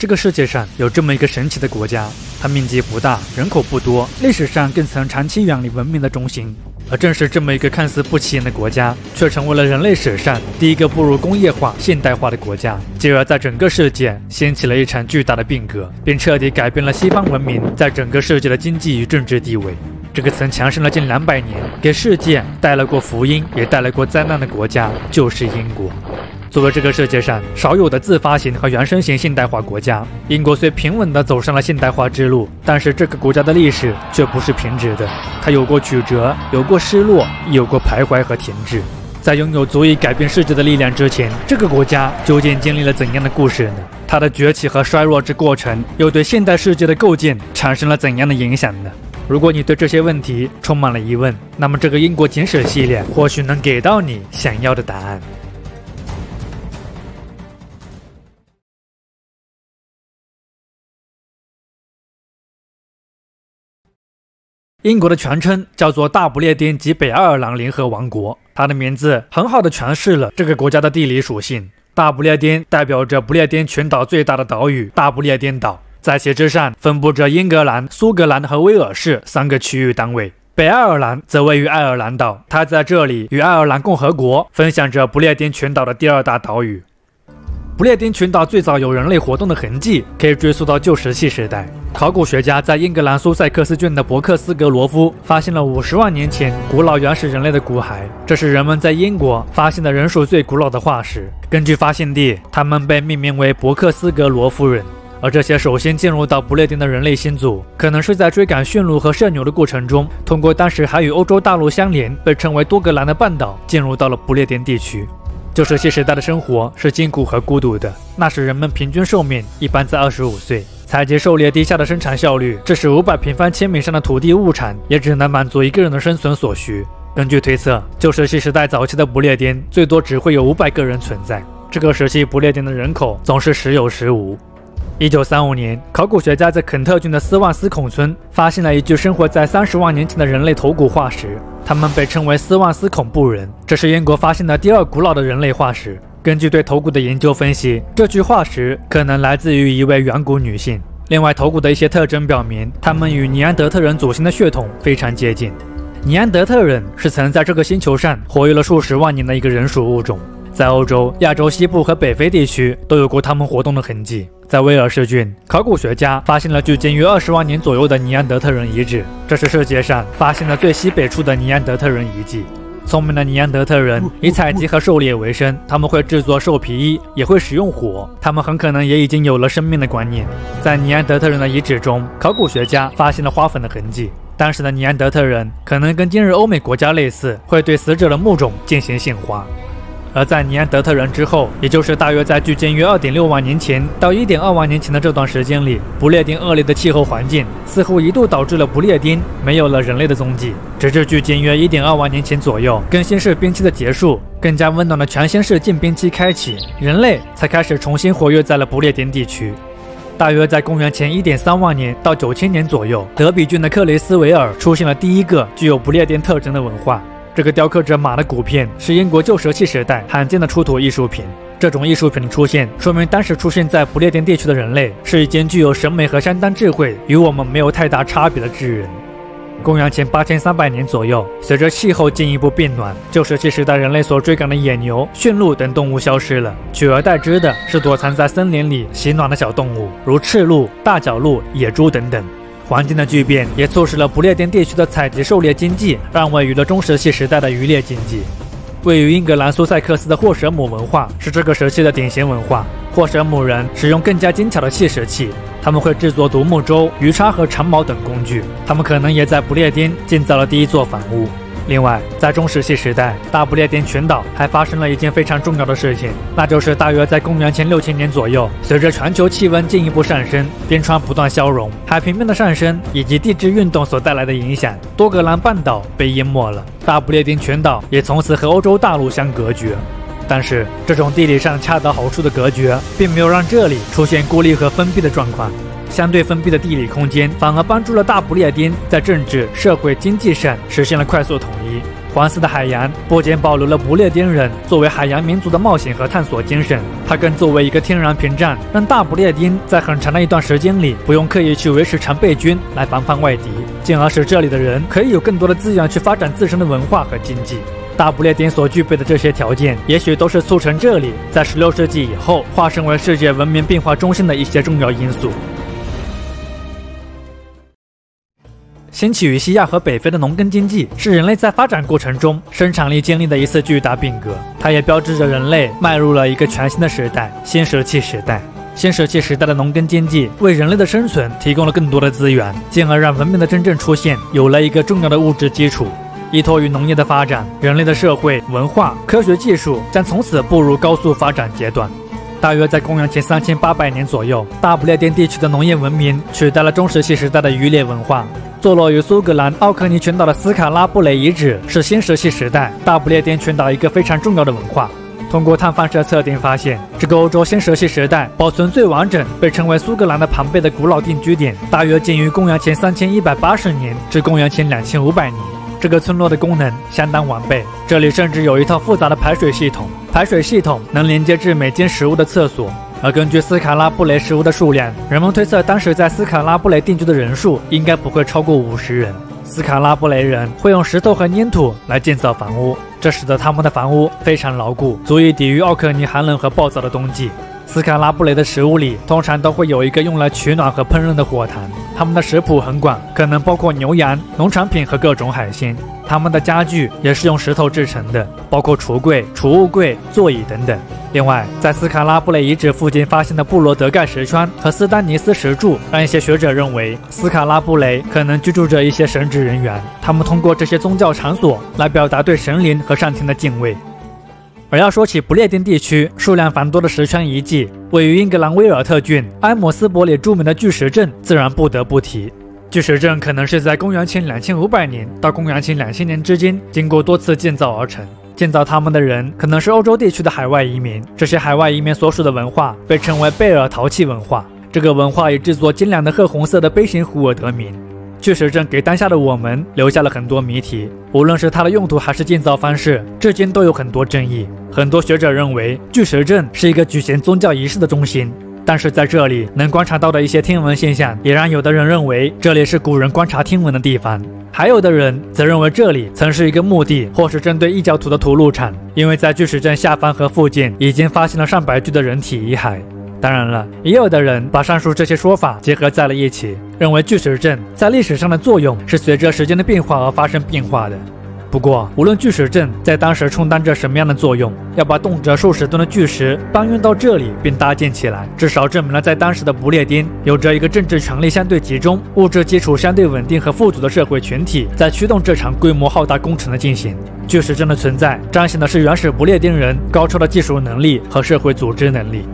这个世界上有这么一个神奇的国家，它面积不大，人口不多，历史上更曾长期远离文明的中心。而正是这么一个看似不起眼的国家，却成为了人类史上第一个步入工业化、现代化的国家，继而在整个世界掀起了一场巨大的变革，并彻底改变了西方文明在整个世界的经济与政治地位。这个曾强盛了近两百年，给世界带来过福音，也带来过灾难的国家，就是英国。作为这个世界上少有的自发型和原生型现代化国家，英国虽平稳地走上了现代化之路，但是这个国家的历史却不是平直的。它有过曲折，有过失落，有过徘徊和停滞。在拥有足以改变世界的力量之前，这个国家究竟经历了怎样的故事呢？它的崛起和衰弱之过程，又对现代世界的构建产生了怎样的影响呢？如果你对这些问题充满了疑问，那么这个英国简史系列或许能给到你想要的答案。英国的全称叫做大不列颠及北爱尔兰联合王国，它的名字很好的诠释了这个国家的地理属性。大不列颠代表着不列颠群岛最大的岛屿——大不列颠岛，在其之上分布着英格兰、苏格兰和威尔士三个区域单位。北爱尔兰则位于爱尔兰岛，它在这里与爱尔兰共和国分享着不列颠群岛的第二大岛屿。不列颠群岛最早有人类活动的痕迹，可以追溯到旧石器时代。考古学家在英格兰苏塞克斯郡的伯克斯格罗夫发现了五十万年前古老原始人类的骨骸，这是人们在英国发现的人属最古老的化石。根据发现地，他们被命名为伯克斯格罗夫人。而这些首先进入到不列颠的人类先祖，可能是在追赶驯鹿和射牛的过程中，通过当时还与欧洲大陆相连、被称为多格兰的半岛，进入到了不列颠地区。旧石器时代的生活是艰苦和孤独的。那时人们平均寿命一般在二十五岁，采集狩猎低下的生产效率，致使五百平方千米上的土地物产也只能满足一个人的生存所需。根据推测，旧石器时代早期的不列颠最多只会有五百个人存在。这个时期不列颠的人口总是时有时无。一九三五年，考古学家在肯特郡的斯万斯孔村发现了一具生活在三十万年前的人类头骨化石，他们被称为斯万斯孔布人。这是英国发现的第二古老的人类化石。根据对头骨的研究分析，这具化石可能来自于一位远古女性。另外，头骨的一些特征表明，他们与尼安德特人祖先的血统非常接近。尼安德特人是曾在这个星球上活跃了数十万年的一个人属物种，在欧洲、亚洲西部和北非地区都有过他们活动的痕迹。在威尔士郡，考古学家发现了距今约二十万年左右的尼安德特人遗址，这是世界上发现的最西北处的尼安德特人遗迹。聪明的尼安德特人以采集和狩猎为生，他们会制作兽皮衣，也会使用火。他们很可能也已经有了生命的观念。在尼安德特人的遗址中，考古学家发现了花粉的痕迹。当时的尼安德特人可能跟今日欧美国家类似，会对死者的墓种进行献花。而在尼安德特人之后，也就是大约在距今约二点六万年前到一点二万年前的这段时间里，不列颠恶劣的气候环境似乎一度导致了不列颠没有了人类的踪迹。直至距今约一点二万年前左右，更新世冰期的结束，更加温暖的全新世静冰期开启，人类才开始重新活跃在了不列颠地区。大约在公元前一点三万年到九千年左右，德比郡的克雷斯维尔出现了第一个具有不列颠特征的文化。这个雕刻着马的骨片是英国旧石器时代罕见的出土艺术品。这种艺术品的出现，说明当时出现在不列颠地区的人类是一间具有审美和相当智慧、与我们没有太大差别的智人。公元前八千三百年左右，随着气候进一步变暖，旧石器时代人类所追赶的野牛、驯鹿等动物消失了，取而代之的是躲藏在森林里喜暖的小动物，如赤鹿、大角鹿、野猪等等。环境的巨变也促使了不列颠地区的采集狩猎经济让位于了中石器时代的渔猎经济。位于英格兰苏塞克斯的霍舍姆文化是这个时期的典型文化。霍舍姆人使用更加精巧的细石器，他们会制作独木舟、鱼叉和长矛等工具。他们可能也在不列颠建造了第一座房屋。另外，在中石器时代，大不列颠群岛还发生了一件非常重要的事情，那就是大约在公元前六千年左右，随着全球气温进一步上升，冰川不断消融，海平面的上升以及地质运动所带来的影响，多格兰半岛被淹没了，大不列颠群岛也从此和欧洲大陆相隔绝。但是，这种地理上恰到好处的隔绝，并没有让这里出现孤立和封闭的状况。相对封闭的地理空间，反而帮助了大不列颠在政治、社会、经济上实现了快速统一。黄色的海洋不仅保留了不列颠人作为海洋民族的冒险和探索精神，它更作为一个天然屏障，让大不列颠在很长的一段时间里不用刻意去维持常备军来防范外敌，进而使这里的人可以有更多的资源去发展自身的文化和经济。大不列颠所具备的这些条件，也许都是促成这里在16世纪以后化身为世界文明变化中心的一些重要因素。兴起于西亚和北非的农耕经济，是人类在发展过程中生产力经历的一次巨大变革。它也标志着人类迈入了一个全新的时代——新石器时代。新石器时代的农耕经济为人类的生存提供了更多的资源，进而让文明的真正出现有了一个重要的物质基础。依托于农业的发展，人类的社会、文化、科学技术将从此步入高速发展阶段。大约在公元前三千八百年左右，大不列颠地区的农业文明取代了中石器时代的渔猎文化。坐落于苏格兰奥克尼群岛的斯卡拉布雷遗址是新石器时代大不列颠群岛一个非常重要的文化。通过碳放射测定发现，这个欧洲新石器时代保存最完整、被称为苏格兰的庞贝的古老定居点，大约建于公元前三千一百八十年至公元前两千五百年。这个村落的功能相当完备，这里甚至有一套复杂的排水系统，排水系统能连接至每间食物的厕所。而根据斯卡拉布雷食物的数量，人们推测当时在斯卡拉布雷定居的人数应该不会超过五十人。斯卡拉布雷人会用石头和粘土来建造房屋，这使得他们的房屋非常牢固，足以抵御奥克尼寒冷和暴躁的冬季。斯卡拉布雷的食物里通常都会有一个用来取暖和烹饪的火塘。他们的食谱很广，可能包括牛羊、农产品和各种海鲜。他们的家具也是用石头制成的，包括橱柜、储物柜、座椅等等。另外，在斯卡拉布雷遗址附近发现的布罗德盖石川和斯丹尼斯石柱，让一些学者认为斯卡拉布雷可能居住着一些神职人员。他们通过这些宗教场所来表达对神灵和上天的敬畏。而要说起不列颠地区数量繁多的石圈遗迹，位于英格兰威尔特郡埃姆斯伯里著名的巨石阵自然不得不提。巨石阵可能是在公元前两千五百年到公元前两千年之间经过多次建造而成。建造他们的人可能是欧洲地区的海外移民，这些海外移民所属的文化被称为贝尔陶器文化。这个文化以制作精良的褐红色的杯形壶而得名。巨石阵给当下的我们留下了很多谜题，无论是它的用途还是建造方式，至今都有很多争议。很多学者认为巨石阵是一个举行宗教仪式的中心，但是在这里能观察到的一些天文现象，也让有的人认为这里是古人观察天文的地方，还有的人则认为这里曾是一个墓地，或是针对异教徒的屠戮场，因为在巨石阵下方和附近已经发现了上百具的人体遗骸。当然了，也有的人把上述这些说法结合在了一起，认为巨石阵在历史上的作用是随着时间的变化而发生变化的。不过，无论巨石阵在当时充当着什么样的作用，要把动辄数十吨的巨石搬运到这里并搭建起来，至少证明了在当时的不列颠有着一个政治权力相对集中、物质基础相对稳定和富足的社会群体在驱动这场规模浩大工程的进行。巨石阵的存在彰显的是原始不列颠人高超的技术能力和社会组织能力。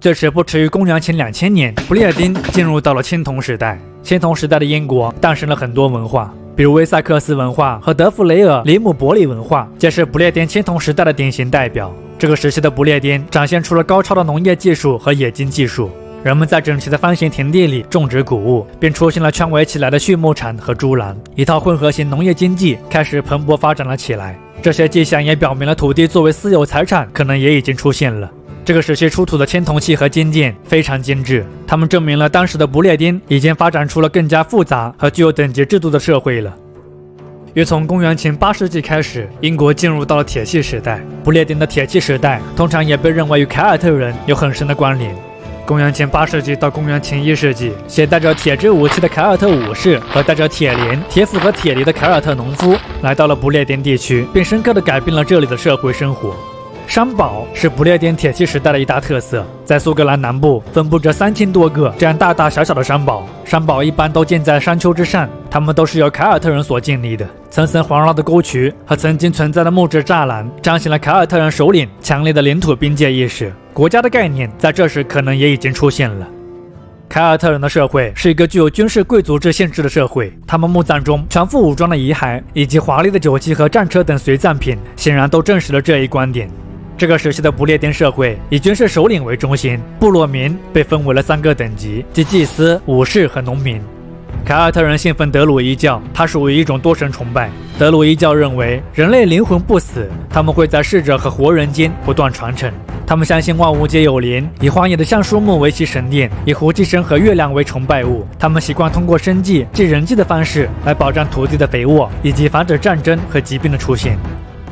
这时不迟于公元前两千年，不列颠进入到了青铜时代。青铜时代的英国诞生了很多文化，比如威塞克斯文化和德弗雷尔里姆伯里文化，皆是不列颠青铜时代的典型代表。这个时期的不列颠展现出了高超的农业技术和冶金技术，人们在整齐的方形田地里种植谷物，并出现了圈围起来的畜牧场和猪栏，一套混合型农业经济开始蓬勃发展了起来。这些迹象也表明了土地作为私有财产可能也已经出现了。这个时期出土的青铜器和金剑非常精致，它们证明了当时的不列颠已经发展出了更加复杂和具有等级制度的社会了。约从公元前八世纪开始，英国进入到了铁器时代。不列颠的铁器时代通常也被认为与凯尔特人有很深的关联。公元前八世纪到公元前一世纪，携带着铁制武器的凯尔特武士和带着铁镰、铁斧和铁犁的凯尔特农夫来到了不列颠地区，并深刻地改变了这里的社会生活。山堡是不列颠铁器时代的一大特色，在苏格兰南部分布着三千多个这样大大小小的山堡。山堡一般都建在山丘之上，它们都是由凯尔特人所建立的。层层环绕的沟渠和曾经存在的木质栅栏，彰显了凯尔特人首领强烈的领土边界意识。国家的概念在这时可能也已经出现了。凯尔特人的社会是一个具有军事贵族制限制的社会，他们墓葬中全副武装的遗骸以及华丽的酒器和战车等随葬品，显然都证实了这一观点。这个时期的不列颠社会以军事首领为中心，部落民被分为了三个等级，即祭司、武士和农民。凯尔特人信奉德鲁伊教，它属于一种多神崇拜。德鲁伊教认为人类灵魂不死，他们会在逝者和活人间不断传承。他们相信万物皆有灵，以荒野的橡树木为其神殿，以胡祭神和月亮为崇拜物。他们习惯通过生计即人祭的方式来保障土地的肥沃，以及防止战争和疾病的出现。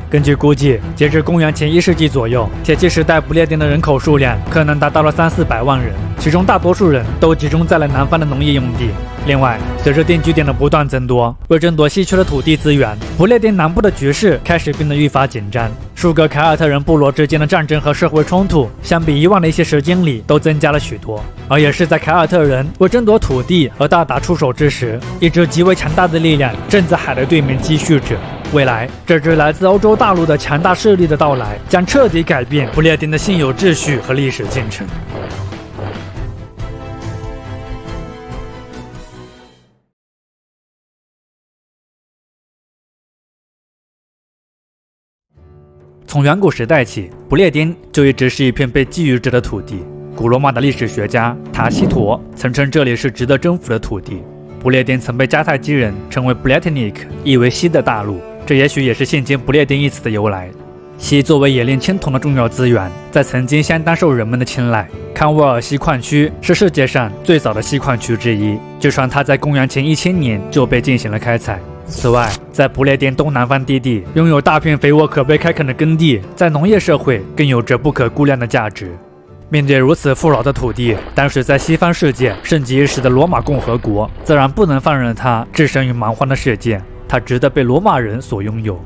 根据估计，截至公元前一世纪左右，铁器时代不列颠的人口数量可能达到了三四百万人，其中大多数人都集中在了南方的农业用地。另外，随着定居点的不断增多，为争夺稀缺的土地资源，不列颠南部的局势开始变得愈发紧张。数个凯尔特人部落之间的战争和社会冲突，相比以往的一些时间里都增加了许多。而也是在凯尔特人为争夺土地而大打出手之时，一支极为强大的力量正在海的对面积蓄着。未来，这支来自欧洲大陆的强大势力的到来，将彻底改变不列颠的现有秩序和历史进程。从远古时代起，不列颠就一直是一片被觊觎着的土地。古罗马的历史学家塔西佗曾称这里是值得征服的土地。不列颠曾被迦太基人称为 b l e t n i k 意为西的大陆。这也许也是现今不列颠一词的由来。锡作为冶炼青铜的重要资源，在曾经相当受人们的青睐。康沃尔锡矿区是世界上最早的锡矿区之一，据传它在公元前一千年就被进行了开采。此外，在不列颠东南方地地拥有大片肥沃可被开垦的耕地，在农业社会更有着不可估量的价值。面对如此富饶的土地，当时在西方世界盛极一时的罗马共和国，自然不能放任它置身于蛮荒的世界。它值得被罗马人所拥有。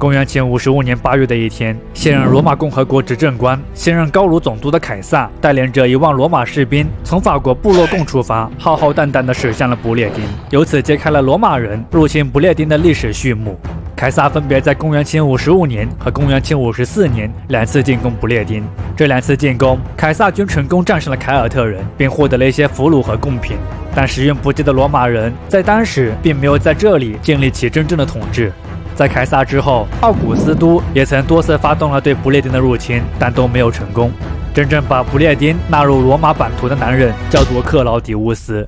公元前五十五年八月的一天，现任罗马共和国执政官、现任高卢总督的凯撒，带领着一万罗马士兵，从法国布洛贡出发，浩浩荡荡地驶向了不列颠，由此揭开了罗马人入侵不列颠的历史序幕。凯撒分别在公元前五十五年和公元前五十四年两次进攻不列颠，这两次进攻，凯撒均成功战胜了凯尔特人，并获得了一些俘虏和贡品。但时运不济的罗马人在当时并没有在这里建立起真正的统治。在凯撒之后，奥古斯都也曾多次发动了对不列颠的入侵，但都没有成功。真正把不列颠纳入罗马版图的男人叫做克劳迪乌斯。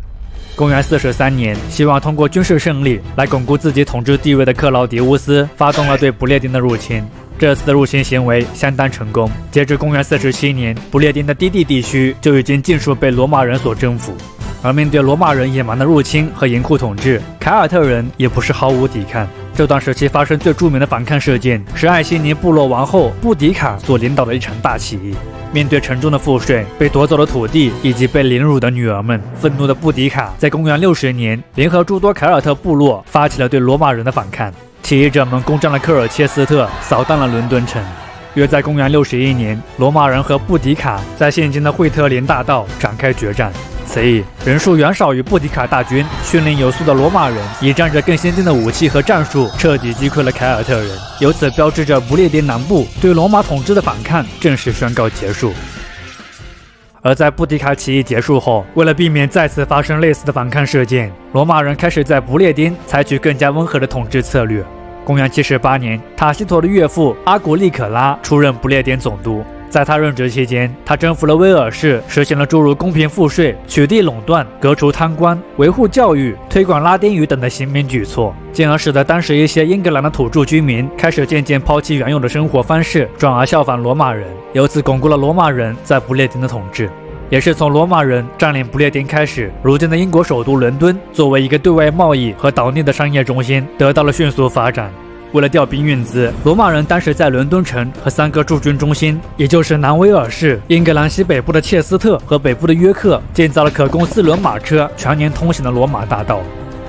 公元四十三年，希望通过军事胜利来巩固自己统治地位的克劳迪乌斯发动了对不列颠的入侵。这次的入侵行为相当成功。截至公元四十七年，不列颠的低地地区就已经尽数被罗马人所征服。而面对罗马人野蛮的入侵和严酷统治，凯尔特人也不是毫无抵抗。这段时期发生最著名的反抗事件是艾希尼部落王后布迪卡所领导的一场大起义。面对沉重的赋税、被夺走的土地以及被凌辱的女儿们，愤怒的布迪卡在公元六十年联合诸多凯尔特部落，发起了对罗马人的反抗。起义者们攻占了科尔切斯特，扫荡了伦敦城。约在公元六十一年，罗马人和布迪卡在现今的惠特林大道展开决战。此役人数远少于布迪卡大军，训练有素的罗马人以仗着更先进的武器和战术，彻底击溃了凯尔特人，由此标志着不列颠南部对罗马统治的反抗正式宣告结束。而在布迪卡起义结束后，为了避免再次发生类似的反抗事件，罗马人开始在不列颠采取更加温和的统治策略。公元七十八年，塔西佗的岳父阿古利可拉出任不列颠总督。在他任职期间，他征服了威尔士，实行了诸如公平赋税、取缔垄断、革除贪官、维护教育、推广拉丁语等的贤明举措，进而使得当时一些英格兰的土著居民开始渐渐抛弃原有的生活方式，转而效仿罗马人，由此巩固了罗马人在不列颠的统治。也是从罗马人占领不列颠开始，如今的英国首都伦敦作为一个对外贸易和岛内的商业中心，得到了迅速发展。为了调兵运资，罗马人当时在伦敦城和三个驻军中心，也就是南威尔士、英格兰西北部的切斯特和北部的约克，建造了可供四轮马车全年通行的罗马大道。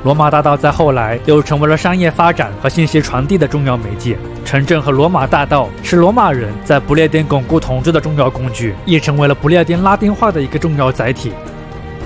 罗马大道在后来又成为了商业发展和信息传递的重要媒介。城镇和罗马大道是罗马人在不列颠巩固统治的重要工具，亦成为了不列颠拉丁化的一个重要载体。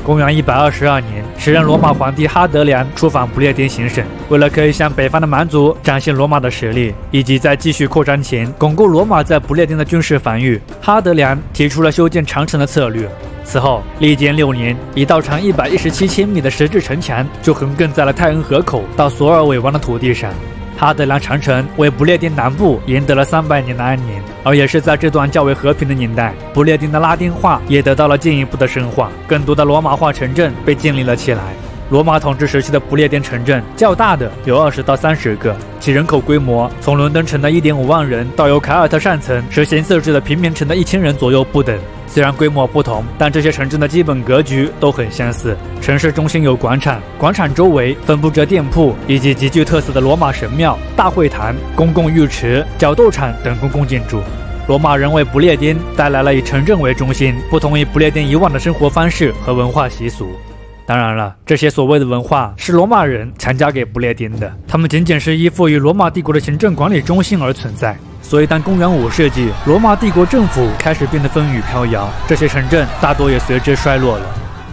公元一百二十二年，时任罗马皇帝哈德良出访不列颠行省，为了可以向北方的蛮族展现罗马的实力，以及在继续扩张前巩固罗马在不列颠的军事防御，哈德良提出了修建长城的策略。此后，历经六年，一道长一百一十七千米的石质城墙就横亘在了泰恩河口到索尔韦湾的土地上。哈德良长城为不列颠南部赢得了三百年的安宁，而也是在这段较为和平的年代，不列颠的拉丁化也得到了进一步的深化，更多的罗马化城镇被建立了起来。罗马统治时期的不列颠城镇，较大的有二十到三十个，其人口规模从伦敦城的一点五万人，到由凯尔特上层实行设置的平民城的一千人左右不等。虽然规模不同，但这些城镇的基本格局都很相似。城市中心有广场，广场周围分布着店铺以及极具特色的罗马神庙、大会堂、公共浴池、角斗场等公共建筑。罗马人为不列颠带来了以城镇为中心、不同于不列颠以往的生活方式和文化习俗。当然了，这些所谓的文化是罗马人强加给不列颠的，他们仅仅是依附于罗马帝国的行政管理中心而存在。所以，当公元五世纪罗马帝国政府开始变得风雨飘摇，这些城镇大多也随之衰落了。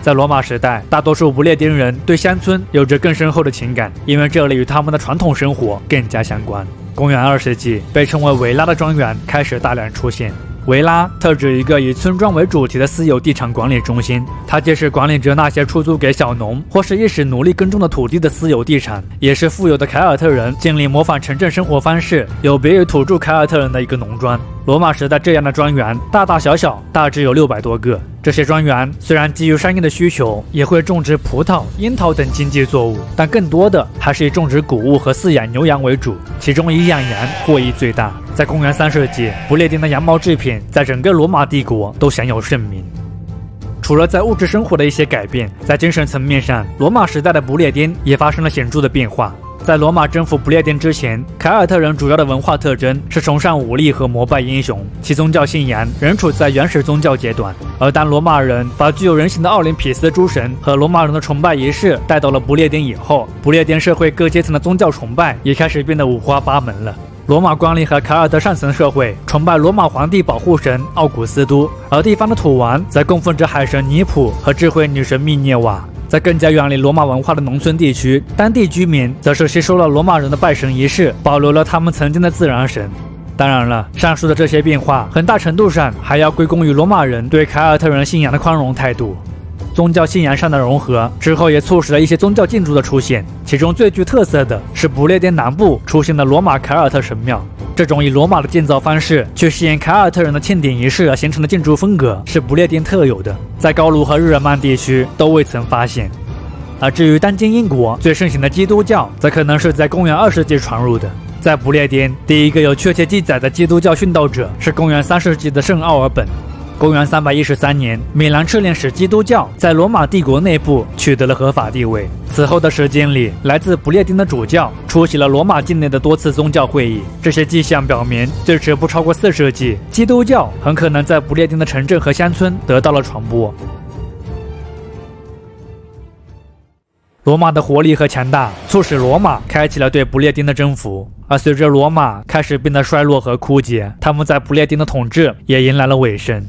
在罗马时代，大多数不列颠人对乡村有着更深厚的情感，因为这里与他们的传统生活更加相关。公元二世纪，被称为维拉的庄园开始大量出现。维拉特指一个以村庄为主题的私有地产管理中心，它既是管理着那些出租给小农或是一时奴隶耕种的土地的私有地产，也是富有的凯尔特人建立模仿城镇生活方式，有别于土著凯尔特人的一个农庄。罗马时代这样的庄园大大小小，大致有六百多个。这些庄园虽然基于商业的需求，也会种植葡萄、樱桃等经济作物，但更多的还是以种植谷物和饲养牛羊为主。其中以养羊获益最大。在公元三世纪，不列颠的羊毛制品在整个罗马帝国都享有盛名。除了在物质生活的一些改变，在精神层面上，罗马时代的不列颠也发生了显著的变化。在罗马征服不列颠之前，凯尔特人主要的文化特征是崇尚武力和膜拜英雄，其宗教信仰仍处在原始宗教阶段。而当罗马人把具有人形的奥林匹斯诸神和罗马人的崇拜仪式带到了不列颠以后，不列颠社会各阶层的宗教崇拜也开始变得五花八门了。罗马官吏和凯尔特上层社会崇拜罗马皇帝保护神奥古斯都，而地方的土王则供奉着海神尼普和智慧女神密涅瓦。在更加远离罗马文化的农村地区，当地居民则是吸收了罗马人的拜神仪式，保留了他们曾经的自然神。当然了，上述的这些变化，很大程度上还要归功于罗马人对凯尔特人信仰的宽容态度。宗教信仰上的融合之后，也促使了一些宗教建筑的出现。其中最具特色的是不列颠南部出现的罗马凯尔特神庙。这种以罗马的建造方式去吸引凯尔特人的庆典仪式而形成的建筑风格，是不列颠特有的，在高卢和日耳曼地区都未曾发现。而至于当今英国最盛行的基督教，则可能是在公元二世纪传入的。在不列颠，第一个有确切记载的基督教殉道者是公元三世纪的圣奥尔本。公元三百一十三年，米兰敕令使基督教在罗马帝国内部取得了合法地位。此后的时间里，来自不列颠的主教出席了罗马境内的多次宗教会议。这些迹象表明，最迟不超过四世纪，基督教很可能在不列颠的城镇和乡村得到了传播。罗马的活力和强大促使罗马开启了对不列颠的征服，而随着罗马开始变得衰落和枯竭，他们在不列颠的统治也迎来了尾声。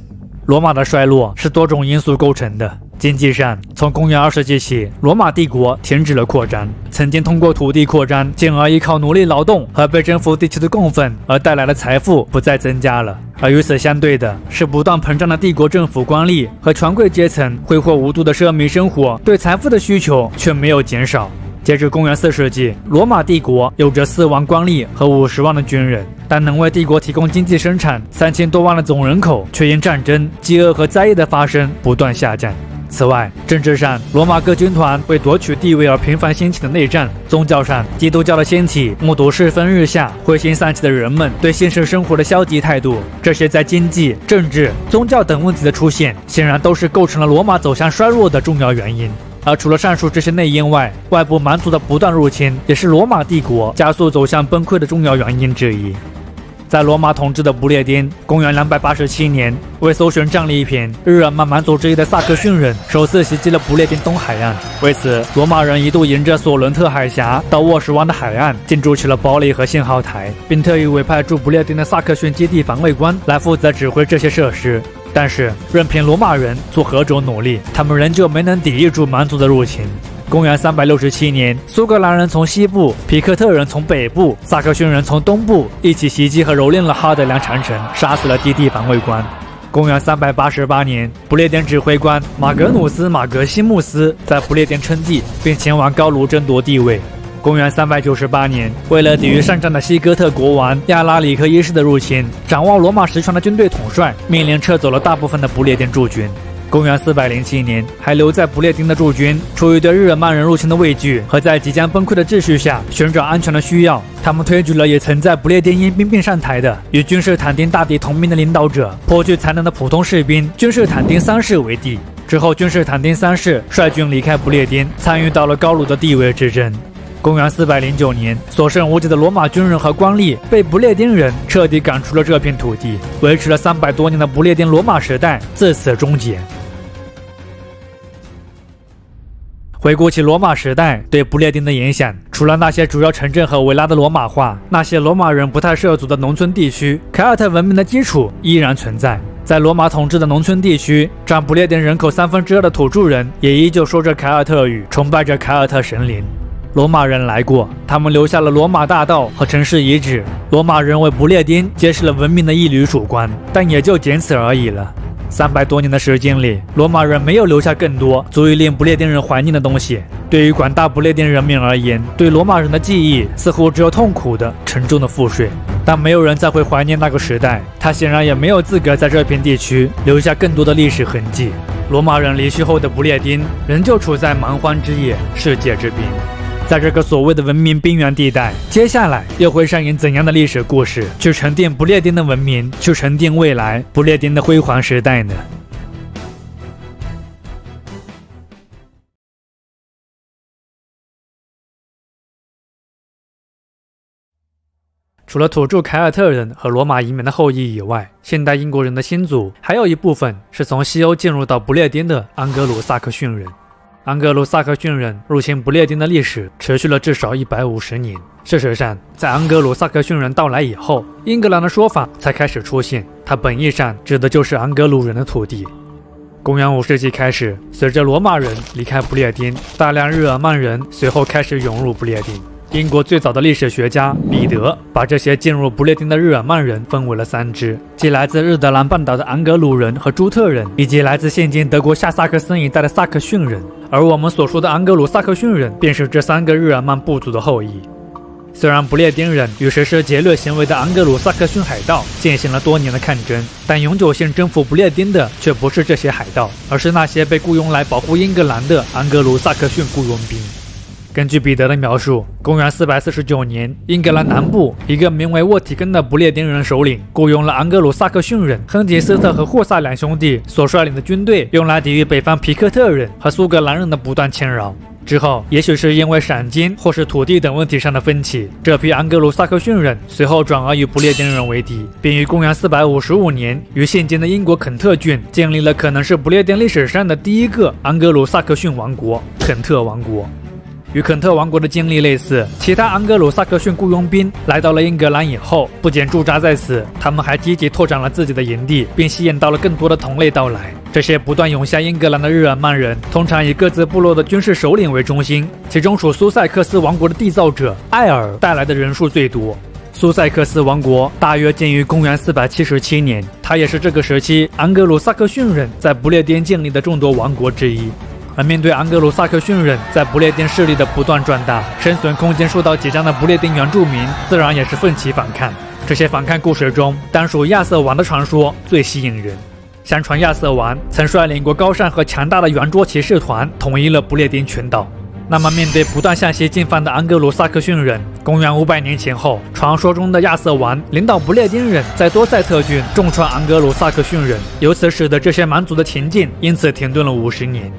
罗马的衰落是多种因素构成的。经济上，从公元二世纪起，罗马帝国停止了扩张。曾经通过土地扩张，进而依靠奴隶劳动和被征服地区的供奉而带来的财富不再增加了。而与此相对的是，不断膨胀的帝国政府官吏和权贵阶层挥霍无度的奢靡生活，对财富的需求却没有减少。截至公元四世纪，罗马帝国有着四万官吏和五十万的军人，但能为帝国提供经济生产三千多万的总人口，却因战争、饥饿和灾异的发生不断下降。此外，政治上，罗马各军团为夺取地位而频繁兴起的内战；宗教上，基督教的兴起，目睹世风日下、灰心丧气的人们对现实生活的消极态度，这些在经济、政治、宗教等问题的出现，显然都是构成了罗马走向衰弱的重要原因。而除了上述这些内因外，外部蛮族的不断入侵也是罗马帝国加速走向崩溃的重要原因之一。在罗马统治的不列颠，公元两百八十七年，为搜寻战利品，日耳曼蛮族之一的萨克逊人首次袭击了不列颠东海岸。为此，罗马人一度沿着索伦特海峡到沃什湾的海岸建筑起了堡垒和信号台，并特意委派驻不列颠的萨克逊基地防卫官来负责指挥这些设施。但是，任凭罗马人做何种努力，他们仍旧没能抵御住蛮族的入侵。公元三百六十七年，苏格兰人从西部，皮克特人从北部，萨克逊人从东部一起袭击和蹂躏了哈德良长城，杀死了基地防卫官。公元三百八十八年，不列颠指挥官马格努斯·马格西穆斯在不列颠称帝，并前往高卢争夺地位。公元三百九十八年，为了抵御上战的西哥特国王亚拉里克一世的入侵，掌握罗马实权的军队统帅命令撤走了大部分的不列颠驻军。公元四百零七年，还留在不列颠的驻军，出于对日耳曼人入侵的畏惧和在即将崩溃的秩序下寻找安全的需要，他们推举了也曾在不列颠因兵变上台的与君士坦丁大帝同名的领导者，颇具才能的普通士兵君士坦丁三世为帝。之后，君士坦丁三世率军离开不列颠，参与到了高卢的地位之争。公元四百零九年，所剩无几的罗马军人和官吏被不列颠人彻底赶出了这片土地，维持了三百多年的不列颠罗马时代自此终结。回顾起罗马时代对不列颠的影响，除了那些主要城镇和维拉的罗马化，那些罗马人不太涉足的农村地区，凯尔特文明的基础依然存在。在罗马统治的农村地区，占不列颠人口三分之二的土著人也依旧说着凯尔特语，崇拜着凯尔特神灵。罗马人来过，他们留下了罗马大道和城市遗址。罗马人为不列颠揭示了文明的一缕曙光，但也就仅此而已了。三百多年的时间里，罗马人没有留下更多足以令不列颠人怀念的东西。对于广大不列颠人民而言，对罗马人的记忆似乎只有痛苦的、沉重的赋税。但没有人再会怀念那个时代，他显然也没有资格在这片地区留下更多的历史痕迹。罗马人离去后的不列颠，仍旧处在蛮荒之野、世界之滨。在这个所谓的文明边缘地带，接下来又会上演怎样的历史故事，去沉淀不列颠的文明，去沉淀未来不列颠的辉煌时代呢？除了土著凯尔特人和罗马移民的后裔以外，现代英国人的先祖还有一部分是从西欧进入到不列颠的安格鲁萨克逊人。安格鲁萨克逊人入侵不列颠的历史持续了至少一百五十年。事实上，在安格鲁萨克逊人到来以后，英格兰的说法才开始出现。它本意上指的就是安格鲁人的土地。公元五世纪开始，随着罗马人离开不列颠，大量日耳曼人随后开始涌入不列颠。英国最早的历史学家彼得把这些进入不列颠的日耳曼人分为了三支，即来自日德兰半岛的昂格鲁人和朱特人，以及来自现今德国下萨克森一带的萨克逊人。而我们所说的昂格鲁萨克逊人，便是这三个日耳曼部族的后裔。虽然不列颠人与实施劫掠行为的昂格鲁萨克逊海盗进行了多年的抗争，但永久性征服不列颠的却不是这些海盗，而是那些被雇佣来保护英格兰的昂格鲁萨克逊雇佣兵。根据彼得的描述，公元四百四十九年，英格兰南部一个名为沃提根的不列颠人首领雇佣了昂格鲁萨克逊人亨迪斯特和霍萨两兄弟所率领的军队，用来抵御北方皮克特人和苏格兰人的不断侵扰。之后，也许是因为赏金或是土地等问题上的分歧，这批昂格鲁萨克逊人随后转而与不列颠人为敌，并于公元四百五十五年于现今的英国肯特郡建立了可能是不列颠历史上的第一个昂格鲁萨克逊王国——肯特王国。与肯特王国的经历类似，其他安格鲁萨克逊雇佣兵来到了英格兰以后，不仅驻扎在此，他们还积极拓展了自己的营地，并吸引到了更多的同类到来。这些不断涌向英格兰的日耳曼人，通常以各自部落的军事首领为中心，其中属苏塞克斯王国的缔造者艾尔带来的人数最多。苏塞克斯王国大约建于公元477年，它也是这个时期安格鲁萨克逊人在不列颠建立的众多王国之一。而面对安格鲁萨克逊人在不列颠势力的不断壮大，生存空间受到挤占的不列颠原住民自然也是奋起反抗。这些反抗故事中，单属亚瑟王的传说最吸引人。相传亚瑟王曾率领过高尚和强大的圆桌骑士团，统一了不列颠群岛。那么，面对不断向西进犯的安格鲁萨克逊人，公元五百年前后，传说中的亚瑟王领导不列颠人在多塞特郡重创安格鲁萨克逊人，由此使得这些蛮族的前进因此停顿了五十年。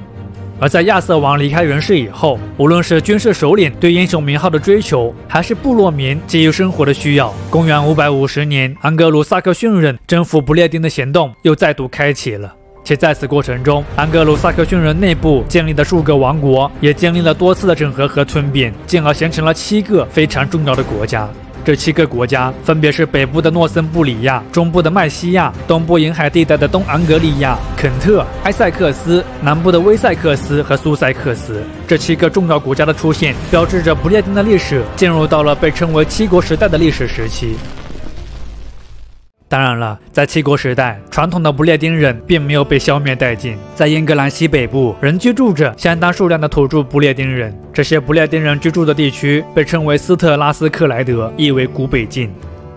而在亚瑟王离开人世以后，无论是军事首领对英雄名号的追求，还是部落民基于生活的需要，公元五百五十年，安格鲁萨克逊人征服不列颠的行动又再度开启了。且在此过程中，安格鲁萨克逊人内部建立的数个王国，也经历了多次的整合和吞并，进而形成了七个非常重要的国家。这七个国家分别是北部的诺森布里亚、中部的麦西亚、东部沿海地带的东昂格利亚、肯特、埃塞克斯、南部的威塞克斯和苏塞克斯。这七个重要国家的出现，标志着不列颠的历史进入到了被称为七国时代的历史时期。当然了，在七国时代，传统的不列颠人并没有被消灭殆尽。在英格兰西北部，仍居住着相当数量的土著不列颠人。这些不列颠人居住的地区被称为斯特拉斯克莱德，意为古北境。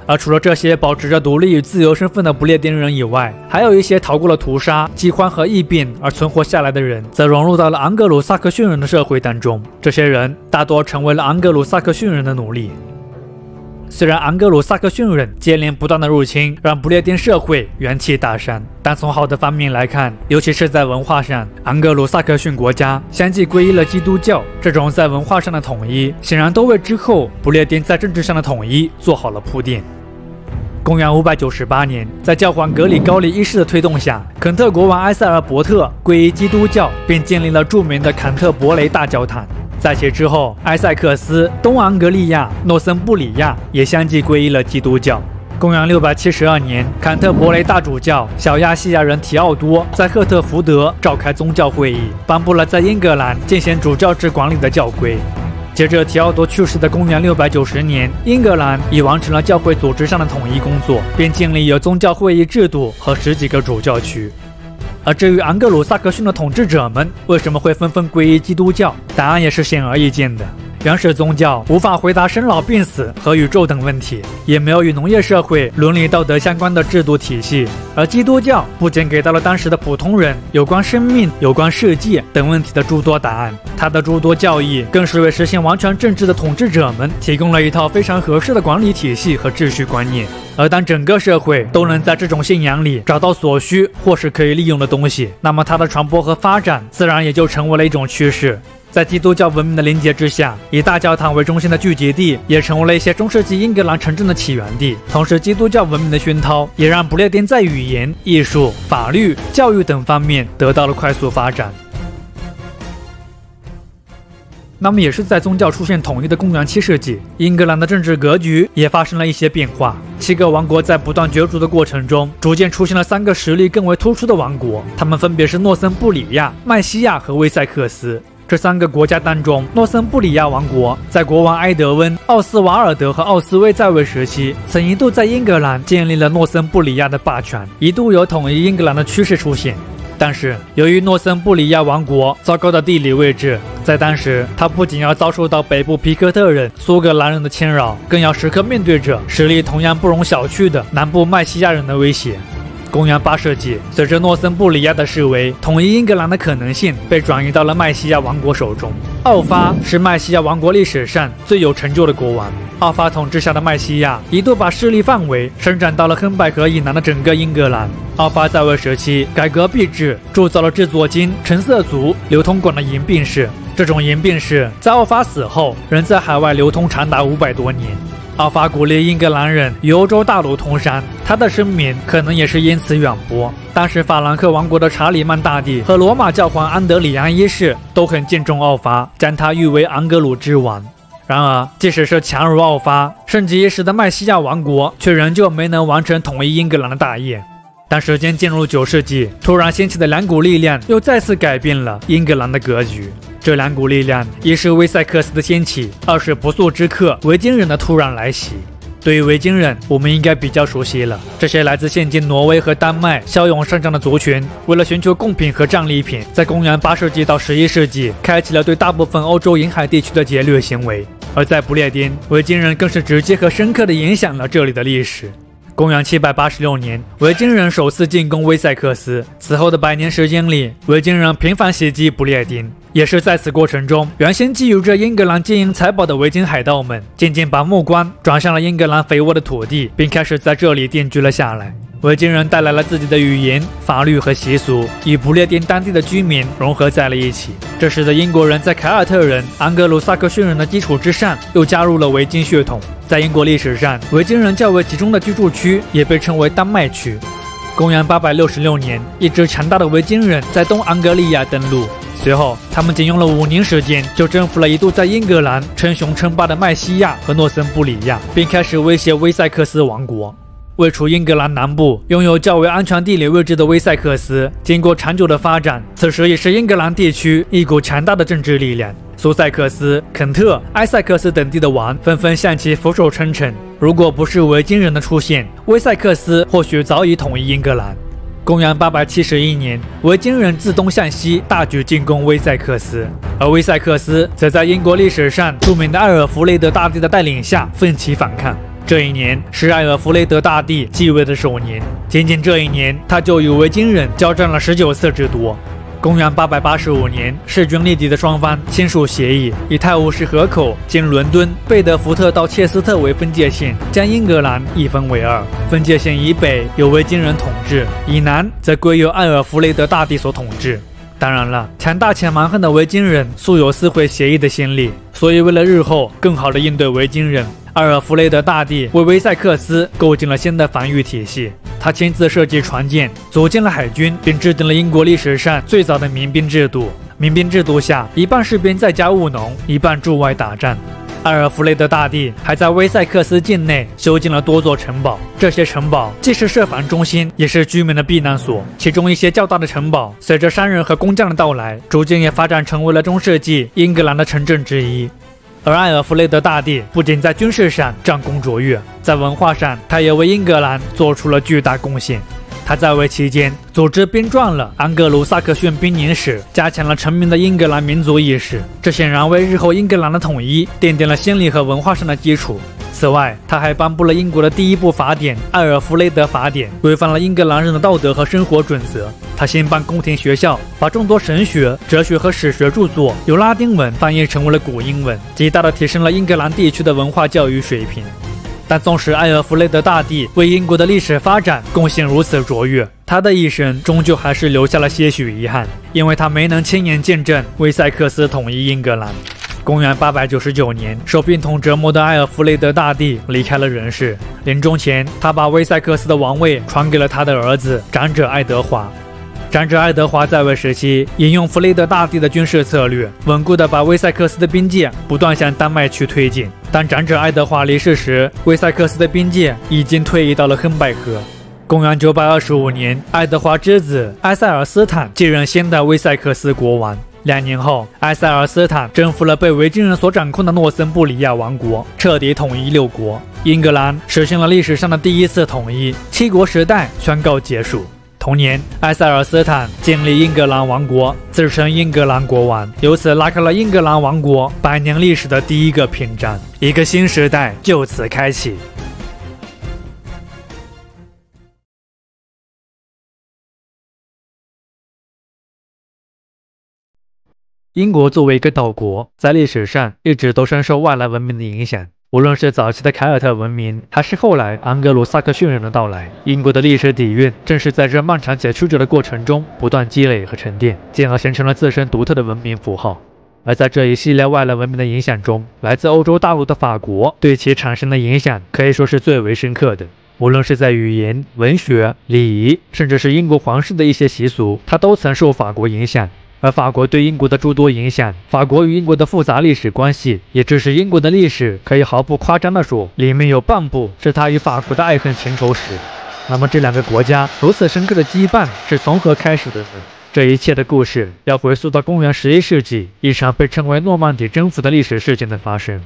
而除了这些保持着独立与自由身份的不列颠人以外，还有一些逃过了屠杀、饥荒和疫病而存活下来的人，则融入到了昂格鲁萨克逊人的社会当中。这些人大多成为了昂格鲁萨克逊人的奴隶。虽然昂格鲁萨克逊人接连不断的入侵，让不列颠社会元气大伤，但从好的方面来看，尤其是在文化上，昂格鲁萨克逊国家相继皈依了基督教。这种在文化上的统一，显然都为之后不列颠在政治上的统一做好了铺垫。公元五百九十八年，在教皇格里高利一世的推动下，肯特国王埃塞尔伯特皈依基督教，并建立了著名的坎特伯雷大教堂。在其之后，埃塞克斯、东昂格利亚、诺森布里亚也相继皈依了基督教。公元六百七十二年，坎特伯雷大主教小亚细亚人提奥多在赫特福德召开宗教会议，颁布了在英格兰进行主教制管理的教规。接着，提奥多去世的公元六百九十年，英格兰已完成了教会组织上的统一工作，并建立有宗教会议制度和十几个主教区。而至于昂格鲁萨克逊的统治者们为什么会纷纷皈依基督教，答案也是显而易见的。原始宗教无法回答生老病死和宇宙等问题，也没有与农业社会、伦理道德相关的制度体系。而基督教不仅给到了当时的普通人有关生命、有关世界等问题的诸多答案，它的诸多教义更是为实现完全政治的统治者们提供了一套非常合适的管理体系和秩序观念。而当整个社会都能在这种信仰里找到所需或是可以利用的东西，那么它的传播和发展自然也就成为了一种趋势。在基督教文明的凝结之下，以大教堂为中心的聚集地也成为了一些中世纪英格兰城镇的起源地。同时，基督教文明的熏陶也让不列颠在语言、艺术、法律、教育等方面得到了快速发展。那么，也是在宗教出现统一的公元七世纪，英格兰的政治格局也发生了一些变化。七个王国在不断角逐的过程中，逐渐出现了三个实力更为突出的王国，他们分别是诺森布里亚、麦西亚和威塞克斯。这三个国家当中，诺森布里亚王国在国王埃德温、奥斯瓦尔德和奥斯威在位时期，曾一度在英格兰建立了诺森布里亚的霸权，一度有统一英格兰的趋势出现。但是，由于诺森布里亚王国糟糕的地理位置，在当时，他不仅要遭受到北部皮克特人、苏格兰人的侵扰，更要时刻面对着实力同样不容小觑的南部麦西亚人的威胁。公元八世纪，随着诺森布里亚的示威，统一英格兰的可能性被转移到了麦西亚王国手中。奥发是麦西亚王国历史上最有成就的国王。奥发统治下的麦西亚一度把势力范围伸展到了亨拜河以南的整个英格兰。奥发在位时期，改革币制，铸造了制作金、橙色族、流通广的银币式。这种银币式在奥发死后，仍在海外流通长达五百多年。奥法鼓励英格兰人与欧洲大陆通商，他的声名可能也是因此远播。当时法兰克王国的查理曼大帝和罗马教皇安德里安一世都很敬重奥法，将他誉为昂格鲁之王。然而，即使是强如奥法，盛极一时的麦西亚王国却仍旧没能完成统一英格兰的大业。当时间进入九世纪，突然兴起的两股力量又再次改变了英格兰的格局。这两股力量，一是威塞克斯的兴起，二是不速之客维京人的突然来袭。对于维京人，我们应该比较熟悉了。这些来自现今挪威和丹麦骁勇善战的族群，为了寻求贡品和战利品，在公元八世纪到十一世纪，开启了对大部分欧洲沿海地区的劫掠行为。而在不列颠，维京人更是直接和深刻地影响了这里的历史。公元七百八十六年，维京人首次进攻威塞克斯。此后的百年时间里，维京人频繁袭击不列颠。也是在此过程中，原先觊觎着英格兰金银财宝的维京海盗们，渐渐把目光转向了英格兰肥沃的土地，并开始在这里定居了下来。维京人带来了自己的语言、法律和习俗，与不列颠当地的居民融合在了一起。这使得英国人在凯尔特人、安格鲁萨克逊人的基础之上，又加入了维京血统。在英国历史上，维京人较为集中的居住区也被称为丹麦区。公元八百六十六年，一支强大的维京人在东安格利亚登陆，随后他们仅用了五年时间就征服了一度在英格兰称雄称霸的麦西亚和诺森布里亚，并开始威胁威塞克斯王国。位处英格兰南部、拥有较为安全地理位置的威塞克斯，经过长久的发展，此时也是英格兰地区一股强大的政治力量。苏塞克斯、肯特、埃塞克斯等地的王纷纷向其俯首称臣。如果不是维京人的出现，威塞克斯或许早已统一英格兰。公元八百七十一年，维京人自东向西大举进攻威塞克斯，而威塞克斯则在英国历史上著名的艾尔弗雷德大帝的带领下奋起反抗。这一年是艾尔弗雷德大帝继位的首年，仅仅这一年，他就与维京人交战了十九次之多。公元八百八十五年，势均力敌的双方签署协议，以泰晤士河口经伦敦、贝德福特到切斯特为分界线，将英格兰一分为二。分界线以北由维京人统治，以南则归由艾尔弗雷德大帝所统治。当然了，强大且蛮横的维京人素有撕毁协议的先例，所以为了日后更好的应对维京人。阿尔弗雷德大帝为威塞克斯构建了新的防御体系，他亲自设计船舰，组建了海军，并制定了英国历史上最早的民兵制度。民兵制度下，一半士兵在家务农，一半驻外打仗。阿尔弗雷德大帝还在威塞克斯境内修建了多座城堡，这些城堡既是设防中心，也是居民的避难所。其中一些较大的城堡，随着商人和工匠的到来，逐渐也发展成为了中世纪英格兰的城镇之一。而艾尔弗雷德大帝不仅在军事上战功卓越，在文化上，他也为英格兰做出了巨大贡献。他在位期间，组织编撰了《安格鲁萨克逊编年史》，加强了臣民的英格兰民族意识，这显然为日后英格兰的统一奠定了心理和文化上的基础。此外，他还颁布了英国的第一部法典《艾尔弗雷德法典》，规范了英格兰人的道德和生活准则。他兴办宫廷学校，把众多神学、哲学和史学著作由拉丁文翻译成为了古英文，极大地提升了英格兰地区的文化教育水平。但纵使艾尔弗雷德大帝为英国的历史发展贡献如此卓越，他的一生终究还是留下了些许遗憾，因为他没能亲眼见证威塞克斯统一英格兰。公元八百九十九年，受病痛折磨的艾尔弗雷德大帝离开了人世。临终前，他把威塞克斯的王位传给了他的儿子长者爱德华。长者爱德华在位时期，引用弗雷德大帝的军事策略，稳固地把威塞克斯的边界不断向丹麦区推进。当长者爱德华离世时，威塞克斯的边界已经退役到了亨拜河。公元九百二十五年，爱德华之子埃塞尔斯坦继任现代威塞克斯国王。两年后，埃塞尔斯坦征服了被维京人所掌控的诺森布里亚王国，彻底统一六国。英格兰实现了历史上的第一次统一，七国时代宣告结束。同年，埃塞尔斯坦建立英格兰王国，自称英格兰国王，由此拉开了英格兰王国百年历史的第一个篇章，一个新时代就此开启。英国作为一个岛国，在历史上一直都深受外来文明的影响。无论是早期的凯尔特文明，还是后来安格鲁萨克逊人的到来，英国的历史底蕴正是在这漫长且曲折的过程中不断积累和沉淀，进而形成了自身独特的文明符号。而在这一系列外来文明的影响中，来自欧洲大陆的法国对其产生的影响可以说是最为深刻的。无论是在语言、文学、礼仪，甚至是英国皇室的一些习俗，它都曾受法国影响。而法国对英国的诸多影响，法国与英国的复杂历史关系，也只是英国的历史可以毫不夸张地说，里面有半部是他与法国的爱恨情仇史。那么这两个国家如此深刻的羁绊是从何开始的呢？这一切的故事要回溯到公元十一世纪，一场被称为诺曼底征服的历史事件的发生。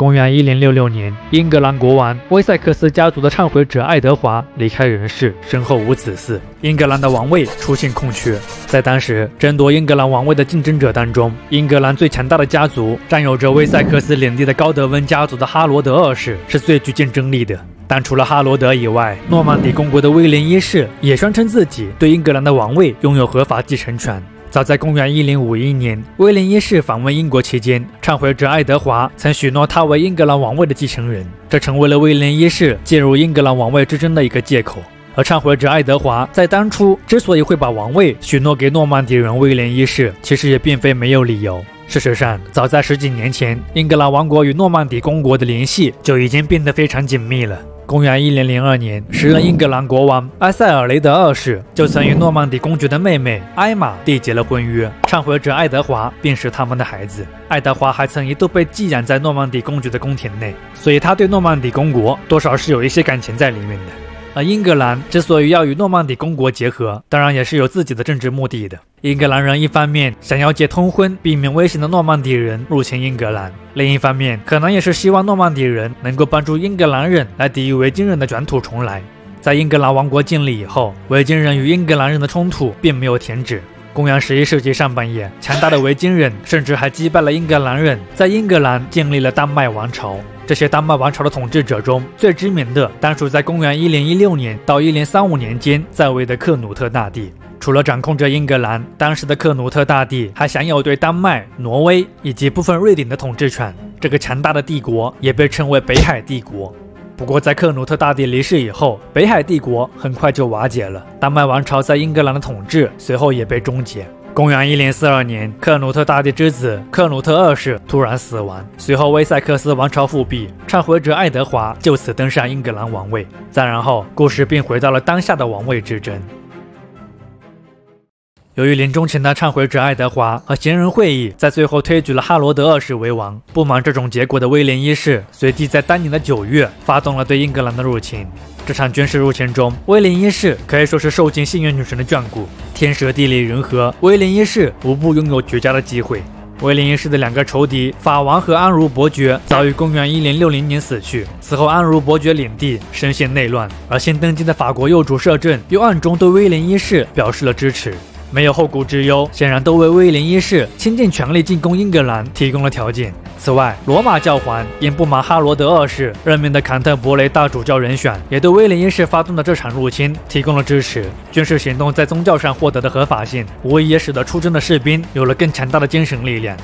公元一零六六年，英格兰国王威塞克斯家族的忏悔者爱德华离开人世，身后无子嗣，英格兰的王位出现空缺。在当时争夺英格兰王位的竞争者当中，英格兰最强大的家族，占有着威塞克斯领地的高德温家族的哈罗德二世是最具竞争力的。但除了哈罗德以外，诺曼底公国的威廉一世也宣称自己对英格兰的王位拥有合法继承权。早在公元一零五一年，威廉一世访问英国期间，忏悔者爱德华曾许诺他为英格兰王位的继承人，这成为了威廉一世介入英格兰王位之争的一个借口。而忏悔者爱德华在当初之所以会把王位许诺给诺曼底人威廉一世，其实也并非没有理由。事实上，早在十几年前，英格兰王国与诺曼底公国的联系就已经变得非常紧密了。公元一零零二年，时任英格兰国王埃塞尔雷德二世就曾与诺曼底公爵的妹妹艾玛缔结了婚约，忏悔者爱德华便是他们的孩子。爱德华还曾一度被寄养在诺曼底公爵的宫廷内，所以他对诺曼底公国多少是有一些感情在里面的。而英格兰之所以要与诺曼底公国结合，当然也是有自己的政治目的的。英格兰人一方面想要借通婚避免危险的诺曼底人入侵英格兰，另一方面可能也是希望诺曼底人能够帮助英格兰人来抵御维京人的卷土重来。在英格兰王国建立以后，维京人与英格兰人的冲突并没有停止。公元十一世纪上半叶，强大的维京人甚至还击败了英格兰人，在英格兰建立了丹麦王朝。这些丹麦王朝的统治者中最知名的，当属在公元一零一六年到一零三五年间在位的克努特大帝。除了掌控着英格兰，当时的克努特大帝还享有对丹麦、挪威以及部分瑞典的统治权。这个强大的帝国也被称为北海帝国。不过，在克努特大帝离世以后，北海帝国很快就瓦解了。丹麦王朝在英格兰的统治随后也被终结。公元一零四二年，克努特大帝之子克努特二世突然死亡，随后威塞克斯王朝复辟，忏悔者爱德华就此登上英格兰王位。再然后，故事便回到了当下的王位之争。由于临终前的忏悔者爱德华和贤人会议在最后推举了哈罗德二世为王，不满这种结果的威廉一世随即在当年的九月发动了对英格兰的入侵。这场军事入侵中，威廉一世可以说是受尽幸运女神的眷顾，天时地利人和，威廉一世无不拥有绝佳的机会。威廉一世的两个仇敌法王和安茹伯爵早于公元一零六零年死去，此后安茹伯爵领地深陷内乱，而新登基的法国右主摄政又暗中对威廉一世表示了支持。没有后顾之忧，显然都为威廉一世倾尽全力进攻英格兰提供了条件。此外，罗马教皇因不满哈罗德二世任命的坎特伯雷大主教人选，也对威廉一世发动的这场入侵提供了支持。军事行动在宗教上获得的合法性，无疑也使得出征的士兵有了更强大的精神力量。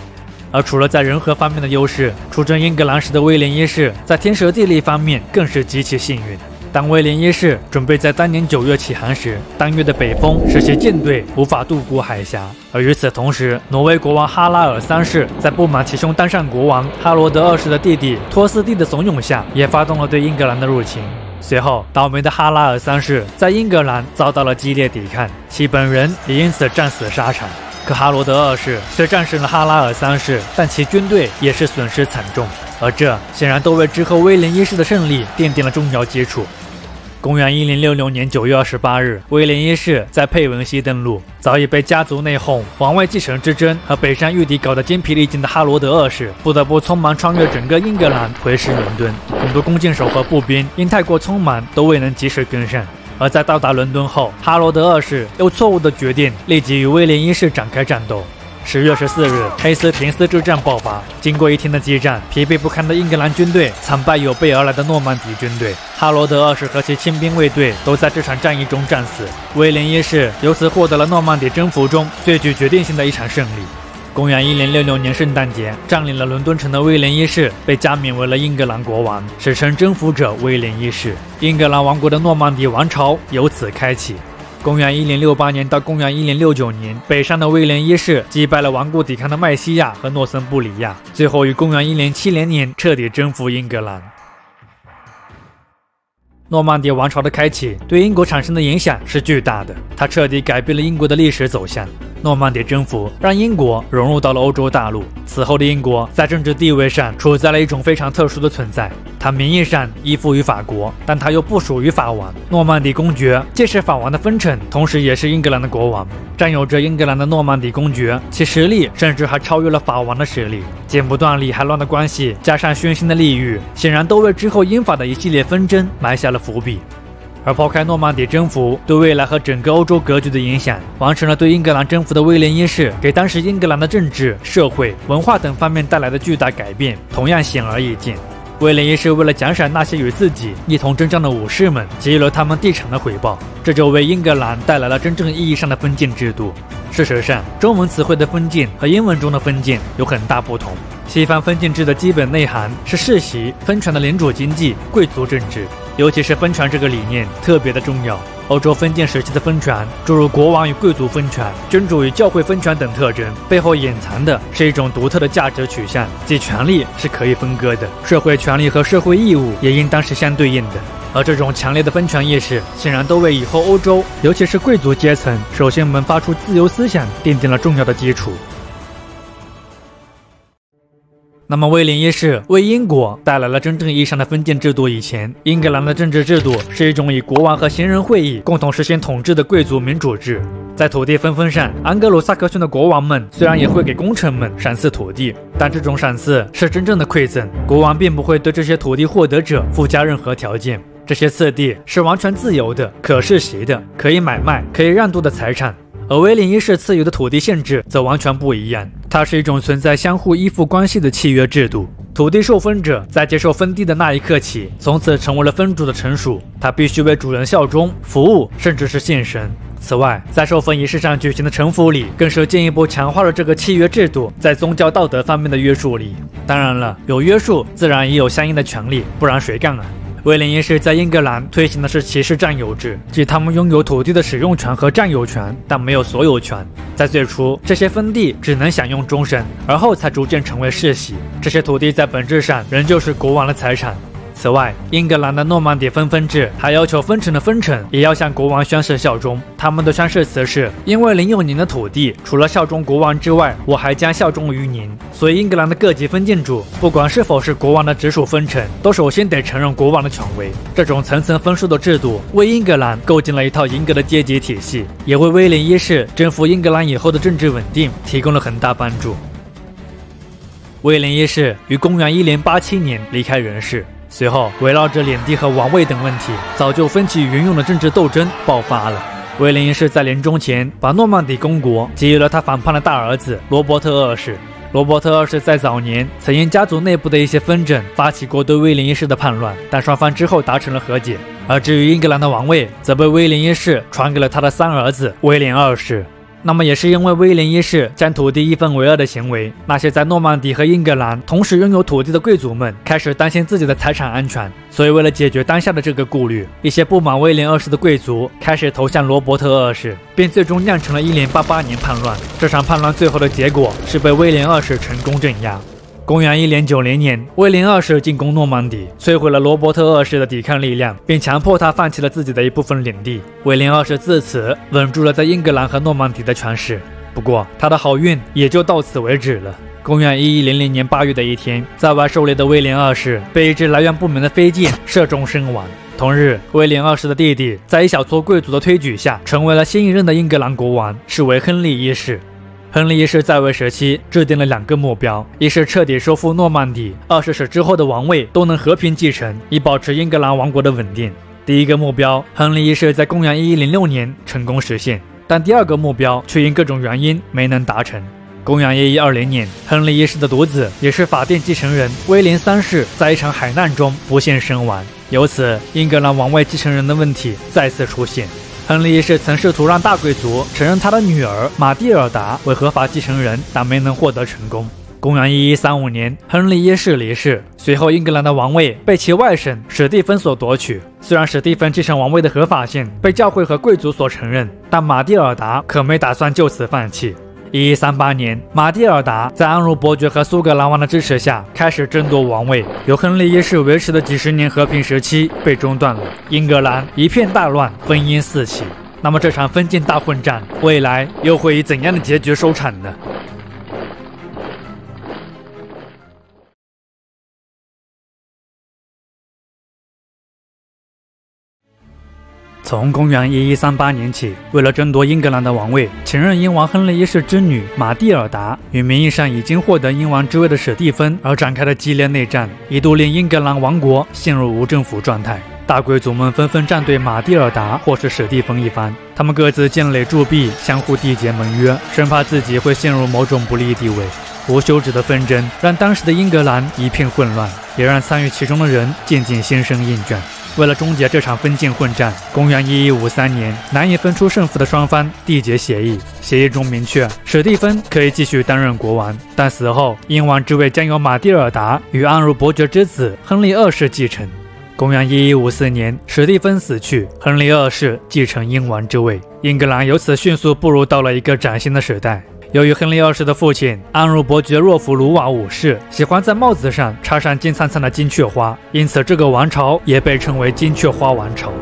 而除了在人和方面的优势，出征英格兰时的威廉一世在天时地利方面更是极其幸运。当威廉一世准备在当年九月起航时，当月的北风使其舰队无法渡过海峡。而与此同时，挪威国王哈拉尔三世在不满其兄当上国王哈罗德二世的弟弟托斯蒂的怂恿下，也发动了对英格兰的入侵。随后，倒霉的哈拉尔三世在英格兰遭到了激烈抵抗，其本人也因此战死沙场。可哈罗德二世虽战胜了哈拉尔三世，但其军队也是损失惨重，而这显然都为之后威廉一世的胜利奠定了重要基础。公元一零六六年九月二十八日，威廉一世在佩文西登陆。早已被家族内讧、王位继承之争和北上御敌搞得精疲力尽的哈罗德二世，不得不匆忙穿越整个英格兰回师伦敦。很多弓箭手和步兵因太过匆忙，都未能及时跟上。而在到达伦敦后，哈罗德二世又错误地决定立即与威廉一世展开战斗。十月十四日，黑斯廷斯之战爆发。经过一天的激战，疲惫不堪的英格兰军队惨败有备而来的诺曼底军队。哈罗德二世和其亲兵卫队都在这场战役中战死。威廉一世由此获得了诺曼底征服中最具决定性的一场胜利。公元一零六六年圣诞节，占领了伦敦城的威廉一世被加冕为了英格兰国王，史称征服者威廉一世。英格兰王国的诺曼底王朝由此开启。公元一零六八年到公元一零六九年，北上的威廉一世击败了顽固抵抗的麦西亚和诺森布里亚，最后于公元一零七零年彻底征服英格兰。诺曼底王朝的开启对英国产生的影响是巨大的，它彻底改变了英国的历史走向。诺曼底征服让英国融入到了欧洲大陆。此后的英国在政治地位上处在了一种非常特殊的存在。它名义上依附于法国，但它又不属于法王。诺曼底公爵既是法王的分臣，同时也是英格兰的国王。占有着英格兰的诺曼底公爵，其实力甚至还超越了法王的实力。剪不断理还乱的关系，加上熏心的利欲，显然都为之后英法的一系列纷争埋下了伏笔。而抛开诺曼底征服对未来和整个欧洲格局的影响，完成了对英格兰征服的威廉一世，给当时英格兰的政治、社会、文化等方面带来的巨大改变，同样显而易见。威廉一世为了奖赏那些与自己一同征战的武士们，给予了他们地产的回报，这就为英格兰带来了真正意义上的封建制度。事实上，中文词汇的封建和英文中的封建有很大不同。西方封建制的基本内涵是世袭、分权的领主经济、贵族政治。尤其是分权这个理念特别的重要。欧洲封建时期的分权，诸如国王与贵族分权、君主与教会分权等特征，背后隐藏的是一种独特的价值取向，即权力是可以分割的，社会权利和社会义务也应当是相对应的。而这种强烈的分权意识，显然都为以后欧洲，尤其是贵族阶层首先萌发出自由思想奠定了重要的基础。那么，威廉一世为英国带来了真正意义上的封建制度。以前，英格兰的政治制度是一种以国王和行人会议共同实行统治的贵族民主制。在土地分封上，安格鲁萨克逊的国王们虽然也会给功臣们赏赐土地，但这种赏赐是真正的馈赠。国王并不会对这些土地获得者附加任何条件，这些赐地是完全自由的、可世袭的、可以买卖、可以让渡的财产。而威廉一世赐予的土地限制则完全不一样，它是一种存在相互依附关系的契约制度。土地受封者在接受分地的那一刻起，从此成为了分主的臣属，他必须为主人效忠、服务，甚至是献身。此外，在授封仪式上举行的臣服礼，更是进一步强化了这个契约制度在宗教道德方面的约束力。当然了，有约束，自然也有相应的权利，不然谁干啊？威廉一世在英格兰推行的是骑士占有制，即他们拥有土地的使用权和占有权，但没有所有权。在最初，这些分地只能享用终身，而后才逐渐成为世袭。这些土地在本质上仍旧是国王的财产。此外，英格兰的诺曼底分封制还要求封城的封臣也要向国王宣誓效忠。他们的宣誓词是：“因为领有您的土地，除了效忠国王之外，我还将效忠于您。”所以，英格兰的各级封建主，不管是否是国王的直属封臣，都首先得承认国王的权威。这种层层分数的制度，为英格兰构建了一套严格的阶级体系，也为威廉一世征服英格兰以后的政治稳定提供了很大帮助。威廉一世于公元一零八七年离开人世。随后，围绕着领地和王位等问题，早就风起云涌的政治斗争爆发了。威廉一世在临终前，把诺曼底公国给予了他反叛的大儿子罗伯特二世。罗伯特二世在早年曾因家族内部的一些纷争，发起过对威廉一世的叛乱，但双方之后达成了和解。而至于英格兰的王位，则被威廉一世传给了他的三儿子威廉二世。那么也是因为威廉一世将土地一分为二的行为，那些在诺曼底和英格兰同时拥有土地的贵族们开始担心自己的财产安全。所以为了解决当下的这个顾虑，一些不满威廉二世的贵族开始投向罗伯特二世，并最终酿成了一零八八年叛乱。这场叛乱最后的结果是被威廉二世成功镇压。公元一零九零年，威廉二世进攻诺曼底，摧毁了罗伯特二世的抵抗力量，并强迫他放弃了自己的一部分领地。威廉二世自此稳住了在英格兰和诺曼底的权势。不过，他的好运也就到此为止了。公元一一零零年八月的一天，在外狩猎的威廉二世被一支来源不明的飞箭射中身亡。同日，威廉二世的弟弟在一小撮贵族的推举下，成为了新一任的英格兰国王，是为亨利一世。亨利一世在位时期制定了两个目标：一是彻底收复诺曼底；二是使之后的王位都能和平继承，以保持英格兰王国的稳定。第一个目标，亨利一世在公元一一零六年成功实现，但第二个目标却因各种原因没能达成。公元一一二零年，亨利一世的独子，也是法定继承人威廉三世，在一场海难中不幸身亡，由此英格兰王位继承人的问题再次出现。亨利一世曾试图让大贵族承认他的女儿玛蒂尔达为合法继承人，但没能获得成功。公元一一三五年，亨利一世离世，随后英格兰的王位被其外甥史蒂芬所夺取。虽然史蒂芬继承王位的合法性被教会和贵族所承认，但玛蒂尔达可没打算就此放弃。一一三八年，马蒂尔达在安茹伯爵和苏格兰王的支持下，开始争夺王位。由亨利一世维持的几十年和平时期被中断了，英格兰一片大乱，烽烟四起。那么这场封建大混战，未来又会以怎样的结局收场呢？从公元一一三八年起，为了争夺英格兰的王位，前任英王亨利一世之女玛蒂尔达与名义上已经获得英王之位的史蒂芬而展开的激烈内战，一度令英格兰王国陷入无政府状态。大贵族们纷纷站队玛蒂尔达或是史蒂芬一方，他们各自建垒铸币，相互缔结盟约，生怕自己会陷入某种不利地位。无休止的纷争让当时的英格兰一片混乱，也让参与其中的人渐渐心生厌倦。为了终结这场封建混战，公元一一五三年，难以分出胜负的双方缔结协议。协议中明确，史蒂芬可以继续担任国王，但死后英王之位将由玛蒂尔达与安茹伯爵之子亨利二世继承。公元一一五四年，史蒂芬死去，亨利二世继承英王之位，英格兰由此迅速步入到了一个崭新的时代。由于亨利二世的父亲安茹伯爵若弗鲁瓦五世喜欢在帽子上插上金灿灿的金雀花，因此这个王朝也被称为金雀花王朝。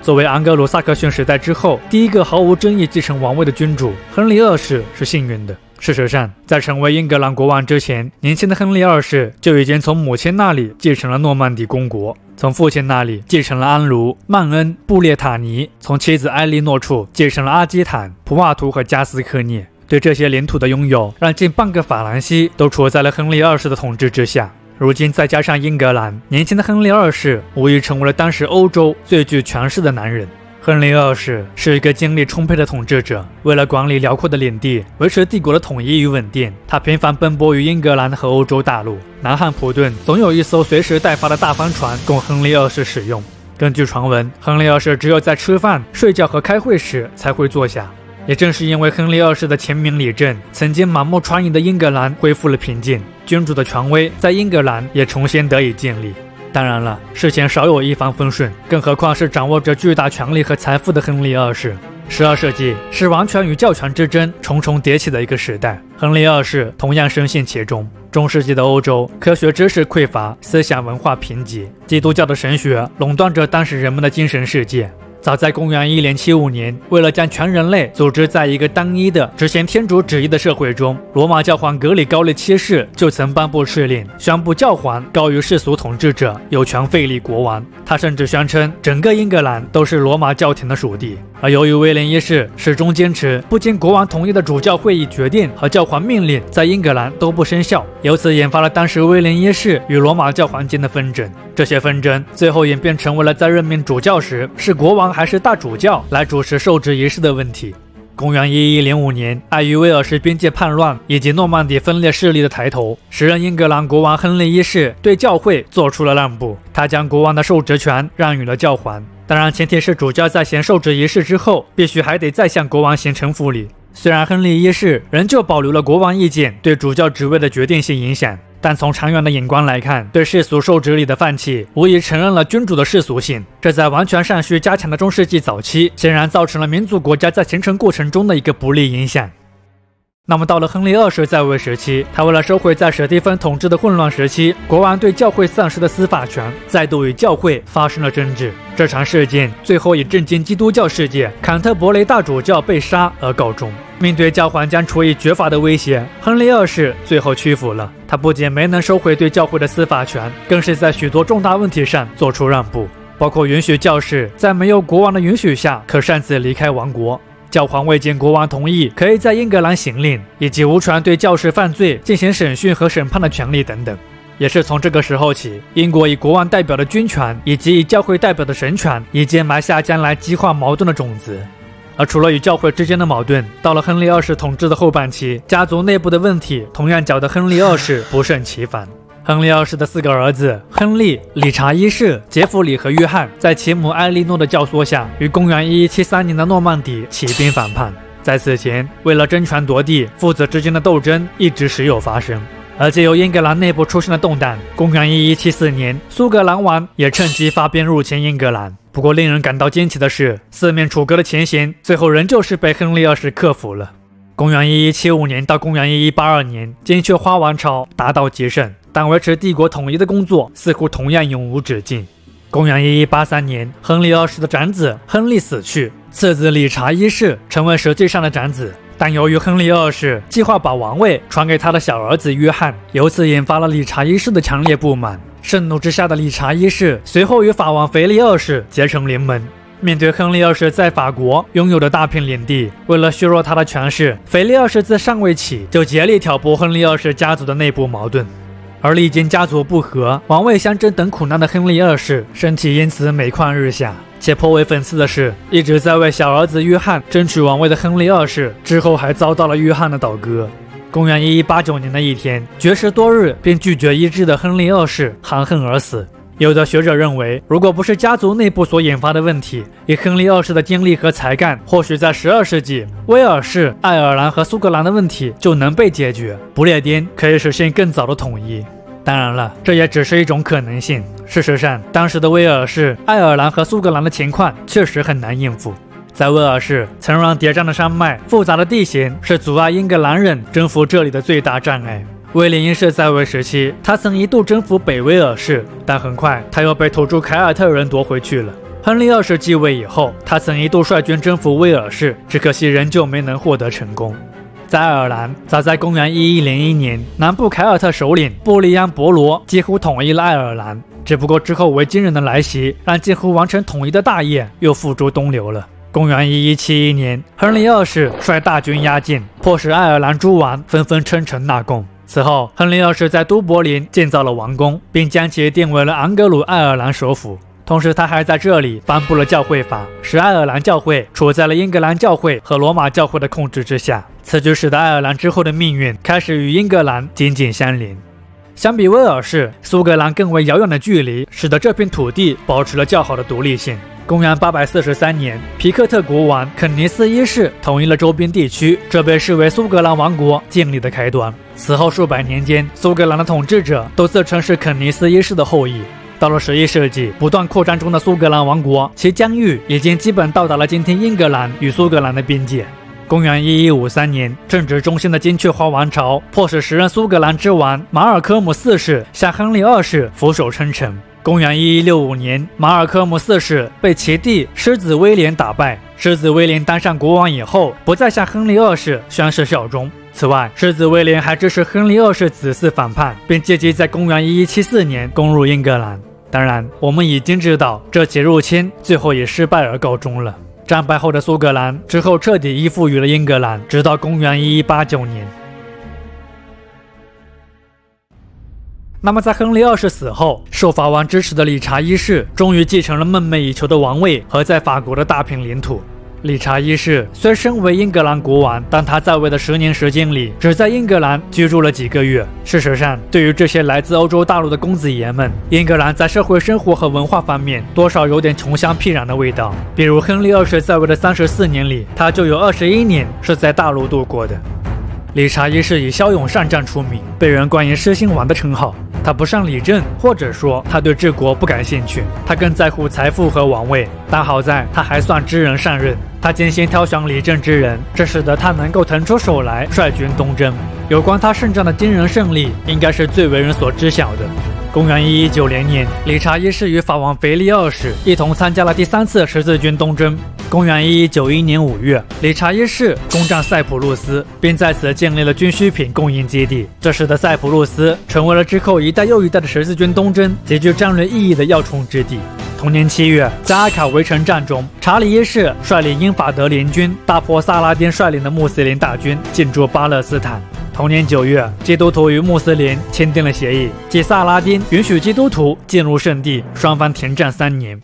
作为安格鲁萨克逊时代之后第一个毫无争议继承王位的君主，亨利二世是幸运的。事实上，在成为英格兰国王之前，年轻的亨利二世就已经从母亲那里继承了诺曼底公国，从父亲那里继承了安茹、曼恩、布列塔尼，从妻子埃莉诺处继承了阿基坦、普瓦图和加斯科涅。对这些领土的拥有，让近半个法兰西都处在了亨利二世的统治之下。如今再加上英格兰，年轻的亨利二世无疑成为了当时欧洲最具权势的男人。亨利二世是一个精力充沛的统治者，为了管理辽阔的领地，维持帝国的统一与稳定，他频繁奔波于英格兰和欧洲大陆。南汉普顿总有一艘随时待发的大帆船供亨利二世使用。根据传闻，亨利二世只有在吃饭、睡觉和开会时才会坐下。也正是因为亨利二世的前明理政，曾经满目疮痍的英格兰恢复了平静，君主的权威在英格兰也重新得以建立。当然了，事前少有一帆风顺，更何况是掌握着巨大权力和财富的亨利二世。十二世纪是王权与教权之争重重叠起的一个时代，亨利二世同样深陷其中。中世纪的欧洲，科学知识匮乏，思想文化贫瘠，基督教的神学垄断着当时人们的精神世界。早在公元一零七五年，为了将全人类组织在一个单一的执行天主旨意的社会中，罗马教皇格里高利七世就曾颁布敕令，宣布教皇高于世俗统治者，有权废立国王。他甚至宣称，整个英格兰都是罗马教廷的属地。而由于威廉一世始终坚持不经国王同意的主教会议决定和教皇命令在英格兰都不生效，由此引发了当时威廉一世与罗马教皇间的纷争。这些纷争最后演变成为了在任命主教时是国王还是大主教来主持受职仪式的问题。公元一一零五年，碍于威尔士边界叛乱以及诺曼底分裂势力的抬头，时任英格兰国王亨利一世对教会做出了让步，他将国王的受职权让予了教皇。当然，前提是主教在行受旨仪式之后，必须还得再向国王行臣服礼。虽然亨利一世仍旧保留了国王意见对主教职位的决定性影响，但从长远的眼光来看，对世俗受旨礼的放弃，无疑承认了君主的世俗性。这在完全尚需加强的中世纪早期，显然造成了民族国家在形成过程中的一个不利影响。那么到了亨利二世在位时期，他为了收回在史蒂芬统治的混乱时期国王对教会丧失的司法权，再度与教会发生了争执。这场事件最后以震惊基督教世界、坎特伯雷大主教被杀而告终。面对教皇将处以绝罚的威胁，亨利二世最后屈服了。他不仅没能收回对教会的司法权，更是在许多重大问题上做出让步，包括允许教士在没有国王的允许下可擅自离开王国。教皇未经国王同意，可以在英格兰行令，以及无权对教士犯罪进行审讯和审判的权利等等。也是从这个时候起，英国以国王代表的君权，以及以教会代表的神权，已经埋下将来激化矛盾的种子。而除了与教会之间的矛盾，到了亨利二世统治的后半期，家族内部的问题同样搅得亨利二世不胜其烦。亨利二世的四个儿子亨利、理查一世、杰弗里和约翰，在其母艾莉诺的教唆下，于公元一一七三年的诺曼底起兵反叛。在此前，为了争权夺地，父子之间的斗争一直时有发生。而借由英格兰内部出现的动荡，公元一一七四年，苏格兰王也趁机发兵入侵英格兰。不过，令人感到惊奇的是，四面楚歌的前嫌，最后仍旧是被亨利二世克服了。公元一一七五年到公元一一八二年，金雀花王朝达到极盛。但维持帝国统一的工作似乎同样永无止境。公元一一八三年，亨利二世的长子亨利死去，次子理查一世成为实际上的长子。但由于亨利二世计划把王位传给他的小儿子约翰，由此引发了理查一世的强烈不满。盛怒之下的理查一世随后与法王腓力二世结成联盟。面对亨利二世在法国拥有的大片领地，为了削弱他的权势，腓力二世自上位起就竭力挑拨亨利二世家族的内部矛盾。而历经家族不和、王位相争等苦难的亨利二世，身体因此每况日下。且颇为讽刺的是，一直在为小儿子约翰争取王位的亨利二世，之后还遭到了约翰的倒戈。公元一一八九年的一天，绝食多日并拒绝医治的亨利二世含恨而死。有的学者认为，如果不是家族内部所引发的问题，以亨利二世的经历和才干，或许在十二世纪，威尔士、爱尔兰和苏格兰的问题就能被解决，不列颠可以实现更早的统一。当然了，这也只是一种可能性。事实上，当时的威尔士、爱尔兰和苏格兰的情况确实很难应付。在威尔士，层峦叠嶂的山脉、复杂的地形是阻碍英格兰人征服这里的最大障碍。威廉一世在位时期，他曾一度征服北威尔士，但很快他又被土著凯尔特人夺回去了。亨利二世继位以后，他曾一度率军征服威尔士，只可惜仍旧没能获得成功。在爱尔兰，早在公元一一零一年，南部凯尔特首领布利安·博罗几乎统一了爱尔兰，只不过之后维京人的来袭，让几乎完成统一的大业又付诸东流了。公元一一七一年，亨利二世率大军压境，迫使爱尔兰诸王纷纷称臣纳贡。此后，亨利二世在都柏林建造了王宫，并将其定为了昂格鲁爱尔兰首府。同时他还在这里颁布了教会法，使爱尔兰教会处在了英格兰教会和罗马教会的控制之下。此举使得爱尔兰之后的命运开始与英格兰紧紧相连。相比威尔士，苏格兰更为遥远的距离，使得这片土地保持了较好的独立性。公元八百四十三年，皮克特国王肯尼斯一世统一了周边地区，这被视为苏格兰王国建立的开端。此后数百年间，苏格兰的统治者都自称是肯尼斯一世的后裔。到了十一世纪，不断扩张中的苏格兰王国，其疆域已经基本到达了今天英格兰与苏格兰的边界。公元一一五三年，正值中心的金雀花王朝迫使时任苏格兰之王马尔科姆四世向亨利二世俯首称臣。公元一一六五年，马尔科姆四世被其弟狮子威廉打败。狮子威廉当上国王以后，不再向亨利二世宣誓效忠。此外，狮子威廉还支持亨利二世子嗣反叛，并借机在公元一一七四年攻入英格兰。当然，我们已经知道这起入侵最后以失败而告终了。战败后的苏格兰之后彻底依附于了英格兰，直到公元一一八九年。那么，在亨利二世死后，受法王支持的理查一世终于继承了梦寐以求的王位和在法国的大片领土。理查一世虽身为英格兰国王，但他在位的十年时间里，只在英格兰居住了几个月。事实上，对于这些来自欧洲大陆的公子爷们，英格兰在社会生活和文化方面多少有点穷乡僻壤的味道。比如，亨利二世在位的三十四年里，他就有二十一年是在大陆度过的。理查一世以骁勇善战出名，被人冠以“狮心王”的称号。他不善理政，或者说他对治国不感兴趣，他更在乎财富和王位。但好在他还算知人善任，他精心挑选理政之人，这使得他能够腾出手来率军东征。有关他胜仗的惊人胜利，应该是最为人所知晓的。公元一一九零年，理查一世与法王腓力二世一同参加了第三次十字军东征。公元一一九一年五月，理查一世攻占塞浦路斯，并在此建立了军需品供应基地，这使得塞浦路斯成为了之后一代又一代的十字军东征极具战略意义的要冲之地。同年七月，在阿卡围城战中，查理一世率领英法德联军大破萨拉丁率领的穆斯林大军，进驻巴勒斯坦。同年九月，基督徒与穆斯林签订了协议，即萨拉丁允许基督徒进入圣地，双方停战三年。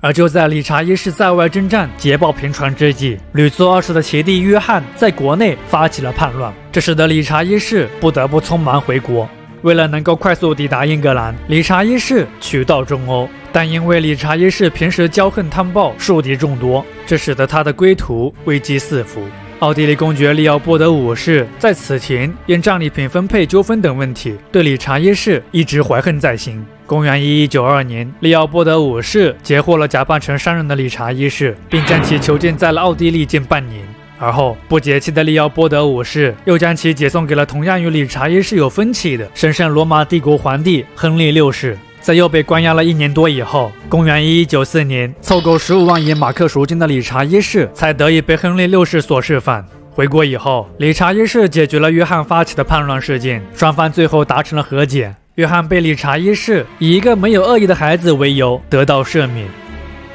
而就在理查一世在外征战、捷报频传之际，吕佐二世的前弟约翰在国内发起了叛乱，这使得理查一世不得不匆忙回国。为了能够快速抵达英格兰，理查一世取道中欧，但因为理查一世平时骄横贪暴、树敌众多，这使得他的归途危机四伏。奥地利公爵利奥波德五世在此前因战利品分配纠纷等问题，对理查一世一直怀恨在心。公元一一九二年，利奥波德五世截获了假扮成商人的理查一世，并将其囚禁在了奥地利近半年。而后，不解气的利奥波德五世又将其解送给了同样与理查一世有分歧的神圣罗马帝国皇帝亨利六世。在又被关押了一年多以后，公元一一九四年，凑够十五万银马克赎金的理查一世才得以被亨利六世所释放。回国以后，理查一世解决了约翰发起的叛乱事件，双方最后达成了和解。约翰被理查一世以一个没有恶意的孩子为由得到赦免。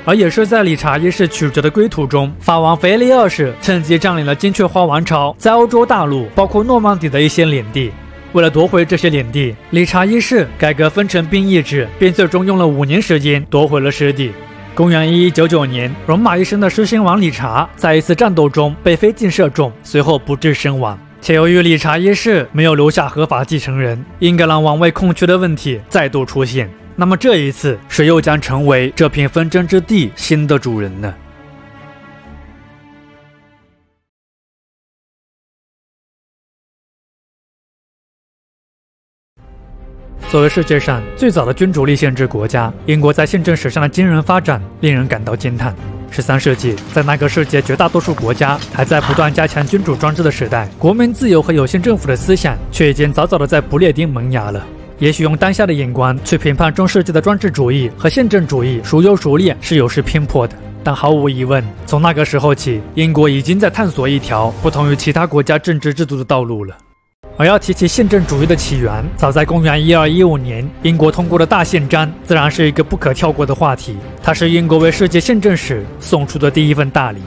而也是在理查一世曲折的归途中，法王腓力二世趁机占领了金雀花王朝在欧洲大陆，包括诺曼底的一些领地。为了夺回这些领地，理查一世改革分成兵役制，并最终用了五年时间夺回了失地。公元一一九九年，戎马一生的狮心王理查在一次战斗中被飞箭射中，随后不治身亡。且由于理查一世没有留下合法继承人，英格兰王位空缺的问题再度出现。那么这一次，谁又将成为这片纷争之地新的主人呢？作为世界上最早的君主立宪制国家，英国在宪政史上的惊人发展令人感到惊叹。十三世纪，在那个世界绝大多数国家还在不断加强君主专制的时代，国民自由和有限政府的思想却已经早早的在不列颠萌芽了。也许用当下的眼光去评判中世纪的专制主义和宪政主义孰优孰劣是有失偏颇的，但毫无疑问，从那个时候起，英国已经在探索一条不同于其他国家政治制度的道路了。而要提起宪政主义的起源，早在公元一二一五年，英国通过的大宪章自然是一个不可跳过的话题。它是英国为世界宪政史送出的第一份大礼。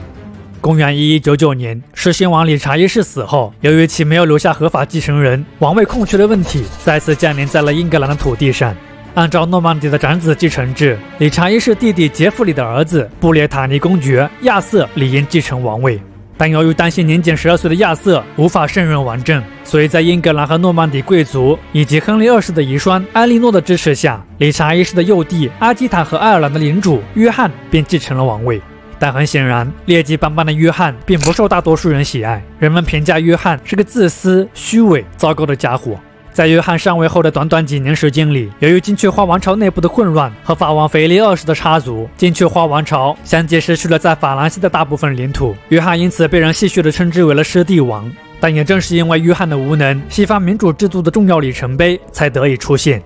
公元一一九九年，狮心王理查一世死后，由于其没有留下合法继承人，王位空缺的问题再次降临在了英格兰的土地上。按照诺曼底的长子继承制，理查一世弟弟杰弗里的儿子布列塔尼公爵亚瑟理应继承王位。但由于担心年仅十二岁的亚瑟无法胜任王政，所以在英格兰和诺曼底贵族以及亨利二世的遗孀埃莉诺的支持下，理查一世的幼弟阿基坦和爱尔兰的领主约翰便继承了王位。但很显然，劣迹斑斑的约翰并不受大多数人喜爱。人们评价约翰是个自私、虚伪、糟糕的家伙。在约翰上位后的短短几年时间里，由于金雀花王朝内部的混乱和法王腓力二世的插足，金雀花王朝相继失去了在法兰西的大部分领土。约翰因此被人戏谑地称之为了失地王。但也正是因为约翰的无能，西方民主制度的重要里程碑才得以出现。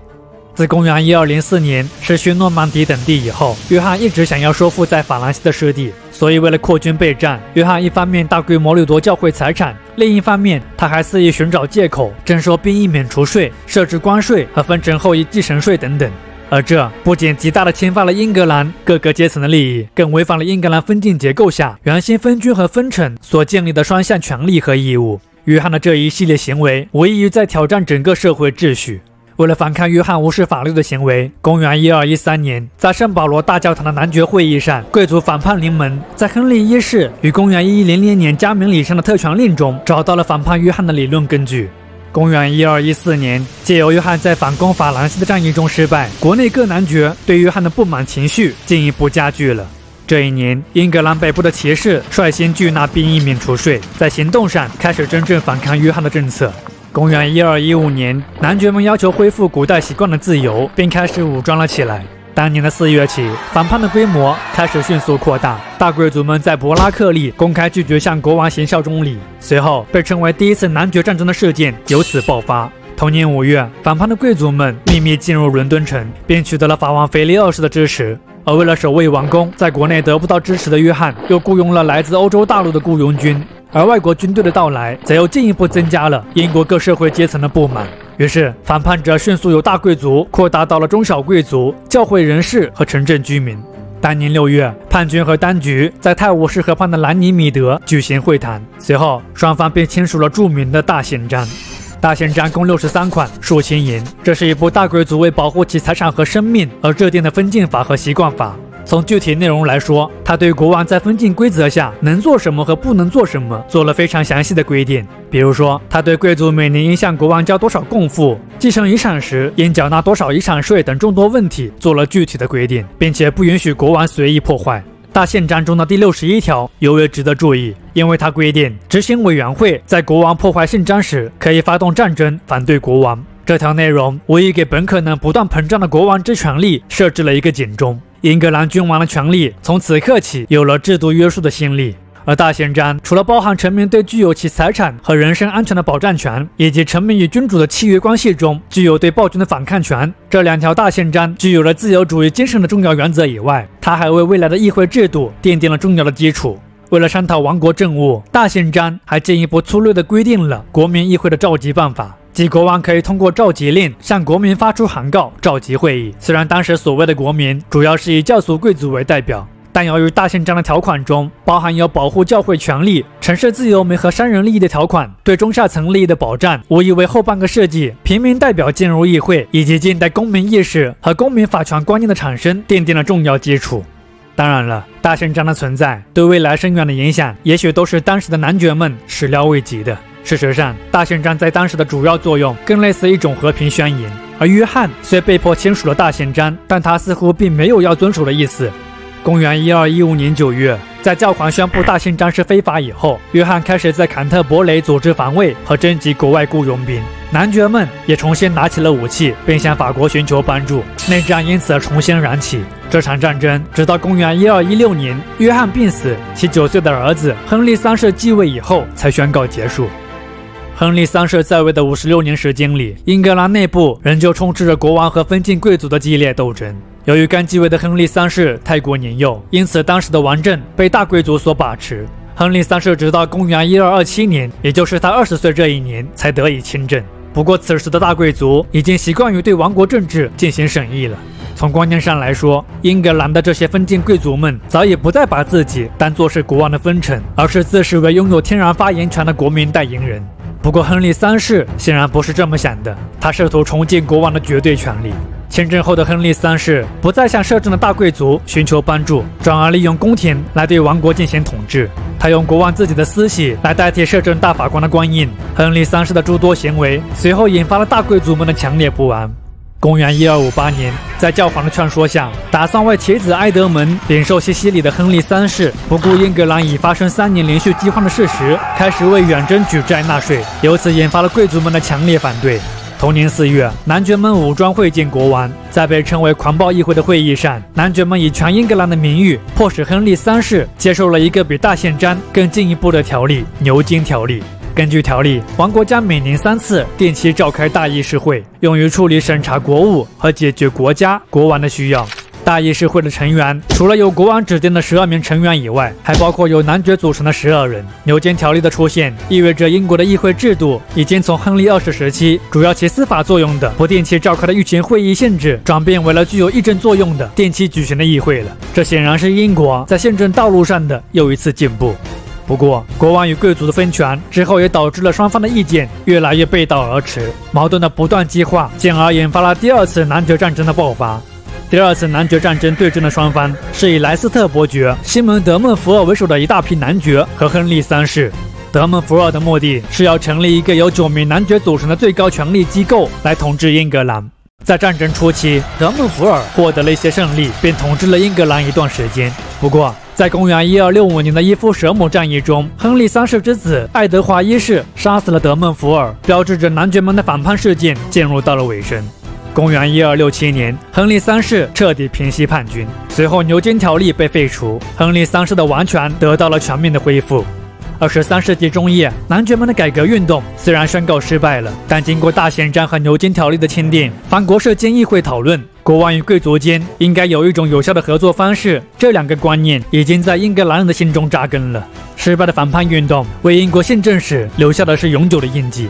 自公元一二零四年失去诺曼底等地以后，约翰一直想要收复在法兰西的失地，所以为了扩军备战，约翰一方面大规模掠夺教会财产，另一方面他还肆意寻找借口征收兵役免除税、设置关税和分成后裔继承税等等。而这不仅极大地侵犯了英格兰各个阶层的利益，更违反了英格兰分境结构下原先分军和分城所建立的双向权利和义务。约翰的这一系列行为无异于在挑战整个社会秩序。为了反抗约翰无视法律的行为，公元一二一三年，在圣保罗大教堂的男爵会议上，贵族反叛临门。在亨利一世于公元一一零零年加冕礼上的特权令中，找到了反叛约翰的理论根据。公元一二一四年，借由约翰在反攻法兰西的战役中失败，国内各男爵对约翰的不满情绪进一步加剧了。这一年，英格兰北部的骑士率先拒纳兵役免除税，在行动上开始真正反抗约翰的政策。公元一二一五年，男爵们要求恢复古代习惯的自由，并开始武装了起来。当年的四月起，反叛的规模开始迅速扩大。大贵族们在伯拉克利公开拒绝向国王行效忠礼，随后被称为第一次男爵战争的事件由此爆发。同年五月，反叛的贵族们秘密进入伦敦城，并取得了法王腓力二世的支持。而为了守卫王宫，在国内得不到支持的约翰，又雇佣了来自欧洲大陆的雇佣军。而外国军队的到来，则又进一步增加了英国各社会阶层的不满。于是，反叛者迅速由大贵族扩大到了中小贵族、教会人士和城镇居民。当年六月，叛军和当局在泰晤士河畔的兰尼米德举行会谈，随后双方便签署了著名的大宪章。大宪章共六十三款，数千言。这是一部大贵族为保护其财产和生命而制定的分禁法和习惯法。从具体内容来说，他对国王在分禁规则下能做什么和不能做什么做了非常详细的规定。比如说，他对贵族每年应向国王交多少贡赋、继承遗产时应缴纳多少遗产税等众多问题做了具体的规定，并且不允许国王随意破坏。大宪章中的第六十一条尤为值得注意，因为它规定执行委员会在国王破坏宪章时可以发动战争反对国王。这条内容无疑给本可能不断膨胀的国王之权力设置了一个警钟。英格兰君王的权力从此刻起有了制度约束的先例，而大宪章除了包含臣民对具有其财产和人身安全的保障权，以及臣民与君主的契约关系中具有对暴君的反抗权这两条大宪章具有了自由主义精神的重要原则以外，它还为未来的议会制度奠定了重要的基础。为了商讨王国政务，大宪章还进一步粗略地规定了国民议会的召集办法。即国王可以通过召集令向国民发出函告，召集会议。虽然当时所谓的国民主要是以教俗贵族为代表，但由于大宪章的条款中包含有保护教会权利、城市自由民和商人利益的条款，对中下层利益的保障，无疑为后半个世纪平民代表进入议会以及近代公民意识和公民法权观念的产生奠定了重要基础。当然了，大宪章的存在对未来深远的影响，也许都是当时的男爵们始料未及的。事实上，大宪章在当时的主要作用更类似一种和平宣言。而约翰虽被迫签署了大宪章，但他似乎并没有要遵守的意思。公元一二一五年九月，在教皇宣布大宪章是非法以后，约翰开始在坎特伯雷组织防卫和征集国外雇佣兵。男爵们也重新拿起了武器，并向法国寻求帮助。内战因此重新燃起。这场战争直到公元一二一六年，约翰病死，其九岁的儿子亨利三世继位以后，才宣告结束。亨利三世在位的五十六年时间里，英格兰内部仍旧充斥着国王和分晋贵族的激烈斗争。由于刚继位的亨利三世太过年幼，因此当时的王政被大贵族所把持。亨利三世直到公元一二二七年，也就是他二十岁这一年，才得以亲政。不过，此时的大贵族已经习惯于对王国政治进行审议了。从观念上来说，英格兰的这些封建贵族们早已不再把自己当作是国王的封臣，而是自视为拥有天然发言权的国民代言人。不过，亨利三世显然不是这么想的。他试图重建国王的绝对权力。亲政后的亨利三世不再向摄政的大贵族寻求帮助，转而利用宫廷来对王国进行统治。他用国王自己的私玺来代替摄政大法官的官印。亨利三世的诸多行为随后引发了大贵族们的强烈不安。公元一二五八年，在教皇的劝说下，打算为其子埃德蒙领受西西里的亨利三世，不顾英格兰已发生三年连续饥荒的事实，开始为远征举债纳税，由此引发了贵族们的强烈反对。同年四月，男爵们武装会见国王，在被称为“狂暴议会”的会议上，男爵们以全英格兰的名誉，迫使亨利三世接受了一个比大宪章更进一步的条例——牛津条例。根据条例，王国将每年三次定期召开大议事会，用于处理审查国务和解决国家国王的需要。大议事会的成员除了由国王指定的十二名成员以外，还包括由男爵组成的十二人。牛津条例的出现意味着英国的议会制度已经从亨利二世时期主要起司法作用的不定期召开的御前会议性质，转变为了具有议政作用的定期举行的议会了。这显然是英国在宪政道路上的又一次进步。不过，国王与贵族的分权之后，也导致了双方的意见越来越背道而驰，矛盾的不断激化，进而引发了第二次男爵战争的爆发。第二次男爵战争对阵的双方是以莱斯特伯爵西蒙·德蒙福尔为首的一大批男爵和亨利三世。德蒙福尔的目的是要成立一个由九名男爵组成的最高权力机构来统治英格兰。在战争初期，德蒙福尔获得了一些胜利，并统治了英格兰一段时间。不过，在公元一二六五年的伊夫舍姆战役中，亨利三世之子爱德华一世杀死了德蒙福尔，标志着男爵们的反叛事件进入到了尾声。公元一二六七年，亨利三世彻底平息叛军，随后牛津条例被废除，亨利三世的王权得到了全面的恢复。二十三世纪中叶，男爵们的改革运动虽然宣告失败了，但经过大宪章和牛津条例的签订，凡国社监议会讨论。国王与贵族间应该有一种有效的合作方式，这两个观念已经在英格兰人的心中扎根了。失败的反叛运动为英国宪政史留下的是永久的印记。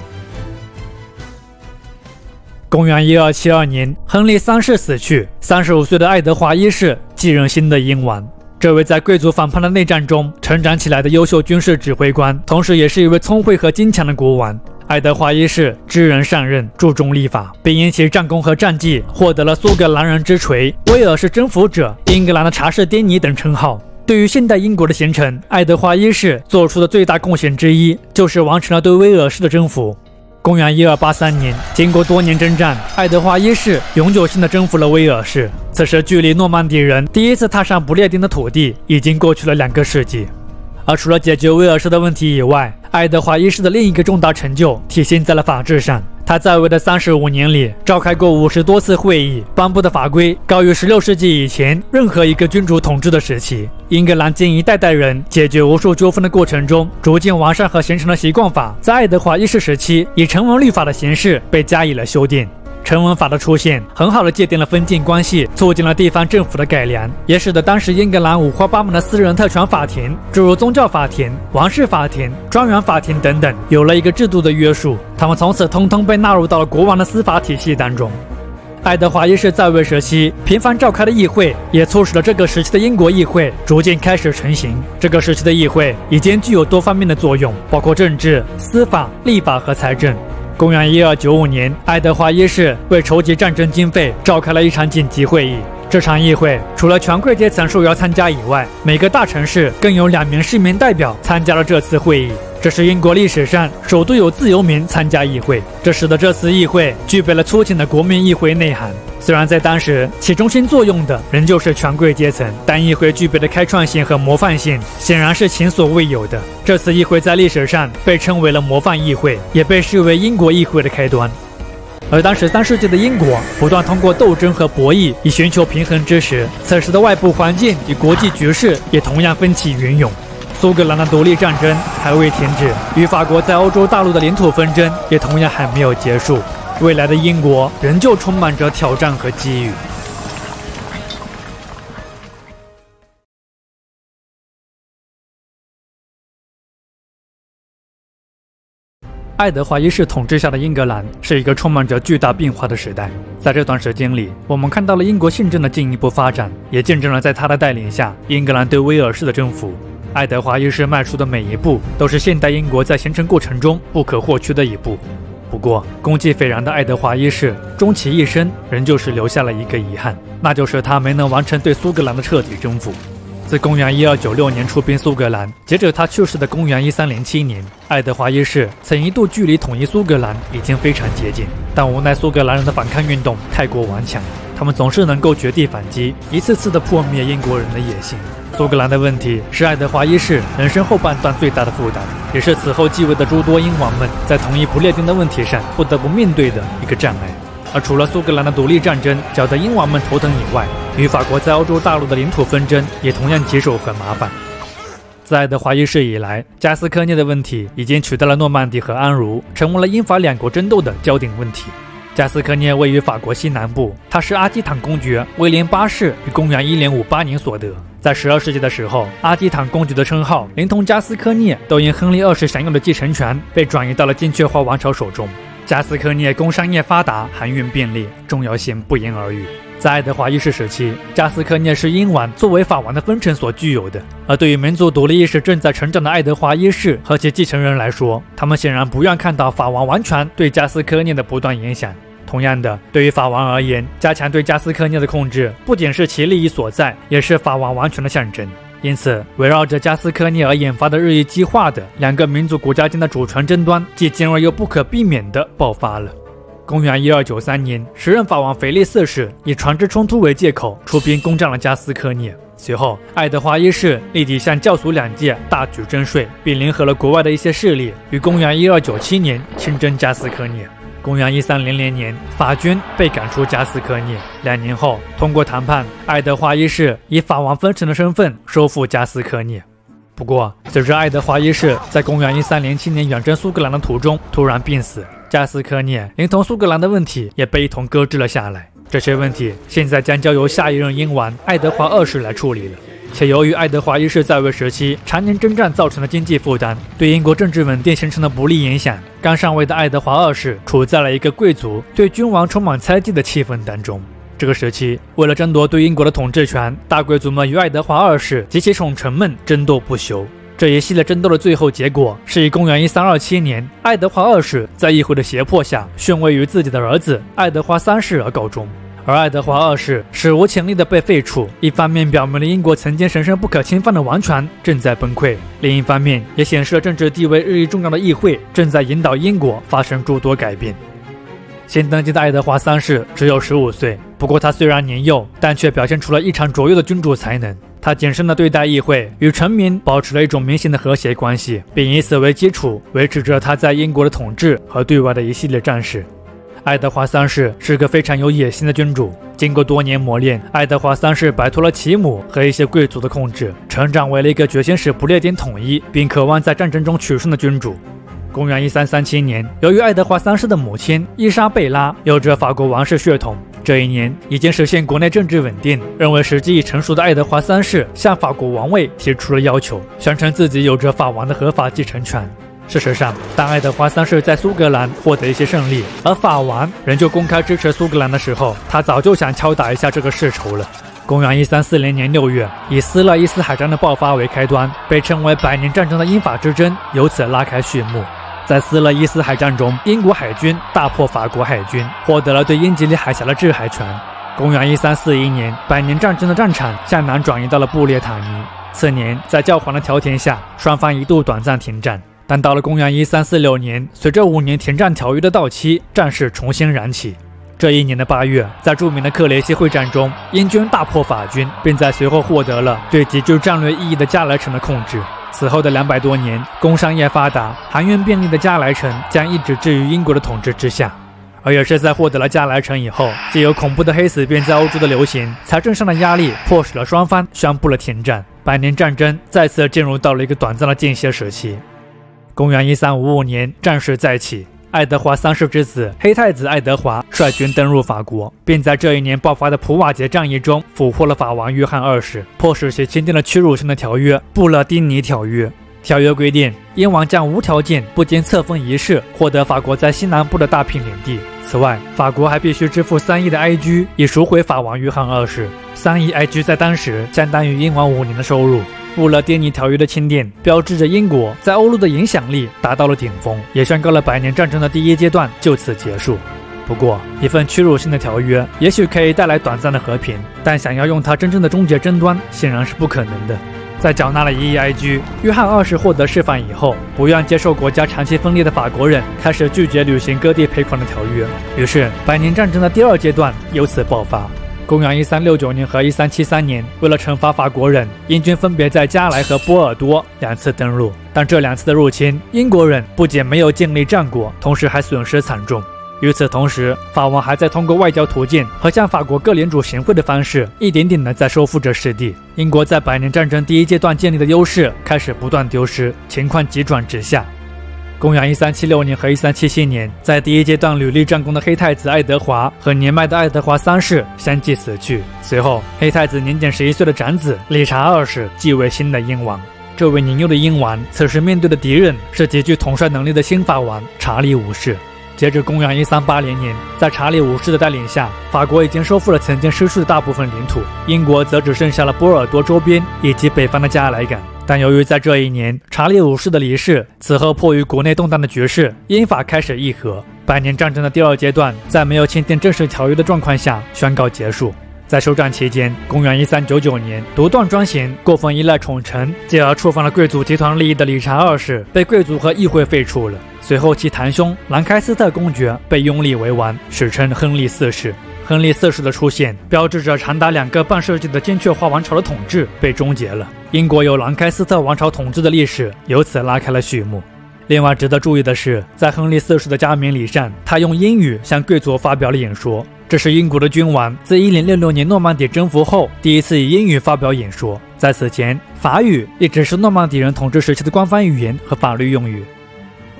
公元一二七二年，亨利三世死去，三十五岁的爱德华一世继任新的英王。这位在贵族反叛的内战中成长起来的优秀军事指挥官，同时也是一位聪慧和坚强的国王。爱德华一世知人善任，注重立法，并因其战功和战绩获得了“苏格兰人之锤”、“威尔士征服者”、“英格兰的查士丁尼”等称号。对于现代英国的形成，爱德华一世做出的最大贡献之一，就是完成了对威尔士的征服。公元一二八三年，经过多年征战，爱德华一世永久性的征服了威尔士。此时，距离诺曼底人第一次踏上不列颠的土地已经过去了两个世纪。而除了解决威尔士的问题以外，爱德华一世的另一个重大成就体现在了法治上。他在位的三十五年里，召开过五十多次会议，颁布的法规高于十六世纪以前任何一个君主统治的时期。英格兰经一代代人解决无数纠纷的过程中，逐渐完善和形成了习惯法，在爱德华一世时期以成文立法的形式被加以了修订。成文法的出现，很好的界定了封建关系，促进了地方政府的改良，也使得当时英格兰五花八门的私人特权法庭，诸如宗教法庭、王室法庭、庄园法庭等等，有了一个制度的约束。他们从此通通被纳入到了国王的司法体系当中。爱德华一世在位时期频繁召开的议会，也促使了这个时期的英国议会逐渐开始成型。这个时期的议会已经具有多方面的作用，包括政治、司法、立法和财政。公元一二九五年，爱德华一世为筹集战争经费，召开了一场紧急会议。这场议会除了权贵阶层受邀参加以外，每个大城市更有两名市民代表参加了这次会议。这是英国历史上首度有自由民参加议会，这使得这次议会具备了粗浅的国民议会内涵。虽然在当时起中心作用的仍旧是权贵阶层，但议会具备的开创性和模范性显然是前所未有的。这次议会在历史上被称为了模范议会，也被视为英国议会的开端。而当十三世纪的英国不断通过斗争和博弈以寻求平衡之时，此时的外部环境与国际局势也同样风起云涌。苏格兰的独立战争还未停止，与法国在欧洲大陆的领土纷争也同样还没有结束。未来的英国仍旧充满着挑战和机遇。爱德华一世统治下的英格兰是一个充满着巨大变化的时代。在这段时间里，我们看到了英国宪政的进一步发展，也见证了在他的带领下，英格兰对威尔士的征服。爱德华一世迈出的每一步，都是现代英国在形成过程中不可或缺的一步。不过，功绩斐然的爱德华一世终其一生，仍旧是留下了一个遗憾，那就是他没能完成对苏格兰的彻底征服。自公元1296年出兵苏格兰，截止他去世的公元1307年，爱德华一世曾一度距离统一苏格兰已经非常接近，但无奈苏格兰人的反抗运动太过顽强，他们总是能够绝地反击，一次次的破灭英国人的野心。苏格兰的问题是爱德华一世人生后半段最大的负担，也是此后继位的诸多英王们在统一不列颠的问题上不得不面对的一个障碍。而除了苏格兰的独立战争搅得英王们头疼以外，与法国在欧洲大陆的领土纷争也同样棘手和麻烦。自爱德华一世以来，加斯科涅的问题已经取代了诺曼底和安茹，成为了英法两国争斗的焦点问题。加斯科涅位于法国西南部，它是阿基坦公爵威廉八世于公元一零五八年所得。在十二世纪的时候，阿基坦公爵的称号连同加斯科涅都因亨利二世享有的继承权被转移到了金雀花王朝手中。加斯科涅工商业发达，航运便利，重要性不言而喻。在爱德华一世时期，加斯科涅是英王作为法王的分臣所具有的。而对于民族独立意识正在成长的爱德华一世和其继承人来说，他们显然不愿看到法王完全对加斯科涅的不断影响。同样的，对于法王而言，加强对加斯科涅的控制，不仅是其利益所在，也是法王王权的象征。因此，围绕着加斯科涅而引发的日益激化的两个民族国家间的主权争端，既尖锐又不可避免地爆发了。公元一二九三年，时任法王腓力四世以船只冲突为借口，出兵攻占了加斯科涅。随后，爱德华一世立即向教俗两界大举征税，并联合了国外的一些势力，于公元一二九七年亲征加斯科涅。公元一三零零年，法军被赶出加斯科涅。两年后，通过谈判，爱德华一世以法王分臣的身份收复加斯科涅。不过，随着爱德华一世在公元一三零七年远征苏格兰的途中突然病死，加斯科涅连同苏格兰的问题也被一同搁置了下来。这些问题现在将交由下一任英王爱德华二世来处理了。且由于爱德华一世在位时期常年征战造成的经济负担，对英国政治稳定形成了不利影响。刚上位的爱德华二世处在了一个贵族对君王充满猜忌的气氛当中。这个时期，为了争夺对英国的统治权，大贵族们与爱德华二世及其宠臣们争斗不休。这一系列争斗的最后结果，是以公元一三二七年，爱德华二世在议会的胁迫下逊位于自己的儿子爱德华三世而告终。而爱德华二世史无前例的被废除，一方面表明了英国曾经神圣不可侵犯的王权正在崩溃，另一方面也显示了政治地位日益重要的议会正在引导英国发生诸多改变。新登基的爱德华三世只有十五岁，不过他虽然年幼，但却表现出了异常卓越的君主才能。他谨慎地对待议会，与臣民保持了一种明显的和谐关系，并以此为基础维持着他在英国的统治和对外的一系列战事。爱德华三世是个非常有野心的君主。经过多年磨练，爱德华三世摆脱了其母和一些贵族的控制，成长为了一个决心使不列颠统一，并渴望在战争中取胜的君主。公元一三三七年，由于爱德华三世的母亲伊莎贝拉有着法国王室血统，这一年已经实现国内政治稳定，认为时机已成熟的爱德华三世向法国王位提出了要求，宣称自己有着法王的合法继承权。事实上，当爱德华三世在苏格兰获得一些胜利，而法王仍旧公开支持苏格兰的时候，他早就想敲打一下这个世仇了。公元一三四零年六月，以斯勒伊斯海战的爆发为开端，被称为百年战争的英法之争由此拉开序幕。在斯勒伊斯海战中，英国海军大破法国海军，获得了对英吉利海峡的制海权。公元一三四一年，百年战争的战场向南转移到了布列塔尼。次年，在教皇的调停下，双方一度短暂停战。但到了公元一三四六年，随着五年停战条约的到期，战事重新燃起。这一年的八月，在著名的克雷西会战中，英军大破法军，并在随后获得了对极具战略意义的加莱城的控制。此后的两百多年，工商业发达、航运便利的加莱城将一直置于英国的统治之下。而也是在获得了加莱城以后，借由恐怖的黑死病在欧洲的流行，财政上的压力迫使了双方宣布了停战。百年战争再次进入到了一个短暂的间歇时期。公元一三五五年，战事再起。爱德华三世之子黑太子爱德华率军登陆法国，并在这一年爆发的普瓦捷战役中俘获了法王约翰二世，迫使其签订了屈辱性的条约《布勒丁尼条约》。条约规定，英王将无条件、不经册封仪式获得法国在西南部的大片领地。此外，法国还必须支付三亿的埃居，以赎回法王约翰二世。三亿埃居在当时相当于英王五年的收入。布勒颠尼条约的签订，标志着英国在欧陆的影响力达到了顶峰，也宣告了百年战争的第一阶段就此结束。不过，一份屈辱性的条约也许可以带来短暂的和平，但想要用它真正的终结争端，显然是不可能的。在缴纳了一亿埃居，约翰二世获得释放以后，不愿接受国家长期分裂的法国人开始拒绝履行割地赔款的条约，于是百年战争的第二阶段由此爆发。公元一三六九年和一三七三年，为了惩罚法国人，英军分别在加莱和波尔多两次登陆，但这两次的入侵，英国人不仅没有建立战果，同时还损失惨重。与此同时，法王还在通过外交途径和向法国各领主行贿的方式，一点点的在收复着失地。英国在百年战争第一阶段建立的优势开始不断丢失，情况急转直下。公元一三七六年和一三七七年，在第一阶段屡立战功的黑太子爱德华和年迈的爱德华三世相继死去。随后，黑太子年仅十一岁的长子理查二世继位新的英王。这位年幼的英王此时面对的敌人是极具统帅能力的新法王查理五世。截至公元一三八零年，在查理五世的带领下，法国已经收复了曾经失去的大部分领土，英国则只剩下了波尔多周边以及北方的加莱港。但由于在这一年查理五世的离世，此后迫于国内动荡的局势，英法开始议和。百年战争的第二阶段在没有签订正式条约的状况下宣告结束。在休战期间，公元一三九九年，独断专行、过分依赖宠臣，继而触犯了贵族集团利益的理查二世被贵族和议会废除了。随后，其堂兄兰开斯特公爵被拥立为王，史称亨利四世。亨利四世的出现，标志着长达两个半世纪的尖雀化王朝的统治被终结了。英国有兰开斯特王朝统治的历史由此拉开了序幕。另外，值得注意的是，在亨利四世的加冕礼上，他用英语向贵族发表了演说。这是英国的君王自1066年诺曼底征服后第一次以英语发表演说。在此前，法语一直是诺曼底人统治时期的官方语言和法律用语。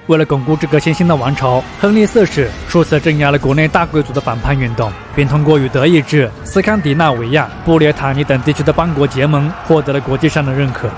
为了巩固这个新兴的王朝，亨利四世数次镇压了国内大贵族的反叛运动，并通过与德意志、斯堪的纳维亚、布列塔尼等地区的邦国结盟，获得了国际上的认可。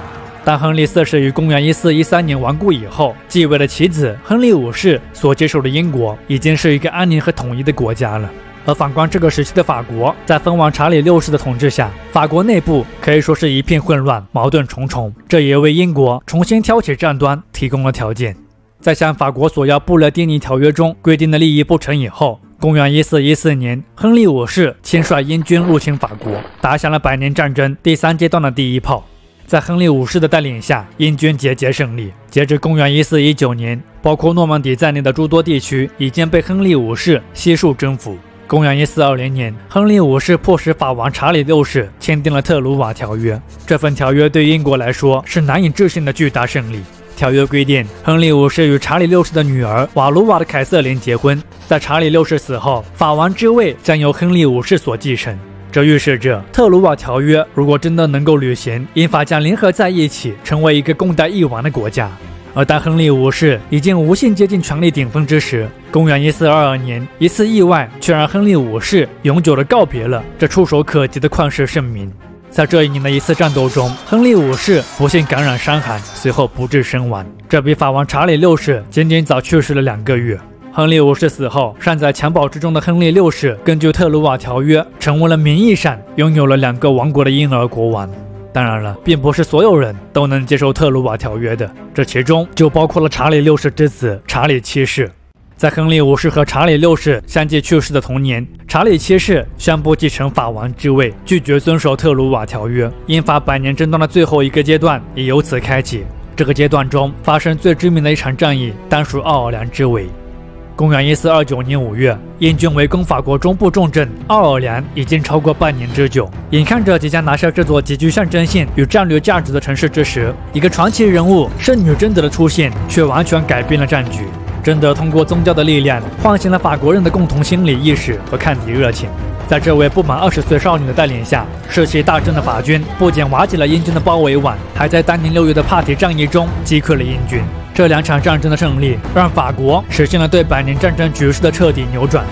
当亨利四世于公元一四一三年亡故以后，继位的其子亨利五世所接手的英国已经是一个安宁和统一的国家了。而反观这个时期的法国，在封王查理六世的统治下，法国内部可以说是一片混乱，矛盾重重。这也为英国重新挑起战端提供了条件。在向法国索要布勒丁尼条约中规定的利益不成以后，公元一四一四年，亨利五世亲率英军入侵法国，打响了百年战争第三阶段的第一炮。在亨利五世的带领下，英军节节胜利。截至公元一四一九年，包括诺曼底在内的诸多地区已经被亨利五世悉数征服。公元一四二零年，亨利五世迫使法王查理六世签订了特鲁瓦条约。这份条约对英国来说是难以置信的巨大胜利。条约规定，亨利五世与查理六世的女儿瓦卢瓦的凯瑟琳结婚。在查理六世死后，法王之位将由亨利五世所继承。这预示着特鲁瓦条约如果真的能够履行，英法将联合在一起，成为一个共戴一王的国家。而当亨利五世已经无限接近权力顶峰之时，公元一四二二年，一次意外却让亨利五世永久的告别了这触手可及的旷世盛名。在这一年的一次战斗中，亨利五世不幸感染伤寒，随后不治身亡。这比法王查理六世仅仅早去世了两个月。亨利五世死后，尚在襁褓之中的亨利六世根据特鲁瓦条约，成为了名义上拥有了两个王国的婴儿国王。当然了，并不是所有人都能接受特鲁瓦条约的，这其中就包括了查理六世之子查理七世。在亨利五世和查理六世相继去世的同年，查理七世宣布继承法王之位，拒绝遵守特鲁瓦条约。英法百年争端的最后一个阶段也由此开启。这个阶段中发生最知名的一场战役，当属奥尔良之围。公元一四二九年五月，英军围攻法国中部重镇奥尔良已经超过半年之久。眼看着即将拿下这座极具象征性与战略价值的城市之时，一个传奇人物圣女贞德的出现却完全改变了战局。真德通过宗教的力量，唤醒了法国人的共同心理意识和抗敌热情。在这位不满二十岁少女的带领下，士气大振的法军不仅瓦解了英军的包围网，还在当年六月的帕提战役中击溃了英军。这两场战争的胜利，让法国实现了对百年战争局势的彻底扭转。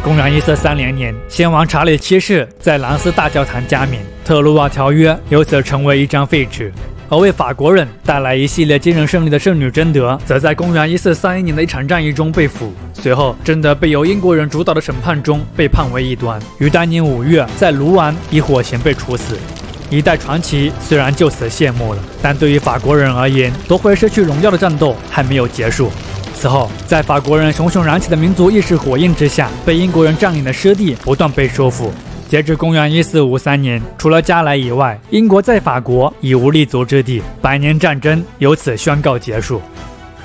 公元一四三零年，先王查理七世在兰斯大教堂加冕，特鲁瓦条约由此成为一张废纸。而为法国人带来一系列惊人胜利的圣女贞德，则在公元一四三一年的一场战役中被俘。随后，贞德被由英国人主导的审判中被判为异端，于当年五月在卢昂以火刑被处死。一代传奇虽然就此谢幕了，但对于法国人而言，夺回失去荣耀的战斗还没有结束。此后，在法国人熊熊燃起的民族意识火焰之下，被英国人占领的失地不断被收复。截至公元一四五三年，除了加莱以外，英国在法国已无立足之地，百年战争由此宣告结束。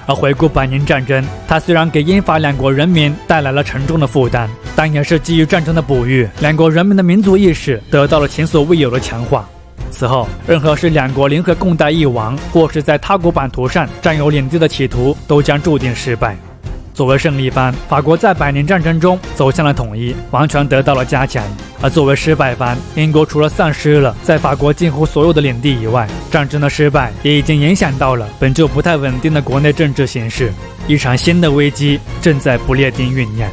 而回顾百年战争，它虽然给英法两国人民带来了沉重的负担，但也是基于战争的哺育，两国人民的民族意识得到了前所未有的强化。此后，任何是两国联合共戴一王，或是在他国版图上占有领地的企图，都将注定失败。作为胜利方，法国在百年战争中走向了统一，完全得到了加强；而作为失败方，英国除了丧失了在法国近乎所有的领地以外，战争的失败也已经影响到了本就不太稳定的国内政治形势。一场新的危机正在不列颠酝酿。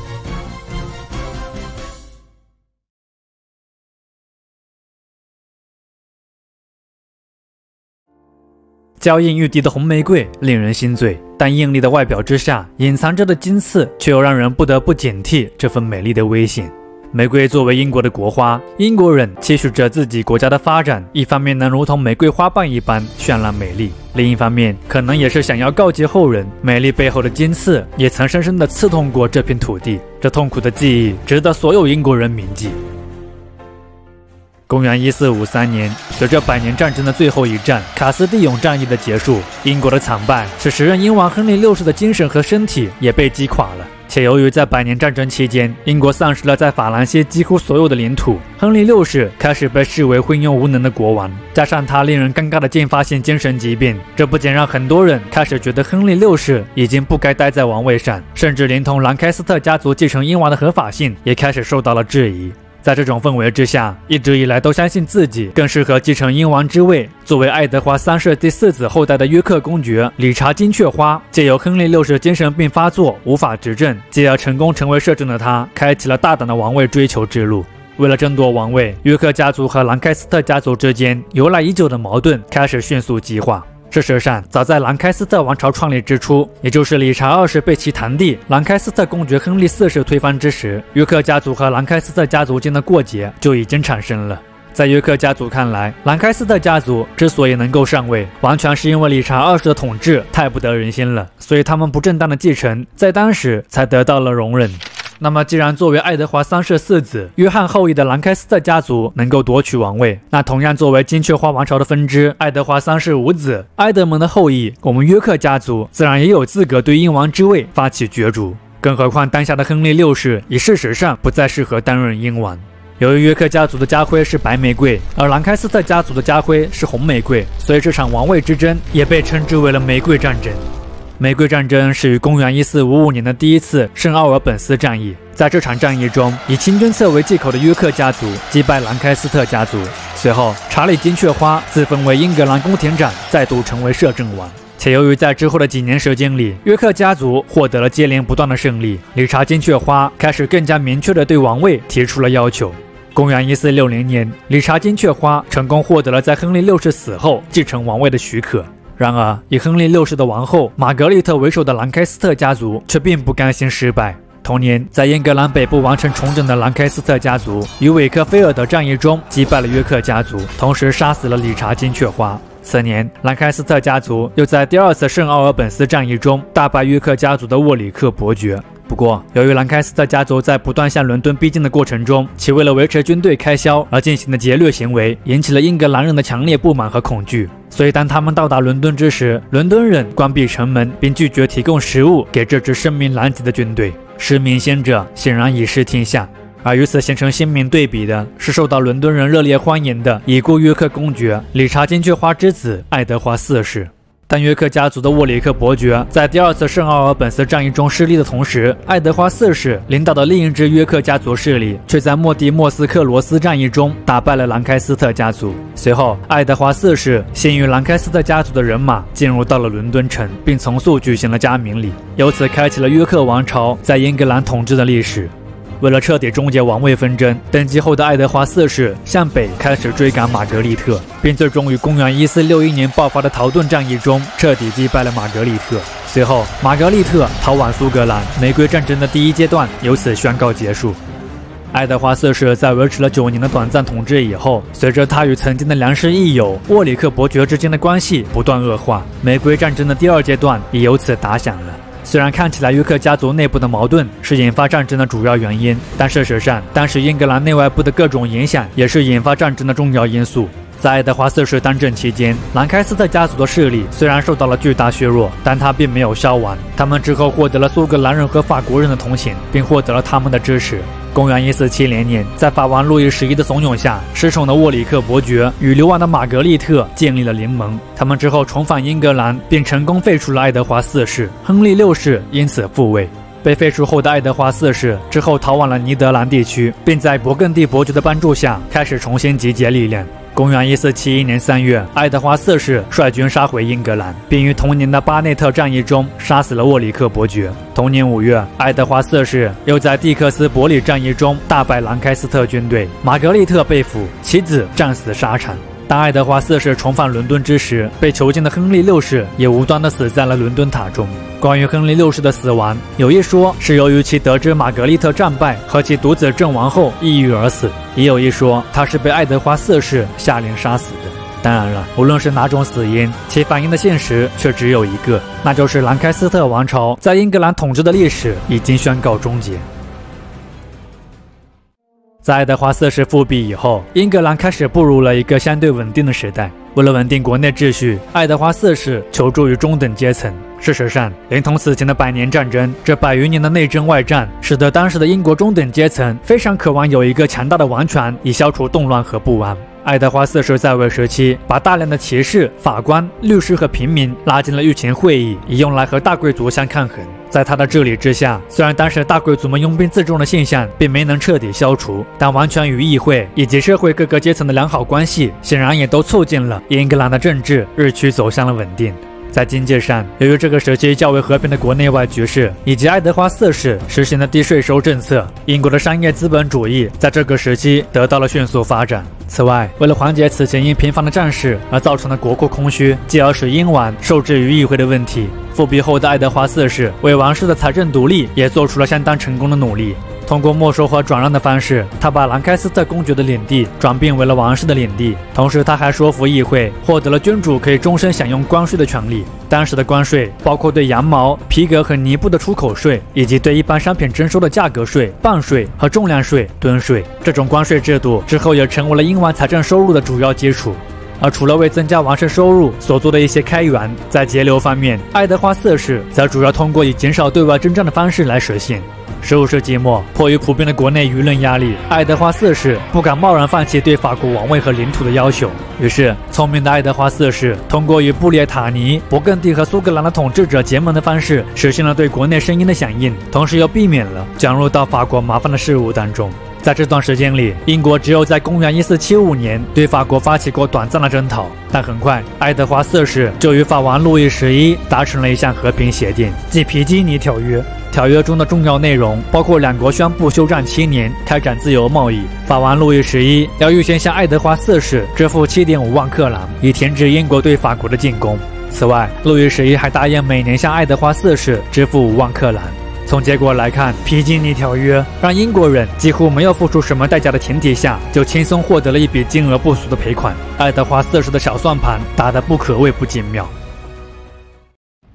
娇艳欲滴的红玫瑰令人心醉，但艳丽的外表之下隐藏着的金刺，却又让人不得不警惕这份美丽的危险。玫瑰作为英国的国花，英国人期许着自己国家的发展，一方面能如同玫瑰花瓣一般绚烂美丽，另一方面可能也是想要告诫后人，美丽背后的金刺也曾深深地刺痛过这片土地，这痛苦的记忆值得所有英国人铭记。公元一四五三年，随着百年战争的最后一战——卡斯蒂永战役的结束，英国的惨败使时任英王亨利六世的精神和身体也被击垮了。且由于在百年战争期间，英国丧失了在法兰西几乎所有的领土，亨利六世开始被视为昏庸无能的国王。加上他令人尴尬的进发性精神疾病，这不仅让很多人开始觉得亨利六世已经不该待在王位上，甚至连同兰开斯特家族继承英王的合法性也开始受到了质疑。在这种氛围之下，一直以来都相信自己更适合继承英王之位。作为爱德华三世第四子后代的约克公爵理查金雀花，借由亨利六世精神病发作无法执政，继而成功成为摄政的他，开启了大胆的王位追求之路。为了争夺王位，约克家族和兰开斯特家族之间由来已久的矛盾开始迅速激化。事实上，早在兰开斯特王朝创立之初，也就是理查二世被其堂弟兰开斯特公爵亨利四世推翻之时，约克家族和兰开斯特家族间的过节就已经产生了。在约克家族看来，兰开斯特家族之所以能够上位，完全是因为理查二世的统治太不得人心了，所以他们不正当的继承，在当时才得到了容忍。那么，既然作为爱德华三世四子、约翰后裔的兰开斯特家族能够夺取王位，那同样作为金雀花王朝的分支，爱德华三世五子埃德蒙的后裔，我们约克家族自然也有资格对英王之位发起角逐。更何况，当下的亨利六世已事实上不再适合担任英王。由于约克家族的家徽是白玫瑰，而兰开斯特家族的家徽是红玫瑰，所以这场王位之争也被称之为了玫瑰战争。玫瑰战争始于公元一四五五年的第一次圣奥尔本斯战役。在这场战役中，以清真寺为借口的约克家族击败兰开斯特家族。随后，查理金雀花自封为英格兰宫廷长，再度成为摄政王。且由于在之后的几年时间里，约克家族获得了接连不断的胜利，理查金雀花开始更加明确地对王位提出了要求。公元一四六零年，理查金雀花成功获得了在亨利六世死后继承王位的许可。然而，以亨利六世的王后玛格丽特为首的兰开斯特家族却并不甘心失败。同年，在英格兰北部完成重整的兰开斯特家族于韦克菲尔德战役中击败了约克家族，同时杀死了理查金雀花。次年，兰开斯特家族又在第二次圣奥尔本斯战役中大败约克家族的沃里克伯爵。不过，由于兰开斯特家族在不断向伦敦逼近的过程中，其为了维持军队开销而进行的劫掠行为，引起了英格兰人的强烈不满和恐惧。所以，当他们到达伦敦之时，伦敦人关闭城门，并拒绝提供食物给这支声名狼藉的军队。失明先者显然已失天下。而与此形成鲜明对比的是，受到伦敦人热烈欢迎的已故约克公爵理查金雀花之子爱德华四世。但约克家族的沃里克伯爵在第二次圣奥尔本斯战役中失利的同时，爱德华四世领导的另一支约克家族势力却在莫蒂莫斯克罗斯战役中打败了兰开斯特家族。随后，爱德华四世先于兰开斯特家族的人马进入到了伦敦城，并从速举行了加冕礼，由此开启了约克王朝在英格兰统治的历史。为了彻底终结王位纷争，登基后的爱德华四世向北开始追赶玛格丽特，并最终于公元一四六一年爆发的陶顿战役中彻底击败了玛格丽特。随后，玛格丽特逃往苏格兰，玫瑰战争的第一阶段由此宣告结束。爱德华四世在维持了九年的短暂统治以后，随着他与曾经的良师益友沃里克伯爵之间的关系不断恶化，玫瑰战争的第二阶段也由此打响了。虽然看起来约克家族内部的矛盾是引发战争的主要原因，但事实上，当时英格兰内外部的各种影响也是引发战争的重要因素。在爱德华四世当政期间，兰开斯特家族的势力虽然受到了巨大削弱，但他并没有消亡。他们之后获得了苏格兰人和法国人的同情，并获得了他们的支持。公元一四七零年，在法王路易十一的怂恿下，失宠的沃里克伯爵与流亡的玛格丽特建立了联盟。他们之后重返英格兰，并成功废除了爱德华四世。亨利六世因此复位。被废除后的爱德华四世之后逃往了尼德兰地区，并在勃艮第伯爵的帮助下开始重新集结力量。公元一四七一年三月，爱德华四世率军杀回英格兰，并于同年的巴内特战役中杀死了沃里克伯爵。同年五月，爱德华四世又在蒂克斯伯里战役中大败兰开斯特军队，玛格丽特被俘，其子战死沙场。当爱德华四世重返伦敦之时，被囚禁的亨利六世也无端的死在了伦敦塔中。关于亨利六世的死亡，有一说是由于其得知玛格丽特战败和其独子阵亡后抑郁而死，也有一说他是被爱德华四世下令杀死的。当然了，无论是哪种死因，其反映的现实却只有一个，那就是兰开斯特王朝在英格兰统治的历史已经宣告终结。在爱德华四世复辟以后，英格兰开始步入了一个相对稳定的时代。为了稳定国内秩序，爱德华四世求助于中等阶层。事实上，连同此前的百年战争，这百余年的内争外战，使得当时的英国中等阶层非常渴望有一个强大的王权，以消除动乱和不安。爱德华四世在位时期，把大量的骑士、法官、律师和平民拉进了御前会议，以用来和大贵族相抗衡。在他的治理之下，虽然当时大贵族们拥兵自重的现象并没能彻底消除，但完全与议会以及社会各个阶层的良好关系，显然也都促进了英格兰的政治日趋走向了稳定。在经济上，由于这个时期较为和平的国内外局势，以及爱德华四世实行的低税收政策，英国的商业资本主义在这个时期得到了迅速发展。此外，为了缓解此前因频繁的战事而造成的国库空虚，继而使英王受制于议会的问题，复辟后的爱德华四世为王室的财政独立也做出了相当成功的努力。通过没收和转让的方式，他把兰开斯特公爵的领地转变为了王室的领地。同时，他还说服议会，获得了君主可以终身享用关税的权利。当时的关税包括对羊毛、皮革和尼布的出口税，以及对一般商品征收的价格税、磅税和重量税、吨税。这种关税制度之后也成为了英王财政收入的主要基础。而除了为增加王室收入所做的一些开源，在节流方面，爱德华四世则主要通过以减少对外征战的方式来实现。十五世纪末，迫于普遍的国内舆论压力，爱德华四世不敢贸然放弃对法国王位和领土的要求。于是，聪明的爱德华四世通过与布列塔尼、勃艮第和苏格兰的统治者结盟的方式，实现了对国内声音的响应，同时又避免了卷入到法国麻烦的事物当中。在这段时间里，英国只有在公元一四七五年对法国发起过短暂的征讨，但很快，爱德华四世就与法王路易十一达成了一项和平协定，即皮基尼条约。条约中的重要内容包括两国宣布休战七年，开展自由贸易。法王路易十一要预先向爱德华四世支付七点五万克朗，以停止英国对法国的进攻。此外，路易十一还答应每年向爱德华四世支付五万克朗。从结果来看，皮金尼条约让英国人几乎没有付出什么代价的前提下，就轻松获得了一笔金额不俗的赔款。爱德华四世的小算盘打得不可谓不精妙。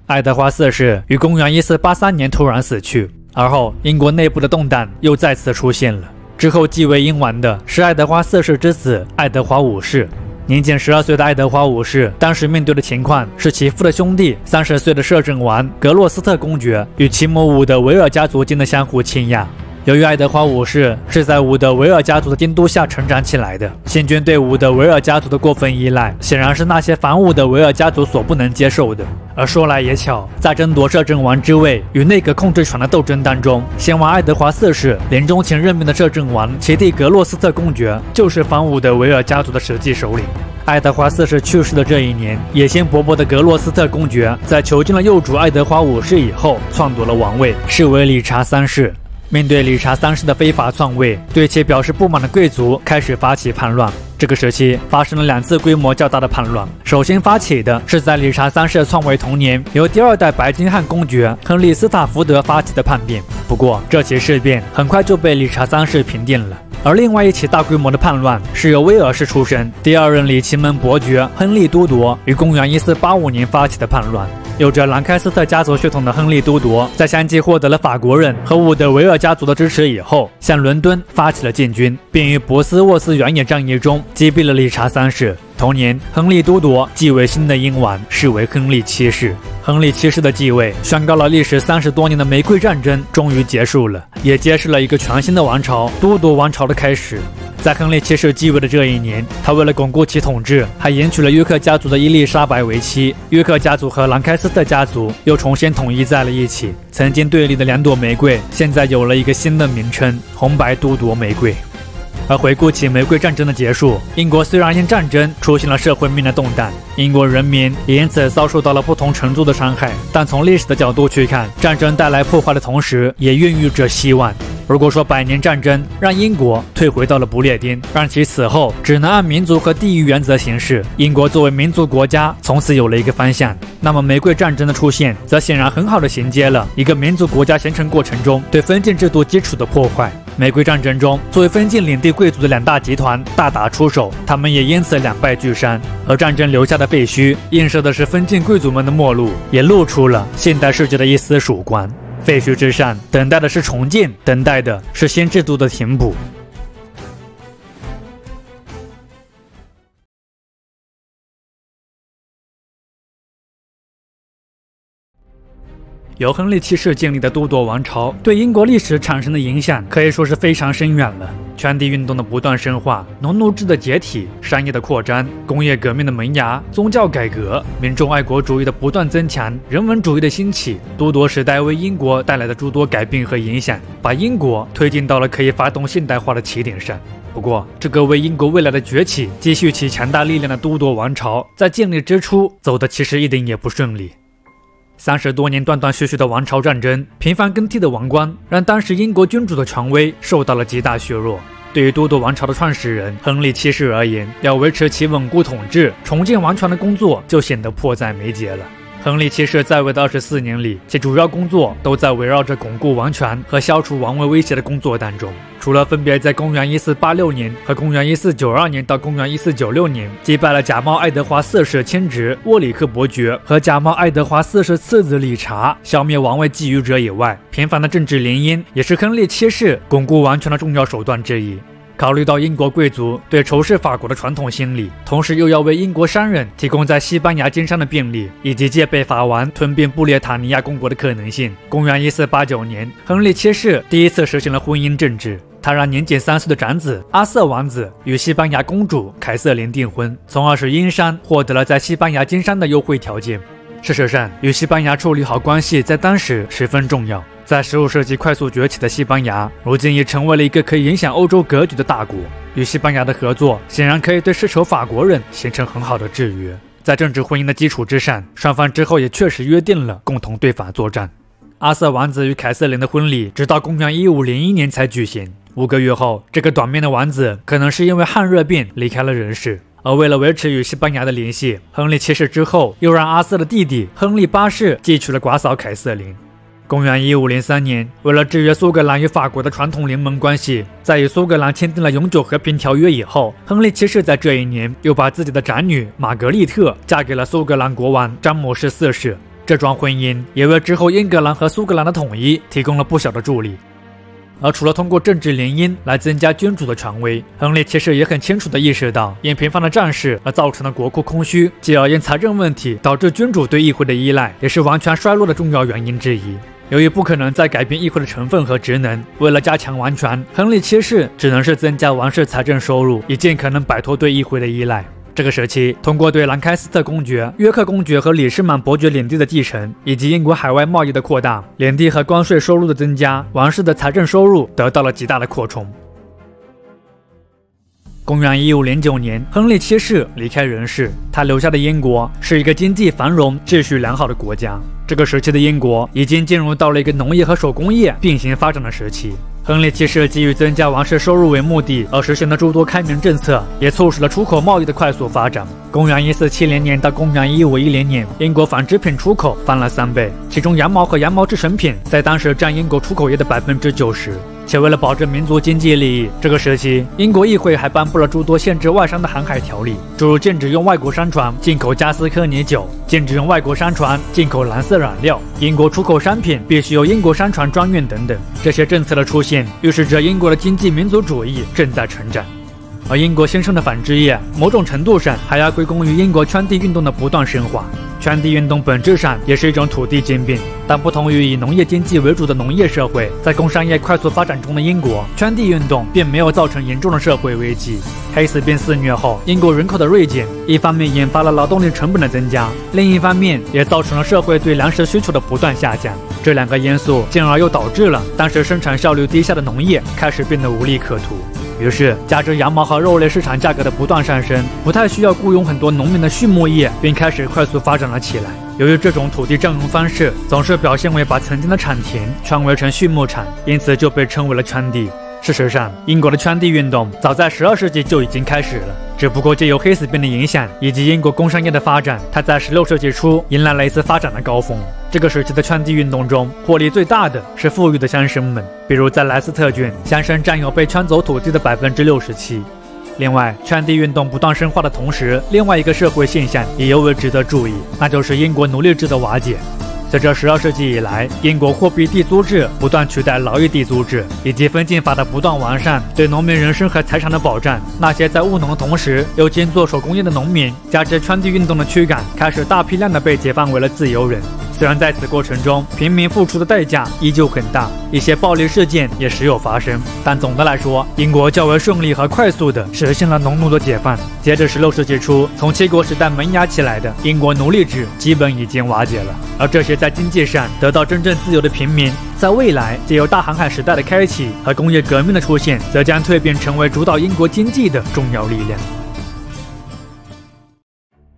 爱德华四世于公元一四八三年突然死去，而后英国内部的动荡又再次出现了。之后继位英王的是爱德华四世之子爱德华五世。年仅十二岁的爱德华五世当时面对的情况是，其父的兄弟三十岁的摄政王格洛斯特公爵与其母伍德维尔家族间的相互倾轧。由于爱德华五世是在伍德维尔家族的监督下成长起来的，新军对伍德维尔家族的过分依赖，显然是那些反伍德维尔家族所不能接受的。而说来也巧，在争夺摄政王之位与内阁控制权的斗争当中，先王爱德华四世临终前任命的摄政王其弟格洛斯特公爵，就是反伍德维尔家族的实际首领。爱德华四世去世的这一年，野心勃勃的格洛斯特公爵在囚禁了幼主爱德华五世以后，篡夺了王位，是为理查三世。面对理查三世的非法篡位，对其表示不满的贵族开始发起叛乱。这个时期发生了两次规模较大的叛乱。首先发起的是在理查三世篡位同年，由第二代白金汉公爵亨利斯塔福德发起的叛变。不过，这起事变很快就被理查三世平定了。而另外一起大规模的叛乱是由威尔士出身、第二任里奇门伯爵亨利都铎于公元1485年发起的叛乱。有着兰开斯特家族血统的亨利都铎，在相继获得了法国人和伍德维尔家族的支持以后，向伦敦发起了进军，并于博斯沃斯原野战役中击毙了理查三世。同年，亨利都铎继位新的英王，是为亨利七世。亨利七世的继位，宣告了历时三十多年的玫瑰战争终于结束了，也揭示了一个全新的王朝——都铎王朝的开始。在亨利七世继位的这一年，他为了巩固其统治，还迎娶了约克家族的伊丽莎白为妻。约克家族和兰开斯特家族又重新统一在了一起。曾经对立的两朵玫瑰，现在有了一个新的名称——红白都铎玫瑰。而回顾起玫瑰战争的结束，英国虽然因战争出现了社会面的动荡，英国人民也因此遭受到了不同程度的伤害，但从历史的角度去看，战争带来破坏的同时，也孕育着希望。如果说百年战争让英国退回到了不列颠，让其此后只能按民族和地域原则行事，英国作为民族国家从此有了一个方向，那么玫瑰战争的出现，则显然很好的衔接了一个民族国家形成过程中对封建制度基础的破坏。玫瑰战争中，作为分晋领地贵族的两大集团大打出手，他们也因此两败俱伤。而战争留下的废墟，映射的是分晋贵族们的末路，也露出了现代世界的一丝曙光。废墟之上，等待的是重建，等待的是新制度的填补。由亨利七世建立的都铎王朝，对英国历史产生的影响可以说是非常深远了。圈地运动的不断深化，农奴制的解体，商业的扩张，工业革命的萌芽，宗教改革，民众爱国主义的不断增强，人文主义的兴起，都铎时代为英国带来的诸多改变和影响，把英国推进到了可以发动现代化的起点上。不过，这个为英国未来的崛起积蓄起强大力量的都铎王朝，在建立之初走的其实一点也不顺利。三十多年断断续续的王朝战争，频繁更替的王冠，让当时英国君主的权威受到了极大削弱。对于都铎王朝的创始人亨利七世而言，要维持其稳固统治、重建王权的工作就显得迫在眉睫了。亨利七世在位的二十四年里，其主要工作都在围绕着巩固王权和消除王位威胁的工作当中。除了分别在公元一四八六年和公元一四九二年到公元一四九六年击败了假冒爱德华四世的亲侄沃里克伯爵和假冒爱德华四世次子理查，消灭王位觊觎者以外，频繁的政治联姻也是亨利七世巩固王权的重要手段之一。考虑到英国贵族对仇视法国的传统心理，同时又要为英国商人提供在西班牙经商的便利，以及戒备法王吞并布列塔尼亚公国的可能性，公元一四八九年，亨利七世第一次实行了婚姻政治。他让年仅三岁的长子阿瑟王子与西班牙公主凯瑟琳订婚，从而使英商获得了在西班牙经商的优惠条件。事实上，与西班牙处理好关系在当时十分重要。在15世纪快速崛起的西班牙，如今已成为了一个可以影响欧洲格局的大国。与西班牙的合作，显然可以对世仇法国人形成很好的制约。在政治婚姻的基础之上，双方之后也确实约定了共同对法作战。阿瑟王子与凯瑟琳的婚礼，直到公元1501年才举行。五个月后，这个短命的王子可能是因为汗热病离开了人世。而为了维持与西班牙的联系，亨利七世之后又让阿瑟的弟弟亨利八世继娶了寡嫂凯瑟琳。公元一五零三年，为了制约苏格兰与法国的传统联盟关系，在与苏格兰签订了永久和平条约以后，亨利七世在这一年又把自己的长女玛格丽特嫁给了苏格兰国王詹姆士四世。这桩婚姻也为之后英格兰和苏格兰的统一提供了不小的助力。而除了通过政治联姻来增加君主的权威，亨利七世也很清楚地意识到，因频繁的战事而造成的国库空虚，继而因财政问题导致君主对议会的依赖，也是王权衰落的重要原因之一。由于不可能再改变议会的成分和职能，为了加强王权，亨利七世只能是增加王室财政收入，以尽可能摆脱对议会的依赖。这个时期，通过对兰开斯特公爵、约克公爵和里士满伯爵领地的继承，以及英国海外贸易的扩大，领地和关税收入的增加，王室的财政收入得到了极大的扩充。公元一五零九年，亨利七世离开人世，他留下的英国是一个经济繁荣、秩序良好的国家。这个时期的英国已经进入到了一个农业和手工业并行发展的时期。亨利七世基于增加王室收入为目的而实行的诸多开明政策，也促使了出口贸易的快速发展。公元一四七零年到公元一五一零年，英国纺织品出口翻了三倍，其中羊毛和羊毛制成品在当时占英国出口业的百分之九十。且为了保证民族经济利益，这个时期英国议会还颁布了诸多限制外商的航海条例，诸如禁止用外国商船进口加斯科尼酒，禁止用外国商船进口蓝色染料，英国出口商品必须由英国商船专运等等。这些政策的出现，预示着英国的经济民族主义正在成长。而英国兴盛的纺织业，某种程度上还要归功于英国圈地运动的不断深化。圈地运动本质上也是一种土地兼并，但不同于以农业经济为主的农业社会，在工商业快速发展中的英国，圈地运动并没有造成严重的社会危机。黑死病肆虐后，英国人口的锐减，一方面引发了劳动力成本的增加，另一方面也造成了社会对粮食需求的不断下降。这两个因素，进而又导致了当时生产效率低下的农业开始变得无利可图。于是，加之羊毛和肉类市场价格的不断上升，不太需要雇佣很多农民的畜牧业便开始快速发展了起来。由于这种土地占用方式总是表现为把曾经的产田圈围成畜牧场，因此就被称为了圈地。事实上，英国的圈地运动早在12世纪就已经开始了，只不过借由黑死病的影响以及英国工商业的发展，它在16世纪初迎来了一次发展的高峰。这个时期的圈地运动中，获利最大的是富裕的乡绅们，比如在莱斯特郡，乡绅占有被圈走土地的百分之六十七。另外，圈地运动不断深化的同时，另外一个社会现象也尤为值得注意，那就是英国奴隶制的瓦解。随着十二世纪以来，英国货币地租制不断取代劳役地租制，以及分进法的不断完善，对农民人身和财产的保障，那些在务农的同时又兼做手工业的农民，加之圈地运动的驱赶，开始大批量的被解放为了自由人。虽然在此过程中，平民付出的代价依旧很大，一些暴力事件也时有发生，但总的来说，英国较为顺利和快速地实现了农奴的解放。截至十六世纪初，从七国时代萌芽起来的英国奴隶制基本已经瓦解了，而这些在经济上得到真正自由的平民，在未来借由大航海时代的开启和工业革命的出现，则将蜕变成为主导英国经济的重要力量。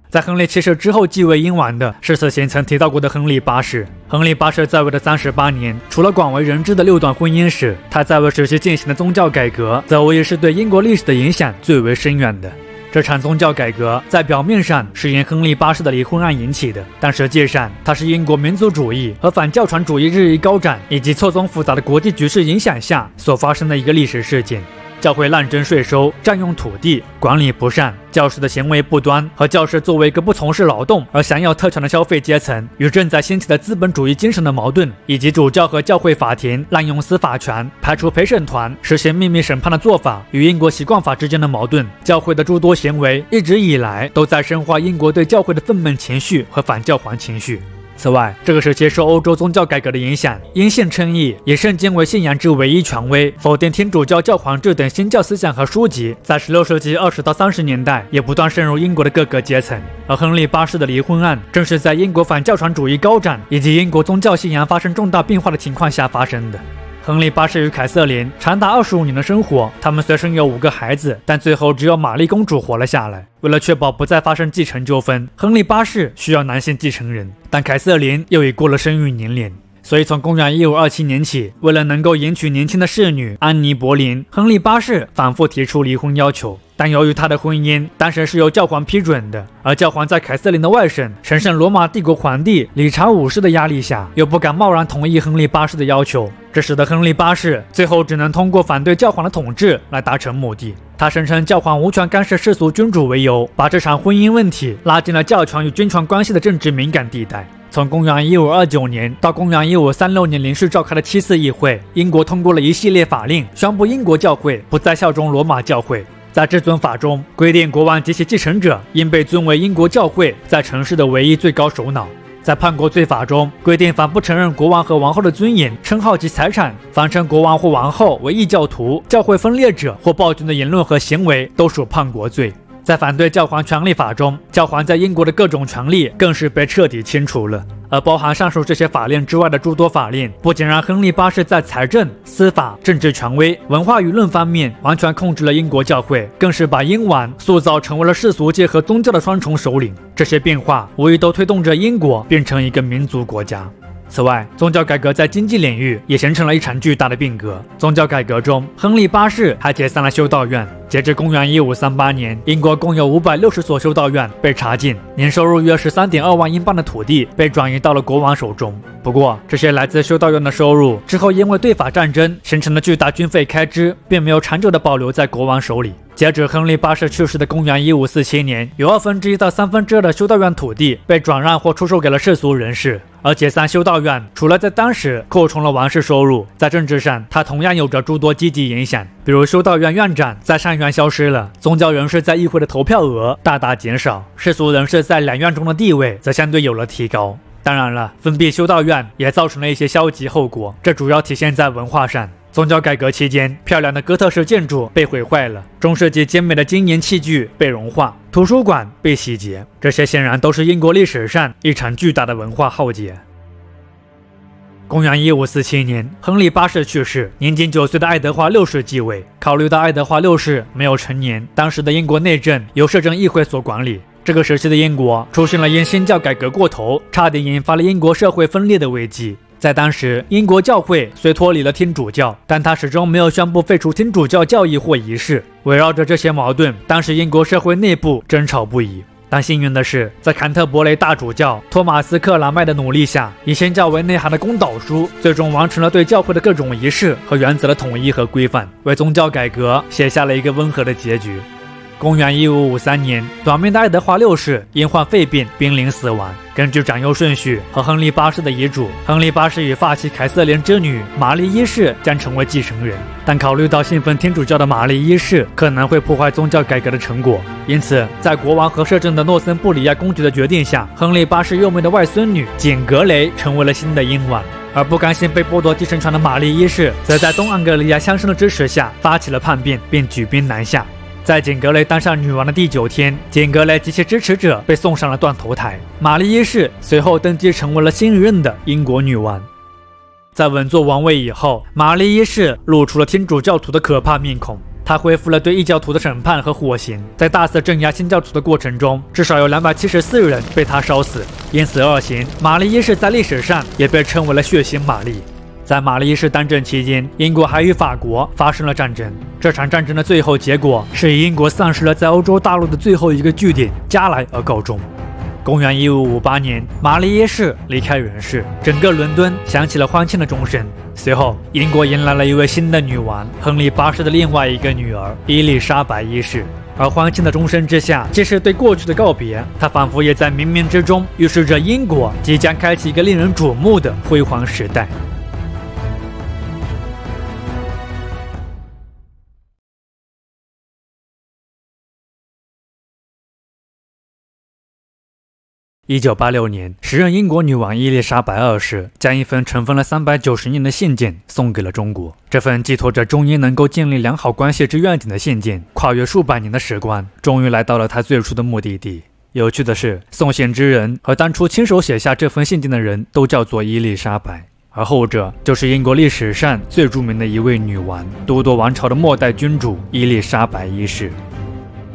在亨利七世之后继位英王的是此前曾提到过的亨利八世。亨利八世在位的三十八年，除了广为人知的六段婚姻史，他在位时期进行的宗教改革，则无疑是对英国历史的影响最为深远的。这场宗教改革在表面上是因亨利八世的离婚案引起的，但实际上它是英国民族主义和反教传主义日益高涨，以及错综复杂的国际局势影响下所发生的一个历史事件。教会滥征税收、占用土地、管理不善，教士的行为不端，和教士作为一个不从事劳动而享有特权的消费阶层，与正在兴起的资本主义精神的矛盾，以及主教和教会法庭滥用司法权、排除陪审团、实行秘密审判的做法，与英国习惯法之间的矛盾，教会的诸多行为一直以来都在深化英国对教会的愤懑情绪和反教皇情绪。此外，这个时期受欧洲宗教改革的影响，因信称义，以圣经为信仰之唯一权威，否定天主教教皇制等新教思想和书籍，在十六世纪二十到三十年代也不断渗入英国的各个阶层。而亨利八世的离婚案，正是在英国反教传主义高涨以及英国宗教信仰发生重大变化的情况下发生的。亨利八世与凯瑟琳长达二十五年的生活，他们虽生有五个孩子，但最后只有玛丽公主活了下来。为了确保不再发生继承纠纷，亨利八世需要男性继承人，但凯瑟琳又已过了生育年龄，所以从公元一五二七年起，为了能够迎娶年轻的侍女安妮·柏林，亨利八世反复提出离婚要求。但由于他的婚姻当时是由教皇批准的，而教皇在凯瑟琳的外甥神圣罗马帝国皇帝理查五世的压力下，又不敢贸然同意亨利八世的要求，这使得亨利八世最后只能通过反对教皇的统治来达成目的。他声称教皇无权干涉世俗君主为由，把这场婚姻问题拉进了教权与君权关系的政治敏感地带。从公元一五二九年到公元一五三六年临时召开的七次议会，英国通过了一系列法令，宣布英国教会不再效忠罗马教会。在至尊法中规定，国王及其继承者应被尊为英国教会在城市的唯一最高首脑。在叛国罪法中规定，凡不承认国王和王后的尊严、称号及财产，凡称国王或王后为异教徒、教会分裂者或暴君的言论和行为，都属叛国罪。在反对教皇权力法中，教皇在英国的各种权力更是被彻底清除了。而包含上述这些法令之外的诸多法令，不仅让亨利八世在财政、司法、政治权威、文化舆论方面完全控制了英国教会，更是把英王塑造成为了世俗界和宗教的双重首领。这些变化无疑都推动着英国变成一个民族国家。此外，宗教改革在经济领域也形成了一场巨大的变革。宗教改革中，亨利八世还解散了修道院。截至公元一五三八年，英国共有五百六十所修道院被查禁，年收入约十三点二万英镑的土地被转移到了国王手中。不过，这些来自修道院的收入之后因为对法战争形成的巨大军费开支，并没有长久的保留在国王手里。截止亨利八世去世的公元一五四七年，有二分之一到三分之二的修道院土地被转让或出售给了世俗人士。而解散修道院，除了在当时扩充了王室收入，在政治上，它同样有着诸多积极影响。比如，修道院院长在上院消失了，宗教人士在议会的投票额大大减少，世俗人士在两院中的地位则相对有了提高。当然了，封闭修道院也造成了一些消极后果，这主要体现在文化上。宗教改革期间，漂亮的哥特式建筑被毁坏了，中世纪精美的金银器具被融化，图书馆被洗劫，这些显然都是英国历史上一场巨大的文化浩劫。公元一五四七年，亨利八世去世，年仅九岁的爱德华六世继位。考虑到爱德华六世没有成年，当时的英国内政由摄政议会所管理。这个时期的英国出现了因新教改革过头，差点引发了英国社会分裂的危机。在当时，英国教会虽脱离了天主教，但他始终没有宣布废除天主教教义或仪式。围绕着这些矛盾，当时英国社会内部争吵不已。但幸运的是，在坎特伯雷大主教托马斯·克兰麦的努力下，以新教为内涵的公导书最终完成了对教会的各种仪式和原则的统一和规范，为宗教改革写下了一个温和的结局。公元一五五三年，短命的爱德华六世因患肺病濒临死亡。根据长幼顺序和亨利八世的遗嘱，亨利八世与发妻凯瑟琳之女玛丽一世将成为继承人。但考虑到信奉天主教的玛丽一世可能会破坏宗教改革的成果，因此在国王和摄政的诺森布里亚公爵的决定下，亨利八世幼妹的外孙女简格雷成为了新的英王。而不甘心被剥夺继承权的玛丽一世，则在东安格利亚乡绅的支持下发起了叛变，并举兵南下。在简格雷当上女王的第九天，简格雷及其支持者被送上了断头台。玛丽一世随后登基，成为了新一任的英国女王。在稳坐王位以后，玛丽一世露出了天主教徒的可怕面孔。她恢复了对异教徒的审判和火刑，在大肆镇压新教徒的过程中，至少有两百七十四人被她烧死。因此，恶行玛丽一世在历史上也被称为了血腥玛丽。在玛丽一世当政期间，英国还与法国发生了战争。这场战争的最后结果是以英国丧失了在欧洲大陆的最后一个据点加莱而告终。公元一五五八年，玛丽一世离开人世，整个伦敦响起了欢庆的钟声。随后，英国迎来了一位新的女王——亨利八世的另外一个女儿伊丽莎白一世。而欢庆的钟声之下，既是对过去的告别，它仿佛也在冥冥之中预示着英国即将开启一个令人瞩目的辉煌时代。一九八六年，时任英国女王伊丽莎白二世将一封尘封了三百九十年的信件送给了中国。这份寄托着中英能够建立良好关系之愿景的信件，跨越数百年的时光，终于来到了它最初的目的地。有趣的是，送信之人和当初亲手写下这封信件的人都叫做伊丽莎白，而后者就是英国历史上最著名的一位女王——都铎王朝的末代君主伊丽莎白一世。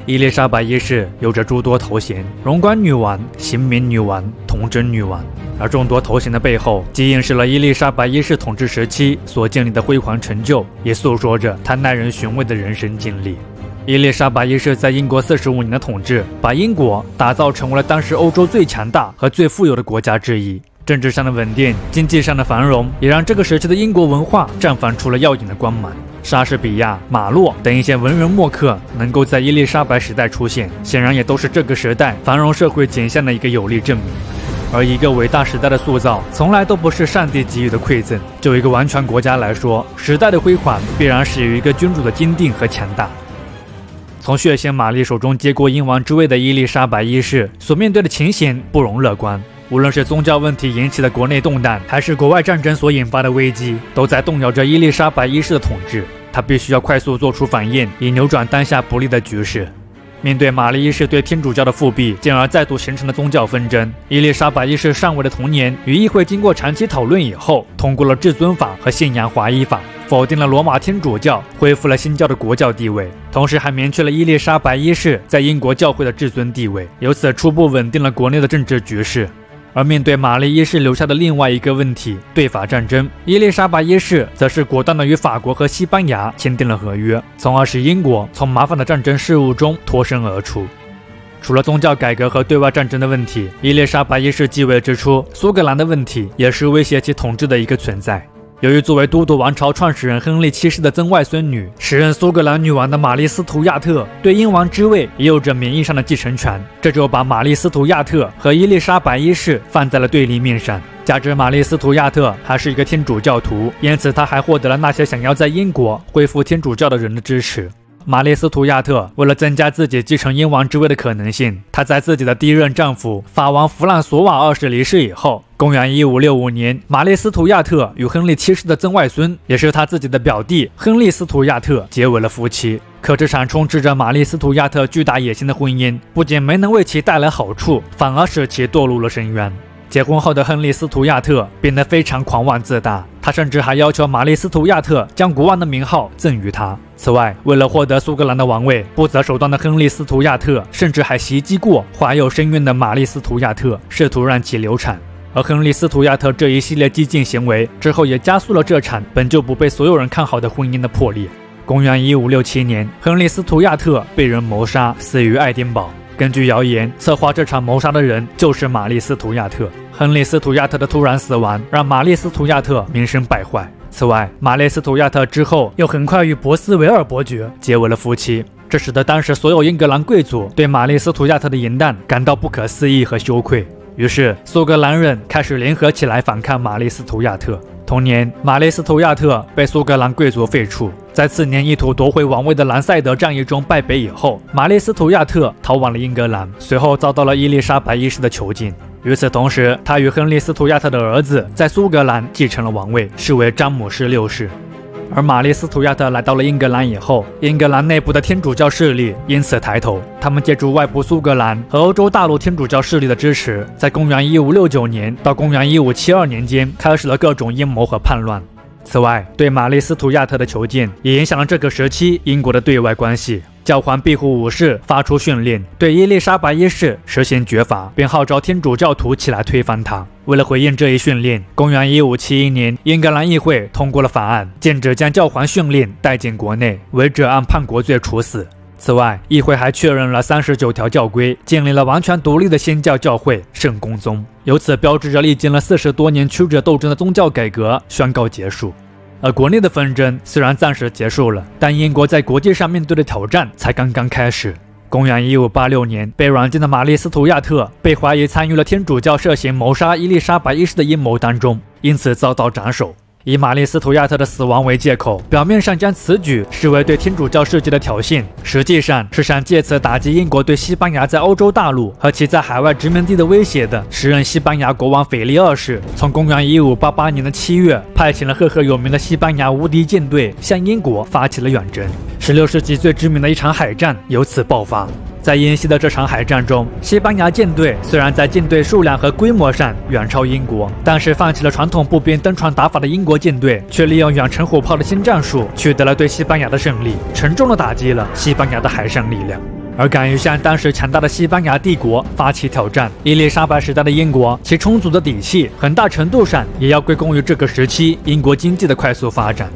伊丽莎白一世有着诸多头衔：荣冠女王、刑名女王、童贞女王。而众多头衔的背后，既映示了伊丽莎白一世统治时期所建立的辉煌成就，也诉说着她耐人寻味的人生经历。伊丽莎白一世在英国四十五年的统治，把英国打造成为了当时欧洲最强大和最富有的国家之一。政治上的稳定，经济上的繁荣，也让这个时期的英国文化绽放出了耀眼的光芒。莎士比亚、马洛等一些文人墨客能够在伊丽莎白时代出现，显然也都是这个时代繁荣社会景象的一个有力证明。而一个伟大时代的塑造，从来都不是上帝给予的馈赠。就一个完全国家来说，时代的辉煌必然始于一个君主的坚定和强大。从血腥玛丽手中接过英王之位的伊丽莎白一世，所面对的情形不容乐观。无论是宗教问题引起的国内动荡，还是国外战争所引发的危机，都在动摇着伊丽莎白一世的统治。他必须要快速做出反应，以扭转当下不利的局势。面对玛丽一世对天主教的复辟，进而再度形成的宗教纷争，伊丽莎白一世上位的同年，与议会经过长期讨论以后，通过了至尊法和信仰华裔法，否定了罗马天主教，恢复了新教的国教地位，同时还免去了伊丽莎白一世在英国教会的至尊地位，由此初步稳定了国内的政治局势。而面对玛丽一世留下的另外一个问题——对法战争，伊丽莎白一世则是果断地与法国和西班牙签订了合约，从而使英国从麻烦的战争事务中脱身而出。除了宗教改革和对外战争的问题，伊丽莎白一世继位之初，苏格兰的问题也是威胁其统治的一个存在。由于作为都铎王朝创始人亨利七世的曾外孙女，时任苏格兰女王的玛丽斯图亚特对英王之位也有着名义上的继承权，这就把玛丽斯图亚特和伊丽莎白一世放在了对立面上。加之玛丽斯图亚特还是一个天主教徒，因此他还获得了那些想要在英国恢复天主教的人的支持。玛丽斯图亚特为了增加自己继承英王之位的可能性，她在自己的第一任丈夫法王弗朗索瓦二世离世以后，公元一五六五年，玛丽斯图亚特与亨利七世的曾外孙，也是他自己的表弟亨利斯图亚特结为了夫妻。可这场充斥着玛丽斯图亚特巨大野心的婚姻，不仅没能为其带来好处，反而使其堕入了深渊。结婚后的亨利斯图亚特变得非常狂妄自大，他甚至还要求玛丽斯图亚特将国王的名号赠予他。此外，为了获得苏格兰的王位，不择手段的亨利斯图亚特甚至还袭击过怀有身孕的玛丽斯图亚特，试图让其流产。而亨利斯图亚特这一系列激进行为之后，也加速了这场本就不被所有人看好的婚姻的破裂。公元一五六七年，亨利斯图亚特被人谋杀，死于爱丁堡。根据谣言，策划这场谋杀的人就是玛丽斯图亚特。亨利斯图亚特的突然死亡让玛丽斯图亚特名声败坏。此外，玛丽斯图亚特之后又很快与博斯维尔伯爵结为了夫妻，这使得当时所有英格兰贵族对玛丽斯图亚特的淫荡感到不可思议和羞愧。于是，苏格兰人开始联合起来反抗玛丽斯图亚特。同年，玛丽斯图亚特被苏格兰贵族废黜。在次年意图夺回王位的兰塞德战役中败北以后，玛丽斯图亚特逃往了英格兰，随后遭到了伊丽莎白一世的囚禁。与此同时，他与亨利斯图亚特的儿子在苏格兰继承了王位，是为詹姆士六世。而玛丽斯图亚特来到了英格兰以后，英格兰内部的天主教势力因此抬头。他们借助外部苏格兰和欧洲大陆天主教势力的支持，在公元1569年到公元1572年间，开始了各种阴谋和叛乱。此外，对玛丽斯图亚特的囚禁也影响了这个时期英国的对外关系。教皇庇护五世发出训令，对伊丽莎白一世实行绝罚，并号召天主教徒起来推翻他。为了回应这一训令，公元1571年，英格兰议会通过了法案，禁止将教皇训令带进国内，违者按叛国罪处死。此外，议会还确认了三十九条教规，建立了完全独立的新教教会圣公宗，由此标志着历经了四十多年曲折斗争的宗教改革宣告结束。而国内的纷争虽然暂时结束了，但英国在国际上面对的挑战才刚刚开始。公元一五八六年，被软禁的玛丽斯图亚特被怀疑参与了天主教涉嫌谋杀伊丽莎白一世的阴谋当中，因此遭到斩首。以玛丽斯图亚特的死亡为借口，表面上将此举视为对天主教世界的挑衅，实际上是想借此打击英国对西班牙在欧洲大陆和其在海外殖民地的威胁的。时任西班牙国王腓力二世从公元一五八八年的七月，派遣了赫赫有名的西班牙无敌舰队向英国发起了远征，十六世纪最知名的一场海战由此爆发。在英西的这场海战中，西班牙舰队虽然在舰队数量和规模上远超英国，但是放弃了传统步兵登船打法的英国舰队，却利用远程火炮的新战术，取得了对西班牙的胜利，沉重的打击了西班牙的海上力量。而敢于向当时强大的西班牙帝国发起挑战，伊丽莎白时代的英国，其充足的底气，很大程度上也要归功于这个时期英国经济的快速发展。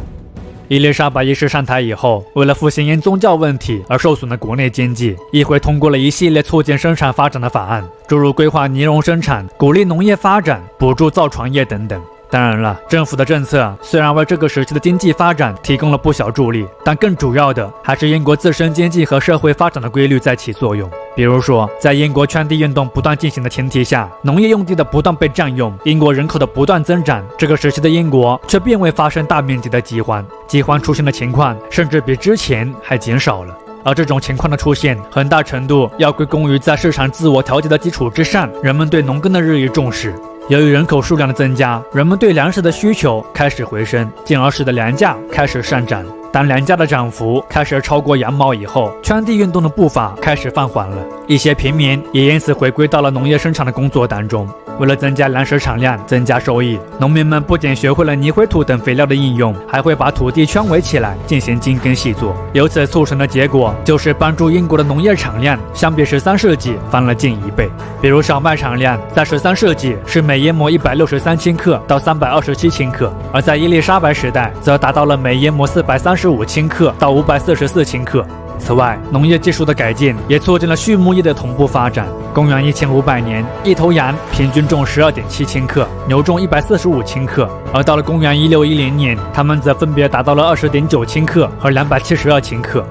伊丽莎白一世上台以后，为了复兴因宗教问题而受损的国内经济，议会通过了一系列促进生产发展的法案，诸如规划尼龙生产、鼓励农业发展、补助造船业等等。当然了，政府的政策虽然为这个时期的经济发展提供了不小助力，但更主要的还是英国自身经济和社会发展的规律在起作用。比如说，在英国圈地运动不断进行的前提下，农业用地的不断被占用，英国人口的不断增长，这个时期的英国却并未发生大面积的饥荒，饥荒出现的情况甚至比之前还减少了。而这种情况的出现，很大程度要归功于在市场自我调节的基础之上，人们对农耕的日益重视。由于人口数量的增加，人们对粮食的需求开始回升，进而使得粮价开始上涨。当粮价的涨幅开始超过羊毛以后，圈地运动的步伐开始放缓了，一些平民也因此回归到了农业生产的工作当中。为了增加粮食产量、增加收益，农民们不仅学会了泥灰土等肥料的应用，还会把土地圈围起来进行精耕细作。由此促成的结果就是帮助英国的农业产量相比十三世纪翻了近一倍。比如小麦产量在十三世纪是每研磨一百六十三千克到三百二十七千克，而在伊丽莎白时代则达到了每研磨四百三十五千克到五百四十四千克。此外，农业技术的改进也促进了畜牧业的同步发展。公元一千五百年，一头羊平均重十二点七千克，牛重一百四十五千克；而到了公元一六一零年，它们则分别达到了二十点九千克和两百七十二千克。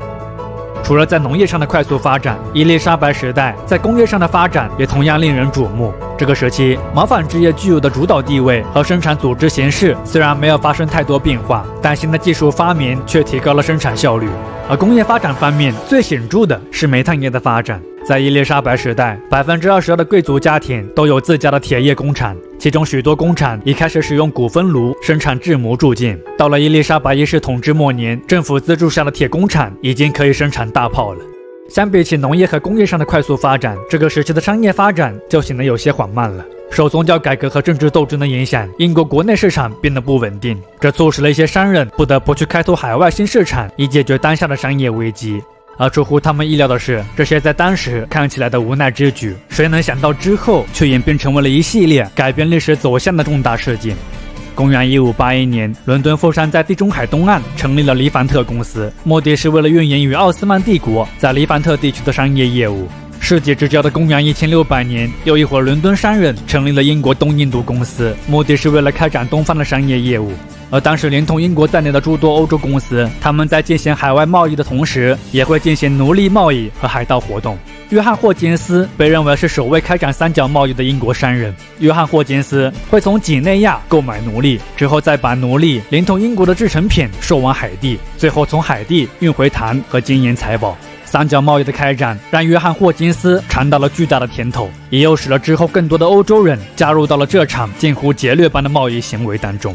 除了在农业上的快速发展，伊丽莎白时代在工业上的发展也同样令人瞩目。这个时期，毛纺织业具有的主导地位和生产组织形式虽然没有发生太多变化，但新的技术发明却提高了生产效率。而工业发展方面最显著的是煤炭业的发展。在伊丽莎白时代，百分之二十二的贵族家庭都有自家的铁业工厂，其中许多工厂已开始使用鼓风炉生产制模铸件。到了伊丽莎白一世统治末年，政府资助下的铁工厂已经可以生产大炮了。相比起农业和工业上的快速发展，这个时期的商业发展就显得有些缓慢了。受宗教改革和政治斗争的影响，英国国内市场变得不稳定，这促使了一些商人不得不去开拓海外新市场，以解决当下的商业危机。而出乎他们意料的是，这些在当时看起来的无奈之举，谁能想到之后却演变成为了一系列改变历史走向的重大事件。公元一五八一年，伦敦富商在地中海东岸成立了黎凡特公司，目的是为了运营与奥斯曼帝国在黎凡特地区的商业业务。世纪之交的公元一千六百年，又一伙伦敦商人成立了英国东印度公司，目的是为了开展东方的商业业务。而当时连同英国在内的诸多欧洲公司，他们在进行海外贸易的同时，也会进行奴隶贸易和海盗活动。约翰霍金斯被认为是首位开展三角贸易的英国商人。约翰霍金斯会从几内亚购买奴隶，之后再把奴隶连同英国的制成品售往海地，最后从海地运回糖和金银财宝。三角贸易的开展让约翰霍金斯尝到了巨大的甜头，也诱使了之后更多的欧洲人加入到了这场近乎劫掠般的贸易行为当中。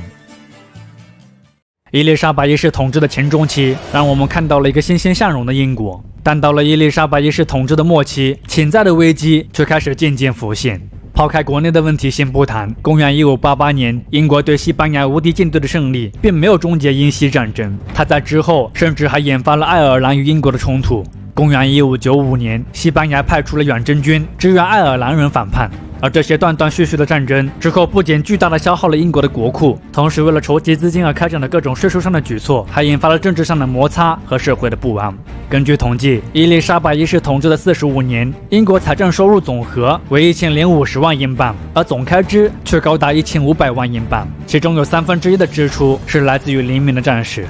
伊丽莎白一世统治的前中期，让我们看到了一个欣欣向荣的英国，但到了伊丽莎白一世统治的末期，潜在的危机却开始渐渐浮现。抛开国内的问题先不谈，公元一五八八年，英国对西班牙无敌舰队的胜利，并没有终结英西战争，它在之后甚至还引发了爱尔兰与英国的冲突。公元一五九五年，西班牙派出了远征军支援爱尔兰人反叛，而这些断断续续的战争之后，不仅巨大的消耗了英国的国库，同时为了筹集资金而开展的各种税收上的举措，还引发了政治上的摩擦和社会的不安。根据统计，伊丽莎白一世统治的四十五年，英国财政收入总和为一千零五十万英镑，而总开支却高达一千五百万英镑，其中有三分之一的支出是来自于黎明的战士。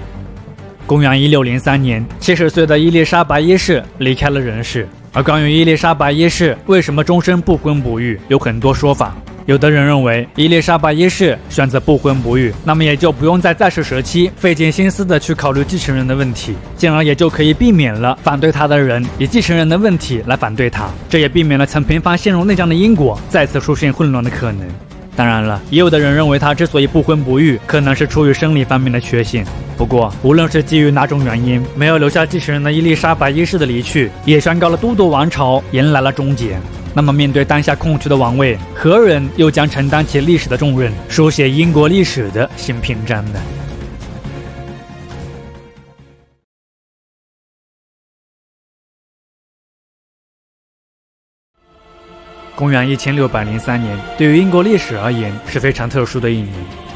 公元一六零三年，七十岁的伊丽莎白一世离开了人世。而关于伊丽莎白一世为什么终身不婚不育，有很多说法。有的人认为，伊丽莎白一世选择不婚不育，那么也就不用在在世时期费尽心思的去考虑继承人的问题，进而也就可以避免了反对他的人以继承人的问题来反对他，这也避免了曾频繁陷入内战的英国再次出现混乱的可能。当然了，也有的人认为他之所以不婚不育，可能是出于生理方面的缺陷。不过，无论是基于哪种原因，没有留下继承人的伊丽莎白一世的离去，也宣告了都铎王朝迎来了终结。那么，面对当下空缺的王位，何人又将承担起历史的重任，书写英国历史的新篇章呢？公元一千六百零三年，对于英国历史而言是非常特殊的一年。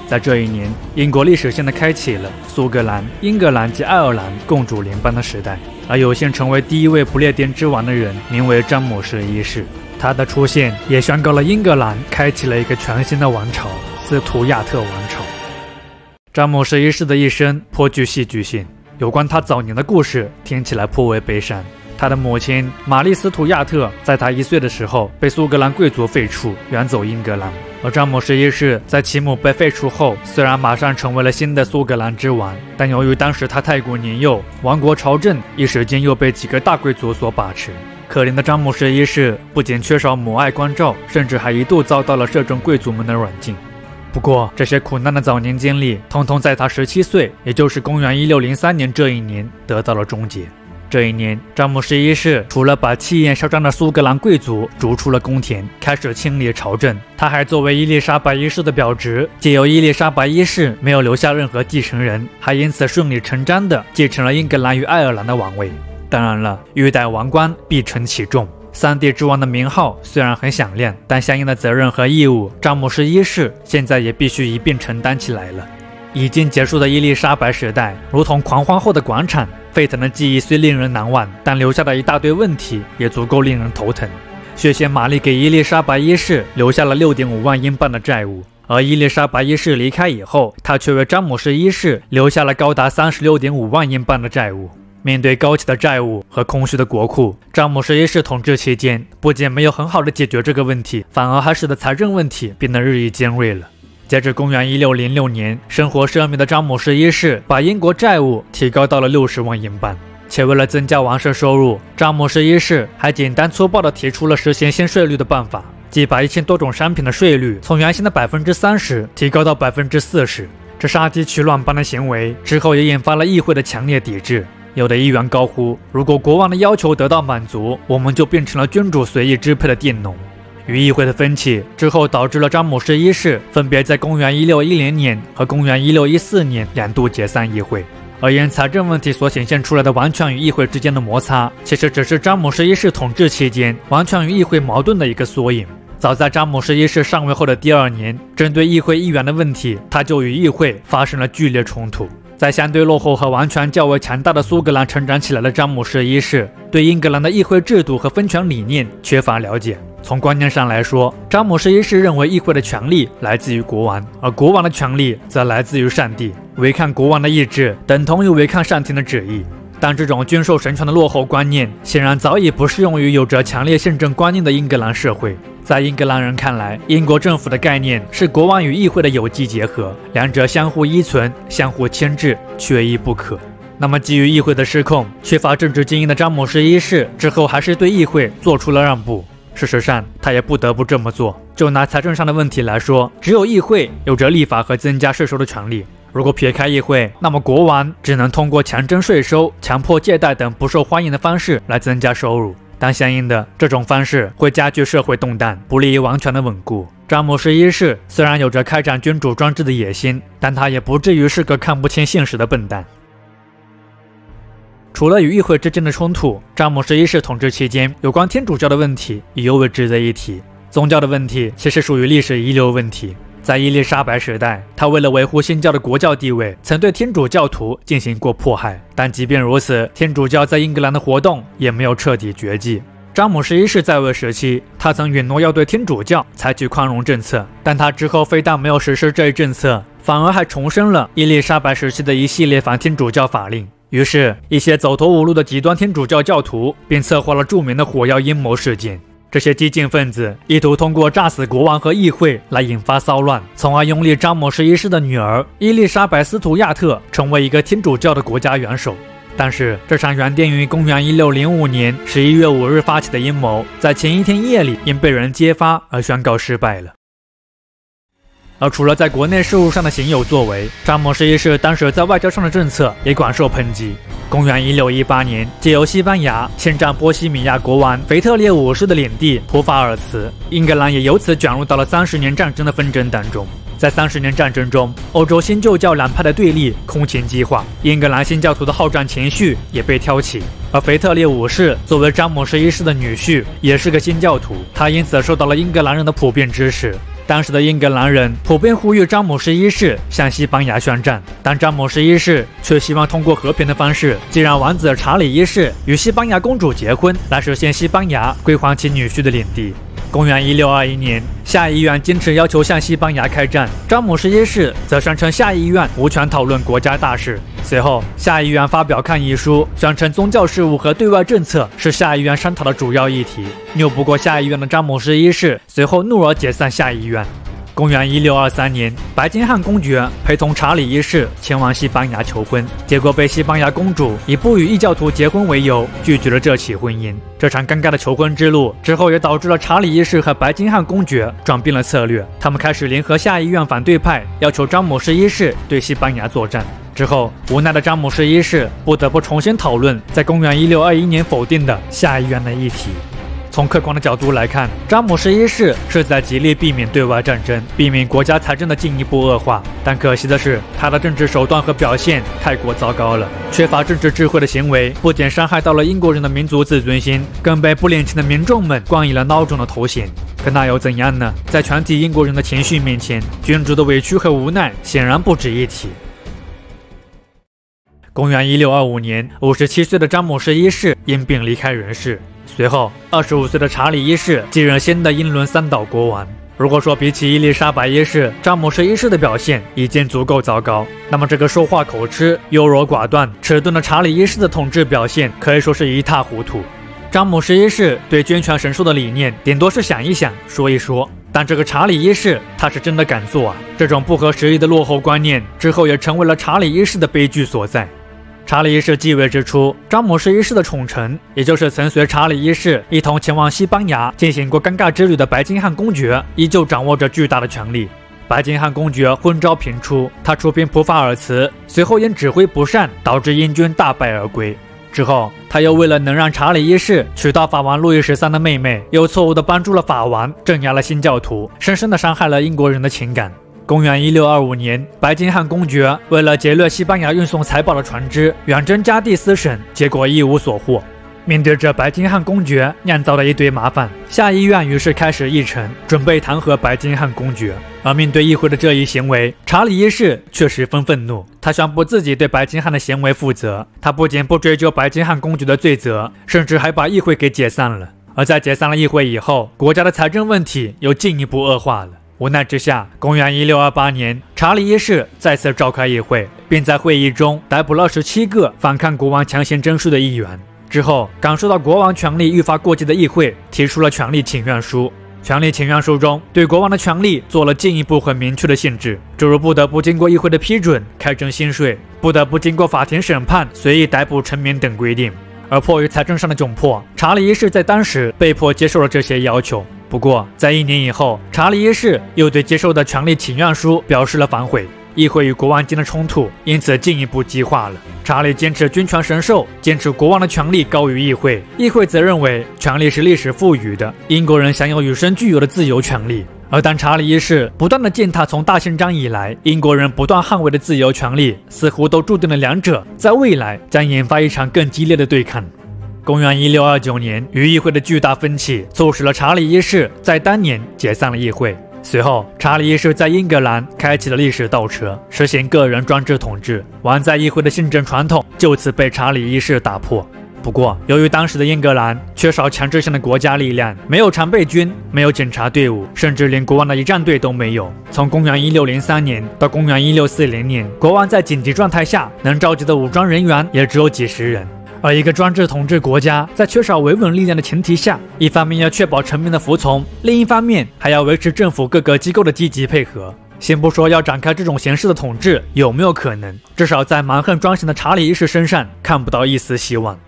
在这一年，英国历史性的开启了苏格兰、英格兰及爱尔兰共主联邦的时代。而有幸成为第一位不列颠之王的人，名为詹姆士一世。他的出现也宣告了英格兰开启了一个全新的王朝——斯图亚特王朝。詹姆士一世的一生颇具戏剧性，有关他早年的故事听起来颇为悲伤。他的母亲玛丽·斯图亚特在他一岁的时候被苏格兰贵族废黜，远走英格兰。而詹姆士一世在其母被废黜后，虽然马上成为了新的苏格兰之王，但由于当时他太过年幼，王国朝政一时间又被几个大贵族所把持。可怜的詹姆士一世不仅缺少母爱关照，甚至还一度遭到了摄政贵族们的软禁。不过，这些苦难的早年经历，通通在他十七岁，也就是公元一六零三年这一年得到了终结。这一年，詹姆士一世除了把气焰嚣张的苏格兰贵族逐出了宫廷，开始清理朝政，他还作为伊丽莎白一世的表侄，借由伊丽莎白一世没有留下任何继承人，还因此顺理成章地继承了英格兰与爱尔兰的王位。当然了，欲戴王冠，必承其重。三帝之王的名号虽然很响亮，但相应的责任和义务，詹姆士一世现在也必须一并承担起来了。已经结束的伊丽莎白时代，如同狂欢后的广场。沸腾的记忆虽令人难忘，但留下的一大堆问题也足够令人头疼。血腥玛丽给伊丽莎白一世留下了六点五万英镑的债务，而伊丽莎白一世离开以后，她却为詹姆士一世留下了高达三十六点五万英镑的债务。面对高企的债务和空虚的国库，詹姆士一世统治期间不仅没有很好的解决这个问题，反而还使得财政问题变得日益尖锐了。截至公元一六零六年，生活奢靡的詹姆士一世把英国债务提高到了六十万英镑，且为了增加王室收入，詹姆士一世还简单粗暴地提出了实行新税率的办法，即把一千多种商品的税率从原先的百分之三十提高到百分之四十。这杀鸡取卵般的行为之后，也引发了议会的强烈抵制。有的议员高呼：“如果国王的要求得到满足，我们就变成了君主随意支配的佃农。”与议会的分歧之后，导致了詹姆士一世分别在公元一六一零年和公元一六一四年两度解散议会。而因财政问题所显现出来的王权与议会之间的摩擦，其实只是詹姆士一世统治期间王权与议会矛盾的一个缩影。早在詹姆士一世上位后的第二年，针对议会议员的问题，他就与议会发生了剧烈冲突。在相对落后和王权较为强大的苏格兰成长起来的詹姆士一世，对英格兰的议会制度和分权理念缺乏了解。从观念上来说，詹姆士一世认为议会的权力来自于国王，而国王的权力则来自于上帝。违抗国王的意志，等同于违抗上天的旨意。但这种君受神权的落后观念，显然早已不适用于有着强烈宪政观念的英格兰社会。在英格兰人看来，英国政府的概念是国王与议会的有机结合，两者相互依存、相互牵制，缺一不可。那么，基于议会的失控、缺乏政治精英的詹姆士一世之后，还是对议会做出了让步。事实上，他也不得不这么做。就拿财政上的问题来说，只有议会有着立法和增加税收的权利。如果撇开议会，那么国王只能通过强征税收、强迫借贷等不受欢迎的方式来增加收入。但相应的，这种方式会加剧社会动荡，不利于王权的稳固。詹姆士一世虽然有着开展君主专制的野心，但他也不至于是个看不清现实的笨蛋。除了与议会之间的冲突，詹姆士一世统治期间有关天主教的问题也尤为值得一提。宗教的问题其实属于历史遗留问题。在伊丽莎白时代，他为了维护新教的国教地位，曾对天主教徒进行过迫害。但即便如此，天主教在英格兰的活动也没有彻底绝迹。詹姆士一世在位时期，他曾允诺要对天主教采取宽容政策，但他之后非但没有实施这一政策，反而还重申了伊丽莎白时期的一系列反天主教法令。于是，一些走投无路的极端天主教教徒便策划了著名的火药阴谋事件。这些激进分子意图通过炸死国王和议会来引发骚乱，从而拥立詹姆士一世的女儿伊丽莎白·斯图亚特成为一个天主教的国家元首。但是，这场原定于公元一六零五年十一月五日发起的阴谋，在前一天夜里因被人揭发而宣告失败了。而除了在国内事务上的行有作为，詹姆士一世当时在外交上的政策也广受抨击。公元一六一八年，借由西班牙侵占波西米亚国王腓特烈五世的领地普法尔茨，英格兰也由此卷入到了三十年战争的纷争当中。在三十年战争中，欧洲新旧教两派的对立空前激化，英格兰新教徒的好战情绪也被挑起。而腓特烈五世作为詹姆士一世的女婿，也是个新教徒，他因此受到了英格兰人的普遍支持。当时的英格兰人普遍呼吁詹姆士一世向西班牙宣战，但詹姆士一世却希望通过和平的方式，既让王子查理一世与西班牙公主结婚，来实现西班牙归还其女婿的领地。公元一六二一年，下议院坚持要求向西班牙开战，詹姆士一世则声称下议院无权讨论国家大事。随后，下议院发表抗议书，宣称宗教事务和对外政策是下议院商讨的主要议题。拗不过下议院的詹姆士一世随后怒而解散下议院。公元一六二三年，白金汉公爵陪同查理一世前往西班牙求婚，结果被西班牙公主以不与异教徒结婚为由拒绝了这起婚姻。这场尴尬的求婚之路之后，也导致了查理一世和白金汉公爵转变了策略，他们开始联合下议院反对派，要求詹姆士一世对西班牙作战。之后，无奈的詹姆士一世不得不重新讨论在公元一六二一年否定的下议院的议题。从客观的角度来看，詹姆士一世是在极力避免对外战争，避免国家财政的进一步恶化。但可惜的是，他的政治手段和表现太过糟糕了，缺乏政治智慧的行为不仅伤害到了英国人的民族自尊心，更被不领情的民众们冠以了孬种的头衔。可那又怎样呢？在全体英国人的情绪面前，君主的委屈和无奈显然不值一提。公元一六二五年，五十七岁的詹姆士一世因病离开人世。随后，二十五岁的查理一世继任新的英伦三岛国王。如果说比起伊丽莎白一世，詹姆士一世的表现已经足够糟糕，那么这个说话口吃、优柔寡断、迟钝的查理一世的统治表现可以说是一塌糊涂。詹姆士一世对君权神授的理念，顶多是想一想、说一说，但这个查理一世，他是真的敢做啊！这种不合时宜的落后观念，之后也成为了查理一世的悲剧所在。查理一世继位之初，詹姆士一世的宠臣，也就是曾随查理一世一同前往西班牙进行过尴尬之旅的白金汉公爵，依旧掌握着巨大的权力。白金汉公爵昏招频出，他出兵普法尔茨，随后因指挥不善，导致英军大败而归。之后，他又为了能让查理一世娶到法王路易十三的妹妹，又错误地帮助了法王镇压了新教徒，深深地伤害了英国人的情感。公元一六二五年，白金汉公爵为了劫掠西班牙运送财宝的船只，远征加的斯省，结果一无所获。面对着白金汉公爵酿造的一堆麻烦，下议院于是开始议程，准备弹劾白金汉公爵。而面对议会的这一行为，查理一世却十分愤怒，他宣布自己对白金汉的行为负责。他不仅不追究白金汉公爵的罪责，甚至还把议会给解散了。而在解散了议会以后，国家的财政问题又进一步恶化了。无奈之下，公元一六二八年，查理一世再次召开议会，并在会议中逮捕了十七个反抗国王强行征税的议员。之后，感受到国王权力愈发过激的议会提出了权力请愿书。权力请愿书中对国王的权力做了进一步很明确的限制，诸如不得不经过议会的批准开征新税，不得不经过法庭审判随意逮捕臣民等规定。而迫于财政上的窘迫，查理一世在当时被迫接受了这些要求。不过，在一年以后，查理一世又对接受的权力请愿书表示了反悔，议会与国王间的冲突因此进一步激化了。查理坚持君权神授，坚持国王的权力高于议会，议会则认为权力是历史赋予的，英国人享有与生俱有的自由权利。而当查理一世不断的践踏从大宪章以来英国人不断捍卫的自由权利，似乎都注定了两者在未来将引发一场更激烈的对抗。公元一六二九年，与议会的巨大分歧促使了查理一世在当年解散了议会。随后，查理一世在英格兰开启了历史倒车，实行个人专制统治，王在议会的宪政传统就此被查理一世打破。不过，由于当时的英格兰缺少强制性的国家力量，没有常备军，没有警察队伍，甚至连国王的一战队都没有。从公元一六零三年到公元一六四零年，国王在紧急状态下能召集的武装人员也只有几十人。而一个专制统治国家，在缺少维稳力量的前提下，一方面要确保臣民的服从，另一方面还要维持政府各个机构的积极配合。先不说要展开这种形式的统治有没有可能，至少在蛮横专行的查理一世身上看不到一丝希望。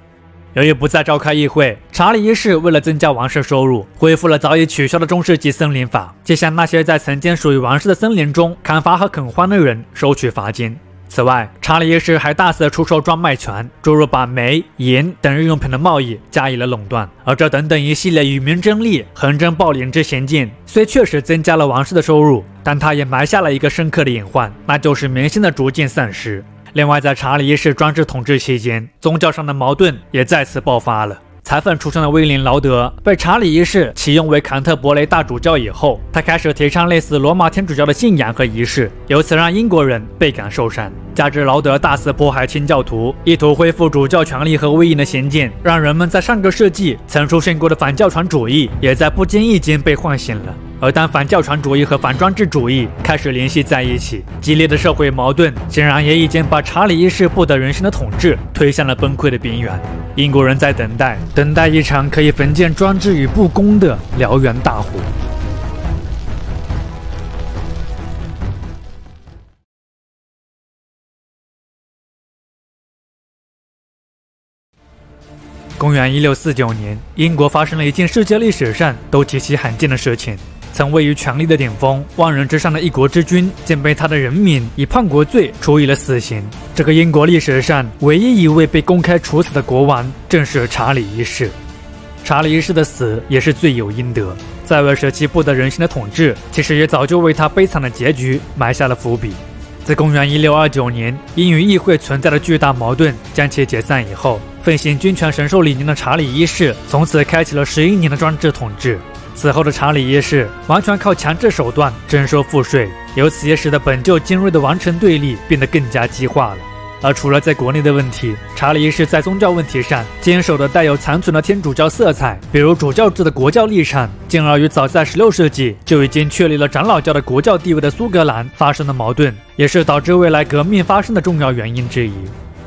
由于不再召开议会，查理一世为了增加王室收入，恢复了早已取消的中世纪森林法，即向那些在曾经属于王室的森林中砍伐和垦荒的人收取罚金。此外，查理一世还大肆出售专卖权，诸如把煤、盐等日用品的贸易加以了垄断。而这等等一系列与民争利、横征暴敛之行径，虽确实增加了王室的收入，但他也埋下了一个深刻的隐患，那就是民心的逐渐丧失。另外，在查理一世专制统治期间，宗教上的矛盾也再次爆发了。裁缝出身的威廉·劳德被查理一世启用为坎特伯雷大主教以后，他开始提倡类似罗马天主教的信仰和仪式，由此让英国人倍感受伤。加之劳德大肆迫害清教徒，意图恢复主教权力和威严的行径，让人们在上个世纪曾出现过的反教传主义，也在不经意间被唤醒了。而当反教传主义和反专制主义开始联系在一起，激烈的社会矛盾显然也已经把查理一世不得人心的统治推向了崩溃的边缘。英国人在等待，等待一场可以焚建专制与不公的燎原大火。公元一六四九年，英国发生了一件世界历史上都极其罕见的事情。曾位于权力的顶峰、万人之上的一国之君，竟被他的人民以叛国罪处以了死刑。这个英国历史上唯一一位被公开处死的国王，正是查理一世。查理一世的死也是罪有应得，在位时期不得人心的统治，其实也早就为他悲惨的结局埋下了伏笔。自公元一六二九年，因与议会存在的巨大矛盾将其解散以后，奉行君权神授理念的查理一世从此开启了十一年的专制统治。此后的查理一世完全靠强制手段征收赋税，由此也使得本就尖锐的王臣对立变得更加激化了。而除了在国内的问题，查理一世在宗教问题上坚守的带有残存的天主教色彩，比如主教制的国教立场，进而与早在16世纪就已经确立了长老教的国教地位的苏格兰发生了矛盾，也是导致未来革命发生的重要原因之一。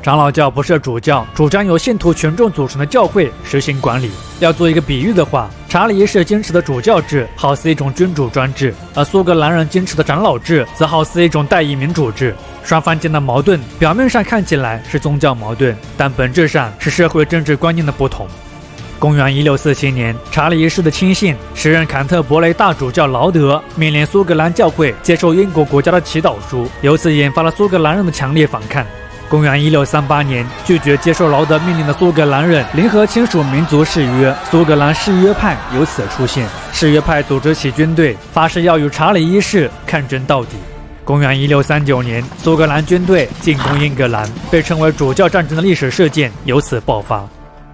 长老教不设主教，主张由信徒群众组成的教会实行管理。要做一个比喻的话，查理一世坚持的主教制好似一种君主专制，而苏格兰人坚持的长老制则好似一种代议民主制。双方间的矛盾表面上看起来是宗教矛盾，但本质上是社会政治观念的不同。公元一六四七年，查理一世的亲信、时任坎特伯雷大主教劳德命令苏格兰教会接受英国国家的祈祷书，由此引发了苏格兰人的强烈反抗。公元一六三八年，拒绝接受劳德命令的苏格兰人联合签署民族誓约，苏格兰誓约派由此出现。誓约派组织起军队，发誓要与查理一世抗争到底。公元一六三九年，苏格兰军队进攻英格兰，被称为主教战争的历史事件由此爆发。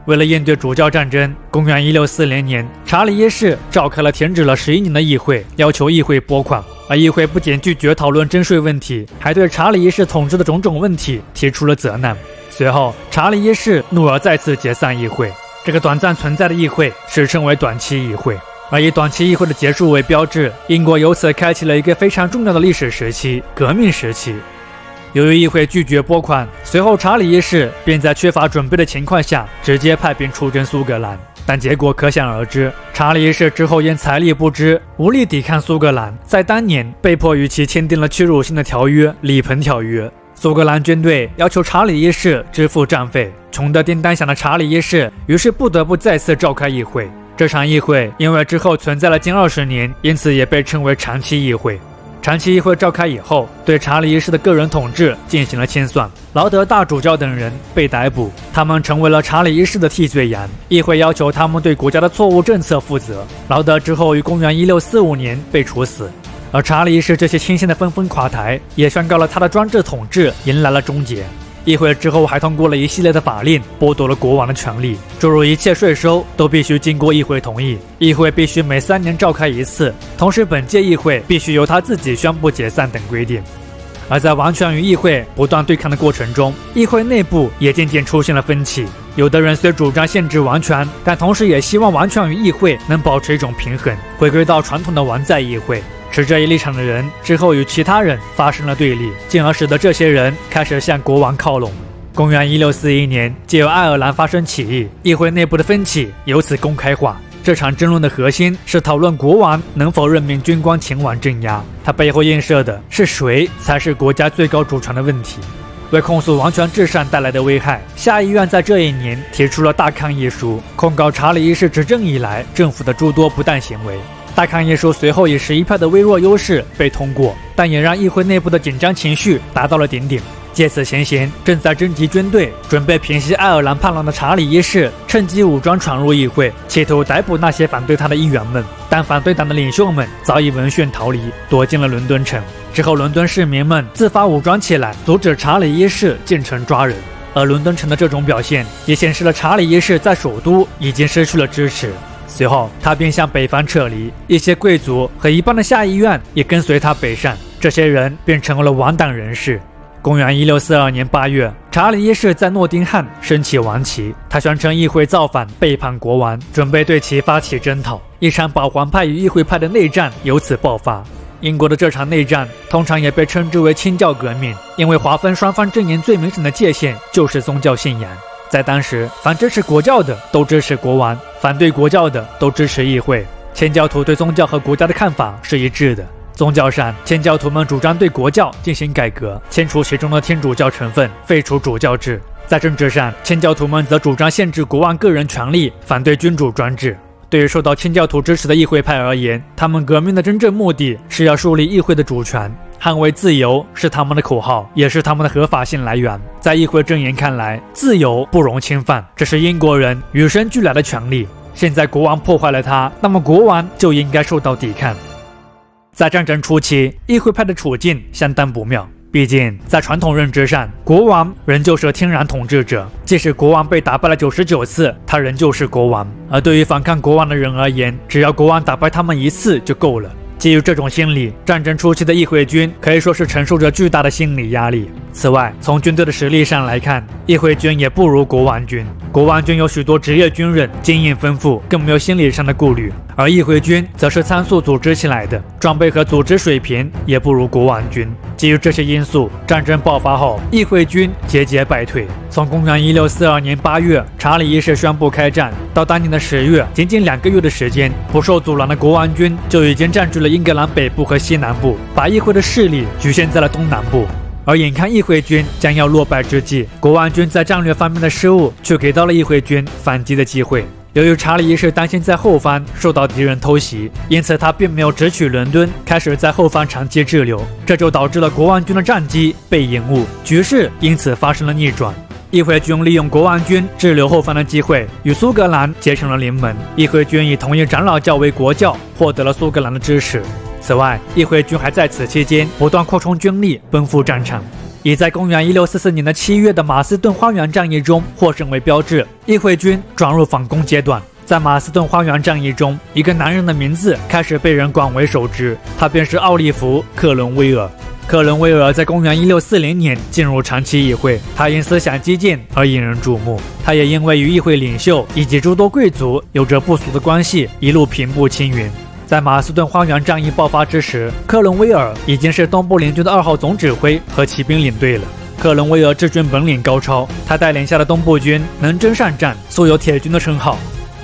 为了应对主教战争，公元一六四零年，查理一世召开了停止了十一年的议会，要求议会拨款。而议会不仅拒绝讨论征税问题，还对查理一世统治的种种问题提出了责难。随后，查理一世怒而再次解散议会。这个短暂存在的议会史称为短期议会，而以短期议会的结束为标志，英国由此开启了一个非常重要的历史时期——革命时期。由于议会拒绝拨款，随后查理一世便在缺乏准备的情况下直接派兵出征苏格兰，但结果可想而知。查理一世之后因财力不支，无力抵抗苏格兰，在当年被迫与其签订了屈辱性的条约《里彭条约》。苏格兰军队要求查理一世支付战费，穷得叮当响的查理一世于是不得不再次召开议会。这场议会因为之后存在了近二十年，因此也被称为长期议会。长期议会召开以后，对查理一世的个人统治进行了清算。劳德大主教等人被逮捕，他们成为了查理一世的替罪羊。议会要求他们对国家的错误政策负责。劳德之后于公元一六四五年被处死，而查理一世这些亲信的纷纷垮台，也宣告了他的专制统治迎来了终结。议会之后还通过了一系列的法令，剥夺了国王的权利，诸如一切税收都必须经过议会同意，议会必须每三年召开一次，同时本届议会必须由他自己宣布解散等规定。而在王权与议会不断对抗的过程中，议会内部也渐渐出现了分歧。有的人虽主张限制王权，但同时也希望王权与议会能保持一种平衡，回归到传统的王在议会。持这一立场的人之后与其他人发生了对立，进而使得这些人开始向国王靠拢。公元一六四一年，借由爱尔兰发生起义，议会内部的分歧由此公开化。这场争论的核心是讨论国王能否任命军官前往镇压，它背后映射的是谁才是国家最高主权的问题。为控诉王权至上带来的危害，下议院在这一年提出了大抗议书，控告查理一世执政以来政府的诸多不当行为。大抗议书随后以十一票的微弱优势被通过，但也让议会内部的紧张情绪达到了顶点。借此前嫌，正在征集军队准备平息爱尔兰叛乱的查理一世，趁机武装闯入议会，企图逮捕那些反对他的议员们。但反对党的领袖们早已闻讯逃离，躲进了伦敦城。之后，伦敦市民们自发武装起来，阻止查理一世进城抓人。而伦敦城的这种表现，也显示了查理一世在首都已经失去了支持。随后，他便向北方撤离，一些贵族和一半的下议院也跟随他北上。这些人便成为了王党人士。公元一六四二年八月，查理一世在诺丁汉升起王旗，他宣称议会造反，背叛国王，准备对其发起征讨。一场保皇派与议会派的内战由此爆发。英国的这场内战通常也被称之为清教革命，因为划分双方阵营最明显的界限就是宗教信仰。在当时，凡支持国教的都支持国王，反对国教的都支持议会。千教徒对宗教和国家的看法是一致的。宗教上，千教徒们主张对国教进行改革，清除其中的天主教成分，废除主教制；在政治上，千教徒们则主张限制国王个人权利，反对君主专制。对于受到清教徒支持的议会派而言，他们革命的真正目的是要树立议会的主权，捍卫自由是他们的口号，也是他们的合法性来源。在议会阵营看来，自由不容侵犯，这是英国人与生俱来的权利。现在国王破坏了它，那么国王就应该受到抵抗。在战争初期，议会派的处境相当不妙。毕竟，在传统认知上，国王仍旧是天然统治者。即使国王被打败了九十九次，他仍旧是国王。而对于反抗国王的人而言，只要国王打败他们一次就够了。基于这种心理，战争初期的议会军可以说是承受着巨大的心理压力。此外，从军队的实力上来看，议会军也不如国王军。国王军有许多职业军人，经验丰富，更没有心理上的顾虑；而议会军则是仓促组织起来的，装备和组织水平也不如国王军。基于这些因素，战争爆发后，议会军节节败退。从公元一六四二年八月，查理一世宣布开战，到当年的十月，仅仅两个月的时间，不受阻拦的国王军就已经占据了英格兰北部和西南部，把议会的势力局限在了东南部。而眼看议会军将要落败之际，国王军在战略方面的失误，却给到了议会军反击的机会。由于查理一世担心在后方受到敌人偷袭，因此他并没有直取伦敦，开始在后方长期滞留，这就导致了国王军的战机被延误，局势因此发生了逆转。议会军利用国王军滞留后方的机会，与苏格兰结成了联盟。议会军以同一长老教为国教，获得了苏格兰的支持。此外，议会军还在此期间不断扩充军力，奔赴战场。以在公元一六四四年的七月的马斯顿花园战役中获胜为标志，议会军转入反攻阶段。在马斯顿花园战役中，一个男人的名字开始被人广为熟知，他便是奥利弗·克伦威尔。克伦威尔在公元一六四零年进入长期议会，他因思想激进而引人注目。他也因为与议会领袖以及诸多贵族有着不俗的关系，一路平步青云。在马斯顿花园战役爆发之时，克伦威尔已经是东部联军的二号总指挥和骑兵领队了。克伦威尔治军本领高超，他带领下的东部军能征善战，素有铁军的称号。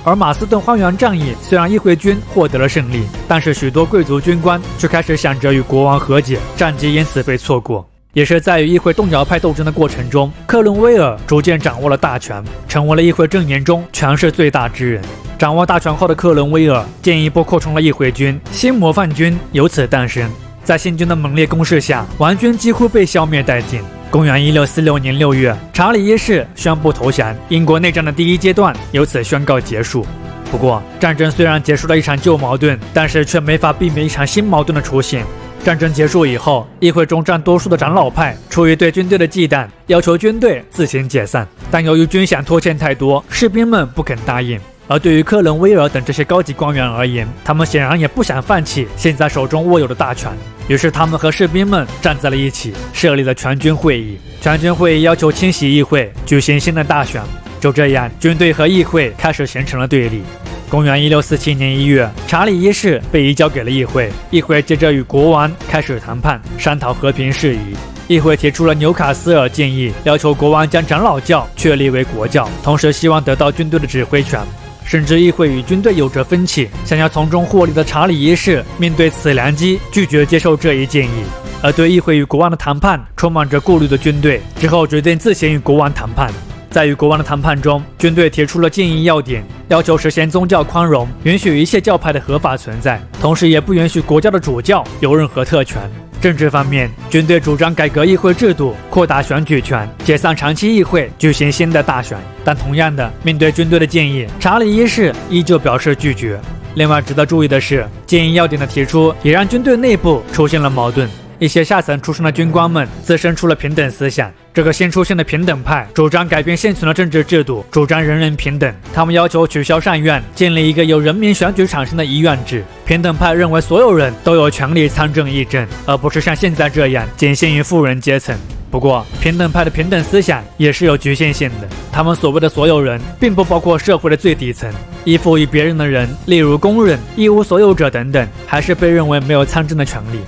而马斯顿花园战役虽然议会军获得了胜利，但是许多贵族军官却开始想着与国王和解，战机因此被错过。也是在与议会动摇派斗争的过程中，克伦威尔逐渐掌握了大权，成为了议会阵营中权势最大之人。掌握大权后的克伦威尔进一步扩充了议会军，新模范军由此诞生。在新军的猛烈攻势下，王军几乎被消灭殆尽。公元一六四六年六月，查理一世宣布投降，英国内战的第一阶段由此宣告结束。不过，战争虽然结束了一场旧矛盾，但是却没法避免一场新矛盾的出现。战争结束以后，议会中占多数的长老派出于对军队的忌惮，要求军队自行解散。但由于军饷拖欠太多，士兵们不肯答应。而对于克伦威尔等这些高级官员而言，他们显然也不想放弃现在手中握有的大权。于是，他们和士兵们站在了一起，设立了全军会议。全军会议要求清洗议会，举行新的大选。就这样，军队和议会开始形成了对立。公元一六四七年一月，查理一世被移交给了议会。议会接着与国王开始谈判，商讨和平事宜。议会提出了纽卡斯尔建议，要求国王将长老教确立为国教，同时希望得到军队的指挥权。甚至议会与军队有着分歧，想要从中获利的查理一世面对此良机，拒绝接受这一建议。而对议会与国王的谈判充满着顾虑的军队，之后决定自行与国王谈判。在与国王的谈判中，军队提出了建议要点，要求实现宗教宽容，允许一切教派的合法存在，同时也不允许国家的主教有任何特权。政治方面，军队主张改革议会制度，扩大选举权，解散长期议会，举行新的大选。但同样的，面对军队的建议，查理一世依旧表示拒绝。另外，值得注意的是，建议要点的提出也让军队内部出现了矛盾。一些下层出身的军官们滋生出了平等思想。这个新出现的平等派主张改变现存的政治制度，主张人人平等。他们要求取消上院，建立一个由人民选举产生的议院制。平等派认为所有人都有权利参政议政，而不是像现在这样仅限于富人阶层。不过，平等派的平等思想也是有局限性的。他们所谓的所有人，并不包括社会的最底层，依附于别人的人，例如工人、一无所有者等等，还是被认为没有参政的权利。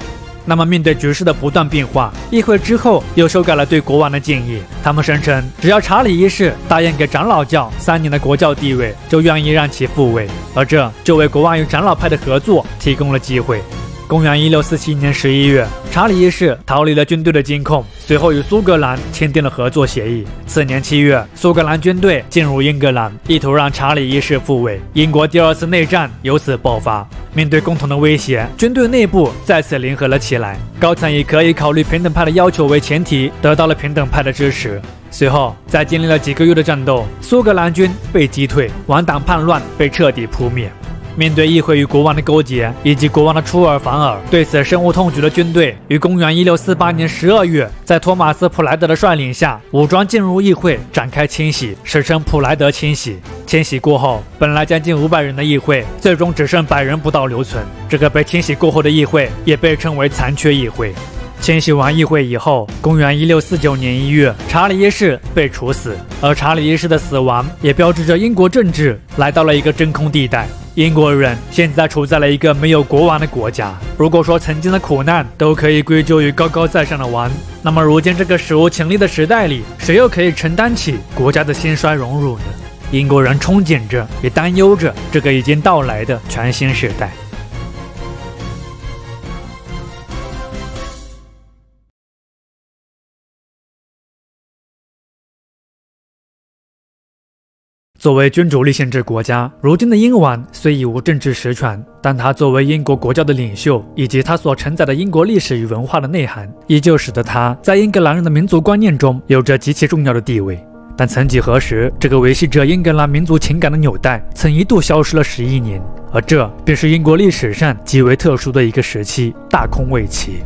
那么，面对局势的不断变化，议会之后又修改了对国王的建议。他们声称，只要查理一世答应给长老教三年的国教地位，就愿意让其复位，而这就为国王与长老派的合作提供了机会。公元一六四七年十一月，查理一世逃离了军队的监控，随后与苏格兰签订了合作协议。次年七月，苏格兰军队进入英格兰，意图让查理一世复位。英国第二次内战由此爆发。面对共同的威胁，军队内部再次联合了起来。高层以可以考虑平等派的要求为前提，得到了平等派的支持。随后，在经历了几个月的战斗，苏格兰军被击退，王党叛乱被彻底扑灭。面对议会与国王的勾结，以及国王的出尔反尔，对此深恶痛绝的军队于公元一六四八年十二月，在托马斯·普莱德的率领下，武装进入议会，展开清洗，史称普莱德清洗。清洗过后，本来将近五百人的议会，最终只剩百人不到留存。这个被清洗过后的议会，也被称为残缺议会。清洗完议会以后，公元一六四九年一月，查理一世被处死，而查理一世的死亡，也标志着英国政治来到了一个真空地带。英国人现在处在了一个没有国王的国家。如果说曾经的苦难都可以归咎于高高在上的王，那么如今这个史无前例的时代里，谁又可以承担起国家的兴衰荣辱呢？英国人憧憬着，也担忧着这个已经到来的全新时代。作为君主立宪制国家，如今的英王虽已无政治实权，但他作为英国国教的领袖，以及他所承载的英国历史与文化的内涵，依旧使得他在英格兰人的民族观念中有着极其重要的地位。但曾几何时，这个维系着英格兰民族情感的纽带，曾一度消失了十一年，而这便是英国历史上极为特殊的一个时期——大空位期。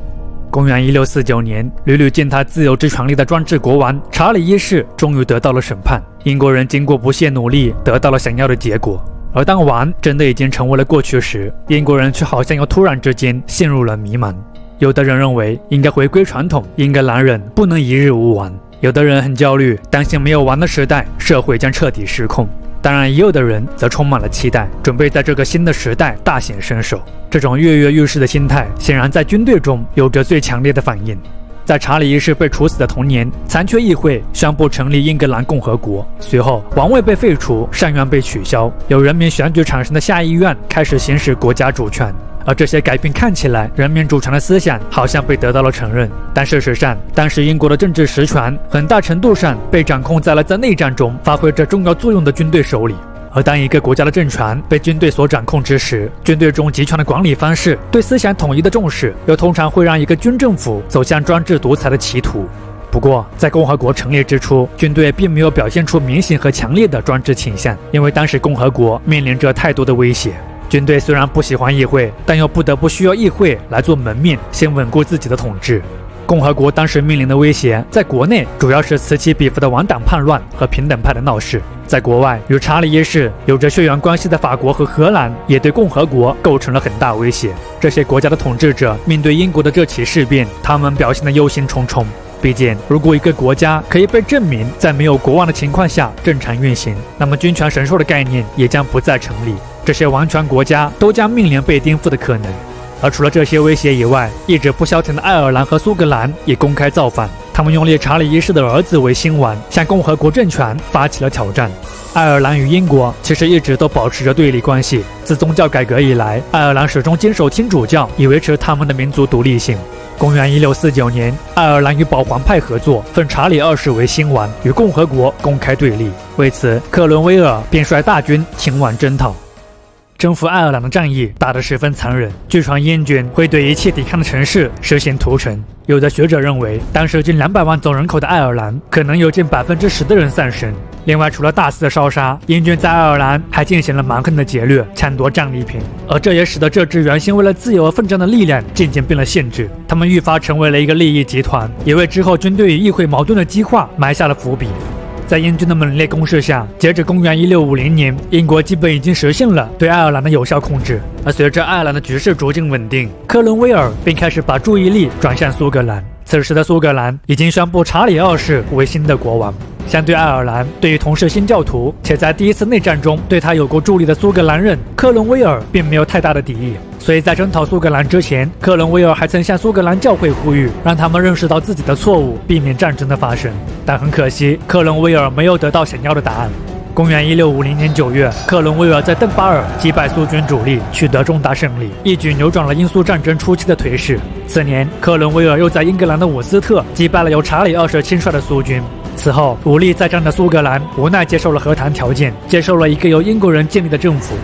公元一六四九年，屡屡践踏自由之权利的专制国王查理一世终于得到了审判。英国人经过不懈努力，得到了想要的结果。而当王真的已经成为了过去时，英国人却好像又突然之间陷入了迷茫。有的人认为应该回归传统，英格兰人不能一日无王；有的人很焦虑，担心没有王的时代，社会将彻底失控。当然，也有的人则充满了期待，准备在这个新的时代大显身手。这种跃跃欲试的心态，显然在军队中有着最强烈的反应。在查理一世被处死的同年，残缺议会宣布成立英格兰共和国。随后，王位被废除，上院被取消，由人民选举产生的下议院开始行使国家主权。而这些改变看起来，人民主权的思想好像被得到了承认，但事实上，当时英国的政治实权很大程度上被掌控在了在内战中发挥着重要作用的军队手里。而当一个国家的政权被军队所掌控之时，军队中集权的管理方式对思想统一的重视，又通常会让一个军政府走向专制独裁的歧途。不过，在共和国成立之初，军队并没有表现出明显和强烈的专制倾向，因为当时共和国面临着太多的威胁。军队虽然不喜欢议会，但又不得不需要议会来做门面，先稳固自己的统治。共和国当时面临的威胁，在国内主要是此起彼伏的王党叛乱和平等派的闹事；在国外，与查理一世有着血缘关系的法国和荷兰，也对共和国构成了很大威胁。这些国家的统治者面对英国的这起事变，他们表现得忧心忡忡。毕竟，如果一个国家可以被证明在没有国王的情况下正常运行，那么君权神授的概念也将不再成立。这些王权国家都将面临被颠覆的可能。而除了这些威胁以外，一直不消停的爱尔兰和苏格兰也公开造反。他们用列查理一世的儿子为新王，向共和国政权发起了挑战。爱尔兰与英国其实一直都保持着对立关系。自宗教改革以来，爱尔兰始终坚守天主教，以维持他们的民族独立性。公元一六四九年，爱尔兰与保皇派合作，奉查理二世为新王，与共和国公开对立。为此，克伦威尔便率大军前往征讨。征服爱尔兰的战役打得十分残忍，据传英军会对一切抵抗的城市实行屠城。有的学者认为，当时近两百万总人口的爱尔兰，可能有近百分之十的人丧生。另外，除了大肆的烧杀，英军在爱尔兰还进行了蛮横的劫掠、抢夺战利品，而这也使得这支原先为了自由而奋战的力量渐渐变了性质。他们愈发成为了一个利益集团，也为之后军队与议会矛盾的激化埋下了伏笔。在英军的猛烈攻势下，截至公元一六五零年，英国基本已经实现了对爱尔兰的有效控制。而随着爱尔兰的局势逐渐稳定，克伦威尔便开始把注意力转向苏格兰。此时的苏格兰已经宣布查理二世为新的国王。相对爱尔兰，对于同是新教徒且在第一次内战中对他有过助力的苏格兰人，克伦威尔并没有太大的敌意。所以在征讨苏格兰之前，克伦威尔还曾向苏格兰教会呼吁，让他们认识到自己的错误，避免战争的发生。但很可惜，克伦威尔没有得到想要的答案。公元一六五零年九月，克伦威尔在邓巴尔击败苏军主力，取得重大胜利，一举扭转了英苏战争初期的颓势。次年，克伦威尔又在英格兰的伍斯特击败了由查理二世亲率的苏军。此后，武力再战的苏格兰无奈接受了和谈条件，接受了一个由英国人建立的政府。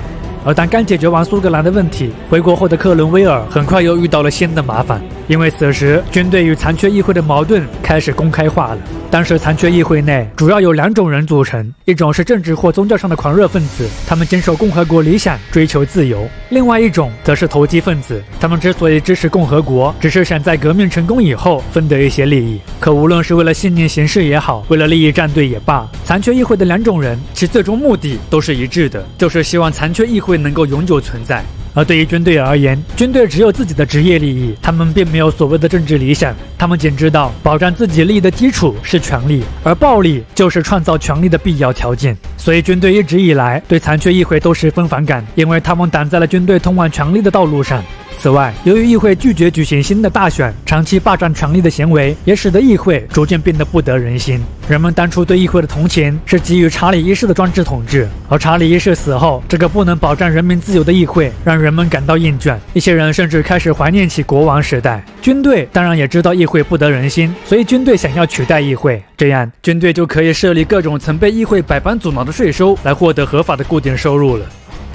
而当刚解决完苏格兰的问题，回国后的克伦威尔很快又遇到了新的麻烦，因为此时军队与残缺议会的矛盾开始公开化了。当时残缺议会内主要有两种人组成，一种是政治或宗教上的狂热分子，他们坚守共和国理想，追求自由；另外一种则是投机分子，他们之所以支持共和国，只是想在革命成功以后分得一些利益。可无论是为了信念行事也好，为了利益站队也罢，残缺议会的两种人其最终目的都是一致的，就是希望残缺议会能够永久存在。而对于军队而言，军队只有自己的职业利益，他们并没有所谓的政治理想，他们仅知道保障自己利益的基础是权力，而暴力就是创造权力的必要条件。所以，军队一直以来对残缺议会都十分反感，因为他们挡在了军队通往权力的道路上。此外，由于议会拒绝举行新的大选，长期霸占权力的行为也使得议会逐渐变得不得人心。人们当初对议会的同情是基于查理一世的专制统治，而查理一世死后，这个不能保障人民自由的议会让人们感到厌倦。一些人甚至开始怀念起国王时代。军队当然也知道议会不得人心，所以军队想要取代议会，这样军队就可以设立各种曾被议会百般阻挠的税收，来获得合法的固定收入了。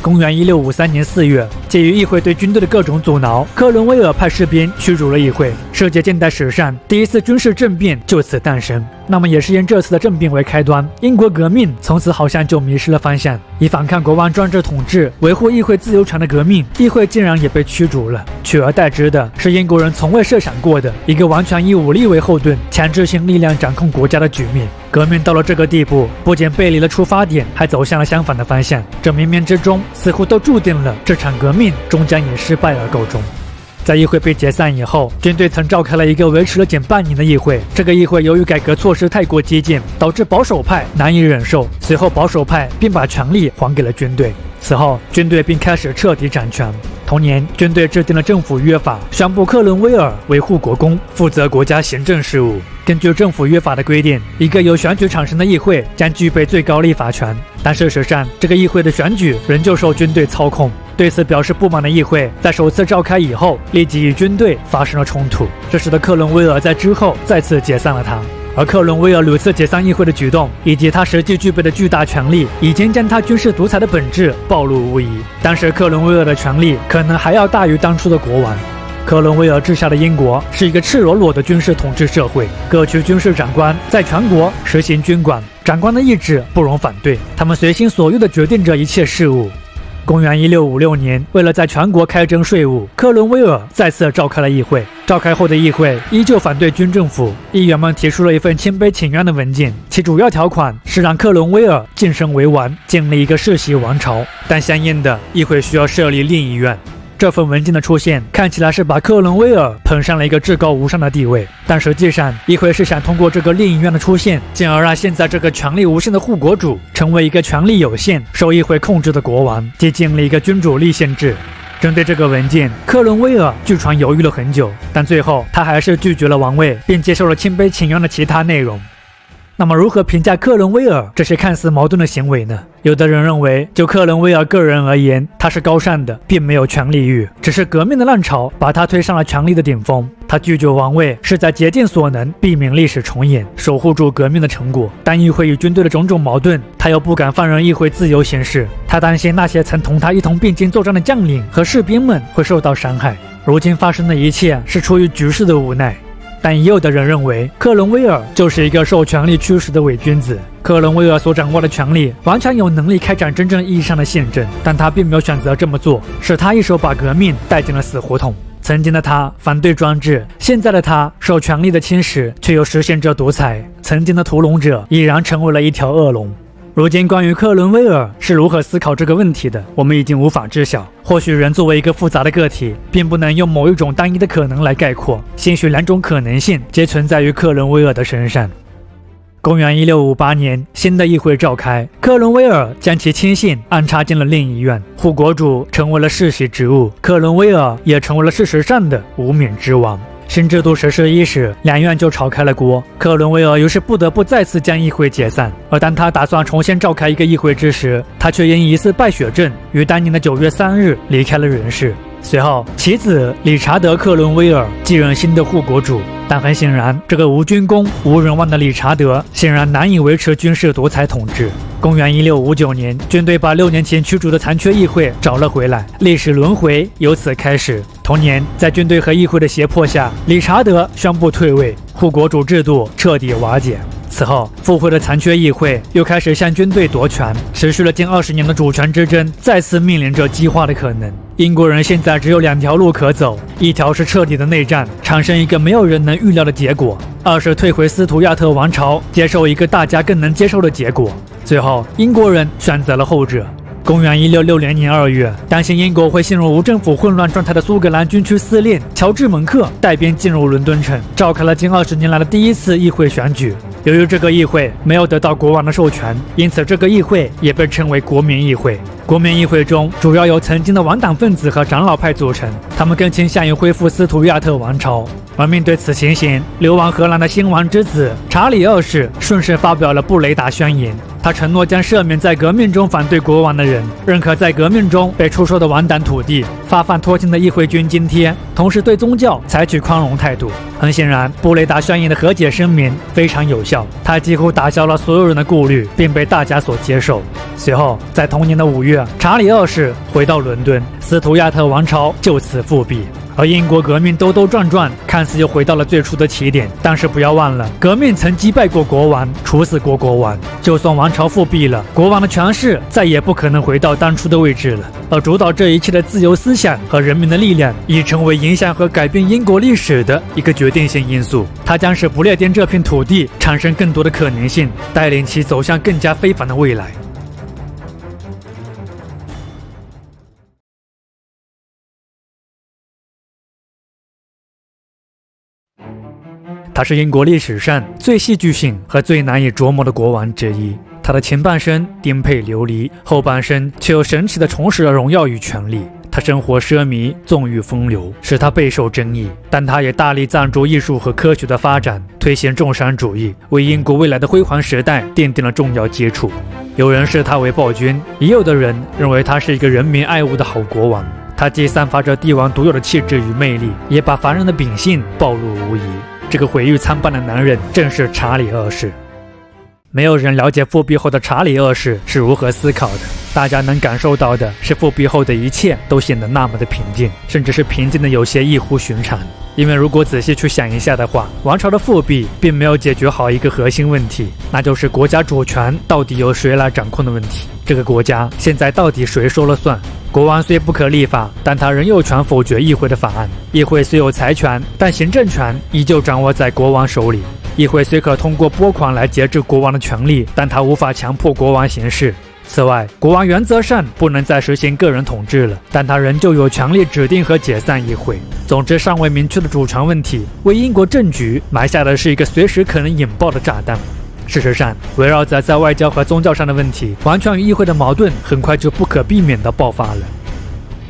公元一六五三年四月，鉴于议会对军队的各种阻挠，克伦威尔派士兵驱逐了议会。世界近代史上第一次军事政变就此诞生。那么，也是因这次的政变为开端，英国革命从此好像就迷失了方向。以反抗国王专制统治、维护议会自由权的革命，议会竟然也被驱逐了。取而代之的是英国人从未设想过的一个完全以武力为后盾、强制性力量掌控国家的局面。革命到了这个地步，不仅背离了出发点，还走向了相反的方向。这冥冥之中，似乎都注定了这场革命终将以失败而告终。在议会被解散以后，军队曾召开了一个维持了仅半年的议会。这个议会由于改革措施太过激进，导致保守派难以忍受。随后，保守派便把权力还给了军队。此后，军队并开始彻底掌权。同年，军队制定了政府约法，宣布克伦威尔为护国公，负责国家行政事务。根据政府约法的规定，一个由选举产生的议会将具备最高立法权。但事实上，这个议会的选举仍旧受军队操控。对此表示不满的议会，在首次召开以后，立即与军队发生了冲突，这使得克伦威尔在之后再次解散了他。而克伦威尔屡次解散议会的举动，以及他实际具备的巨大权力，已经将他军事独裁的本质暴露无遗。当时克伦威尔的权力可能还要大于当初的国王。克伦威尔治下的英国是一个赤裸裸的军事统治社会，各区军事长官在全国实行军管，长官的意志不容反对，他们随心所欲地决定着一切事物。公元一六五六年，为了在全国开征税务，克伦威尔再次召开了议会。召开后的议会依旧反对军政府，议员们提出了一份谦卑请愿的文件，其主要条款是让克伦威尔晋升为王，建立一个世袭王朝。但相应的，议会需要设立另一院。这份文件的出现看起来是把克伦威尔捧上了一个至高无上的地位，但实际上，议会是想通过这个电影院的出现，进而让现在这个权力无限的护国主成为一个权力有限、受议会控制的国王，即建立一个君主立宪制。针对这个文件，克伦威尔据传犹豫了很久，但最后他还是拒绝了王位，并接受了谦卑请愿的其他内容。那么，如何评价克伦威尔这些看似矛盾的行为呢？有的人认为，就克伦威尔个人而言，他是高尚的，并没有权力欲，只是革命的浪潮把他推上了权力的顶峰。他拒绝王位，是在竭尽所能避免历史重演，守护住革命的成果。但议会与军队的种种矛盾，他又不敢放任议会自由行事，他担心那些曾同他一同并肩作战的将领和士兵们会受到伤害。如今发生的一切是出于局势的无奈。但也有的人认为，克伦威尔就是一个受权力驱使的伪君子。克伦威尔所掌握的权力，完全有能力开展真正意义上的宪政，但他并没有选择这么做，是他一手把革命带进了死胡同。曾经的他反对专制，现在的他受权力的侵蚀，却又实现着独裁。曾经的屠龙者，已然成为了一条恶龙。如今，关于克伦威尔是如何思考这个问题的，我们已经无法知晓。或许人作为一个复杂的个体，并不能用某一种单一的可能来概括。兴许两种可能性皆存在于克伦威尔的身上。公元一六五八年，新的议会召开，克伦威尔将其亲信安插进了另一院，护国主成为了世袭职务，克伦威尔也成为了事实上的无冕之王。新制度实施伊始，两院就吵开了锅。克伦威尔于是不得不再次将议会解散。而当他打算重新召开一个议会之时，他却因疑似败血症，于当年的九月三日离开了人世。随后，其子理查德·克伦威尔继任新的护国主。但很显然，这个无军功、无人望的理查德显然难以维持军事独裁统治。公元一六五九年，军队把六年前驱逐的残缺议会找了回来，历史轮回由此开始。同年，在军队和议会的胁迫下，理查德宣布退位，护国主制度彻底瓦解。此后，复会的残缺议会又开始向军队夺权，持续了近二十年的主权之争再次面临着激化的可能。英国人现在只有两条路可走：一条是彻底的内战，产生一个没有人能预料的结果；二是退回斯图亚特王朝，接受一个大家更能接受的结果。最后，英国人选择了后者。公元一六六零年二月，担心英国会陷入无政府混乱状态的苏格兰军区司令乔治·蒙克带兵进入伦敦城，召开了近二十年来的第一次议会选举。由于这个议会没有得到国王的授权，因此这个议会也被称为国民议会。国民议会中主要由曾经的王党分子和长老派组成，他们更倾向于恢复斯图亚特王朝。而面对此情形，流亡荷兰的新王之子查理二世顺势发表了布雷达宣言。他承诺将赦免在革命中反对国王的人，认可在革命中被出售的王党土地，发放拖欠的议会军津贴，同时对宗教采取宽容态度。很显然，布雷达宣言的和解声明非常有效，他几乎打消了所有人的顾虑，并被大家所接受。随后，在同年的五月，查理二世回到伦敦，斯图亚特王朝就此复辟。而英国革命兜兜转转，看似又回到了最初的起点，但是不要忘了，革命曾击败过国王，处死过国王。就算王朝复辟了，国王的权势再也不可能回到当初的位置了。而主导这一切的自由思想和人民的力量，已成为影响和改变英国历史的一个决定性因素。它将使不列颠这片土地产生更多的可能性，带领其走向更加非凡的未来。他是英国历史上最戏剧性和最难以琢磨的国王之一。他的前半生颠沛流离，后半生却又神奇地重拾了荣耀与权力。他生活奢靡，纵欲风流，使他备受争议。但他也大力赞助艺术和科学的发展，推行重商主义，为英国未来的辉煌时代奠定了重要基础。有人视他为暴君，也有的人认为他是一个人民爱物的好国王。他既散发着帝王独有的气质与魅力，也把凡人的秉性暴露无遗。这个毁誉参半的男人正是查理二世。没有人了解复辟后的查理二世是如何思考的。大家能感受到的是，复辟后的一切都显得那么的平静，甚至是平静的有些异乎寻常。因为如果仔细去想一下的话，王朝的复辟并没有解决好一个核心问题，那就是国家主权到底由谁来掌控的问题。这个国家现在到底谁说了算？国王虽不可立法，但他仍有权否决议会的法案。议会虽有财权，但行政权依旧掌握在国王手里。议会虽可通过拨款来节制国王的权力，但他无法强迫国王行事。此外，国王原则上不能再实行个人统治了，但他仍旧有权利指定和解散议会。总之，尚未明确的主权问题，为英国政局埋下的是一个随时可能引爆的炸弹。事实上，围绕着在外交和宗教上的问题，完全与议会的矛盾很快就不可避免地爆发了。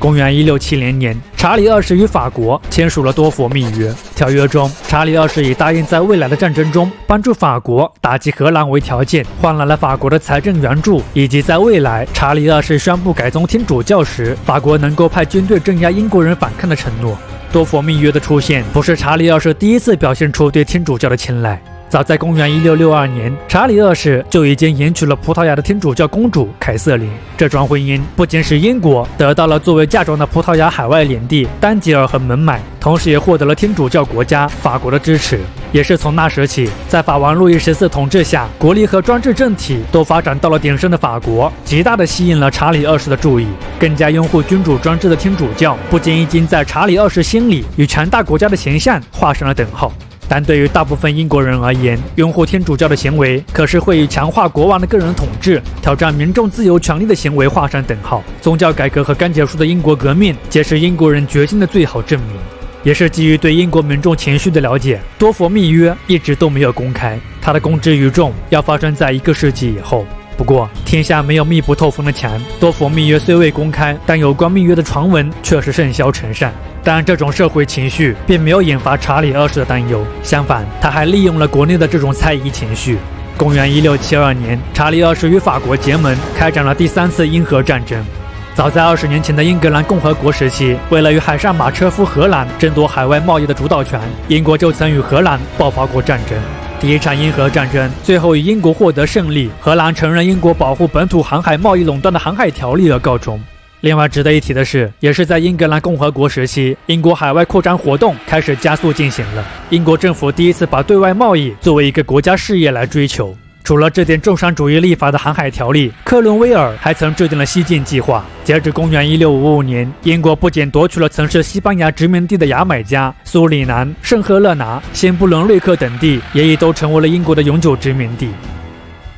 公元一六七零年，查理二世与法国签署了多佛密约。条约中，查理二世以答应在未来的战争中帮助法国打击荷兰为条件，换来了法国的财政援助，以及在未来查理二世宣布改宗天主教时，法国能够派军队镇压英国人反抗的承诺。多佛密约的出现，不是查理二世第一次表现出对天主教的青睐。早在公元一六六二年，查理二世就已经迎娶了葡萄牙的天主教公主凯瑟琳。这桩婚姻不仅使英国得到了作为嫁妆的葡萄牙海外领地丹吉尔和门买，同时也获得了天主教国家法国的支持。也是从那时起，在法王路易十四统治下，国力和专制政体都发展到了鼎盛的法国，极大的吸引了查理二世的注意。更加拥护君主专制的天主教，不仅已经在查理二世心里与强大国家的形象画上了等号。但对于大部分英国人而言，拥护天主教的行为可是会与强化国王的个人统治、挑战民众自由权利的行为画上等号。宗教改革和刚结束的英国革命，皆是英国人决心的最好证明。也是基于对英国民众情绪的了解，多佛密约一直都没有公开。它的公之于众，要发生在一个世纪以后。不过，天下没有密不透风的墙，多佛密约虽未公开，但有关密约的传闻却是甚嚣尘上。但这种社会情绪并没有引发查理二世的担忧，相反，他还利用了国内的这种猜疑情绪。公元一六七二年，查理二世与法国结盟，开展了第三次英荷战争。早在二十年前的英格兰共和国时期，为了与海上马车夫荷兰争夺海外贸易的主导权，英国就曾与荷兰爆发过战争。第一场英荷战争最后以英国获得胜利，荷兰承认英国保护本土航海贸易垄断的航海条例而告终。另外值得一提的是，也是在英格兰共和国时期，英国海外扩张活动开始加速进行了。英国政府第一次把对外贸易作为一个国家事业来追求。除了制定重商主义立法的航海条例，克伦威尔还曾制定了西进计划。截至公元一六五五年，英国不仅夺取了曾是西班牙殖民地的牙买加、苏里南、圣赫勒拿、新布伦瑞克等地，也已都成为了英国的永久殖民地。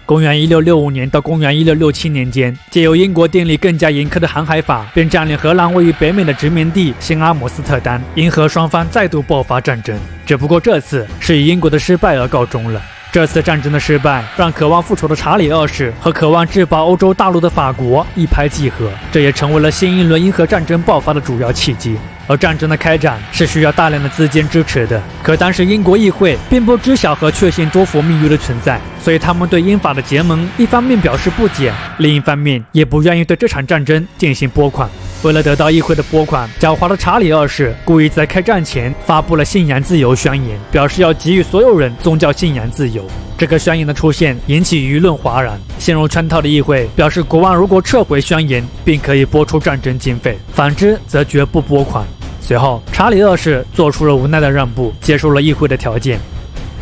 公元一六六五年到公元一六六七年间，借由英国订立更加严苛的航海法，并占领荷兰位于北美的殖民地新阿姆斯特丹，英荷双方再度爆发战争。只不过这次是以英国的失败而告终了。这次战争的失败，让渴望复仇的查理二世和渴望制霸欧洲大陆的法国一拍即合，这也成为了新一轮英荷战争爆发的主要契机。而战争的开展是需要大量的资金支持的，可当时英国议会并不知晓和确信多佛密约的存在，所以他们对英法的结盟一方面表示不解，另一方面也不愿意对这场战争进行拨款。为了得到议会的拨款，狡猾的查理二世故意在开战前发布了信仰自由宣言，表示要给予所有人宗教信仰自由。这个宣言的出现引起舆论哗然，陷入圈套的议会表示，国王如果撤回宣言，并可以拨出战争经费；反之，则绝不拨款。随后，查理二世做出了无奈的让步，接受了议会的条件。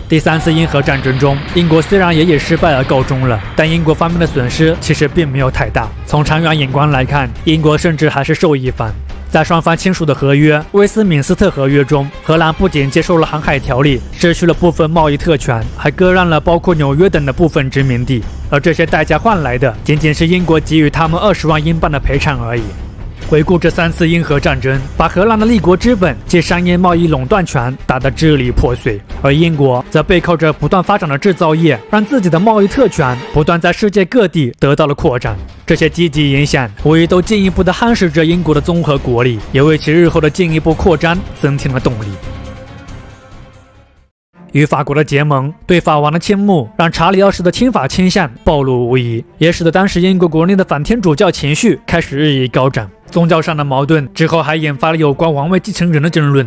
第三次英荷战争中，英国虽然也以失败而告终了，但英国方面的损失其实并没有太大。从长远眼光来看，英国甚至还是受益方。在双方签署的合约《威斯敏斯特合约》中，荷兰不仅接受了航海条例，失去了部分贸易特权，还割让了包括纽约等的部分殖民地，而这些代价换来的仅仅是英国给予他们二十万英镑的赔偿而已。回顾这三次英荷战争，把荷兰的立国之本及商业贸易垄断权打得支离破碎，而英国则背靠着不断发展的制造业，让自己的贸易特权不断在世界各地得到了扩展。这些积极影响无疑都进一步的夯实着英国的综合国力，也为其日后的进一步扩张增添了动力。与法国的结盟，对法王的倾慕，让查理二世的亲法倾向暴露无遗，也使得当时英国国内的反天主教情绪开始日益高涨。宗教上的矛盾之后，还引发了有关王位继承人的争论。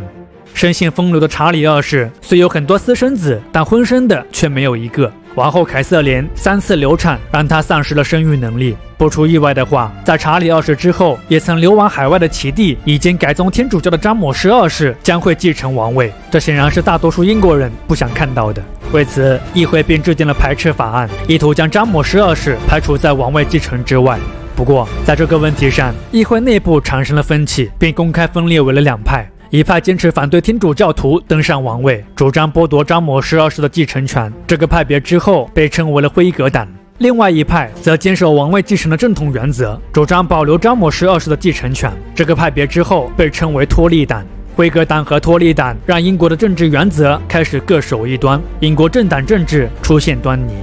生性风流的查理二世虽有很多私生子，但婚生的却没有一个。王后凯瑟琳三次流产，让他丧失了生育能力。不出意外的话，在查理二世之后，也曾流亡海外的其弟，已经改宗天主教的詹姆士二世将会继承王位。这显然是大多数英国人不想看到的。为此，议会便制定了排斥法案，意图将詹姆士二世排除在王位继承之外。不过，在这个问题上，议会内部产生了分歧，并公开分裂为了两派：一派坚持反对天主教徒登上王位，主张剥夺詹姆士二世的继承权，这个派别之后被称为了辉格党；另外一派则坚守王位继承的正统原则，主张保留詹姆士二世的继承权，这个派别之后被称为托利党。辉格党和托利党让英国的政治原则开始各守一端，英国政党政治出现端倪。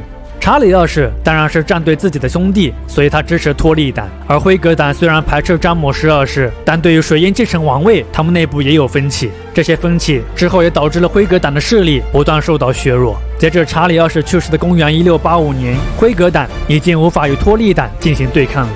查理二世当然是站队自己的兄弟，所以他支持托利党。而辉格党虽然排斥詹姆士二世，但对于谁应继承王位，他们内部也有分歧。这些分歧之后也导致了辉格党的势力不断受到削弱。截至查理二世去世的公元一六八五年，辉格党已经无法与托利党进行对抗了。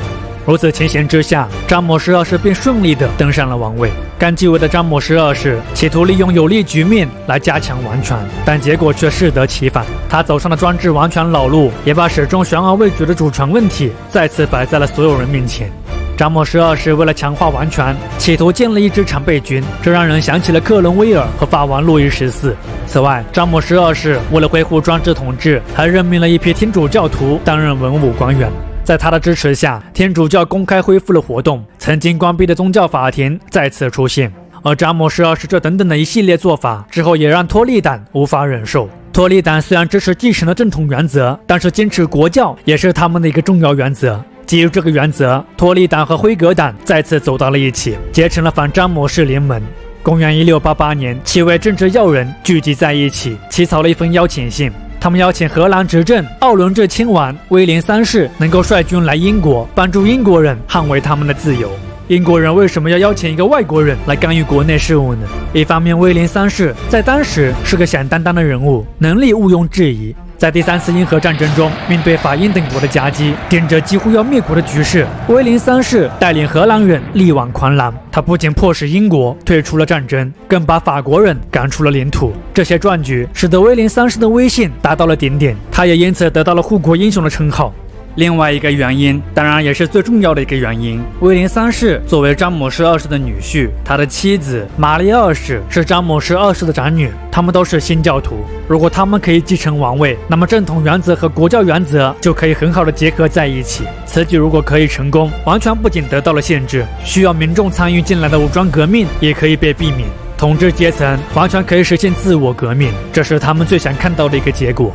如此情形之下，詹姆士二世便顺利地登上了王位。刚继位的詹姆士二世企图利用有利局面来加强王权，但结果却适得其反。他走上了专制王权老路，也把始终悬而未决的主权问题再次摆在了所有人面前。詹姆士二世为了强化王权，企图建立一支常备军，这让人想起了克伦威尔和法王路易十四。此外，詹姆士二世为了维护专制统治，还任命了一批天主教徒担任文武官员。在他的支持下，天主教公开恢复了活动，曾经关闭的宗教法庭再次出现。而詹姆士二世这等等的一系列做法之后，也让托利党无法忍受。托利党虽然支持继承的正统原则，但是坚持国教也是他们的一个重要原则。基于这个原则，托利党和辉格党再次走到了一起，结成了反詹姆士联盟。公元一六八八年，七位政治要人聚集在一起，起草了一封邀请信。他们邀请荷兰执政奥伦治亲王威廉三世能够率军来英国，帮助英国人捍卫他们的自由。英国人为什么要邀请一个外国人来干预国内事务呢？一方面，威廉三世在当时是个响当当的人物，能力毋庸置疑。在第三次英荷战争中，面对法英等国的夹击，顶着几乎要灭国的局势，威廉三世带领荷兰人力挽狂澜。他不仅迫使英国退出了战争，更把法国人赶出了领土。这些壮举使得威廉三世的威信达到了顶点，他也因此得到了护国英雄的称号。另外一个原因，当然也是最重要的一个原因，威廉三世作为詹姆士二世的女婿，他的妻子玛丽二世是詹姆士二世的长女，他们都是新教徒。如果他们可以继承王位，那么正统原则和国教原则就可以很好的结合在一起。此举如果可以成功，完全不仅得到了限制，需要民众参与进来的武装革命也可以被避免，统治阶层完全可以实现自我革命，这是他们最想看到的一个结果。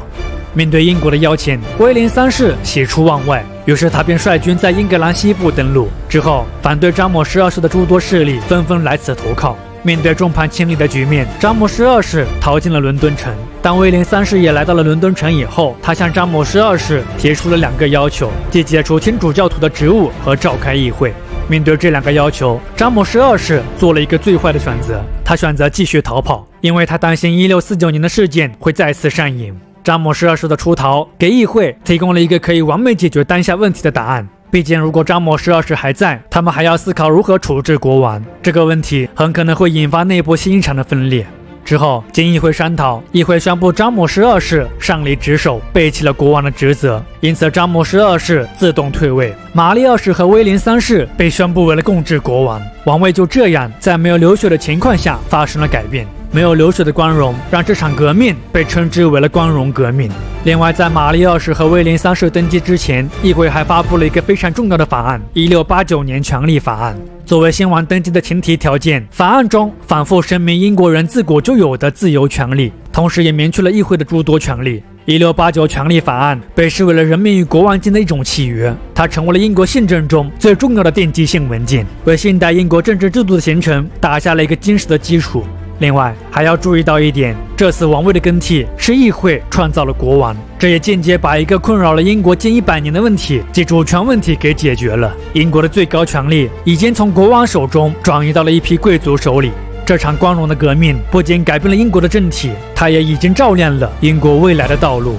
面对英国的邀请，威廉三世喜出望外，于是他便率军在英格兰西部登陆。之后，反对詹姆士二世的诸多势力纷纷来此投靠。面对众叛亲离的局面，詹姆士二世逃进了伦敦城。当威廉三世也来到了伦敦城以后，他向詹姆士二世提出了两个要求：即解除天主教徒的职务和召开议会。面对这两个要求，詹姆士二世做了一个最坏的选择，他选择继续逃跑，因为他担心1649年的事件会再次上演。詹姆士二世的出逃，给议会提供了一个可以完美解决当下问题的答案。毕竟，如果詹姆士二世还在，他们还要思考如何处置国王。这个问题很可能会引发内部新一场的分裂。之后，经议会商讨，议会宣布詹姆士二世上离职守，背弃了国王的职责，因此詹姆士二世自动退位。玛丽二世和威廉三世被宣布为了共治国王，王位就这样在没有流血的情况下发生了改变。没有流水的光荣，让这场革命被称之为了光荣革命。另外，在玛丽二世和威廉三世登基之前，议会还发布了一个非常重要的法案——一六八九年权利法案。作为新王登基的前提条件，法案中反复声明英国人自古就有的自由权利，同时也免去了议会的诸多权利。一六八九权利法案被视为了人民与国王间的一种契约，它成为了英国宪政中最重要的奠基性文件，为现代英国政治制度的形成打下了一个坚实的基础。另外还要注意到一点，这次王位的更替是议会创造了国王，这也间接把一个困扰了英国近一百年的问题，即主权问题给解决了。英国的最高权力已经从国王手中转移到了一批贵族手里。这场光荣的革命不仅改变了英国的政体，它也已经照亮了英国未来的道路。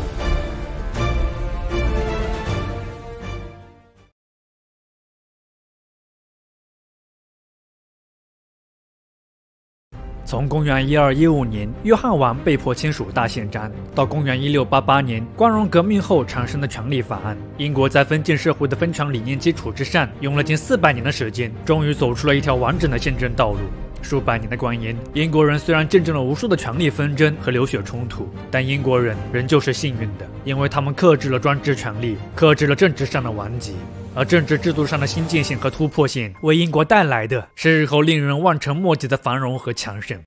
从公元一二一五年，约翰王被迫签署大宪章，到公元一六八八年，光荣革命后产生的权利法案，英国在封建社会的分权理念基础之上，用了近四百年的时间，终于走出了一条完整的宪政道路。数百年的光阴，英国人虽然见证了无数的权力纷争和流血冲突，但英国人仍旧是幸运的，因为他们克制了专制权力，克制了政治上的顽疾。而政治制度上的新进性和突破性，为英国带来的是日后令人望尘莫及的繁荣和强盛。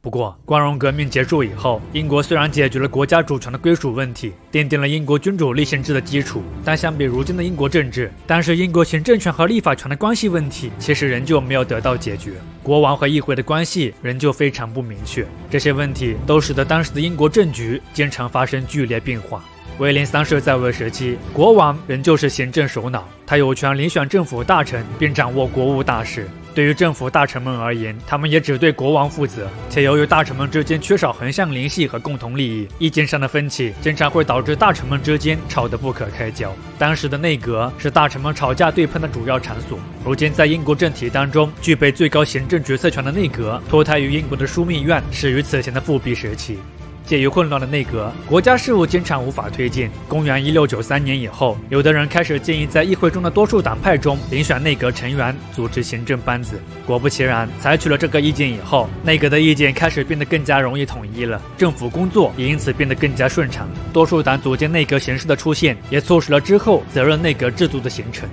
不过，光荣革命结束以后，英国虽然解决了国家主权的归属问题，奠定了英国君主立宪制的基础，但相比如今的英国政治，当时英国行政权和立法权的关系问题，其实仍旧没有得到解决，国王和议会的关系仍旧非常不明确。这些问题都使得当时的英国政局经常发生剧烈变化。威廉三世在位时期，国王仍旧是行政首脑，他有权遴选政府大臣，并掌握国务大事。对于政府大臣们而言，他们也只对国王负责。且由于大臣们之间缺少横向联系和共同利益，意见上的分歧经常会导致大臣们之间吵得不可开交。当时的内阁是大臣们吵架对喷的主要场所。如今，在英国政体当中，具备最高行政决策权的内阁脱胎于英国的枢密院，始于此前的复辟时期。介于混乱的内阁，国家事务经常无法推进。公元一六九三年以后，有的人开始建议在议会中的多数党派中遴选内阁成员，组织行政班子。果不其然，采取了这个意见以后，内阁的意见开始变得更加容易统一了，政府工作也因此变得更加顺畅。多数党组建内阁形式的出现，也促使了之后责任内阁制度的形成。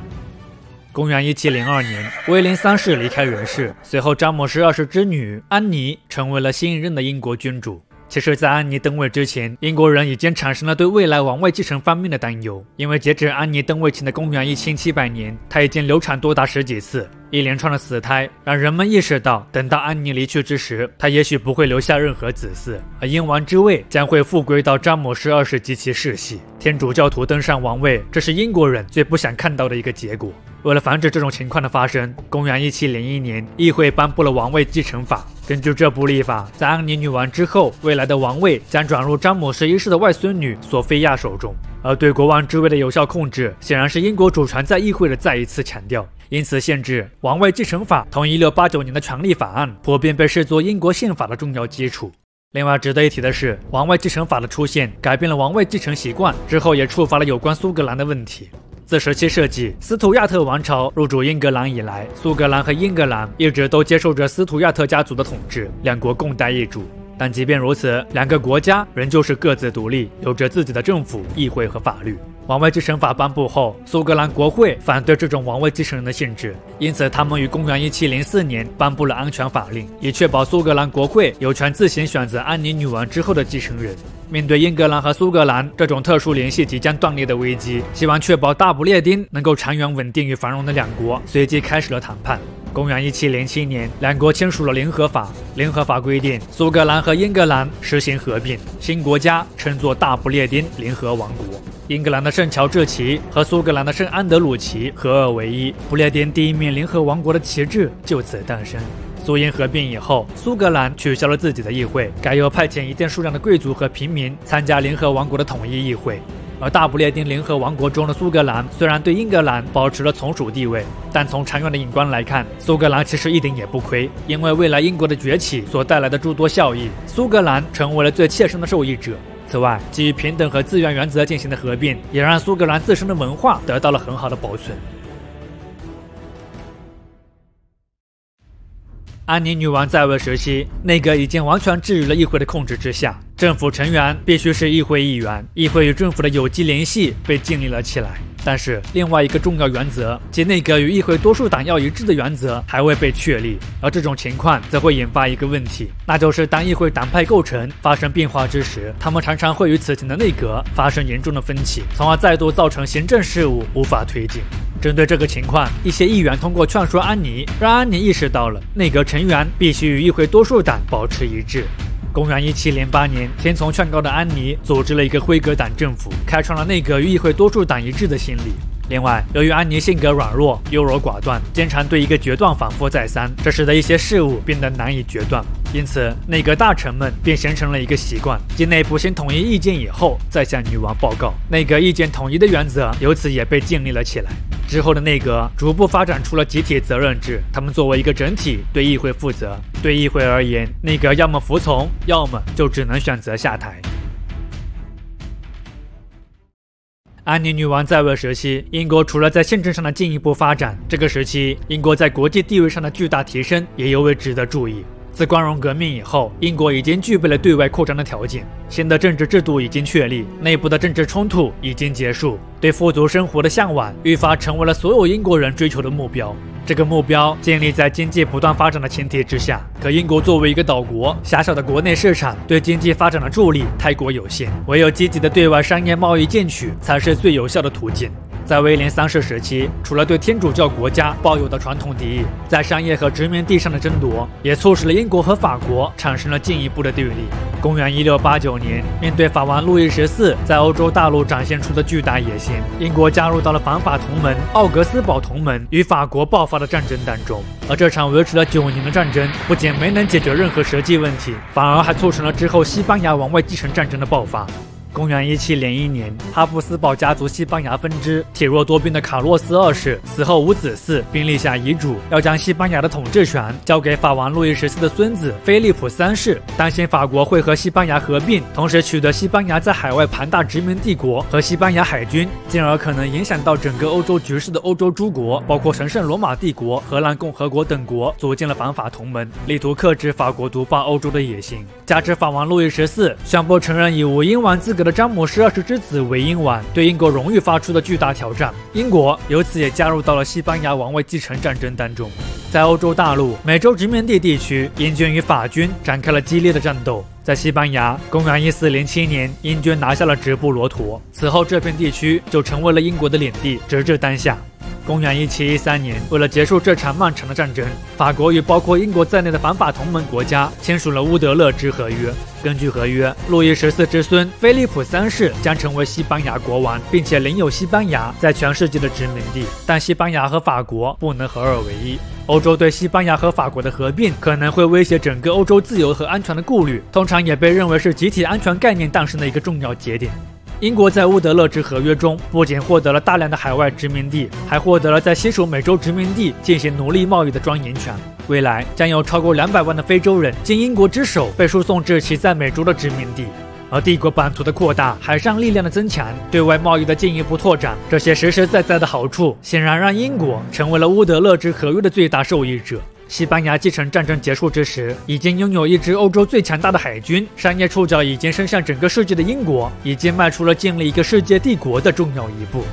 公元一七零二年，威廉三世离开人世，随后詹姆士二世之女安妮成为了新一任的英国君主。其实，在安妮登位之前，英国人已经产生了对未来王位继承方面的担忧，因为截止安妮登位前的公元一千七百年，她已经流产多达十几次。一连串的死胎让人们意识到，等到安妮离去之时，她也许不会留下任何子嗣，而英王之位将会复归到詹姆士二世及其世系。天主教徒登上王位，这是英国人最不想看到的一个结果。为了防止这种情况的发生，公元一七零一年，议会颁布了王位继承法。根据这部立法，在安妮女王之后，未来的王位将转入詹姆士一世的外孙女索菲亚手中。而对国王之位的有效控制，显然是英国主权在议会的再一次强调。因此，限制王位继承法同1689年的权利法案普遍被视作英国宪法的重要基础。另外，值得一提的是，王位继承法的出现改变了王位继承习惯，之后也触发了有关苏格兰的问题。自17世纪斯图亚特王朝入主英格兰以来，苏格兰和英格兰一直都接受着斯图亚特家族的统治，两国共代一主。但即便如此，两个国家仍旧是各自独立，有着自己的政府、议会和法律。王位继承法颁布后，苏格兰国会反对这种王位继承人的性质，因此他们于公元一七零四年颁布了安全法令，以确保苏格兰国会有权自行选择安妮女王之后的继承人。面对英格兰和苏格兰这种特殊联系即将断裂的危机，希望确保大不列颠能够长远稳定与繁荣的两国随即开始了谈判。公元一七零七年，两国签署了联合法。联合法规定，苏格兰和英格兰实行合并，新国家称作大不列颠联合王国。英格兰的圣乔治旗和苏格兰的圣安德鲁旗合二为一，不列颠第一面联合王国的旗帜就此诞生。苏英合并以后，苏格兰取消了自己的议会，改由派遣一定数量的贵族和平民参加联合王国的统一议会。而大不列颠联合王国中的苏格兰虽然对英格兰保持了从属地位，但从长远的眼光来看，苏格兰其实一点也不亏，因为未来英国的崛起所带来的诸多效益，苏格兰成为了最切身的受益者。此外，基于平等和自愿原则进行的合并，也让苏格兰自身的文化得到了很好的保存。安妮女王在位时期，内阁已经完全置于了议会的控制之下，政府成员必须是议会议员，议会与政府的有机联系被建立了起来。但是，另外一个重要原则，即内阁与议会多数党要一致的原则，还未被确立。而这种情况则会引发一个问题，那就是当议会党派构成发生变化之时，他们常常会与此前的内阁发生严重的分歧，从而再度造成行政事务无法推进。针对这个情况，一些议员通过劝说安妮，让安妮意识到了内阁成员必须与议会多数党保持一致。公元一七零八年，听从劝告的安妮组织了一个辉格党政府，开创了内阁与议会多数党一致的先例。另外，由于安妮性格软弱、优柔寡断，经常对一个决断反复再三，这使得一些事物变得难以决断。因此，内阁大臣们便形成了一个习惯，即内部先统一意见以后再向女王报告。内阁意见统一的原则由此也被建立了起来。之后的内阁逐步发展出了集体责任制，他们作为一个整体对议会负责。对议会而言，内阁要么服从，要么就只能选择下台。安妮女王在位时期，英国除了在宪政上的进一步发展，这个时期英国在国际地位上的巨大提升也尤为值得注意。自光荣革命以后，英国已经具备了对外扩张的条件，新的政治制度已经确立，内部的政治冲突已经结束，对富足生活的向往愈发成为了所有英国人追求的目标。这个目标建立在经济不断发展的前提之下，可英国作为一个岛国，狭小的国内市场对经济发展的助力太过有限，唯有积极的对外商业贸易进取才是最有效的途径。在威廉三世时期，除了对天主教国家抱有的传统敌意，在商业和殖民地上的争夺，也促使了英国和法国产生了进一步的对立。公元一六八九年，面对法王路易十四在欧洲大陆展现出的巨大野心，英国加入到了反法同盟奥格斯堡同盟与法国爆发的战争当中。而这场维持了九年的战争，不仅没能解决任何实际问题，反而还促成了之后西班牙王位继承战争的爆发。公元一七零一年，哈布斯堡家族西班牙分支体弱多病的卡洛斯二世死后无子嗣，并立下遗嘱，要将西班牙的统治权交给法王路易十四的孙子菲利普三世。担心法国会和西班牙合并，同时取得西班牙在海外庞大殖民帝国和西班牙海军，进而可能影响到整个欧洲局势的欧洲诸国，包括神圣罗马帝国、荷兰共和国等国，组建了反法同盟，力图克制法国独霸欧洲的野心。加之法王路易十四宣布承认以无英王资格的詹姆斯二世之子韦英王，对英国荣誉发出的巨大挑战，英国由此也加入到了西班牙王位继承战争当中。在欧洲大陆、美洲殖民地地区，英军与法军展开了激烈的战斗。在西班牙，公元一四零七年，英军拿下了直布罗陀，此后这片地区就成为了英国的领地，直至当下。公元一七一三年，为了结束这场漫长的战争，法国与包括英国在内的反法同盟国家签署了《乌德勒支合约》。根据合约，路易十四之孙菲利普三世将成为西班牙国王，并且领有西班牙在全世界的殖民地。但西班牙和法国不能合二为一。欧洲对西班牙和法国的合并可能会威胁整个欧洲自由和安全的顾虑，通常也被认为是集体安全概念诞生的一个重要节点。英国在乌德勒支合约中不仅获得了大量的海外殖民地，还获得了在西属美洲殖民地进行奴隶贸易的专营权。未来将有超过两百万的非洲人经英国之手被输送至其在美洲的殖民地。而帝国版图的扩大、海上力量的增强、对外贸易的进一步拓展，这些实实在在的好处，显然让英国成为了乌德勒支合约的最大受益者。西班牙继承战争结束之时，已经拥有一支欧洲最强大的海军，商业触角已经伸向整个世界的英国，已经迈出了建立一个世界帝国的重要一步。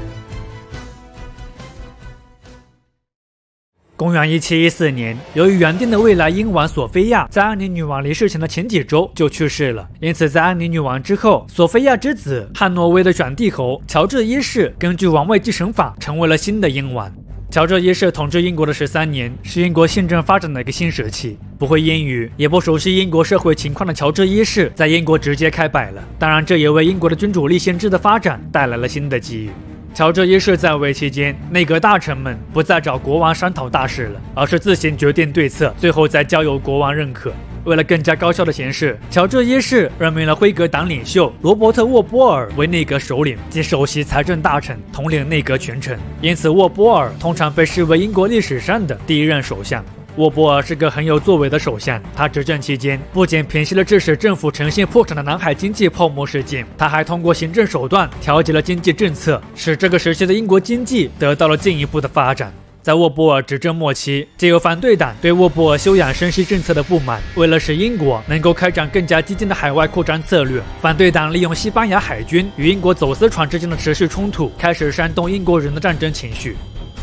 公元一七一四年，由于原定的未来英王索菲亚在安妮女王离世前的前几周就去世了，因此在安妮女王之后，索菲亚之子汉诺威的选帝侯乔治一世根据王位继承法成为了新的英王。乔治一世统治英国的十三年，是英国宪政发展的一个新时期。不会英语，也不熟悉英国社会情况的乔治一世，在英国直接开摆了。当然，这也为英国的君主立宪制的发展带来了新的机遇。乔治一世在位期间，内阁大臣们不再找国王商讨大事了，而是自行决定对策，最后再交由国王认可。为了更加高效的行事，乔治一世任命了辉格党领袖罗伯特·沃波尔为内阁首领及首席财政大臣，统领内阁全程。因此，沃波尔通常被视为英国历史上的第一任首相。沃波尔是个很有作为的首相，他执政期间不仅平息了致使政府呈现破产的南海经济泡沫事件，他还通过行政手段调节了经济政策，使这个时期的英国经济得到了进一步的发展。在沃波尔执政末期，借由反对党对沃波尔休养生息政策的不满，为了使英国能够开展更加激进的海外扩张策略，反对党利用西班牙海军与英国走私船之间的持续冲突，开始煽动英国人的战争情绪。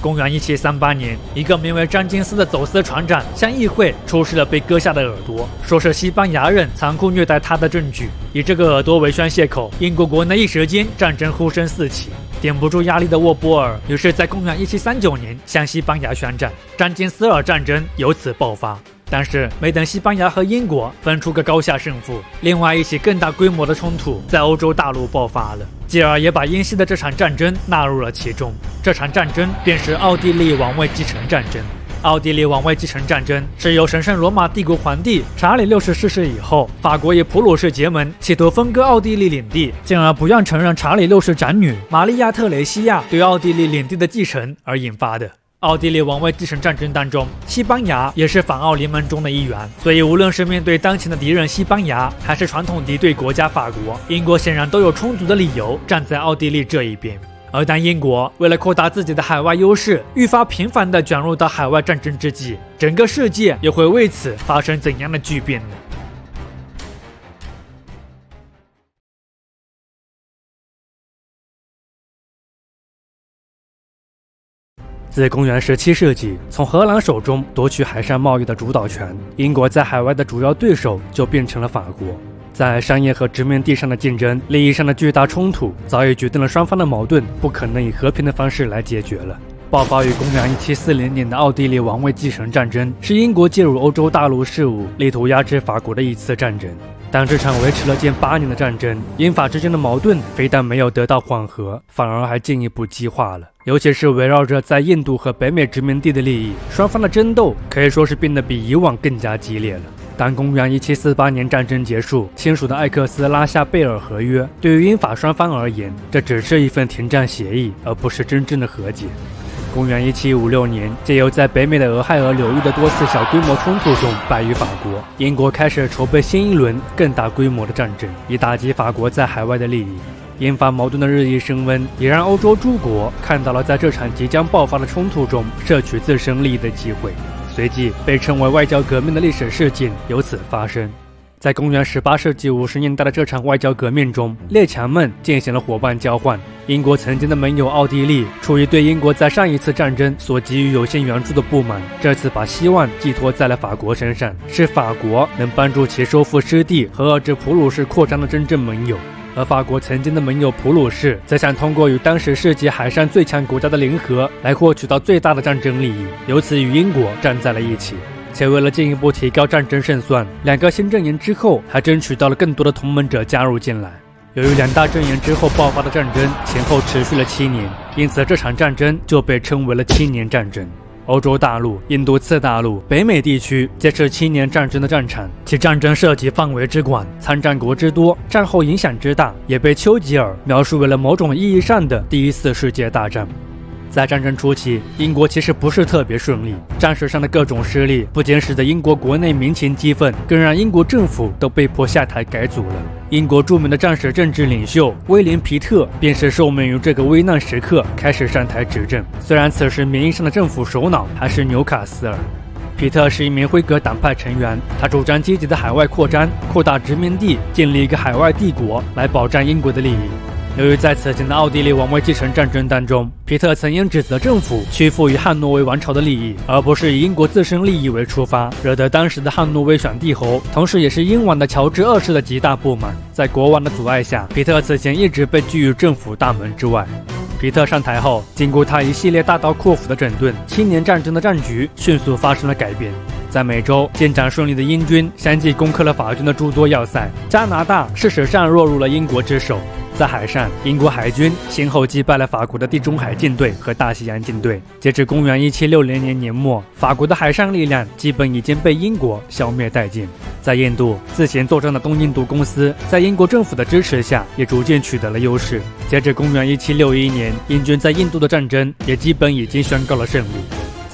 公元一七三八年，一个名为詹金斯的走私船长向议会出示了被割下的耳朵，说是西班牙人残酷虐待他的证据。以这个耳朵为宣泄口，英国国内一时间战争呼声四起。顶不住压力的沃波尔，于是，在公元一七三九年向西班牙宣战，詹金斯尔战争由此爆发。但是，没等西班牙和英国分出个高下胜负，另外一起更大规模的冲突在欧洲大陆爆发了，继而也把英西的这场战争纳入了其中。这场战争便是奥地利王位继承战争。奥地利王位继承战争是由神圣罗马帝国皇帝查理六世逝世以后，法国与普鲁士结盟，企图分割奥地利领地，进而不愿承认查理六世长女玛利亚特雷西亚对奥地利领地的继承而引发的。奥地利王位继承战争当中，西班牙也是反奥联盟中的一员，所以无论是面对当前的敌人西班牙，还是传统敌对国家法国，英国显然都有充足的理由站在奥地利这一边。而当英国为了扩大自己的海外优势，愈发频繁地卷入到海外战争之际，整个世界又会为此发生怎样的巨变呢？自公元十七世纪从荷兰手中夺取海上贸易的主导权，英国在海外的主要对手就变成了法国。在商业和殖民地上的竞争、利益上的巨大冲突，早已决定了双方的矛盾不可能以和平的方式来解决了。爆发于公元一七四零年的奥地利王位继承战争，是英国介入欧洲大陆事务、力图压制法国的一次战争。但这场维持了近八年的战争，英法之间的矛盾非但没有得到缓和，反而还进一步激化了。尤其是围绕着在印度和北美殖民地的利益，双方的争斗可以说是变得比以往更加激烈了。当公元一七四八年战争结束，签署的艾克斯拉夏贝尔合约，对于英法双方而言，这只是一份停战协议，而不是真正的和解。公元一七五六年，借由在北美的俄亥俄流域的多次小规模冲突中败于法国，英国开始筹备新一轮更大规模的战争，以打击法国在海外的利益。英法矛盾的日益升温，也让欧洲诸国看到了在这场即将爆发的冲突中摄取自身利益的机会。随即，被称为外交革命的历史事件由此发生。在公元十八世纪五十年代的这场外交革命中，列强们进行了伙伴交换。英国曾经的盟友奥地利，出于对英国在上一次战争所给予有限援助的不满，这次把希望寄托在了法国身上，是法国能帮助其收复失地和遏制普鲁士扩张的真正盟友。而法国曾经的盟友普鲁士，则想通过与当时世界海上最强国家的联合，来获取到最大的战争利益，由此与英国站在了一起。且为了进一步提高战争胜算，两个新阵营之后还争取到了更多的同盟者加入进来。由于两大阵营之后爆发的战争前后持续了七年，因此这场战争就被称为了七年战争。欧洲大陆、印度次大陆、北美地区皆是七年战争的战场，其战争涉及范围之广、参战国之多、战后影响之大，也被丘吉尔描述为了某种意义上的第一次世界大战。在战争初期，英国其实不是特别顺利。战事上的各种失利，不仅使得英国国内民情激愤，更让英国政府都被迫下台改组了。英国著名的战时政治领袖威廉·皮特，便是受命于这个危难时刻开始上台执政。虽然此时名义上的政府首脑还是纽卡斯尔，皮特是一名辉格党派成员，他主张积极的海外扩张，扩大殖民地，建立一个海外帝国，来保障英国的利益。由于在此前的奥地利王位继承战争当中，皮特曾因指责政府屈服于汉诺威王朝的利益，而不是以英国自身利益为出发，惹得当时的汉诺威选帝侯，同时也是英王的乔治二世的极大不满。在国王的阻碍下，皮特此前一直被拒于政府大门之外。皮特上台后，经过他一系列大刀阔斧的整顿，七年战争的战局迅速发生了改变。在美洲进展顺利的英军，相继攻克了法军的诸多要塞。加拿大事实上落入了英国之手。在海上，英国海军先后击败了法国的地中海舰队和大西洋舰队。截至公元一七六零年年末，法国的海上力量基本已经被英国消灭殆尽。在印度，自行作战的东印度公司在英国政府的支持下，也逐渐取得了优势。截至公元一七六一年，英军在印度的战争也基本已经宣告了胜利。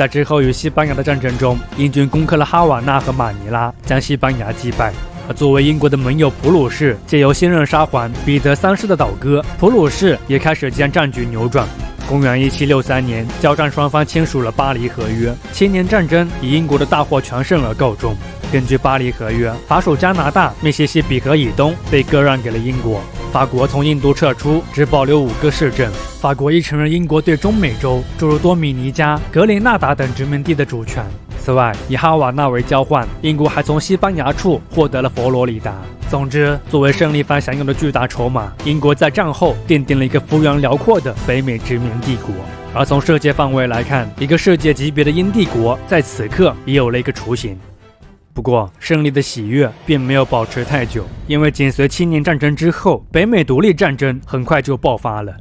在之后与西班牙的战争中，英军攻克了哈瓦那和马尼拉，将西班牙击败。而作为英国的盟友，普鲁士借由新任沙皇彼得三世的倒戈，普鲁士也开始将战局扭转。公元一七六三年，交战双方签署了巴黎合约，七年战争以英国的大获全胜而告终。根据巴黎合约，法属加拿大、密西西比河以东被割让给了英国。法国从印度撤出，只保留五个市镇。法国亦承认英国对中美洲，诸如多米尼加、格林纳达等殖民地的主权。此外，以哈瓦那为交换，英国还从西班牙处获得了佛罗里达。总之，作为胜利方享有的巨大筹码，英国在战后奠定了一个幅员辽阔的北美殖民帝国。而从世界范围来看，一个世界级别的英帝国在此刻也有了一个雏形。不过，胜利的喜悦并没有保持太久，因为紧随七年战争之后，北美独立战争很快就爆发了。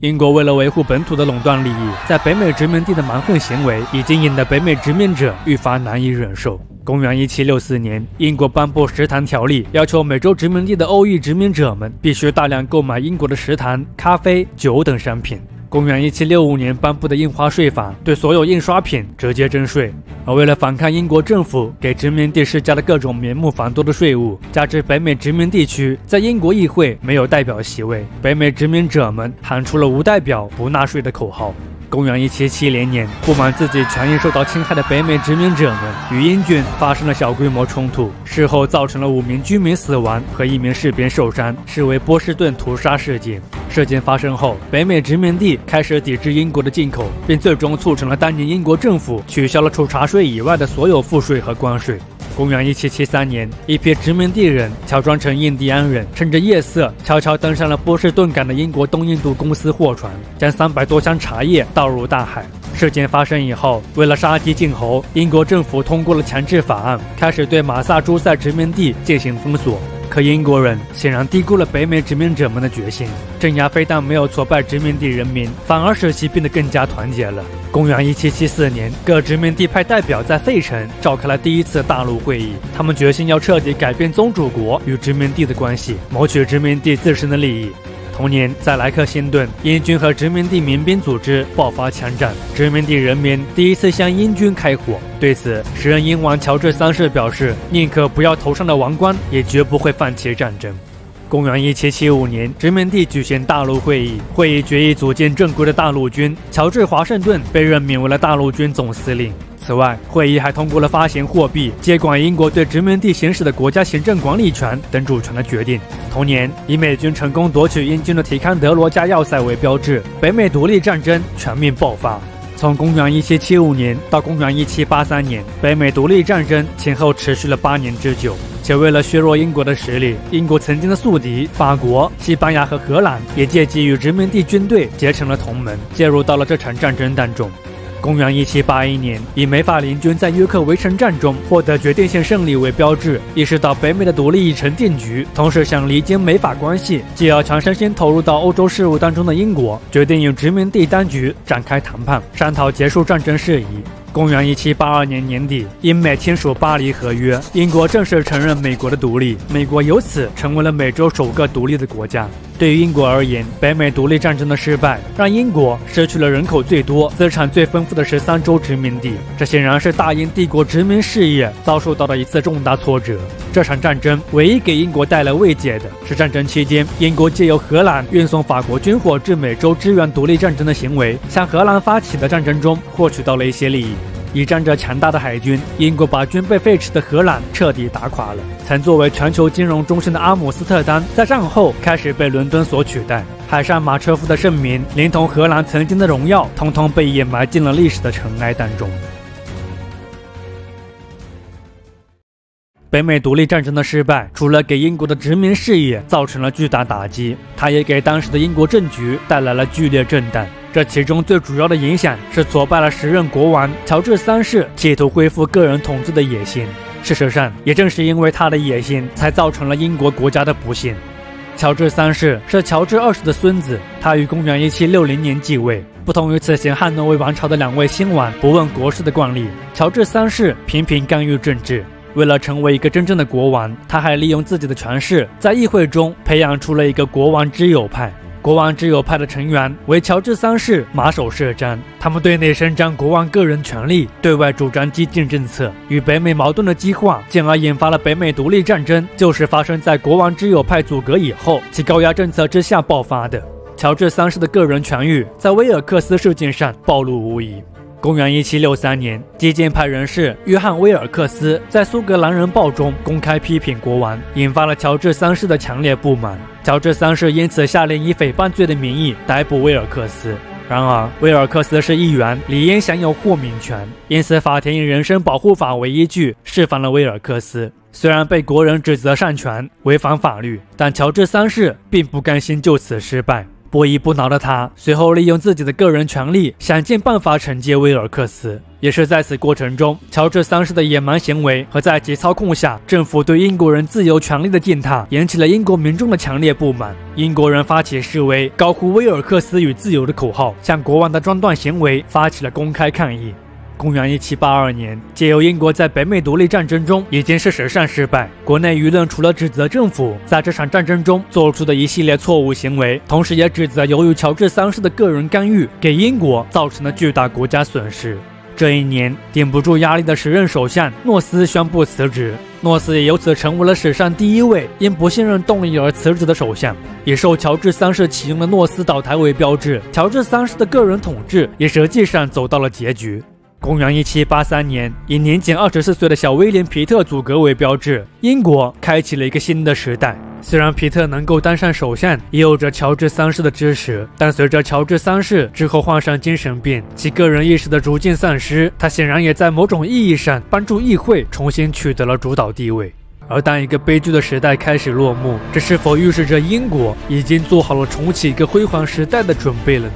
英国为了维护本土的垄断利益，在北美殖民地的蛮横行为，已经引得北美殖民者愈发难以忍受。公元一七六四年，英国颁布食糖条例，要求美洲殖民地的欧裔殖民者们必须大量购买英国的食糖、咖啡、酒等商品。公元一七六五年颁布的印花税法对所有印刷品直接征税，而为了反抗英国政府给殖民地施加的各种名目繁多的税务，加之北美殖民地区在英国议会没有代表席位，北美殖民者们喊出了“无代表不纳税”的口号。公元一七七零年，不满自己权益受到侵害的北美殖民者们与英军发生了小规模冲突，事后造成了五名居民死亡和一名士兵受伤，视为波士顿屠杀事件。事件发生后，北美殖民地开始抵制英国的进口，并最终促成了当年英国政府取消了除茶税以外的所有赋税和关税。公元一七七三年，一批殖民地人乔装成印第安人，趁着夜色悄悄登上了波士顿港的英国东印度公司货船，将三百多箱茶叶倒入大海。事件发生以后，为了杀鸡儆猴，英国政府通过了强制法案，开始对马萨诸塞殖民地进行封锁。可英国人显然低估了北美殖民者们的决心，镇压非但没有挫败殖民地人民，反而使其变得更加团结了。公元一七七四年，各殖民地派代表在费城召开了第一次大陆会议，他们决心要彻底改变宗主国与殖民地的关系，谋取殖民地自身的利益。同年，在莱克星顿，英军和殖民地民兵组织爆发枪战，殖民地人民第一次向英军开火。对此，时任英王乔治三世表示，宁可不要头上的王冠，也绝不会放弃战争。公元一七七五年，殖民地举行大陆会议，会议决议组建正规的大陆军，乔治华盛顿被任命为了大陆军总司令。此外，会议还通过了发行货币、接管英国对殖民地行使的国家行政管理权等主权的决定。同年，以美军成功夺取英军的提康德罗加要塞为标志，北美独立战争全面爆发。从公元一七七五年到公元一七八三年，北美独立战争前后持续了八年之久。且为了削弱英国的实力，英国曾经的宿敌法国、西班牙和荷兰也借机与殖民地军队结成了同盟，介入到了这场战争当中。公元一七八一年，以美法联军在约克围城战中获得决定性胜利为标志，意识到北美的独立已成定局，同时想离间美法关系，继而强身心投入到欧洲事务当中的英国，决定与殖民地当局展开谈判，商讨结束战争事宜。公元一七八二年年底，英美签署巴黎合约，英国正式承认美国的独立，美国由此成为了美洲首个独立的国家。对于英国而言，北美独立战争的失败让英国失去了人口最多、资产最丰富的十三州殖民地，这显然是大英帝国殖民事业遭受到的一次重大挫折。这场战争唯一给英国带来慰藉的是，战争期间英国借由荷兰运送法国军火至美洲支援独立战争的行为，向荷兰发起的战争中获取到了一些利益。倚仗着强大的海军，英国把军备废弛的荷兰彻底打垮了。曾作为全球金融中心的阿姆斯特丹，在战后开始被伦敦所取代。海上马车夫的盛名，连同荷兰曾经的荣耀，通通被掩埋进了历史的尘埃当中。北美独立战争的失败，除了给英国的殖民事业造成了巨大打击，它也给当时的英国政局带来了剧烈震荡。这其中最主要的影响是挫败了时任国王乔治三世企图恢复个人统治的野心。事实上，也正是因为他的野心，才造成了英国国家的不幸。乔治三世是乔治二世的孙子，他于公元一七六零年继位。不同于此前汉诺威王朝的两位新王不问国事的惯例，乔治三世频频干预政治。为了成为一个真正的国王，他还利用自己的权势，在议会中培养出了一个国王之友派。国王之友派的成员为乔治三世马首是瞻，他们对内伸张国王个人权利，对外主张激进政策，与北美矛盾的激化，进而引发了北美独立战争，就是发生在国王之友派阻隔以后，其高压政策之下爆发的。乔治三世的个人权益在威尔克斯事件上暴露无遗。公元一七六三年，激进派人士约翰·威尔克斯在《苏格兰人报》中公开批评国王，引发了乔治三世的强烈不满。乔治三世因此下令以诽谤罪的名义逮捕威尔克斯。然而，威尔克斯是议员，理应享有豁免权，因此法庭以人身保护法为依据释放了威尔克斯。虽然被国人指责擅权、违反法律，但乔治三世并不甘心就此失败。不依不挠的他，随后利用自己的个人权力，想尽办法惩戒威尔克斯。也是在此过程中，乔治三世的野蛮行为和在其操控下政府对英国人自由权利的践踏，引起了英国民众的强烈不满。英国人发起示威，高呼“威尔克斯与自由”的口号，向国王的专断行为发起了公开抗议。公元一七八二年，借由英国在北美独立战争中已经是史上失败，国内舆论除了指责政府在这场战争中做出的一系列错误行为，同时也指责由于乔治三世的个人干预，给英国造成了巨大国家损失。这一年，顶不住压力的时任首相诺斯宣布辞职，诺斯也由此成为了史上第一位因不信任动议而辞职的首相。以受乔治三世启用的诺斯倒台为标志，乔治三世的个人统治也实际上走到了结局。公元一七八三年，以年仅二十四岁的小威廉·皮特组阁为标志，英国开启了一个新的时代。虽然皮特能够当上首相，也有着乔治三世的支持，但随着乔治三世之后患上精神病，其个人意识的逐渐丧失，他显然也在某种意义上帮助议会重新取得了主导地位。而当一个悲剧的时代开始落幕，这是否预示着英国已经做好了重启一个辉煌时代的准备了呢？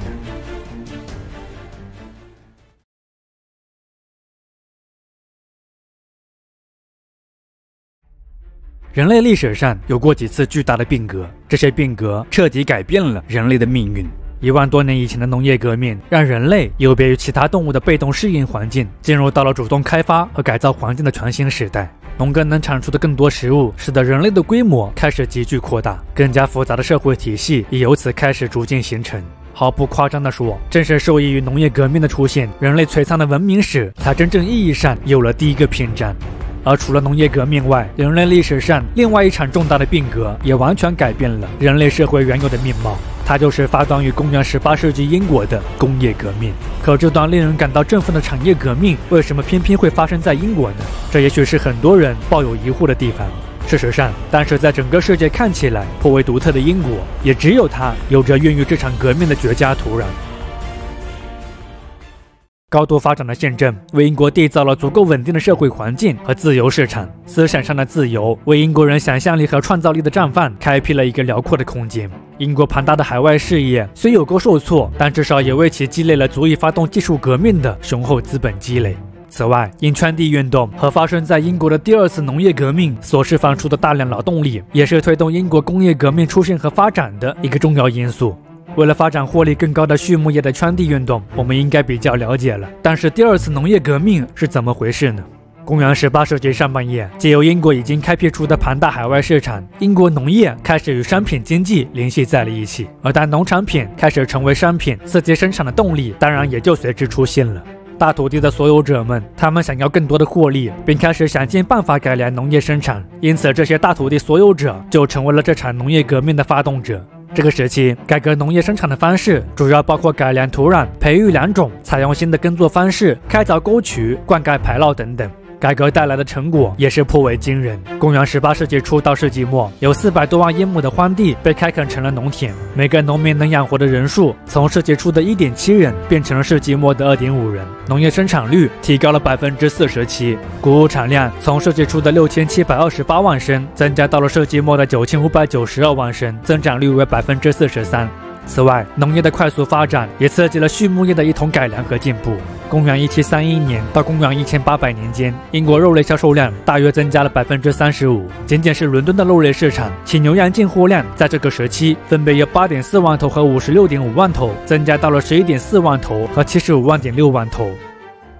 人类历史上有过几次巨大的变革，这些变革彻底改变了人类的命运。一万多年以前的农业革命，让人类有别于其他动物的被动适应环境，进入到了主动开发和改造环境的全新时代。农耕能产出的更多食物，使得人类的规模开始急剧扩大，更加复杂的社会体系也由此开始逐渐形成。毫不夸张地说，正是受益于农业革命的出现，人类璀璨的文明史才真正意义上有了第一个篇章。而除了农业革命外，人类历史上另外一场重大的变革，也完全改变了人类社会原有的面貌。它就是发端于公元十八世纪英国的工业革命。可这段令人感到振奋的产业革命，为什么偏偏会发生在英国呢？这也许是很多人抱有疑惑的地方。事实上，但是在整个世界看起来颇为独特的英国，也只有它有着孕育这场革命的绝佳土壤。高度发展的宪政为英国缔造了足够稳定的社会环境和自由市场，思想上的自由为英国人想象力和创造力的绽放开辟了一个辽阔的空间。英国庞大的海外事业虽有过受挫，但至少也为其积累了足以发动技术革命的雄厚资本积累。此外，因圈地运动和发生在英国的第二次农业革命所释放出的大量劳动力，也是推动英国工业革命出现和发展的一个重要因素。为了发展获利更高的畜牧业的圈地运动，我们应该比较了解了。但是第二次农业革命是怎么回事呢？公元十八世纪上半叶，借由英国已经开辟出的庞大海外市场，英国农业开始与商品经济联系在了一起。而当农产品开始成为商品刺激生产的动力，当然也就随之出现了。大土地的所有者们，他们想要更多的获利，并开始想尽办法改良农业生产。因此，这些大土地所有者就成为了这场农业革命的发动者。这个时期，改革农业生产的方式主要包括改良土壤、培育良种、采用新的耕作方式、开凿沟渠、灌溉排涝等等。改革带来的成果也是颇为惊人。公元十八世纪初到世纪末，有四百多万英亩的荒地被开垦成了农田，每个农民能养活的人数从世纪初的一点七人变成了世纪末的二点五人，农业生产率提高了百分之四十七，谷物产量从世纪初的六千七百二十八万升增加到了世纪末的九千五百九十二万升，增长率为百分之四十三。此外，农业的快速发展也刺激了畜牧业的一同改良和进步。公元一七三一年到公元一千八百年间，英国肉类销售量大约增加了百分之三十五。仅仅是伦敦的肉类市场，其牛羊进货量在这个时期分别由八点四万头和五十六点五万头，增加到了十一点四万头和七十五万点六万头。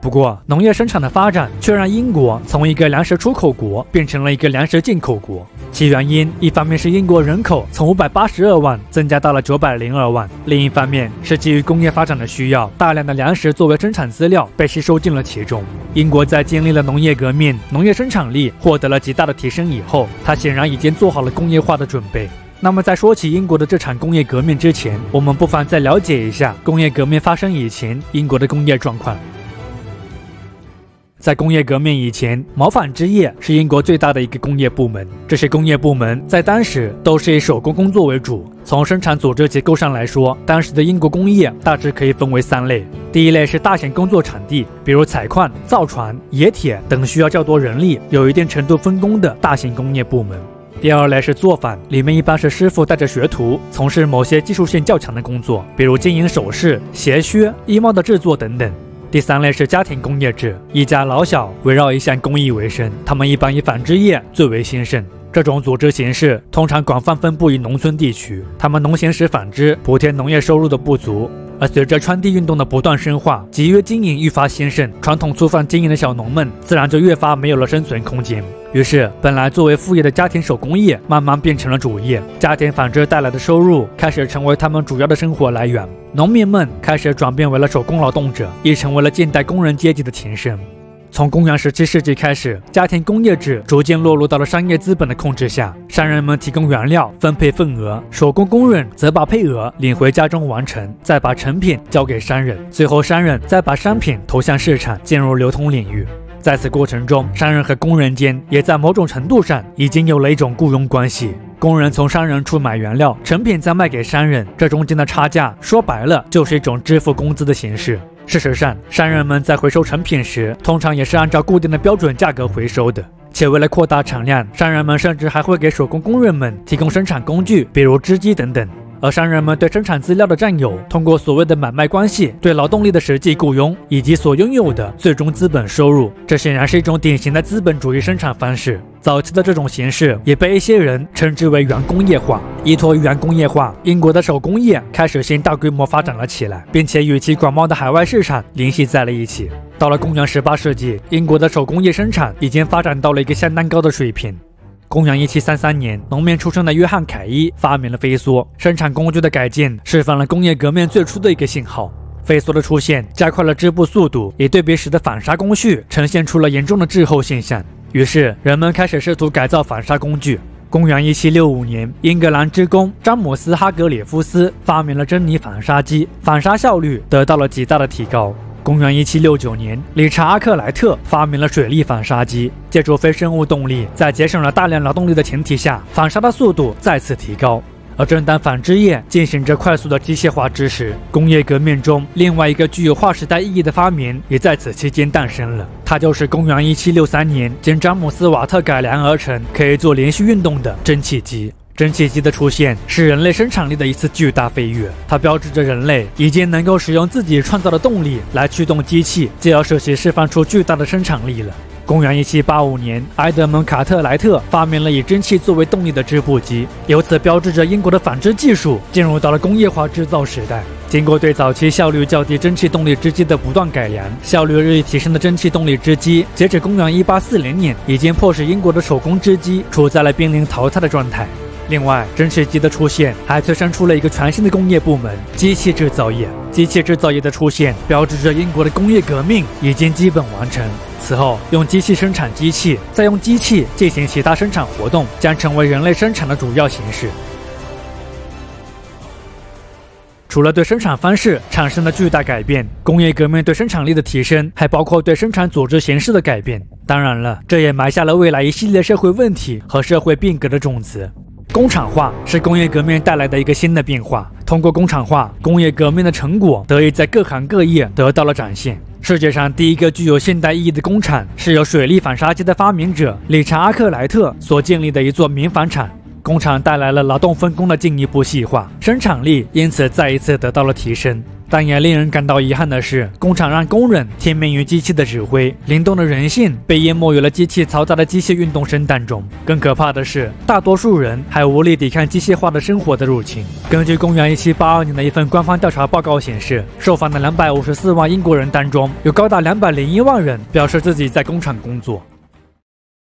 不过，农业生产的发展却让英国从一个粮食出口国变成了一个粮食进口国。其原因，一方面是英国人口从五百八十二万增加到了九百零二万，另一方面是基于工业发展的需要，大量的粮食作为生产资料被吸收进了其中。英国在经历了农业革命，农业生产力获得了极大的提升以后，它显然已经做好了工业化的准备。那么，在说起英国的这场工业革命之前，我们不妨再了解一下工业革命发生以前英国的工业状况。在工业革命以前，毛纺织业是英国最大的一个工业部门。这些工业部门在当时都是以手工工作为主。从生产组织结构上来说，当时的英国工业大致可以分为三类：第一类是大型工作场地，比如采矿、造船、冶铁等需要较多人力、有一定程度分工的大型工业部门；第二类是作坊，里面一般是师傅带着学徒从事某些技术性较强的工作，比如经营首饰、鞋靴、衣帽的制作等等。第三类是家庭工业制，一家老小围绕一项工艺为生，他们一般以纺织业最为兴盛。这种组织形式通常广泛分布于农村地区，他们农闲时纺织，补贴农业收入的不足。而随着圈地运动的不断深化，集约经营愈发兴盛，传统粗放经营的小农们自然就越发没有了生存空间。于是，本来作为副业的家庭手工业慢慢变成了主业，家庭纺织带来的收入开始成为他们主要的生活来源。农民们开始转变为了手工劳动者，也成为了近代工人阶级的前身。从公元十七世纪开始，家庭工业制逐渐落入到了商业资本的控制下。商人们提供原料，分配份额，手工工人则把配额领回家中完成，再把成品交给商人，最后商人再把商品投向市场，进入流通领域。在此过程中，商人和工人间也在某种程度上已经有了一种雇佣关系。工人从商人处买原料，成品再卖给商人，这中间的差价，说白了就是一种支付工资的形式。事实上，商人们在回收成品时，通常也是按照固定的标准价格回收的。且为了扩大产量，商人们甚至还会给手工工人们提供生产工具，比如织机等等。而商人们对生产资料的占有，通过所谓的买卖关系，对劳动力的实际雇佣以及所拥有的最终资本收入，这显然是一种典型的资本主义生产方式。早期的这种形式也被一些人称之为原工业化。依托于原工业化，英国的手工业开始先大规模发展了起来，并且与其广袤的海外市场联系在了一起。到了公元十八世纪，英国的手工业生产已经发展到了一个相当高的水平。公元一七三三年，农民出身的约翰·凯伊发明了飞梭，生产工具的改进释放了工业革命最初的一个信号。飞梭的出现加快了织布速度，也对比时的纺纱工序呈现出了严重的滞后现象。于是，人们开始试图改造纺纱工具。公元一七六五年，英格兰之工詹姆斯·哈格里夫斯发明了珍妮反杀机，反杀效率得到了极大的提高。公元一七六九年，理查·阿克莱特发明了水力反杀机，借助非生物动力，在节省了大量劳动力的前提下，反杀的速度再次提高。而正当纺织业进行着快速的机械化之时，工业革命中另外一个具有划时代意义的发明也在此期间诞生了。它就是公元一七六三年经詹姆斯·瓦特改良而成、可以做连续运动的蒸汽机。蒸汽机的出现是人类生产力的一次巨大飞跃，它标志着人类已经能够使用自己创造的动力来驱动机器，就要使其释放出巨大的生产力了。公元一七八五年，埃德蒙·卡特莱特发明了以蒸汽作为动力的织布机，由此标志着英国的纺织技术进入到了工业化制造时代。经过对早期效率较低蒸汽动力织机的不断改良，效率日益提升的蒸汽动力织机，截止公元一八四零年，已经迫使英国的手工织机处在了濒临淘汰的状态。另外，蒸汽机的出现还催生出了一个全新的工业部门——机器制造业。机器制造业的出现，标志着英国的工业革命已经基本完成。此后，用机器生产机器，再用机器进行其他生产活动，将成为人类生产的主要形式。除了对生产方式产生了巨大改变，工业革命对生产力的提升，还包括对生产组织形式的改变。当然了，这也埋下了未来一系列社会问题和社会变革的种子。工厂化是工业革命带来的一个新的变化。通过工厂化，工业革命的成果得以在各行各业得到了展现。世界上第一个具有现代意义的工厂，是由水力反杀机的发明者理查·阿克莱特所建立的一座棉纺厂。工厂带来了劳动分工的进一步细化，生产力因此再一次得到了提升。但也令人感到遗憾的是，工厂让工人听命于机器的指挥，灵动的人性被淹没于了机器嘈杂的机械运动声当中。更可怕的是，大多数人还无力抵抗机械化的生活的入侵。根据公元一七八二年的一份官方调查报告显示，受访的两百五十四万英国人当中，有高达两百零一万人表示自己在工厂工作。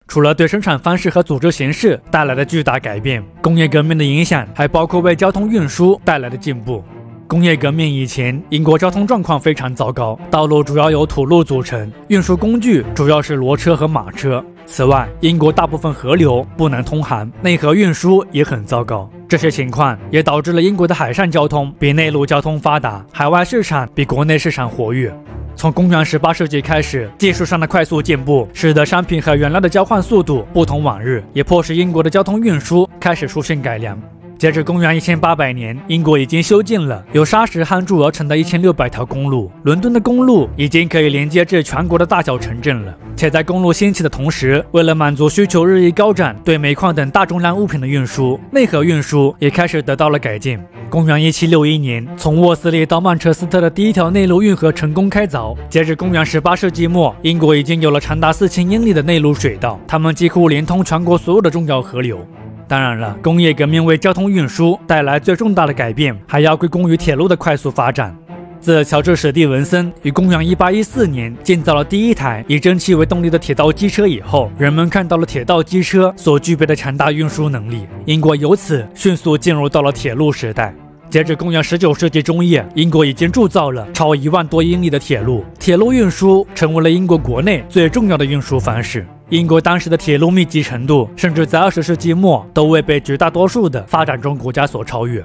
除了对生产方式和组织形式带来的巨大改变，工业革命的影响还包括为交通运输带来的进步。工业革命以前，英国交通状况非常糟糕，道路主要由土路组成，运输工具主要是骡车和马车。此外，英国大部分河流不能通航，内河运输也很糟糕。这些情况也导致了英国的海上交通比内陆交通发达，海外市场比国内市场活跃。从公元十八世纪开始，技术上的快速进步使得商品和原料的交换速度不同往日，也迫使英国的交通运输开始出现改良。截至公元一千八百年，英国已经修建了由砂石夯筑而成的一千六百条公路。伦敦的公路已经可以连接至全国的大小城镇了。且在公路兴起的同时，为了满足需求日益高涨对煤矿等大重量物品的运输，内河运输也开始得到了改进。公元一七六一年，从沃斯利到曼彻斯特的第一条内陆运河成功开凿。截至公元十八世纪末，英国已经有了长达四千英里的内陆水道，它们几乎连通全国所有的重要河流。当然了，工业革命为交通运输带来最重大的改变，还要归功于铁路的快速发展。自乔治·史蒂文森于公元1814年建造了第一台以蒸汽为动力的铁道机车以后，人们看到了铁道机车所具备的强大运输能力，英国由此迅速进入到了铁路时代。截止公元十九世纪中叶，英国已经铸造了超一万多英里的铁路，铁路运输成为了英国国内最重要的运输方式。英国当时的铁路密集程度，甚至在二十世纪末都未被绝大多数的发展中国家所超越。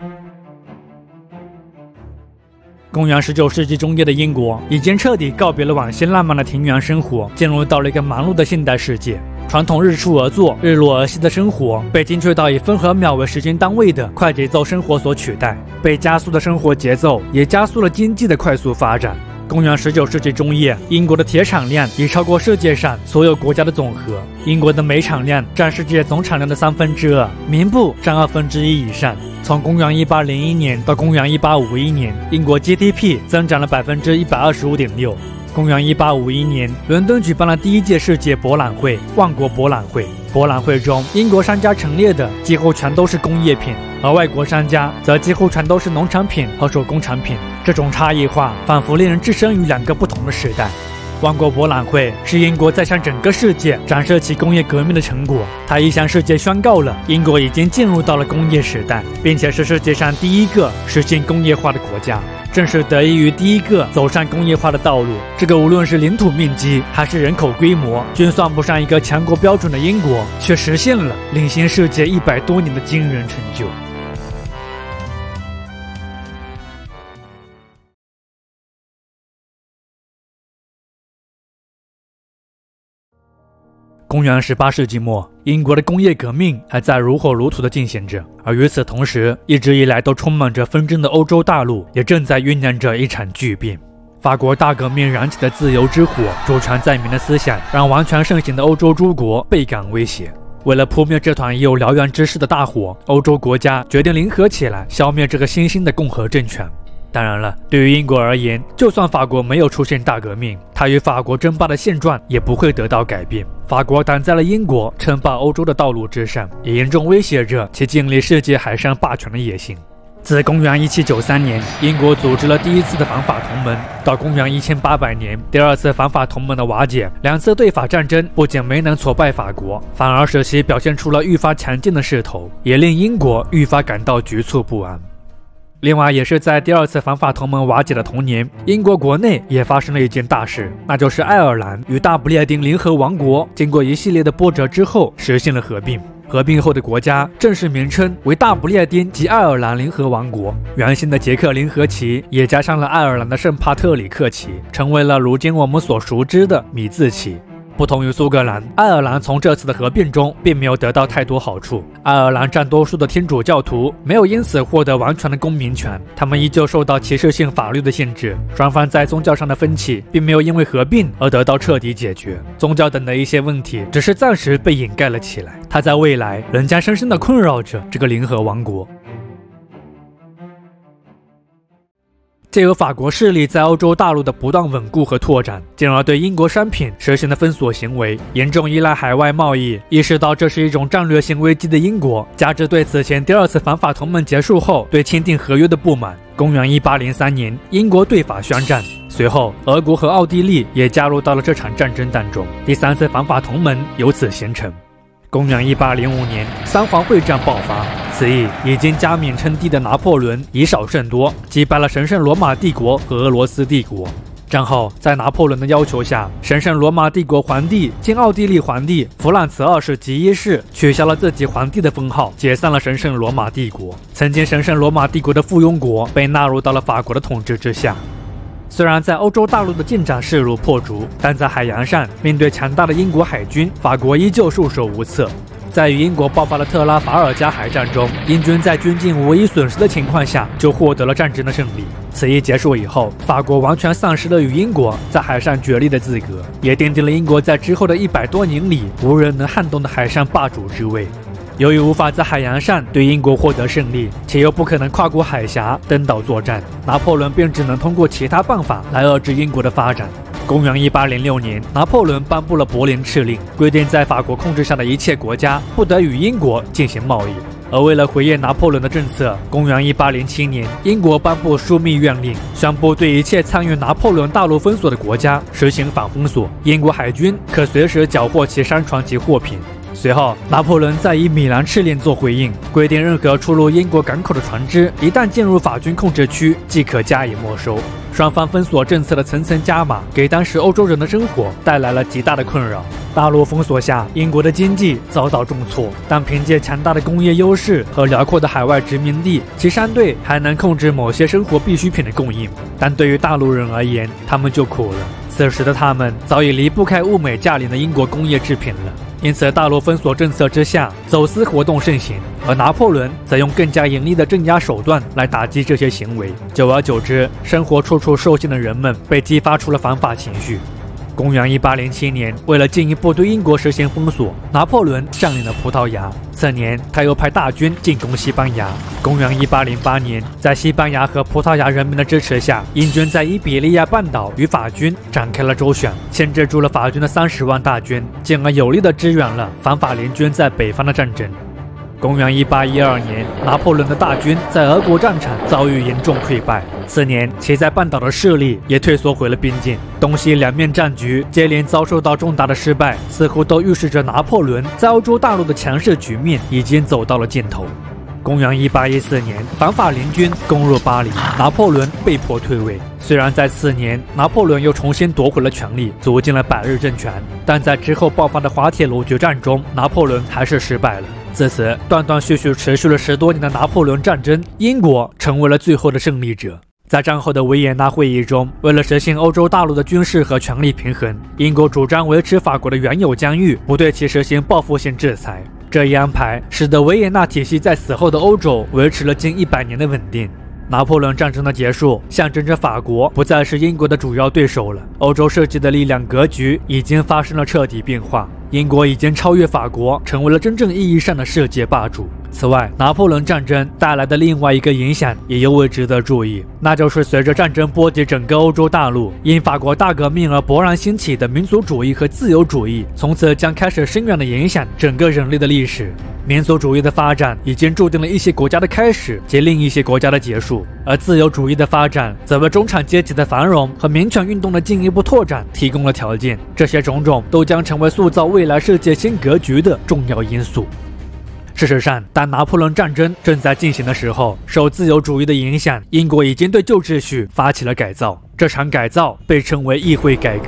公元十九世纪中叶的英国，已经彻底告别了往昔浪漫的庭园生活，进入到了一个忙碌的现代世界。传统日出而作、日落而息的生活，被精确到以分和秒为时间单位的快节奏生活所取代。被加速的生活节奏，也加速了经济的快速发展。公元十九世纪中叶，英国的铁产量已超过世界上所有国家的总和。英国的煤产量占世界总产量的三分之二，棉布占二分之一以上。从公元一八零一年到公元一八五一年，英国 GDP 增长了百分之一百二十五点六。公元一八五一年，伦敦举办了第一届世界博览会——万国博览会。博览会中，英国商家陈列的几乎全都是工业品，而外国商家则几乎全都是农产品和手工产品。这种差异化仿佛令人置身于两个不同的时代。万国博览会是英国在向整个世界展示其工业革命的成果。它亦向世界宣告了英国已经进入到了工业时代，并且是世界上第一个实现工业化的国家。正是得益于第一个走上工业化的道路，这个无论是领土面积还是人口规模均算不上一个强国标准的英国，却实现了领先世界一百多年的惊人成就。公元十八世纪末，英国的工业革命还在如火如荼地进行着，而与此同时，一直以来都充满着纷争的欧洲大陆也正在酝酿着一场巨变。法国大革命燃起的自由之火、主权在民的思想，让完全盛行的欧洲诸国倍感威胁。为了扑灭这团已有燎原之势的大火，欧洲国家决定联合起来，消灭这个新兴的共和政权。当然了，对于英国而言，就算法国没有出现大革命，它与法国争霸的现状也不会得到改变。法国挡在了英国称霸欧洲的道路之上，也严重威胁着其建立世界海上霸权的野心。自公元1793年，英国组织了第一次的反法同盟，到公元1800年，第二次反法同盟的瓦解，两次对法战争不仅没能挫败法国，反而使其表现出了愈发强劲的势头，也令英国愈发感到局促不安。另外，也是在第二次反法同盟瓦解的同年，英国国内也发生了一件大事，那就是爱尔兰与大不列颠联合王国经过一系列的波折之后实现了合并。合并后的国家正式名称为大不列颠及爱尔兰联合王国。原先的捷克联合旗也加上了爱尔兰的圣帕特里克旗，成为了如今我们所熟知的米字旗。不同于苏格兰，爱尔兰从这次的合并中并没有得到太多好处。爱尔兰占多数的天主教徒没有因此获得完全的公民权，他们依旧受到歧视性法律的限制。双方在宗教上的分歧并没有因为合并而得到彻底解决，宗教等的一些问题只是暂时被掩盖了起来，它在未来仍将深深地困扰着这个联合王国。借由法国势力在欧洲大陆的不断稳固和拓展，进而对英国商品实行的封锁行为，严重依赖海外贸易，意识到这是一种战略性危机的英国，加之对此前第二次反法同盟结束后对签订合约的不满，公元一八零三年，英国对法宣战，随后俄国和奥地利也加入到了这场战争当中，第三次反法同盟由此形成。公元一八零五年，三皇会战爆发。此役已经加冕称帝的拿破仑以少胜多，击败了神圣罗马帝国和俄罗斯帝国。战后，在拿破仑的要求下，神圣罗马帝国皇帝兼奥地利皇帝弗朗茨二世及一世取消了自己皇帝的封号，解散了神圣罗马帝国。曾经神圣罗马帝国的附庸国被纳入到了法国的统治之下。虽然在欧洲大陆的进展势如破竹，但在海洋上，面对强大的英国海军，法国依旧束手无策。在与英国爆发的特拉法尔加海战中，英军在军舰无一损失的情况下，就获得了战争的胜利。此役结束以后，法国完全丧失了与英国在海上角力的资格，也奠定了英国在之后的一百多年里无人能撼动的海上霸主之位。由于无法在海洋上对英国获得胜利，且又不可能跨过海峡登岛作战，拿破仑便只能通过其他办法来遏制英国的发展。公元一八零六年，拿破仑颁布了柏林敕令，规定在法国控制下的一切国家不得与英国进行贸易。而为了回应拿破仑的政策，公元一八零七年，英国颁布枢密院令，宣布对一切参与拿破仑大陆封锁的国家实行反封锁，英国海军可随时缴获其商船及货品。随后，拿破仑再以米兰赤令做回应，规定任何出入英国港口的船只，一旦进入法军控制区，即可加以没收。双方封锁政策的层层加码，给当时欧洲人的生活带来了极大的困扰。大陆封锁下，英国的经济遭到重挫，但凭借强大的工业优势和辽阔的海外殖民地，其商队还能控制某些生活必需品的供应。但对于大陆人而言，他们就苦了。此时的他们早已离不开物美价廉的英国工业制品了。因此，大陆封锁政策之下，走私活动盛行，而拿破仑则用更加严厉的镇压手段来打击这些行为。久而久之，生活处处受限的人们被激发出了反法情绪。公元一八零七年，为了进一步对英国实行封锁，拿破仑占领了葡萄牙。次年，他又派大军进攻西班牙。公元一八零八年，在西班牙和葡萄牙人民的支持下，英军在伊比利亚半岛与法军展开了周旋，牵制住了法军的三十万大军，进而有力地支援了反法联军在北方的战争。公元一八一二年，拿破仑的大军在俄国战场遭遇严重溃败。次年，其在半岛的势力也退缩回了边境。东西两面战局接连遭受到重大的失败，似乎都预示着拿破仑在欧洲大陆的强势局面已经走到了尽头。公元一八一四年，反法联军攻入巴黎，拿破仑被迫退位。虽然在次年，拿破仑又重新夺回了权力，组建了百日政权，但在之后爆发的滑铁卢决战中，拿破仑还是失败了。自此，断断续续持续了十多年的拿破仑战争，英国成为了最后的胜利者。在战后的维也纳会议中，为了实现欧洲大陆的军事和权力平衡，英国主张维持法国的原有疆域，不对其实行报复性制裁。这一安排使得维也纳体系在死后的欧洲维持了近一百年的稳定。拿破仑战争的结束，象征着法国不再是英国的主要对手了。欧洲世界的力量格局已经发生了彻底变化，英国已经超越法国，成为了真正意义上的世界霸主。此外，拿破仑战争带来的另外一个影响也尤为值得注意，那就是随着战争波及整个欧洲大陆，因法国大革命而勃然兴起的民族主义和自由主义，从此将开始深远的影响整个人类的历史。民族主义的发展已经注定了一些国家的开始及另一些国家的结束，而自由主义的发展则为中产阶级的繁荣和民权运动的进一步拓展提供了条件。这些种种都将成为塑造未来世界新格局的重要因素。事实上，当拿破仑战争正在进行的时候，受自由主义的影响，英国已经对旧秩序发起了改造。这场改造被称为议会改革。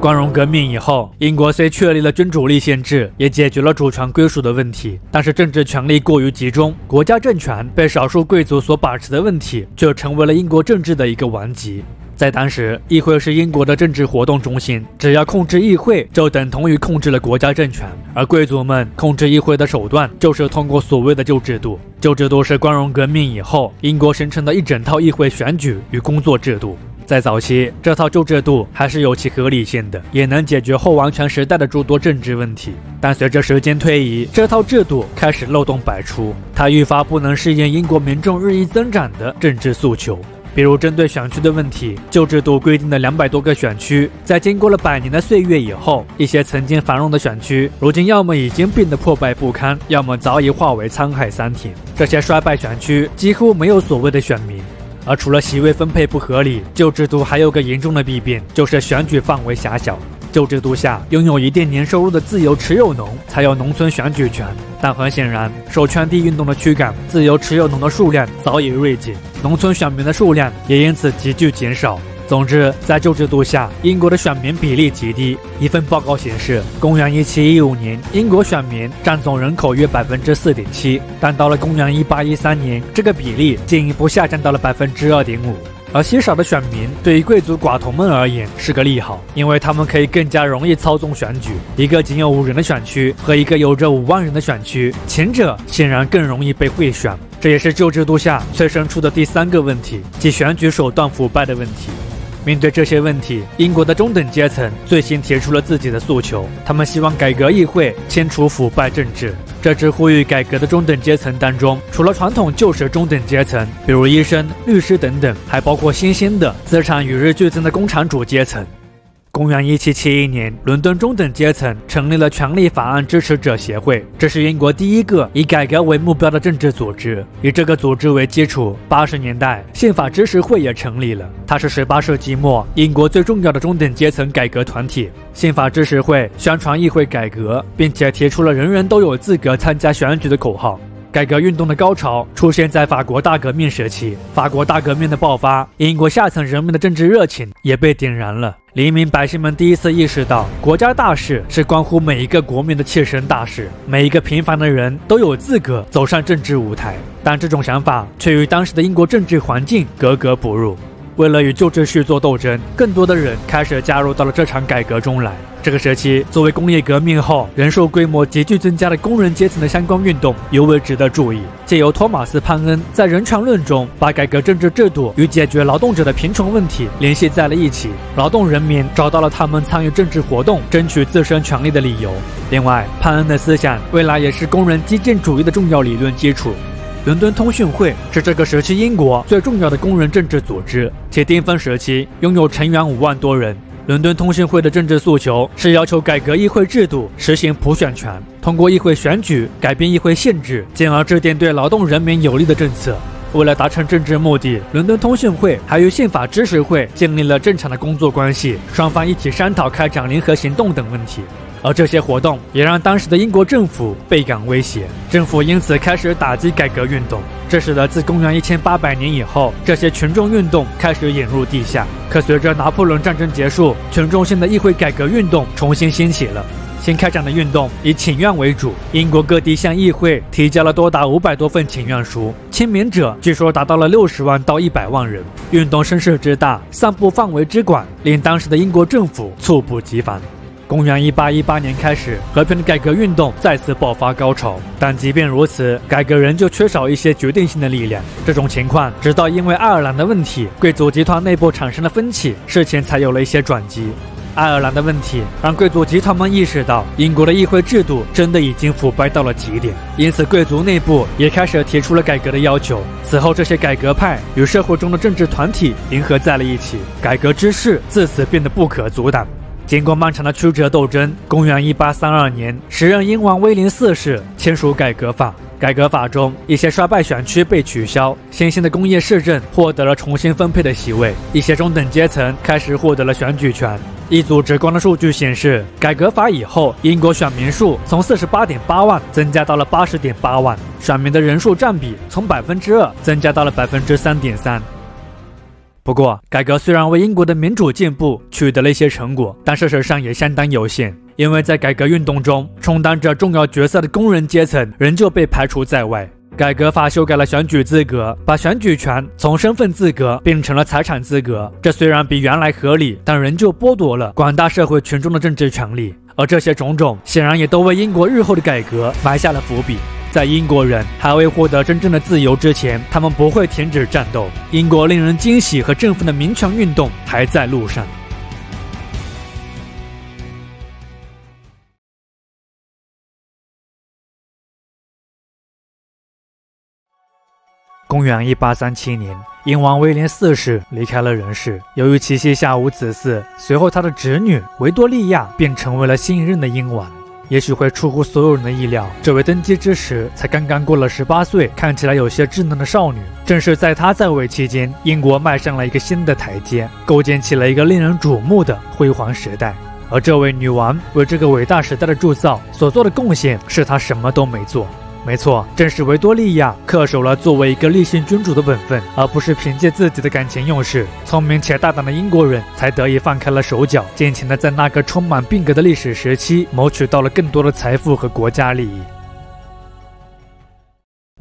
光荣革命以后，英国虽确立了君主立宪制，也解决了主权归属的问题，但是政治权力过于集中，国家政权被少数贵族所把持的问题，就成为了英国政治的一个顽疾。在当时，议会是英国的政治活动中心，只要控制议会，就等同于控制了国家政权。而贵族们控制议会的手段，就是通过所谓的旧制度。旧制度是光荣革命以后英国形成的一整套议会选举与工作制度。在早期，这套旧制度还是有其合理性的，也能解决后王权时代的诸多政治问题。但随着时间推移，这套制度开始漏洞百出，它愈发不能适应英国民众日益增长的政治诉求。比如针对选区的问题，旧制度规定的两百多个选区，在经过了百年的岁月以后，一些曾经繁荣的选区，如今要么已经变得破败不堪，要么早已化为沧海桑田。这些衰败选区几乎没有所谓的选民。而除了席位分配不合理，旧制度还有个严重的弊病，就是选举范围狭小。旧制度下，拥有一定年收入的自由持有农才有农村选举权，但很显然，受圈地运动的驱赶，自由持有农的数量早已锐减，农村选民的数量也因此急剧减少。总之，在旧制度下，英国的选民比例极低。一份报告显示，公元一七一五年，英国选民占总人口约百分之四点七，但到了公元一八一三年，这个比例进一步下降到了百分之二点五。而稀少的选民对于贵族寡头们而言是个利好，因为他们可以更加容易操纵选举。一个仅有五人的选区和一个有着五万人的选区，前者显然更容易被贿选。这也是旧制度下催生出的第三个问题，即选举手段腐败的问题。面对这些问题，英国的中等阶层最先提出了自己的诉求，他们希望改革议会，清除腐败政治。这支呼吁改革的中等阶层当中，除了传统旧时中等阶层，比如医生、律师等等，还包括新兴的资产与日俱增的工厂主阶层。公元一七七一年，伦敦中等阶层成立了权利法案支持者协会，这是英国第一个以改革为目标的政治组织。以这个组织为基础，八十年代宪法支持会也成立了，它是十八世纪末英国最重要的中等阶层改革团体。宪法支持会宣传议会改革，并且提出了人人都有资格参加选举的口号。改革运动的高潮出现在法国大革命时期。法国大革命的爆发，英国下层人民的政治热情也被点燃了。黎民百姓们第一次意识到，国家大事是关乎每一个国民的切身大事，每一个平凡的人都有资格走上政治舞台。但这种想法却与当时的英国政治环境格格不入。为了与旧秩序做斗争，更多的人开始加入到了这场改革中来。这个时期，作为工业革命后人数规模急剧增加的工人阶层的相关运动尤为值得注意。借由托马斯·潘恩在《人权论》中，把改革政治制度与解决劳动者的贫穷问题联系在了一起，劳动人民找到了他们参与政治活动、争取自身权利的理由。另外，潘恩的思想未来也是工人激进主义的重要理论基础。伦敦通讯会是这个时期英国最重要的工人政治组织，其巅峰时期拥有成员五万多人。伦敦通讯会的政治诉求是要求改革议会制度，实行普选权，通过议会选举改变议会性质，进而制定对劳动人民有利的政策。为了达成政治目的，伦敦通讯会还与宪法支持会建立了正常的工作关系，双方一起商讨开展联合行动等问题。而这些活动也让当时的英国政府倍感威胁，政府因此开始打击改革运动。这使得自公元一千八百年以后，这些群众运动开始引入地下。可随着拿破仑战争结束，群众性的议会改革运动重新兴起了。新开展的运动以请愿为主，英国各地向议会提交了多达五百多份请愿书，签名者据说达到了六十万到一百万人。运动声势之大，散布范围之广，令当时的英国政府猝不及防。公元一八一八年开始，和平的改革运动再次爆发高潮。但即便如此，改革仍旧缺少一些决定性的力量。这种情况直到因为爱尔兰的问题，贵族集团内部产生了分歧，事情才有了一些转机。爱尔兰的问题让贵族集团们意识到，英国的议会制度真的已经腐败到了极点，因此贵族内部也开始提出了改革的要求。此后，这些改革派与社会中的政治团体联合在了一起，改革之势自此变得不可阻挡。经过漫长的曲折斗争，公元一八三二年，时任英王威廉四世签署改革法。改革法中，一些衰败选区被取消，新兴的工业市镇获得了重新分配的席位，一些中等阶层开始获得了选举权。一组直观的数据显示，改革法以后，英国选民数从四十八点八万增加到了八十点八万，选民的人数占比从百分之二增加到了百分之三点三。不过，改革虽然为英国的民主进步取得了一些成果，但事实上也相当有限，因为在改革运动中充当着重要角色的工人阶层仍旧被排除在外。改革法修改了选举资格，把选举权从身份资格变成了财产资格。这虽然比原来合理，但仍旧剥夺了广大社会群众的政治权利。而这些种种，显然也都为英国日后的改革埋下了伏笔。在英国人还未获得真正的自由之前，他们不会停止战斗。英国令人惊喜和振奋的民权运动还在路上。公元一八三七年，英王威廉四世离开了人世。由于其膝下无子嗣，随后他的侄女维多利亚便成为了新一任的英王。也许会出乎所有人的意料，这位登基之时才刚刚过了十八岁，看起来有些稚嫩的少女，正是在她在位期间，英国迈上了一个新的台阶，构建起了一个令人瞩目的辉煌时代。而这位女王为这个伟大时代的铸造所做的贡献，是她什么都没做。没错，正是维多利亚恪守了作为一个立宪君主的本分，而不是凭借自己的感情用事。聪明且大胆的英国人才得以放开了手脚，尽情的在那个充满变革的历史时期，谋取到了更多的财富和国家利益。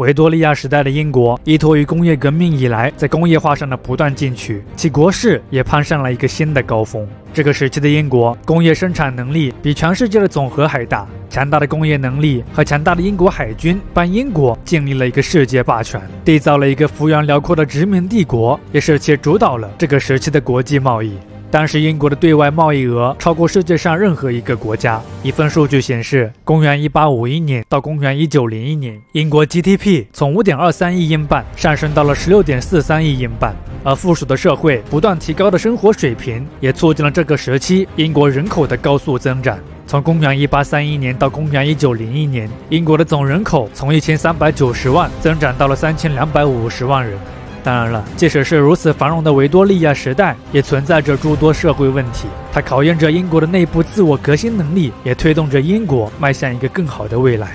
维多利亚时代的英国，依托于工业革命以来在工业化上的不断进取，其国势也攀上了一个新的高峰。这个时期的英国，工业生产能力比全世界的总和还大。强大的工业能力和强大的英国海军，帮英国建立了一个世界霸权，缔造了一个幅员辽阔的殖民帝国，也是其主导了这个时期的国际贸易。当时英国的对外贸易额超过世界上任何一个国家。一份数据显示，公元一八五一年到公元一九零一年，英国 GDP 从五点二三亿英镑上升到了十六点四三亿英镑，而附属的社会不断提高的生活水平，也促进了这个时期英国人口的高速增长。从公元一八三一年到公元一九零一年，英国的总人口从一千三百九十万增长到了三千两百五十万人。当然了，即使是如此繁荣的维多利亚时代，也存在着诸多社会问题。它考验着英国的内部自我革新能力，也推动着英国迈向一个更好的未来。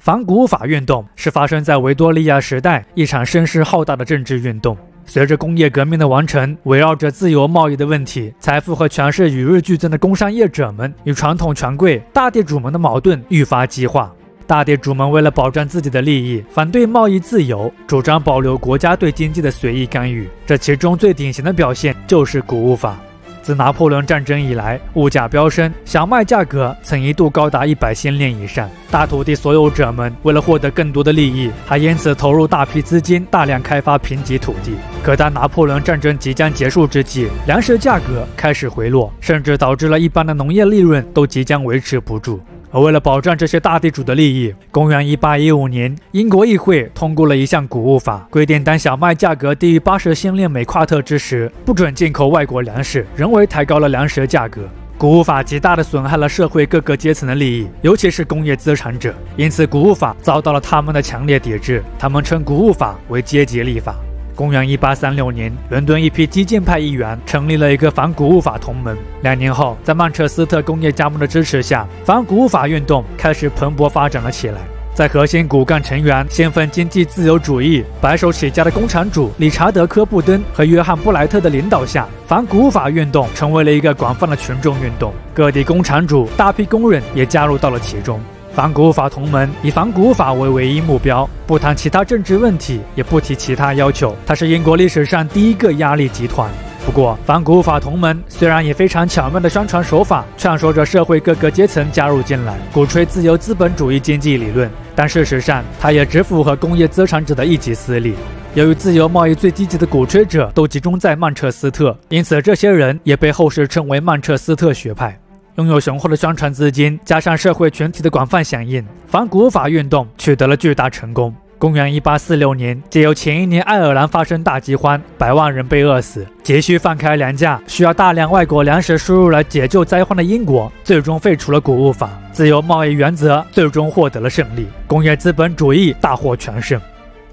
反古法运动是发生在维多利亚时代一场声势浩大的政治运动。随着工业革命的完成，围绕着自由贸易的问题，财富和权势与日俱增的工商业者们与传统权贵、大地主们的矛盾愈发激化。大地主们为了保障自己的利益，反对贸易自由，主张保留国家对经济的随意干预。这其中最典型的表现就是谷物法。自拿破仑战争以来，物价飙升，小麦价格曾一度高达一百先令以上。大土地所有者们为了获得更多的利益，还因此投入大批资金，大量开发贫瘠土地。可当拿破仑战争即将结束之际，粮食价格开始回落，甚至导致了一般的农业利润都即将维持不住。而为了保障这些大地主的利益，公元一八一五年，英国议会通过了一项谷物法，规定当小麦价格低于八十先令每夸特之时，不准进口外国粮食，人为抬高了粮食的价格。谷物法极大地损害了社会各个阶层的利益，尤其是工业资产者，因此谷物法遭到了他们的强烈抵制。他们称谷物法为阶级立法。公元一八三六年，伦敦一批激进派议员成立了一个反谷物法同盟。两年后，在曼彻斯特工业家们的支持下，反谷物法运动开始蓬勃发展了起来。在核心骨干成员先锋经济自由主义、白手起家的工厂主理查德·科布登和约翰·布莱特的领导下，反谷物法运动成为了一个广泛的群众运动。各地工厂主、大批工人也加入到了其中。反古法同盟以反古法为唯一目标，不谈其他政治问题，也不提其他要求。它是英国历史上第一个压力集团。不过，反古法同盟虽然以非常巧妙的宣传手法劝说着社会各个阶层加入进来，鼓吹自由资本主义经济理论，但事实上，它也只符合工业资产者的一己私利。由于自由贸易最积极的鼓吹者都集中在曼彻斯特，因此这些人也被后世称为曼彻斯特学派。拥有雄厚的宣传资金，加上社会群体的广泛响应，反古法运动取得了巨大成功。公元一八四六年，借由前一年爱尔兰发生大饥荒，百万人被饿死，急需放开粮价，需要大量外国粮食输入来解救灾荒的英国，最终废除了谷物法，自由贸易原则最终获得了胜利，工业资本主义大获全胜。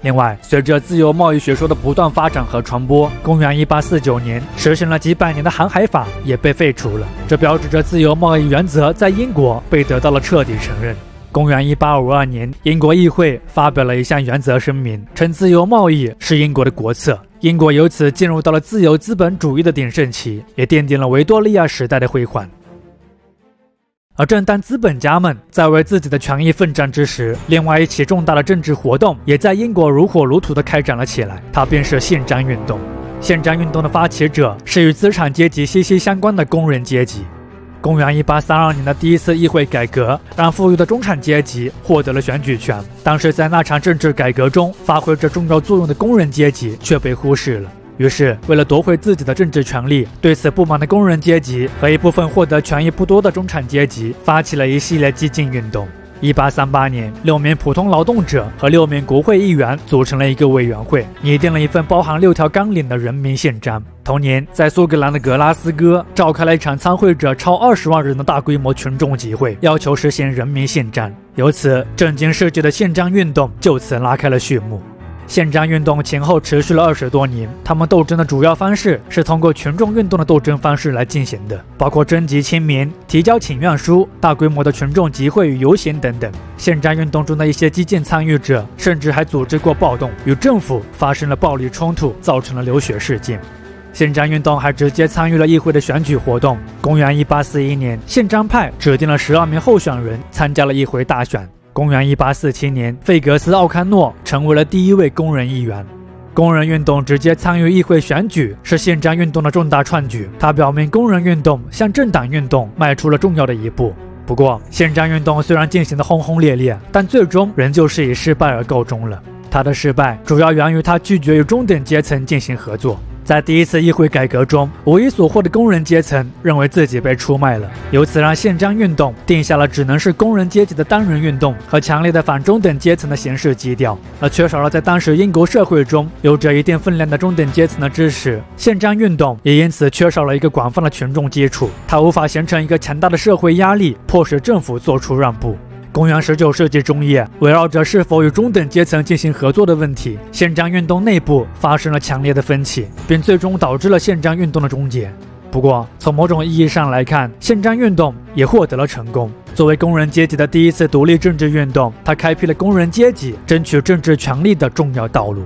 另外，随着自由贸易学说的不断发展和传播，公元一八四九年实行了几百年的航海法也被废除了。这标志着自由贸易原则在英国被得到了彻底承认。公元一八五二年，英国议会发表了一项原则声明，称自由贸易是英国的国策。英国由此进入到了自由资本主义的鼎盛期，也奠定了维多利亚时代的辉煌。而正当资本家们在为自己的权益奋战之时，另外一起重大的政治活动也在英国如火如荼地开展了起来，它便是宪章运动。宪章运动的发起者是与资产阶级息息相关的工人阶级。公元一八三二年的第一次议会改革，让富裕的中产阶级获得了选举权，但是在那场政治改革中发挥着重要作用的工人阶级却被忽视了。于是，为了夺回自己的政治权利，对此不满的工人阶级和一部分获得权益不多的中产阶级发起了一系列激进运动。一八三八年，六名普通劳动者和六名国会议员组成了一个委员会，拟定了一份包含六条纲领的人民宪章。同年，在苏格兰的格拉斯哥召开了一场参会者超二十万人的大规模群众集会，要求实行人民宪章。由此，震惊世界的宪章运动就此拉开了序幕。宪章运动前后持续了二十多年，他们斗争的主要方式是通过群众运动的斗争方式来进行的，包括征集签名、提交请愿书、大规模的群众集会与游行等等。宪章运动中的一些激进参与者甚至还组织过暴动，与政府发生了暴力冲突，造成了流血事件。宪章运动还直接参与了议会的选举活动。公元一八四一年，宪章派指定了十二名候选人参加了议会大选。公元一八四七年，费格斯·奥康诺成为了第一位工人议员。工人运动直接参与议会选举，是宪章运动的重大创举。它表明工人运动向政党运动迈出了重要的一步。不过，宪章运动虽然进行的轰轰烈烈，但最终仍旧是以失败而告终了。它的失败主要源于他拒绝与中等阶层进行合作。在第一次议会改革中，无一所获的工人阶层认为自己被出卖了，由此让宪章运动定下了只能是工人阶级的单人运动和强烈的反中等阶层的形式基调，而缺少了在当时英国社会中有着一定分量的中等阶层的支持。宪章运动也因此缺少了一个广泛的群众基础，它无法形成一个强大的社会压力，迫使政府做出让步。公元十九世纪中叶，围绕着是否与中等阶层进行合作的问题，宪章运动内部发生了强烈的分歧，并最终导致了宪章运动的终结。不过，从某种意义上来看，宪章运动也获得了成功。作为工人阶级的第一次独立政治运动，它开辟了工人阶级争取政治权利的重要道路。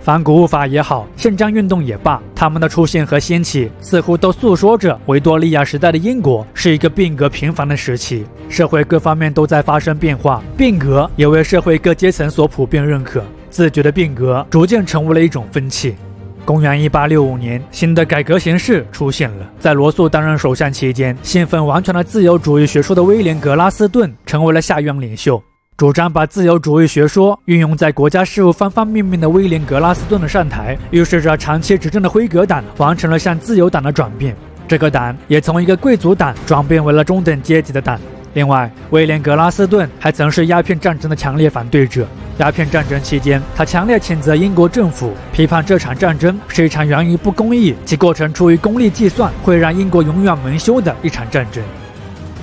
反古物法也好，宪章运动也罢，他们的出现和兴起似乎都诉说着维多利亚时代的英国是一个变革频繁的时期，社会各方面都在发生变化，变革也为社会各阶层所普遍认可。自觉的变革逐渐成为了一种风气。公元一八六五年，新的改革形势出现了。在罗素担任首相期间，信奉完全的自由主义学说的威廉·格拉斯顿成为了下院领袖。主张把自由主义学说运用在国家事务方方面面的威廉·格拉斯顿的上台，预示着长期执政的辉格党完成了向自由党的转变。这个党也从一个贵族党转变为了中等阶级的党。另外，威廉·格拉斯顿还曾是鸦片战争的强烈反对者。鸦片战争期间，他强烈谴责英国政府，批判这场战争是一场源于不公义、其过程出于功利计算，会让英国永远蒙羞的一场战争。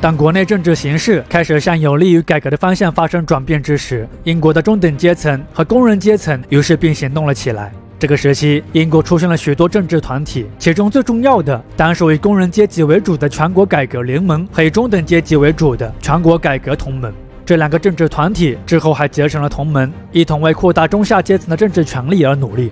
当国内政治形势开始向有利于改革的方向发生转变之时，英国的中等阶层和工人阶层于是便行动了起来。这个时期，英国出现了许多政治团体，其中最重要的当然是以工人阶级为主的全国改革联盟和以中等阶级为主的全国改革同盟。这两个政治团体之后还结成了同盟，一同为扩大中下阶层的政治权利而努力。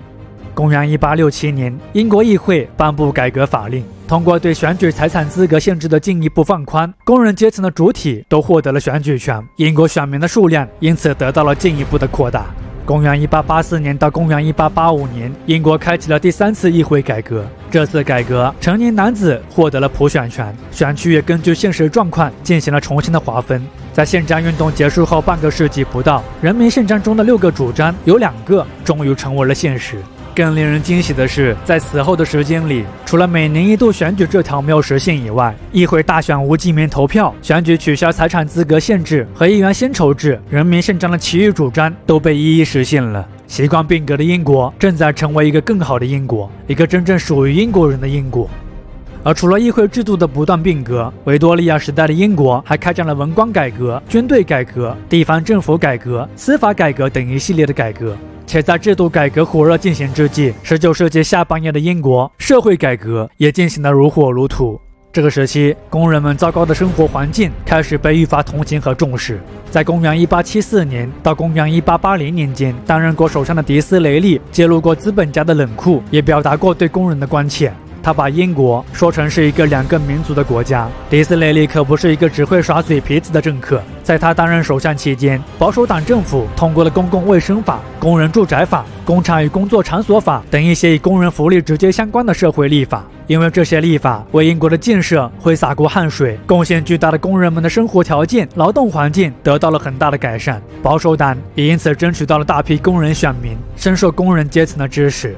公元一八六七年，英国议会颁布改革法令，通过对选举财产资格限制的进一步放宽，工人阶层的主体都获得了选举权，英国选民的数量因此得到了进一步的扩大。公元一八八四年到公元一八八五年，英国开启了第三次议会改革。这次改革，成年男子获得了普选权，选区也根据现实状况进行了重新的划分。在宪章运动结束后半个世纪不到，人民宪章中的六个主张有两个终于成为了现实。更令人惊喜的是，在此后的时间里，除了每年一度选举这条没有实现以外，议会大选无记名投票、选举取消财产资格限制和议员薪酬制、人民宪章的其余主张都被一一实现了。习惯变革的英国正在成为一个更好的英国，一个真正属于英国人的英国。而除了议会制度的不断变革，维多利亚时代的英国还开展了文官改革、军队改革、地方政府改革、司法改革等一系列的改革。且在制度改革火热进行之际十九世纪下半叶的英国社会改革也进行得如火如荼。这个时期，工人们糟糕的生活环境开始被愈发同情和重视。在公元1874年到公元1880年间，担任过首相的迪斯雷利揭露过资本家的冷酷，也表达过对工人的关切。他把英国说成是一个两个民族的国家。迪斯雷利可不是一个只会耍嘴皮子的政客。在他担任首相期间，保守党政府通过了公共卫生法、工人住宅法、工厂与工作场所法等一些与工人福利直接相关的社会立法。因为这些立法为英国的建设挥洒过汗水，贡献巨大的工人们的生活条件、劳动环境得到了很大的改善。保守党也因此争取到了大批工人选民，深受工人阶层的支持。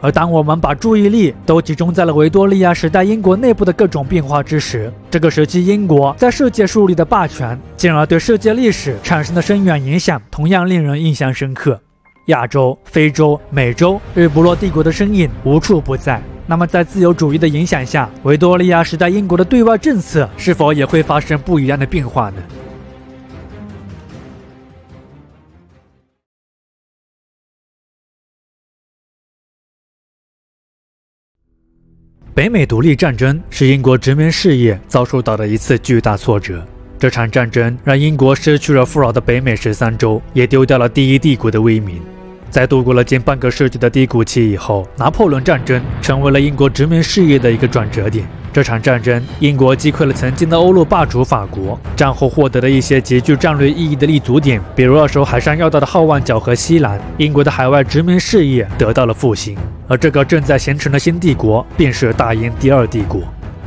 而当我们把注意力都集中在了维多利亚时代英国内部的各种变化之时，这个时期英国在世界树立的霸权，进而对世界历史产生的深远影响，同样令人印象深刻。亚洲、非洲、美洲，日不落帝国的身影无处不在。那么，在自由主义的影响下，维多利亚时代英国的对外政策是否也会发生不一样的变化呢？北美独立战争是英国殖民事业遭受到的一次巨大挫折。这场战争让英国失去了富饶的北美十三州，也丢掉了第一帝国的威名。在度过了近半个世纪的低谷期以后，拿破仑战争成为了英国殖民事业的一个转折点。这场战争，英国击溃了曾经的欧陆霸主法国。战后获得了一些极具战略意义的立足点，比如二手海上要道的好望角和西兰。英国的海外殖民事业得到了复兴，而这个正在形成的新帝国便是大英第二帝国。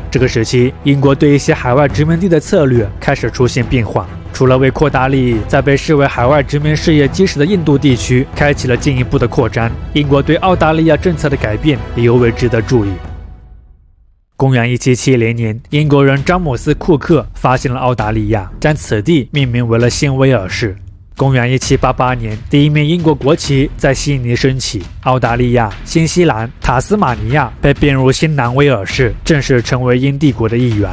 这个时期，英国对一些海外殖民地的策略开始出现变化。除了为扩大利益，在被视为海外殖民事业基石的印度地区开启了进一步的扩张，英国对澳大利亚政策的改变也尤为值得注意。公元一七七零年，英国人詹姆斯·库克发现了澳大利亚，将此地命名为了新威尔士。公元一七八八年，第一面英国国旗在悉尼升起，澳大利亚、新西兰、塔斯马尼亚被编入新南威尔士，正式成为英帝国的一员。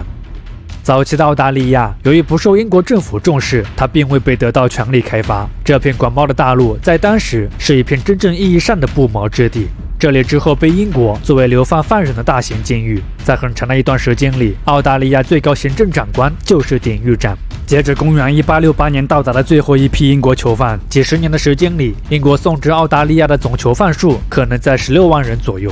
早期的澳大利亚由于不受英国政府重视，它并未被得到全力开发。这片广袤的大陆在当时是一片真正意义上的不毛之地。这里之后被英国作为流放犯人的大型监狱，在很长的一段时间里，澳大利亚最高行政长官就是典狱长。截止公元一八六八年到达的最后一批英国囚犯，几十年的时间里，英国送至澳大利亚的总囚犯数可能在十六万人左右。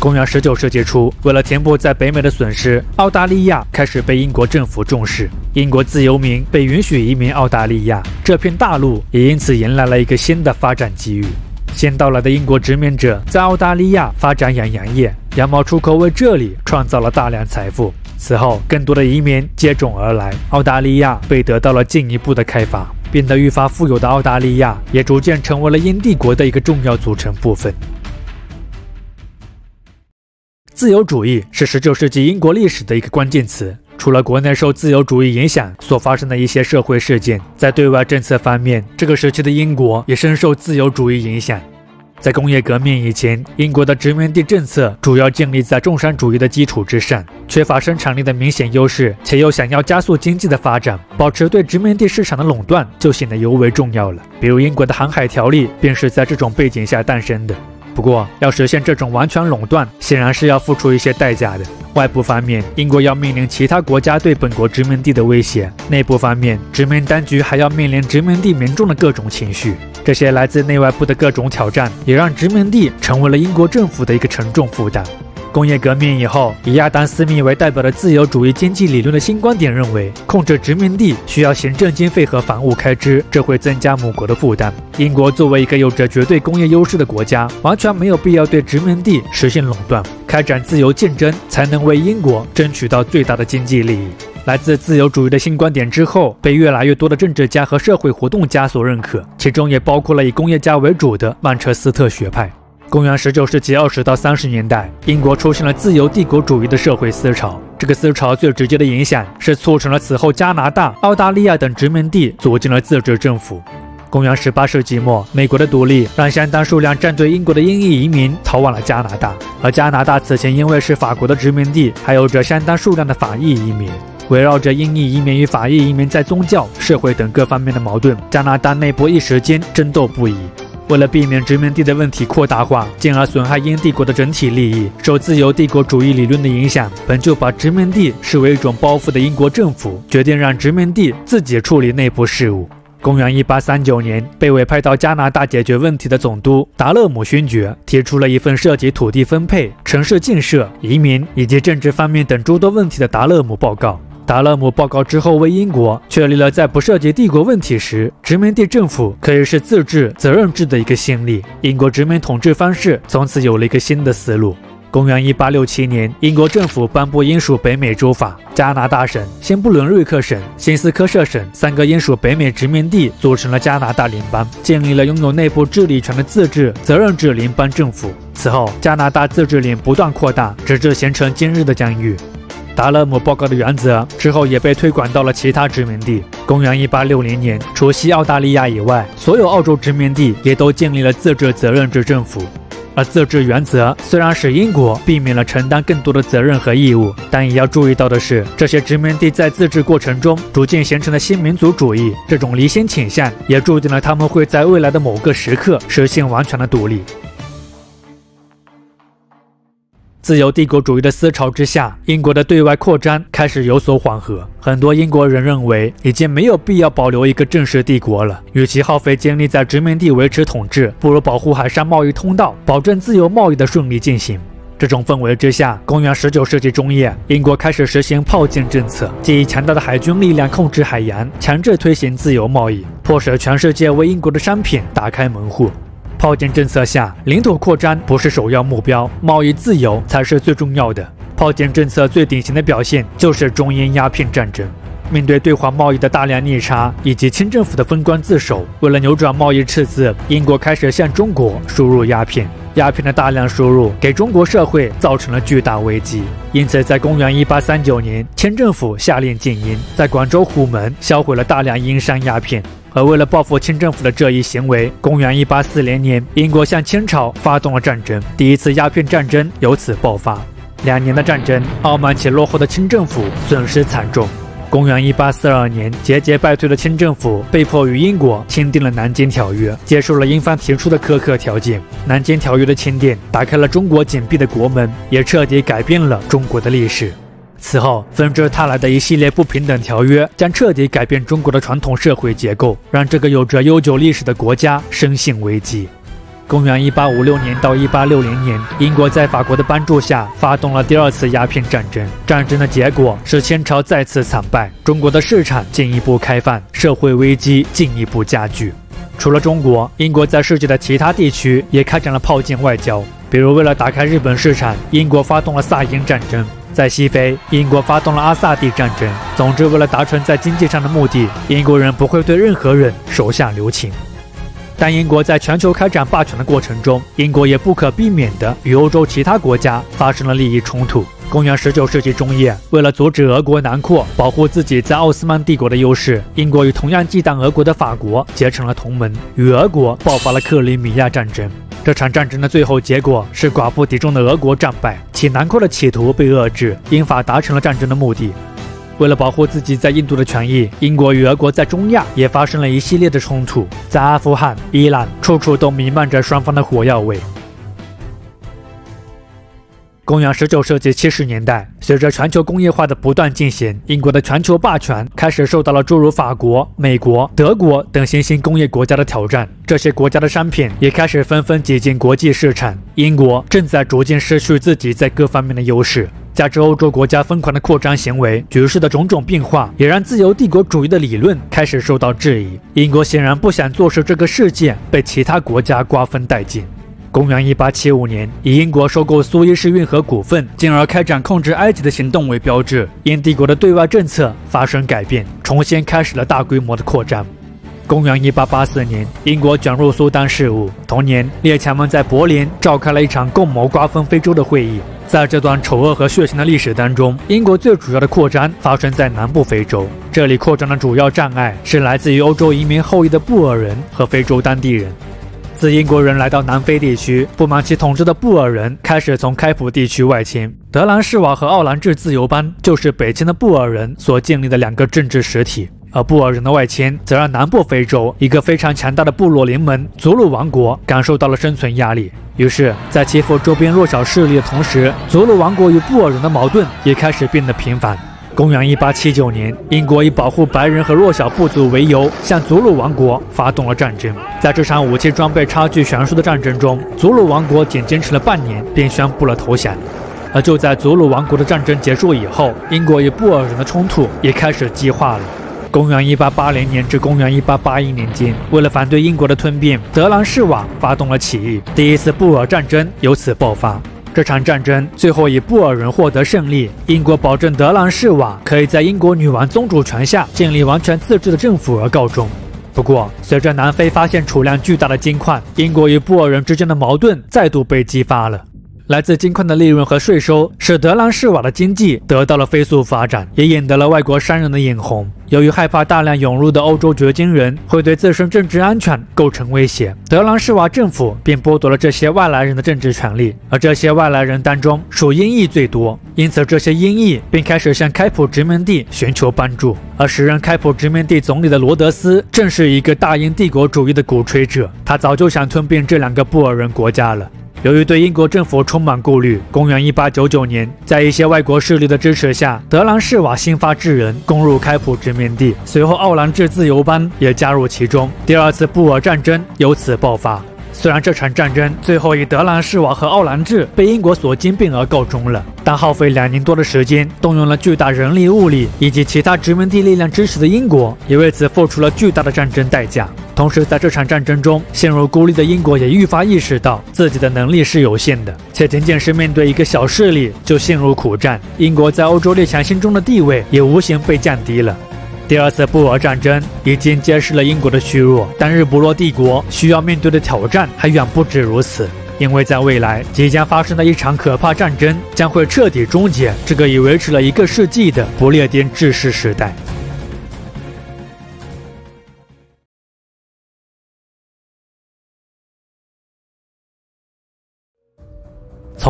公元十九世纪初，为了填补在北美的损失，澳大利亚开始被英国政府重视，英国自由民被允许移民澳大利亚，这片大陆也因此迎来了一个新的发展机遇。先到来的英国殖民者在澳大利亚发展养羊业，羊毛出口为这里创造了大量财富。此后，更多的移民接踵而来，澳大利亚被得到了进一步的开发，变得愈发富有的澳大利亚也逐渐成为了英帝国的一个重要组成部分。自由主义是19世纪英国历史的一个关键词。除了国内受自由主义影响所发生的一些社会事件，在对外政策方面，这个时期的英国也深受自由主义影响。在工业革命以前，英国的殖民地政策主要建立在重商主义的基础之上，缺乏生产力的明显优势，且又想要加速经济的发展，保持对殖民地市场的垄断就显得尤为重要了。比如英国的航海条例便是在这种背景下诞生的。不过，要实现这种完全垄断，显然是要付出一些代价的。外部方面，英国要面临其他国家对本国殖民地的威胁；内部方面，殖民当局还要面临殖民地民众的各种情绪。这些来自内外部的各种挑战，也让殖民地成为了英国政府的一个沉重负担。工业革命以后，以亚当·斯密为代表的自由主义经济理论的新观点认为，控制殖民地需要行政经费和防务开支，这会增加母国的负担。英国作为一个有着绝对工业优势的国家，完全没有必要对殖民地实行垄断，开展自由竞争，才能为英国争取到最大的经济利益。来自自由主义的新观点之后，被越来越多的政治家和社会活动家所认可，其中也包括了以工业家为主的曼彻斯特学派。公元十九世纪二十到三十年代，英国出现了自由帝国主义的社会思潮。这个思潮最直接的影响是促成了此后加拿大、澳大利亚等殖民地组建了自治政府。公元十八世纪末，美国的独立让相当数量站队英国的英裔移民逃往了加拿大，而加拿大此前因为是法国的殖民地，还有着相当数量的法裔移民。围绕着英裔移民与法裔移民在宗教、社会等各方面的矛盾，加拿大内部一时间争斗不已。为了避免殖民地的问题扩大化，进而损害英帝国的整体利益，受自由帝国主义理论的影响，本就把殖民地视为一种包袱的英国政府决定让殖民地自己处理内部事务。公元一八三九年，被委派到加拿大解决问题的总督达勒姆勋爵提出了一份涉及土地分配、城市建设、移民以及政治方面等诸多问题的达勒姆报告。达勒姆报告之后，为英国确立了在不涉及帝国问题时，殖民地政府可以是自治责任制的一个先例。英国殖民统治方式从此有了一个新的思路。公元一八六七年，英国政府颁布英属北美洲法，加拿大省、新布伦瑞克省、新斯科舍省三个英属北美殖民地组成了加拿大联邦，建立了拥有内部治理权的自治责任制联邦政府。此后，加拿大自治领不断扩大，直至形成今日的疆域。达勒姆报告的原则之后也被推广到了其他殖民地。公元一八六零年，除西澳大利亚以外，所有澳洲殖民地也都建立了自治责任制政府。而自治原则虽然使英国避免了承担更多的责任和义务，但也要注意到的是，这些殖民地在自治过程中逐渐形成的新民族主义这种离心倾向，也注定了他们会在未来的某个时刻实现完全的独立。自由帝国主义的思潮之下，英国的对外扩张开始有所缓和。很多英国人认为，已经没有必要保留一个正式帝国了。与其耗费精力在殖民地维持统治，不如保护海上贸易通道，保证自由贸易的顺利进行。这种氛围之下，公元十九世纪中叶，英国开始实行炮舰政策，即以强大的海军力量控制海洋，强制推行自由贸易，迫使全世界为英国的商品打开门户。炮舰政策下，领土扩张不是首要目标，贸易自由才是最重要的。炮舰政策最典型的表现就是中英鸦片战争。面对对华贸易的大量逆差以及清政府的封官自首，为了扭转贸易赤字，英国开始向中国输入鸦片。鸦片的大量输入给中国社会造成了巨大危机，因此在公元一八三九年，清政府下令禁烟，在广州虎门销毁了大量英商鸦片。而为了报复清政府的这一行为，公元一八四零年，英国向清朝发动了战争，第一次鸦片战争由此爆发。两年的战争，傲慢且落后的清政府损失惨重。公元一八四二年，节节败退的清政府被迫与英国签订了《南京条约》，接受了英方提出的苛刻条件。《南京条约》的签订打开了中国紧闭的国门，也彻底改变了中国的历史。此后，纷至沓来的一系列不平等条约将彻底改变中国的传统社会结构，让这个有着悠久历史的国家深陷危机。公元一八五六年到一八六零年，英国在法国的帮助下发动了第二次鸦片战争。战争的结果是清朝再次惨败，中国的市场进一步开放，社会危机进一步加剧。除了中国，英国在世界的其他地区也开展了炮舰外交，比如为了打开日本市场，英国发动了萨英战争。在西非，英国发动了阿萨蒂战争。总之，为了达成在经济上的目的，英国人不会对任何人手下留情。但英国在全球开展霸权的过程中，英国也不可避免地与欧洲其他国家发生了利益冲突。公元十九世纪中叶，为了阻止俄国南扩，保护自己在奥斯曼帝国的优势，英国与同样忌惮俄国的法国结成了同盟，与俄国爆发了克里米亚战争。这场战争的最后结果是寡不敌众的俄国战败，其南扩的企图被遏制，英法达成了战争的目的。为了保护自己在印度的权益，英国与俄国在中亚也发生了一系列的冲突，在阿富汗、伊朗，处处都弥漫着双方的火药味。公元十九世纪七十年代，随着全球工业化的不断进行，英国的全球霸权开始受到了诸如法国、美国、德国等新兴工业国家的挑战。这些国家的商品也开始纷纷挤进国际市场。英国正在逐渐失去自己在各方面的优势，加之欧洲国家疯狂的扩张行为，局势的种种变化也让自由帝国主义的理论开始受到质疑。英国显然不想坐视这个世界被其他国家瓜分殆尽。公元一八七五年，以英国收购苏伊士运河股份，进而开展控制埃及的行动为标志，英帝国的对外政策发生改变，重新开始了大规模的扩张。公元一八八四年，英国卷入苏丹事务。同年，列强们在柏林召开了一场共谋瓜分非洲的会议。在这段丑恶和血腥的历史当中，英国最主要的扩张发生在南部非洲，这里扩张的主要障碍是来自于欧洲移民后裔的布尔人和非洲当地人。自英国人来到南非地区，不满其统治的布尔人开始从开普地区外迁。德兰士瓦和奥兰治自由邦就是北迁的布尔人所建立的两个政治实体。而布尔人的外迁，则让南部非洲一个非常强大的部落联盟——祖鲁王国感受到了生存压力。于是，在欺负周边弱小势力的同时，祖鲁王国与布尔人的矛盾也开始变得频繁。公元一八七九年，英国以保护白人和弱小部族为由，向祖鲁王国发动了战争。在这场武器装备差距悬殊的战争中，祖鲁王国仅坚持了半年，便宣布了投降。而就在祖鲁王国的战争结束以后，英国与布尔人的冲突也开始激化了。公元一八八零年至公元一八八一年间，为了反对英国的吞并，德兰士瓦发动了起义，第一次布尔战争由此爆发。这场战争最后以布尔人获得胜利，英国保证德兰士瓦可以在英国女王宗主权下建立完全自治的政府而告终。不过，随着南非发现储量巨大的金矿，英国与布尔人之间的矛盾再度被激发了。来自金矿的利润和税收，使德兰士瓦的经济得到了飞速发展，也引得了外国商人的眼红。由于害怕大量涌入的欧洲掘金人会对自身政治安全构成威胁，德兰士瓦政府便剥夺了这些外来人的政治权利。而这些外来人当中，属英裔最多，因此这些英裔便开始向开普殖民地寻求帮助。而时任开普殖民地总理的罗德斯，正是一个大英帝国主义的鼓吹者，他早就想吞并这两个布尔人国家了。由于对英国政府充满顾虑，公元一八九九年，在一些外国势力的支持下，德兰士瓦新发制人，攻入开普殖民民地。随后，奥兰治自由邦也加入其中，第二次布尔战争由此爆发。虽然这场战争最后以德兰士瓦和奥兰治被英国所兼并而告终了，但耗费两年多的时间，动用了巨大人力物力以及其他殖民地力量支持的英国，也为此付出了巨大的战争代价。同时，在这场战争中陷入孤立的英国也愈发意识到自己的能力是有限的，且仅仅是面对一个小势力就陷入苦战。英国在欧洲列强心中的地位也无形被降低了。第二次布尔战争已经揭示了英国的虚弱，但日不落帝国需要面对的挑战还远不止如此，因为在未来即将发生的一场可怕战争将会彻底终结这个已维持了一个世纪的不列颠治世时代。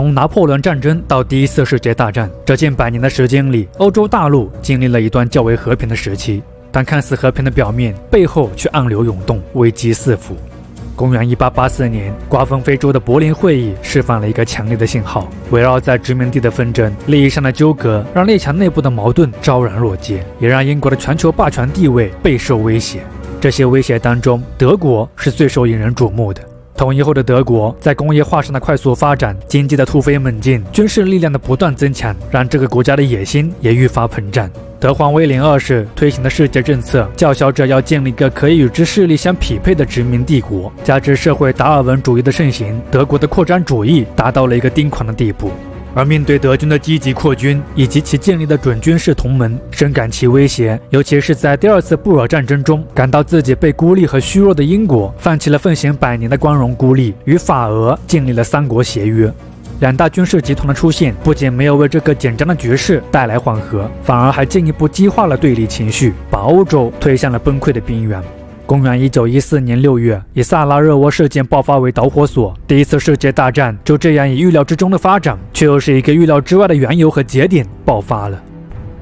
从拿破仑战争到第一次世界大战，这近百年的时间里，欧洲大陆经历了一段较为和平的时期。但看似和平的表面，背后却暗流涌动，危机四伏。公元一八八四年，瓜分非洲的柏林会议释放了一个强烈的信号：围绕在殖民地的纷争、利益上的纠葛，让列强内部的矛盾昭然若揭，也让英国的全球霸权地位备受威胁。这些威胁当中，德国是最受引人瞩目的。统一后的德国，在工业化上的快速发展、经济的突飞猛进、军事力量的不断增强，让这个国家的野心也愈发膨胀。德皇威廉二世推行的世界政策，叫嚣着要建立一个可以与之势力相匹配的殖民帝国。加之社会达尔文主义的盛行，德国的扩张主义达到了一个癫狂的地步。而面对德军的积极扩军以及其建立的准军事同盟，深感其威胁。尤其是在第二次布尔战争中，感到自己被孤立和虚弱的英国，放弃了奉行百年的光荣孤立，与法俄建立了三国协约。两大军事集团的出现，不仅没有为这个紧张的局势带来缓和，反而还进一步激化了对立情绪，把欧洲推向了崩溃的边缘。公元一九一四年六月，以萨拉热窝事件爆发为导火索，第一次世界大战就这样以预料之中的发展，却又是一个预料之外的缘由和节点爆发了。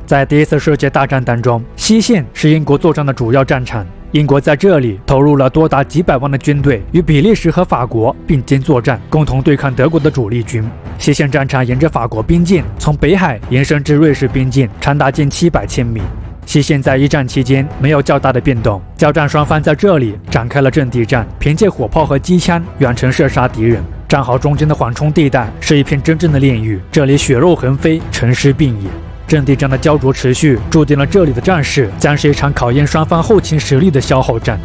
在第一次世界大战当中，西线是英国作战的主要战场，英国在这里投入了多达几百万的军队，与比利时和法国并肩作战，共同对抗德国的主力军。西线战场沿着法国边境，从北海延伸至瑞士边境，长达近七百千米。西线在一战期间没有较大的变动，交战双方在这里展开了阵地战，凭借火炮和机枪远程射杀敌人。战壕中间的缓冲地带是一片真正的炼狱，这里血肉横飞，尘尸遍野。阵地战的焦灼持续，注定了这里的战事将是一场考验双方后勤实力的消耗战。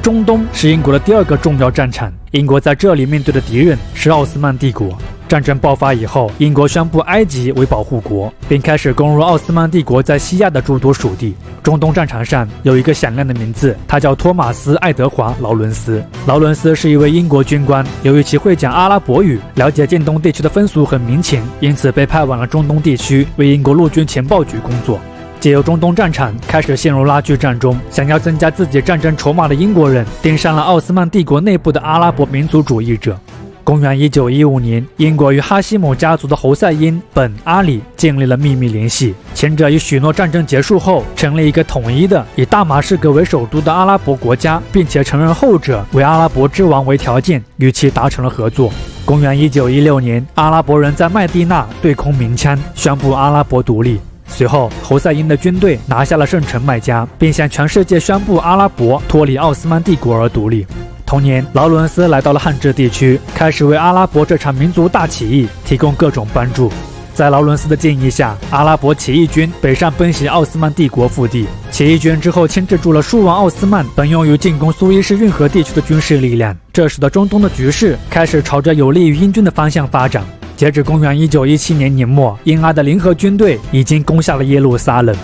中东是英国的第二个重要战场，英国在这里面对的敌人是奥斯曼帝国。战争爆发以后，英国宣布埃及为保护国，并开始攻入奥斯曼帝国在西亚的诸多属地。中东战场上有一个响亮的名字，他叫托马斯·爱德华·劳伦斯。劳伦斯是一位英国军官，由于其会讲阿拉伯语，了解近东地区的风俗和民情，因此被派往了中东地区，为英国陆军情报局工作。借由中东战场开始陷入拉锯战中，想要增加自己战争筹码的英国人，盯上了奥斯曼帝国内部的阿拉伯民族主义者。公元一九一五年，英国与哈希姆家族的侯赛因·本·阿里建立了秘密联系。前者以许诺战争结束后成立一个统一的以大马士革为首都的阿拉伯国家，并且承认后者为阿拉伯之王为条件，与其达成了合作。公元一九一六年，阿拉伯人在麦地那对空鸣枪，宣布阿拉伯独立。随后，侯赛因的军队拿下了圣城麦加，并向全世界宣布阿拉伯脱离奥斯曼帝国而独立。同年，劳伦斯来到了汉志地区，开始为阿拉伯这场民族大起义提供各种帮助。在劳伦斯的建议下，阿拉伯起义军北上奔袭奥斯曼帝国腹地。起义军之后牵制住了书王奥斯曼本用于进攻苏伊士运河地区的军事力量，这使得中东的局势开始朝着有利于英军的方向发展。截止公元一九一七年年末，英阿的联合军队已经攻下了耶路撒冷。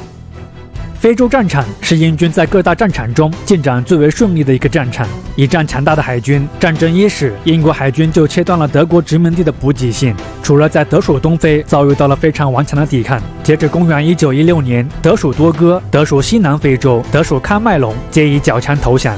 非洲战场是英军在各大战场中进展最为顺利的一个战场。一战强大的海军，战争伊始，英国海军就切断了德国殖民地的补给线。除了在德属东非遭遇到了非常顽强的抵抗，截至公元一九一六年，德属多哥、德属西南非洲、德属喀麦隆皆以缴枪投降。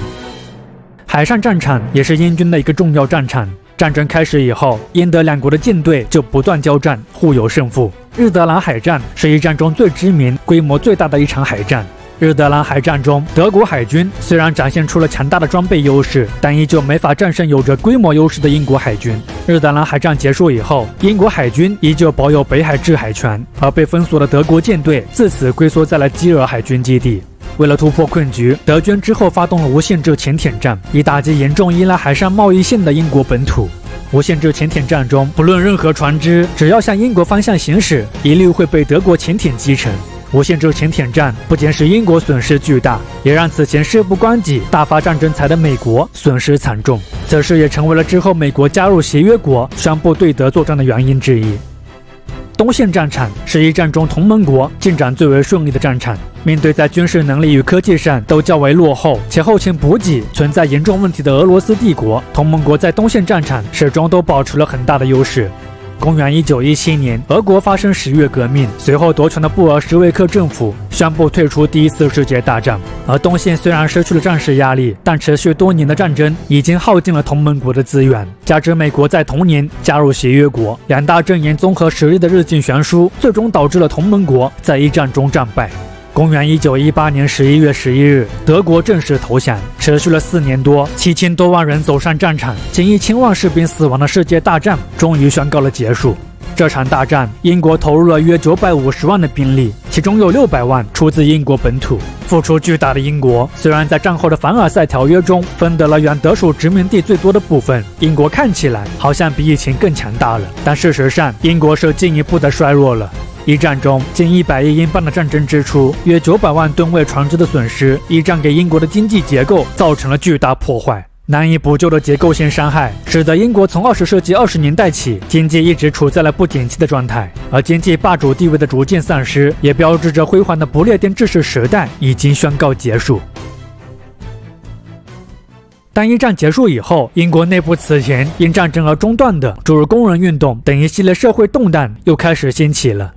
海上战场也是英军的一个重要战场。战争开始以后，英德两国的舰队就不断交战，互有胜负。日德兰海战是一战中最知名、规模最大的一场海战。日德兰海战中，德国海军虽然展现出了强大的装备优势，但依旧没法战胜有着规模优势的英国海军。日德兰海战结束以后，英国海军依旧保有北海制海权，而被封锁的德国舰队自此龟缩在了基尔海军基地。为了突破困局，德军之后发动了无限制潜艇战，以打击严重依赖海上贸易线的英国本土。无限制潜艇战中，不论任何船只，只要向英国方向行驶，一律会被德国潜艇击沉。无限制潜艇战不仅使英国损失巨大，也让此前事不关己、大发战争财的美国损失惨重。此事也成为了之后美国加入协约国、宣布对德作战的原因之一。东线战场是一战中同盟国进展最为顺利的战场。面对在军事能力与科技上都较为落后且后勤补给存在严重问题的俄罗斯帝国，同盟国在东线战场始终都保持了很大的优势。公元一九一七年，俄国发生十月革命，随后夺权的布尔什维克政府宣布退出第一次世界大战。而东线虽然失去了战事压力，但持续多年的战争已经耗尽了同盟国的资源，加之美国在同年加入协约国，两大阵营综合实力的日渐悬殊，最终导致了同盟国在一战中战败。公元一九一八年十一月十一日，德国正式投降。持续了四年多，七千多万人走上战场，近一千万士兵死亡的世界大战终于宣告了结束。这场大战，英国投入了约九百五十万的兵力，其中有六百万出自英国本土。付出巨大的英国，虽然在战后的凡尔赛条约中分得了原德属殖民地最多的部分，英国看起来好像比以前更强大了，但事实上，英国是进一步的衰弱了。一战中，近一百亿英镑的战争支出，约九百万吨位船只的损失，一战给英国的经济结构造成了巨大破坏。难以补救的结构性伤害，使得英国从二十世纪二十年代起，经济一直处在了不景气的状态，而经济霸主地位的逐渐丧失，也标志着辉煌的不列颠制式时代已经宣告结束。当一战结束以后，英国内部此前因战争而中断的诸如工人运动等一系列社会动荡又开始兴起了。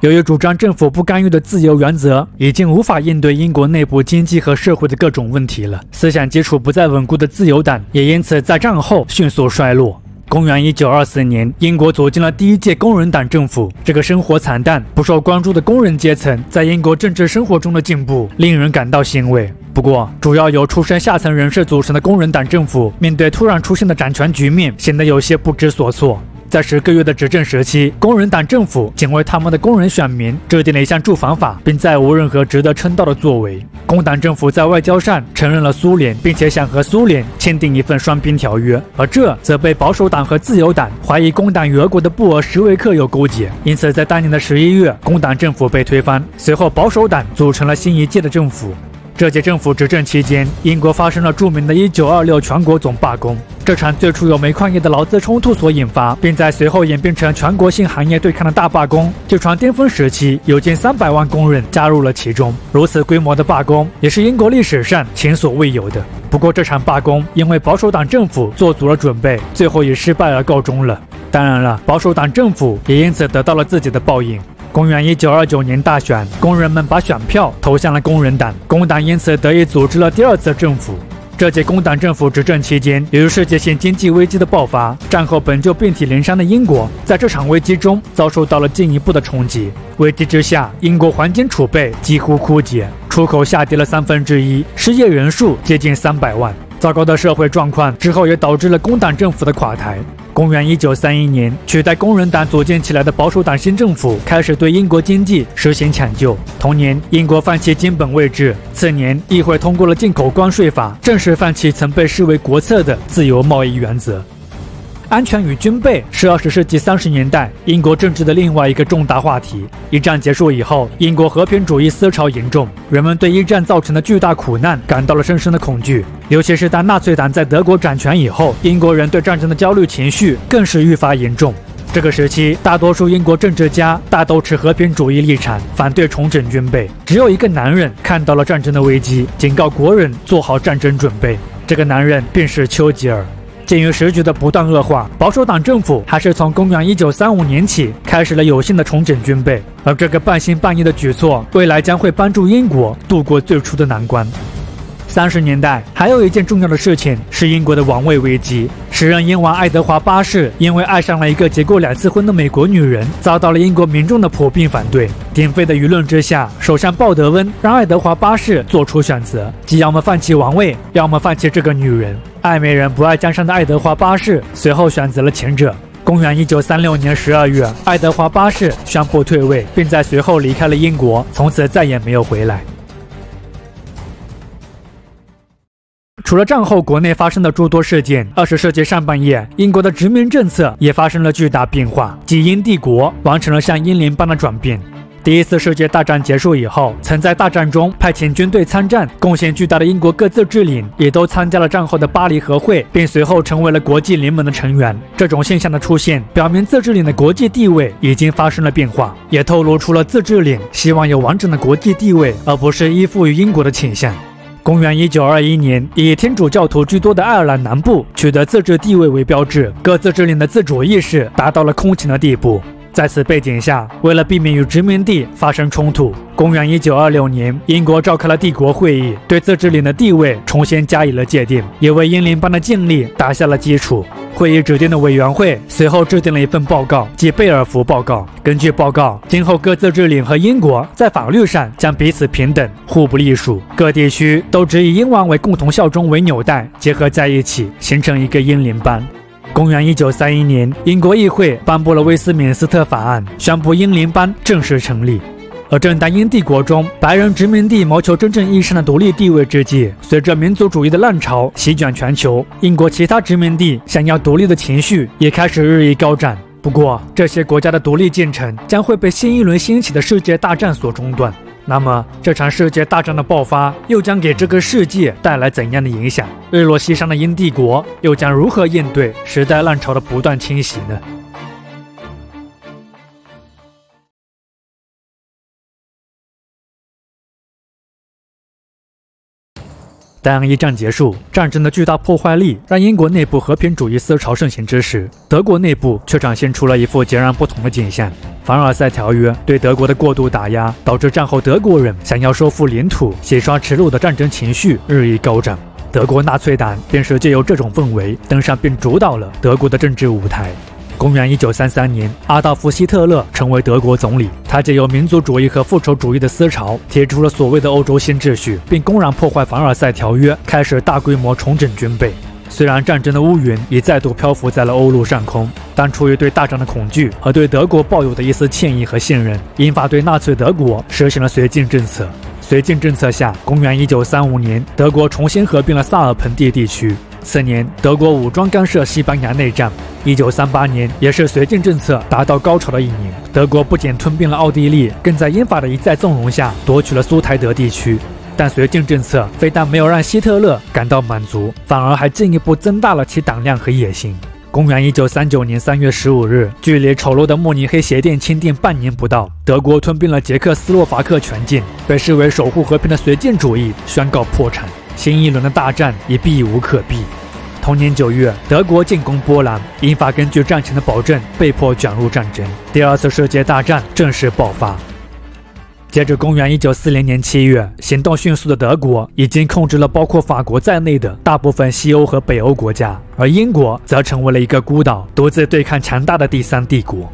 由于主张政府不干预的自由原则已经无法应对英国内部经济和社会的各种问题了，思想基础不再稳固的自由党也因此在战后迅速衰落。公元一九二四年，英国组建了第一届工人党政府。这个生活惨淡、不受关注的工人阶层在英国政治生活中的进步令人感到欣慰。不过，主要由出身下层人士组成的工人党政府，面对突然出现的掌权局面，显得有些不知所措。在十个月的执政时期，工人党政府仅为他们的工人选民制定了一项住房法，并再无任何值得称道的作为。工党政府在外交上承认了苏联，并且想和苏联签订一份双边条约，而这则被保守党和自由党怀疑工党与俄国的布尔什维克有勾结，因此在当年的十一月，工党政府被推翻。随后，保守党组成了新一届的政府。这届政府执政期间，英国发生了著名的一九二六全国总罢工。这场最初由煤矿业的劳资冲突所引发，并在随后演变成全国性行业对抗的大罢工，据传巅峰时期有近三百万工人加入了其中。如此规模的罢工，也是英国历史上前所未有的。不过，这场罢工因为保守党政府做足了准备，最后以失败而告终了。当然了，保守党政府也因此得到了自己的报应。公元一九二九年大选，工人们把选票投向了工人党，工党因此得以组织了第二次政府。这届工党政府执政期间，由于世界性经济危机的爆发，战后本就遍体鳞伤的英国，在这场危机中遭受到了进一步的冲击。危机之下，英国黄金储备几乎枯竭，出口下跌了三分之一，失业人数接近三百万。糟糕的社会状况之后，也导致了工党政府的垮台。公元一九三一年，取代工人党组建起来的保守党新政府开始对英国经济实行抢救。同年，英国放弃金本位制。次年，议会通过了进口关税法，正式放弃曾被视为国策的自由贸易原则。安全与军备是二十世纪三十年代英国政治的另外一个重大话题。一战结束以后，英国和平主义思潮严重，人们对一战造成的巨大苦难感到了深深的恐惧。尤其是当纳粹党在德国掌权以后，英国人对战争的焦虑情绪更是愈发严重。这个时期，大多数英国政治家大都持和平主义立场，反对重整军备。只有一个男人看到了战争的危机，警告国人做好战争准备。这个男人便是丘吉尔。鉴于时局的不断恶化，保守党政府还是从公元一九三五年起开始了有限的重整军备，而这个半信半疑的举措，未来将会帮助英国度过最初的难关。三十年代还有一件重要的事情是英国的王位危机。时任英王爱德华八世因为爱上了一个结过两次婚的美国女人，遭到了英国民众的普遍反对。鼎沸的舆论之下，首相鲍德温让爱德华八世做出选择，即要么放弃王位，要么放弃这个女人。爱美人不爱江山的爱德华八世随后选择了前者。公元一九三六年十二月，爱德华八世宣布退位，并在随后离开了英国，从此再也没有回来。除了战后国内发生的诸多事件，二十世纪上半叶，英国的殖民政策也发生了巨大变化，几英帝国完成了向英联邦的转变。第一次世界大战结束以后，曾在大战中派遣军队参战、贡献巨大的英国各自治领，也都参加了战后的巴黎和会，并随后成为了国际联盟的成员。这种现象的出现，表明自治领的国际地位已经发生了变化，也透露出了自治领希望有完整的国际地位，而不是依附于英国的倾向。公元一九二一年，以天主教徒居多的爱尔兰南部取得自治地位为标志，各自治领的自主意识达到了空前的地步。在此背景下，为了避免与殖民地发生冲突，公元一九二六年，英国召开了帝国会议，对自治领的地位重新加以了界定，也为英联邦的建立打下了基础。会议指定的委员会随后制定了一份报告，即贝尔福报告。根据报告，今后各自治领和英国在法律上将彼此平等，互不隶属。各地区都只以英王为共同效忠为纽带，结合在一起，形成一个英联邦。公元一九三一年，英国议会颁布了威斯敏斯特法案，宣布英联邦正式成立。而正当英帝国中白人殖民地谋求真正意义上的独立地位之际，随着民族主义的浪潮席卷全球，英国其他殖民地想要独立的情绪也开始日益高涨。不过，这些国家的独立进程将会被新一轮兴起的世界大战所中断。那么，这场世界大战的爆发又将给这个世界带来怎样的影响？日落西山的英帝国又将如何应对时代浪潮的不断侵袭呢？当一战结束，战争的巨大破坏力让英国内部和平主义思潮盛行之时，德国内部却展现出了一副截然不同的景象。凡尔赛条约对德国的过度打压，导致战后德国人想要收复领土、洗刷耻辱的战争情绪日益高涨。德国纳粹党便是借由这种氛围登上并主导了德国的政治舞台。公元一九三三年，阿道夫·希特勒成为德国总理。他借由民族主义和复仇主义的思潮，提出了所谓的欧洲新秩序，并公然破坏凡尔赛条约，开始大规模重整军备。虽然战争的乌云已再度漂浮在了欧陆上空，但出于对大战的恐惧和对德国抱有的一丝歉意和信任，英法对纳粹德国实行了绥靖政策。绥靖政策下，公元一九三五年，德国重新合并了萨尔盆地地区。次年，德国武装干涉西班牙内战。一九三八年，也是绥靖政策达到高潮的一年。德国不仅吞并了奥地利，更在英法的一再纵容下夺取了苏台德地区。但绥靖政策非但没有让希特勒感到满足，反而还进一步增大了其胆量和野心。公元一九三九年三月十五日，距离丑陋的慕尼黑协定签订半年不到，德国吞并了捷克斯洛伐克全境，被视为守护和平的绥靖主义宣告破产。新一轮的大战已避无可避。同年九月，德国进攻波兰，英法根据战前的保证，被迫卷入战争。第二次世界大战正式爆发。截至公元一九四零年七月，行动迅速的德国已经控制了包括法国在内的大部分西欧和北欧国家，而英国则成为了一个孤岛，独自对抗强大的第三帝国。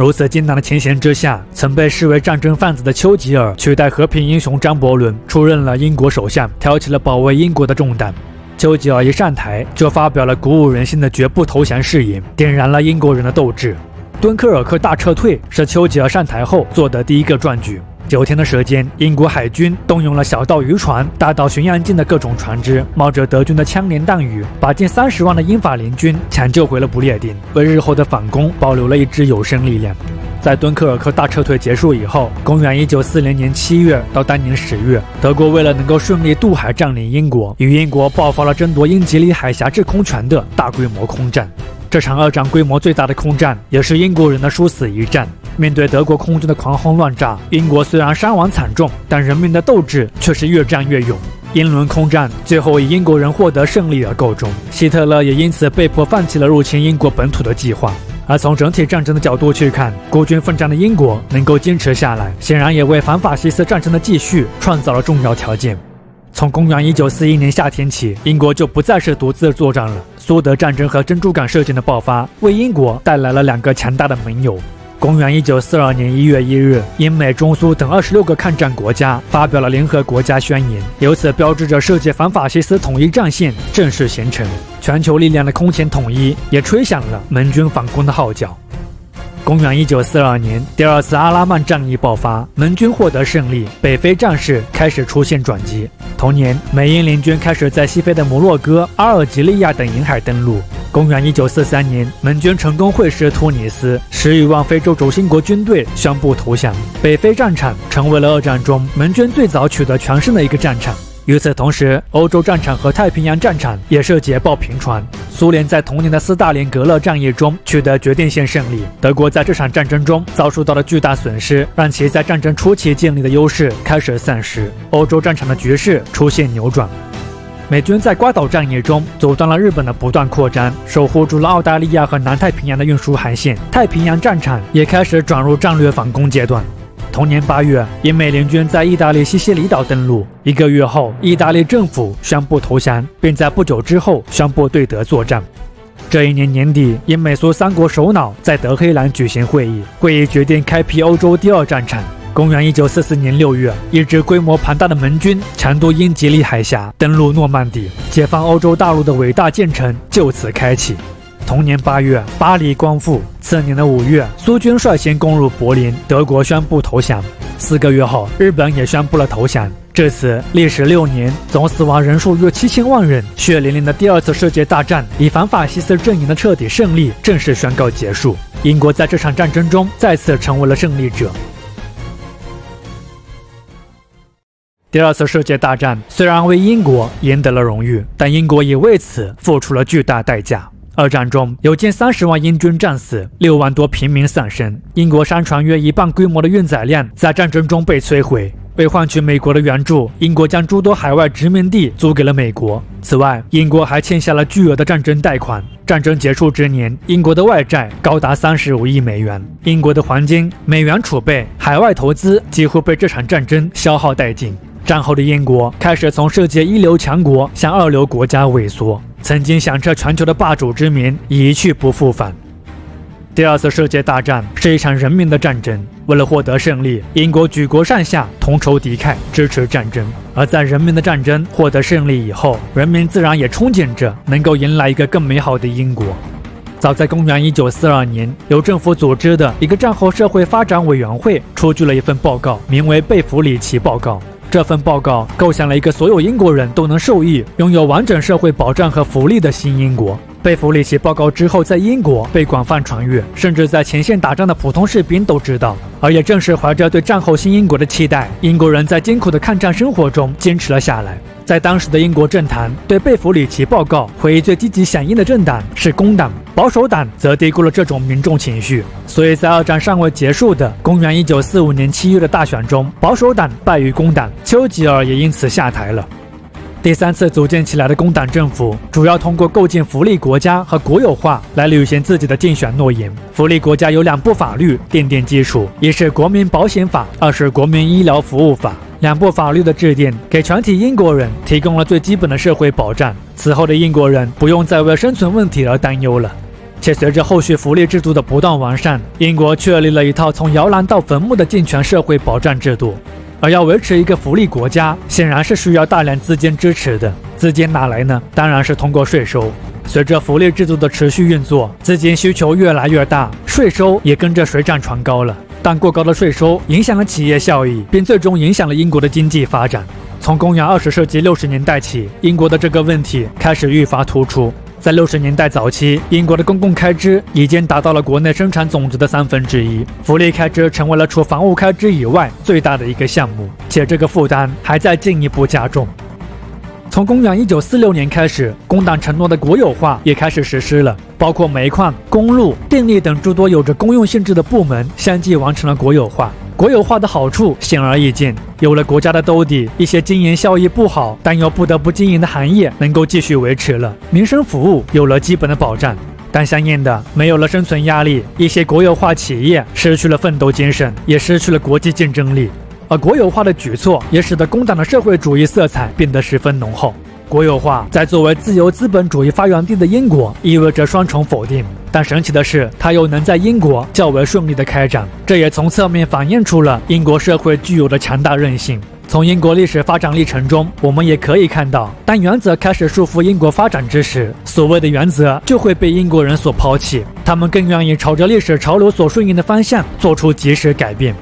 如此艰难的情形之下，曾被视为战争贩子的丘吉尔取代和平英雄张伯伦出任了英国首相，挑起了保卫英国的重担。丘吉尔一上台就发表了鼓舞人心的绝不投降誓言，点燃了英国人的斗志。敦刻尔克大撤退是丘吉尔上台后做的第一个壮举。九天的时间，英国海军动用了小到渔船、大到巡洋舰的各种船只，冒着德军的枪林弹雨，把近三十万的英法联军抢救回了不列颠，为日后的反攻保留了一支有生力量。在敦刻尔克大撤退结束以后，公元一九四零年七月到当年十月，德国为了能够顺利渡海占领英国，与英国爆发了争夺英吉利海峡制空权的大规模空战。这场二战规模最大的空战，也是英国人的殊死一战。面对德国空军的狂轰乱炸，英国虽然伤亡惨重，但人民的斗志却是越战越勇。英伦空战最后以英国人获得胜利而告终，希特勒也因此被迫放弃了入侵英国本土的计划。而从整体战争的角度去看，孤军奋战的英国能够坚持下来，显然也为反法西斯战争的继续创造了重要条件。从公元一九四一年夏天起，英国就不再是独自作战了。苏德战争和珍珠港事件的爆发，为英国带来了两个强大的盟友。公元一九四二年一月一日，英美中苏等二十六个抗战国家发表了联合国家宣言，由此标志着世界反法西斯统一战线正式形成，全球力量的空前统一也吹响了盟军反攻的号角。公元一九四二年，第二次阿拉曼战役爆发，盟军获得胜利，北非战事开始出现转机。同年，美英联军开始在西非的摩洛哥、阿尔及利亚等沿海登陆。公元一九四三年，盟军成功会师突尼斯，十余万非洲轴心国军队宣布投降。北非战场成为了二战中盟军最早取得全胜的一个战场。与此同时，欧洲战场和太平洋战场也是捷报频传。苏联在同年的斯大林格勒战役中取得决定性胜利，德国在这场战争中遭受到了巨大损失，让其在战争初期建立的优势开始丧失。欧洲战场的局势出现扭转。美军在瓜岛战役中阻断了日本的不断扩张，守护住了澳大利亚和南太平洋的运输航线。太平洋战场也开始转入战略反攻阶段。同年八月，英美联军在意大利西西里岛登陆。一个月后，意大利政府宣布投降，并在不久之后宣布对德作战。这一年年底，英美苏三国首脑在德黑兰举行会议，会议决定开辟欧洲第二战场。公元一九四四年六月，一支规模庞大的盟军强渡英吉利海峡，登陆诺曼底，解放欧洲大陆的伟大进程就此开启。同年八月，巴黎光复。次年的五月，苏军率先攻入柏林，德国宣布投降。四个月后，日本也宣布了投降。至此，历时六年，总死亡人数约七千万人，血淋淋的第二次世界大战以反法西斯阵营的彻底胜利正式宣告结束。英国在这场战争中再次成为了胜利者。第二次世界大战虽然为英国赢得了荣誉，但英国也为此付出了巨大代价。二战中有近三十万英军战死，六万多平民丧生。英国商船约一半规模的运载量在战争中被摧毁。为换取美国的援助，英国将诸多海外殖民地租给了美国。此外，英国还欠下了巨额的战争贷款。战争结束之年，英国的外债高达三十五亿美元。英国的黄金、美元储备、海外投资几乎被这场战争消耗殆尽。战后的英国开始从世界一流强国向二流国家萎缩，曾经响彻全球的霸主之名一去不复返。第二次世界大战是一场人民的战争，为了获得胜利，英国举国上下同仇敌忾，支持战争。而在人民的战争获得胜利以后，人民自然也憧憬着能够迎来一个更美好的英国。早在公元一九四二年，由政府组织的一个战后社会发展委员会出具了一份报告，名为《贝弗里奇报告》。这份报告构想了一个所有英国人都能受益、拥有完整社会保障和福利的新英国。贝弗里奇报告之后，在英国被广泛传阅，甚至在前线打仗的普通士兵都知道。而也正是怀着对战后新英国的期待，英国人在艰苦的抗战生活中坚持了下来。在当时的英国政坛，对贝弗里奇报告回忆最积极响应的政党是工党，保守党则低估了这种民众情绪。所以在二战尚未结束的公元一九四五年七月的大选中，保守党败于工党，丘吉尔也因此下台了。第三次组建起来的工党政府，主要通过构建福利国家和国有化来履行自己的竞选诺言。福利国家有两部法律奠定基础，一是国民保险法，二是国民医疗服务法。两部法律的制定，给全体英国人提供了最基本的社会保障。此后的英国人不用再为生存问题而担忧了。且随着后续福利制度的不断完善，英国确立了一套从摇篮到坟墓的健全社会保障制度。而要维持一个福利国家，显然是需要大量资金支持的。资金哪来呢？当然是通过税收。随着福利制度的持续运作，资金需求越来越大，税收也跟着水涨船高了。但过高的税收影响了企业效益，并最终影响了英国的经济发展。从公元二十世纪六十年代起，英国的这个问题开始愈发突出。在六十年代早期，英国的公共开支已经达到了国内生产总值的三分之一，福利开支成为了除房屋开支以外最大的一个项目，且这个负担还在进一步加重。从公元一九四六年开始，工党承诺的国有化也开始实施了，包括煤矿、公路、电力等诸多有着公用性质的部门相继完成了国有化。国有化的好处显而易见，有了国家的兜底，一些经营效益不好但又不得不经营的行业能够继续维持了，民生服务有了基本的保障。但相应的，没有了生存压力，一些国有化企业失去了奋斗精神，也失去了国际竞争力。而国有化的举措也使得工党的社会主义色彩变得十分浓厚。国有化在作为自由资本主义发源地的英国意味着双重否定。但神奇的是，它又能在英国较为顺利的开展，这也从侧面反映出了英国社会具有的强大韧性。从英国历史发展历程中，我们也可以看到，当原则开始束缚英国发展之时，所谓的原则就会被英国人所抛弃，他们更愿意朝着历史潮流所顺应的方向做出及时改变。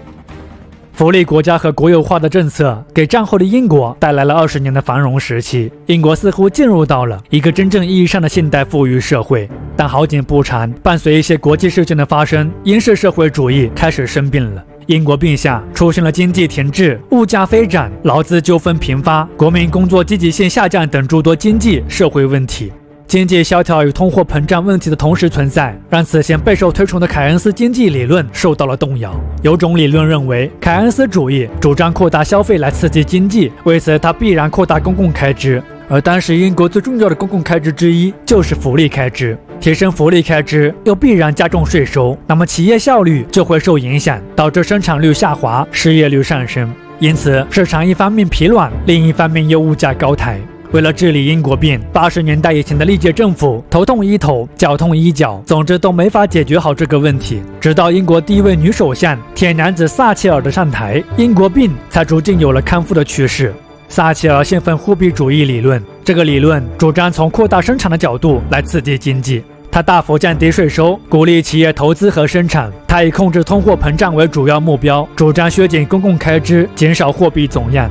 福利国家和国有化的政策给战后的英国带来了二十年的繁荣时期，英国似乎进入到了一个真正意义上的现代富裕社会。但好景不长，伴随一些国际事件的发生，英式社会主义开始生病了。英国病下，出现了经济停滞、物价飞涨、劳资纠纷频发、国民工作积极性下降等诸多经济社会问题。经济萧条与通货膨胀问题的同时存在，让此前备受推崇的凯恩斯经济理论受到了动摇。有种理论认为，凯恩斯主义主张扩大消费来刺激经济，为此他必然扩大公共开支。而当时英国最重要的公共开支之一就是福利开支，提升福利开支又必然加重税收，那么企业效率就会受影响，导致生产率下滑，失业率上升。因此，市场一方面疲软，另一方面又物价高抬。为了治理英国病，八十年代以前的历届政府头痛医头，脚痛医脚，总之都没法解决好这个问题。直到英国第一位女首相铁娘子撒切尔的上台，英国病才逐渐有了康复的趋势。撒切尔信奉货币主义理论，这个理论主张从扩大生产的角度来刺激经济。他大幅降低税收，鼓励企业投资和生产。他以控制通货膨胀为主要目标，主张削减公共开支，减少货币总量。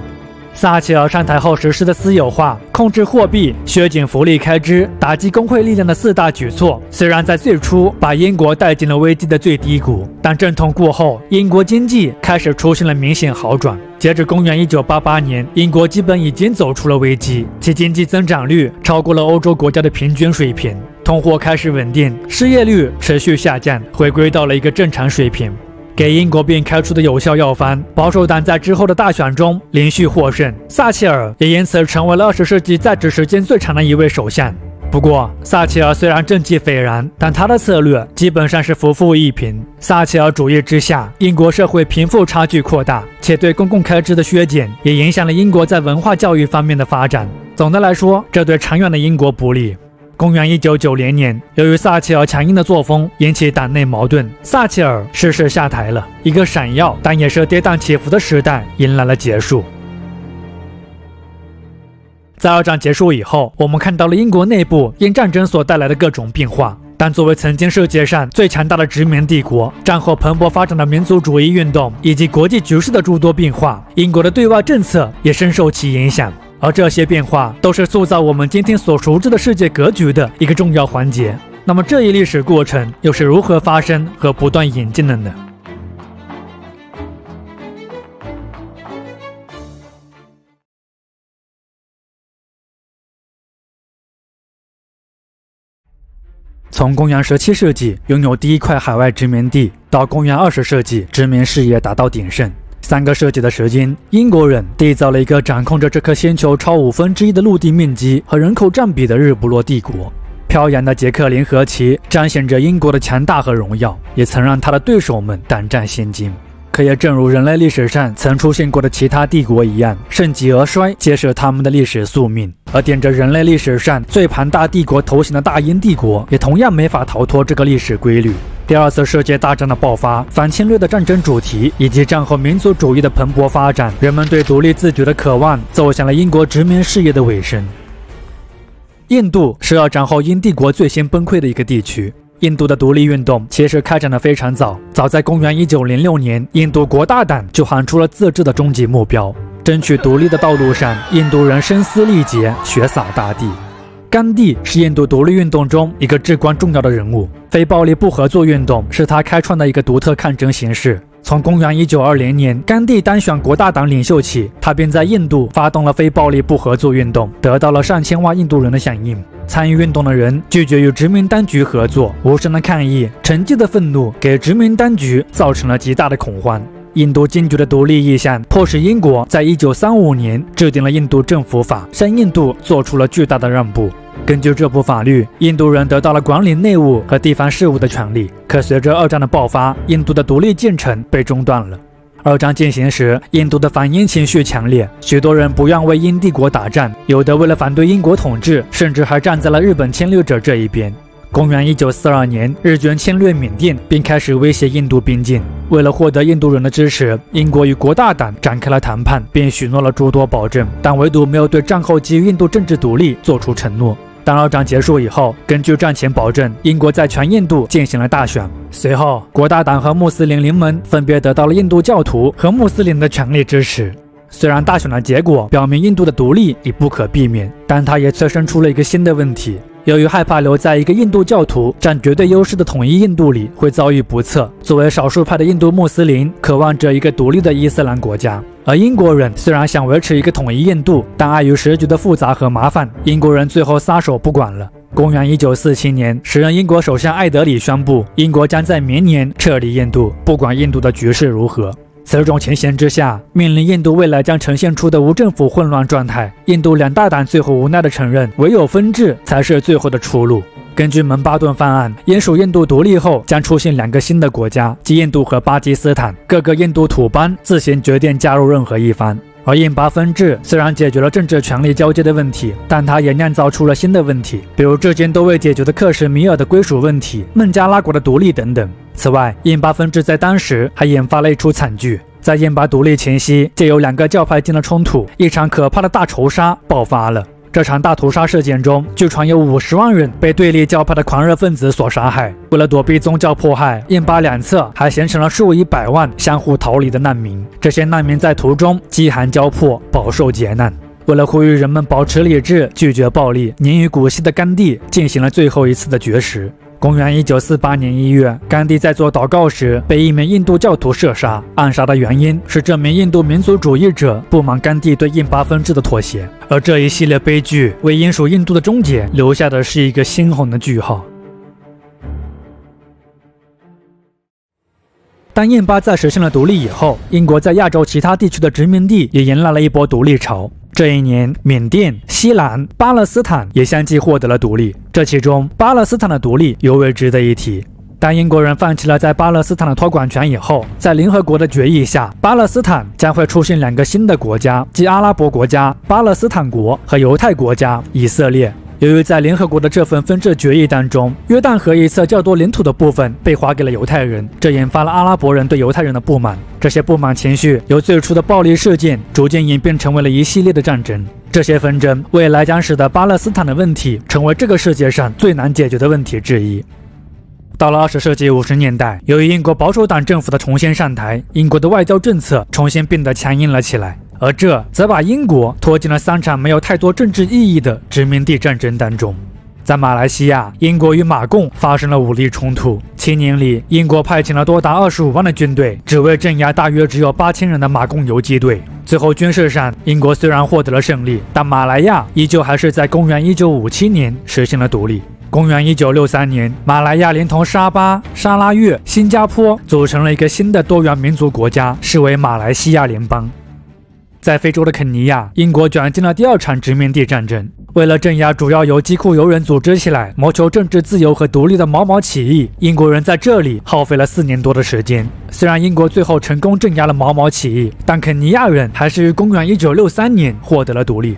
撒切尔上台后实施的私有化、控制货币、削减福利开支、打击工会力量的四大举措，虽然在最初把英国带进了危机的最低谷，但阵痛过后，英国经济开始出现了明显好转。截至公元一九八八年，英国基本已经走出了危机，其经济增长率超过了欧洲国家的平均水平，通货开始稳定，失业率持续下降，回归到了一个正常水平。给英国并开出的有效药方，保守党在之后的大选中连续获胜，撒切尔也因此成为了二十世纪在职时间最长的一位首相。不过，撒切尔虽然政绩斐然，但他的策略基本上是浮富益贫。撒切尔主义之下，英国社会贫富差距扩大，且对公共开支的削减也影响了英国在文化教育方面的发展。总的来说，这对长远的英国不利。公元一九九零年，由于撒切尔强硬的作风引起党内矛盾，撒切尔逝世下台了。一个闪耀但也是跌宕起伏的时代迎来了结束。在二战结束以后，我们看到了英国内部因战争所带来的各种变化。但作为曾经世界上最强大的殖民帝国，战后蓬勃发展的民族主义运动以及国际局势的诸多变化，英国的对外政策也深受其影响。而这些变化都是塑造我们今天所熟知的世界格局的一个重要环节。那么，这一历史过程又是如何发生和不断演进的呢？从公元十七世纪拥有第一块海外殖民地，到公元二十世纪殖民事业达到鼎盛。三个世纪的时间，英国人缔造了一个掌控着这颗星球超五分之一的陆地面积和人口占比的日不落帝国。飘扬的杰克联合旗彰显着英国的强大和荣耀，也曾让他的对手们胆战心惊。可也正如人类历史上曾出现过的其他帝国一样，盛极而衰皆是他们的历史宿命。而点着人类历史上最庞大帝国头衔的大英帝国，也同样没法逃脱这个历史规律。第二次世界大战的爆发、反侵略的战争主题，以及战后民族主义的蓬勃发展，人们对独立自主的渴望，奏响了英国殖民事业的尾声。印度是二战后英帝国最先崩溃的一个地区。印度的独立运动其实开展的非常早，早在公元一九零六年，印度国大党就喊出了自治的终极目标。争取独立的道路上，印度人声嘶力竭，血洒大地。甘地是印度独立运动中一个至关重要的人物。非暴力不合作运动是他开创的一个独特抗争形式。从公元一九二零年甘地当选国大党领袖起，他便在印度发动了非暴力不合作运动，得到了上千万印度人的响应。参与运动的人拒绝与殖民当局合作，无声的抗议，沉寂的愤怒给殖民当局造成了极大的恐慌。印度坚决的独立意向，迫使英国在一九三五年制定了印度政府法，向印度做出了巨大的让步。根据这部法律，印度人得到了管理内务和地方事务的权利。可随着二战的爆发，印度的独立进程被中断了。二战进行时，印度的反英情绪强烈，许多人不愿为英帝国打仗，有的为了反对英国统治，甚至还站在了日本侵略者这一边。公元一九四二年，日军侵略缅甸，并开始威胁印度边境。为了获得印度人的支持，英国与国大党展开了谈判，并许诺了诸多保证，但唯独没有对战后给予印度政治独立做出承诺。当二战结束以后，根据战前保证，英国在全印度进行了大选。随后，国大党和穆斯林联盟分别得到了印度教徒和穆斯林的强力支持。虽然大选的结果表明印度的独立已不可避免，但它也催生出了一个新的问题。由于害怕留在一个印度教徒占绝对优势的统一印度里会遭遇不测，作为少数派的印度穆斯林渴望着一个独立的伊斯兰国家。而英国人虽然想维持一个统一印度，但碍于时局的复杂和麻烦，英国人最后撒手不管了。公元一九四七年，时任英国首相艾德里宣布，英国将在明年撤离印度，不管印度的局势如何。此种情形之下，面临印度未来将呈现出的无政府混乱状态，印度两大党最后无奈地承认，唯有分治才是最后的出路。根据蒙巴顿方案，英属印度独立后将出现两个新的国家，即印度和巴基斯坦。各个印度土邦自行决定加入任何一方。而印巴分治虽然解决了政治权力交接的问题，但它也酿造出了新的问题，比如至今都未解决的克什米尔的归属问题、孟加拉国的独立等等。此外，印巴分治在当时还引发了一出惨剧。在印巴独立前夕，就有两个教派间的冲突，一场可怕的大仇杀爆发了。这场大屠杀事件中，据传有五十万人被对立教派的狂热分子所杀害。为了躲避宗教迫害，印巴两侧还形成了数以百万相互逃离的难民。这些难民在途中饥寒交迫，饱受劫难。为了呼吁人们保持理智，拒绝暴力，您与古希的甘地进行了最后一次的绝食。公元一九四八年一月，甘地在做祷告时被一名印度教徒射杀。暗杀的原因是这名印度民族主义者不满甘地对印巴分治的妥协。而这一系列悲剧为英属印度的终结留下的是一个猩红的句号。当印巴在实现了独立以后，英国在亚洲其他地区的殖民地也迎来了一波独立潮。这一年，缅甸、西南、巴勒斯坦也相继获得了独立。这其中，巴勒斯坦的独立尤为值得一提。当英国人放弃了在巴勒斯坦的托管权以后，在联合国的决议下，巴勒斯坦将会出现两个新的国家，即阿拉伯国家巴勒斯坦国和犹太国家以色列。由于在联合国的这份分治决议当中，约旦河一侧较多领土的部分被划给了犹太人，这引发了阿拉伯人对犹太人的不满。这些不满情绪由最初的暴力事件逐渐演变成为了一系列的战争。这些纷争未来将使得巴勒斯坦的问题成为这个世界上最难解决的问题之一。到了二十世纪五十年代，由于英国保守党政府的重新上台，英国的外交政策重新变得强硬了起来。而这则把英国拖进了三场没有太多政治意义的殖民地战争当中。在马来西亚，英国与马共发生了武力冲突。七年里，英国派遣了多达二十五万的军队，只为镇压大约只有八千人的马共游击队。最后，军事上，英国虽然获得了胜利，但马来亚依旧还是在公元一九五七年实现了独立。公元一九六三年，马来亚连同沙巴、沙拉越、新加坡组成了一个新的多元民族国家，视为马来西亚联邦。在非洲的肯尼亚，英国卷进了第二场殖民地战争。为了镇压主要由基库游人组织起来、谋求政治自由和独立的毛毛起义，英国人在这里耗费了四年多的时间。虽然英国最后成功镇压了毛毛起义，但肯尼亚人还是于公元1963年获得了独立。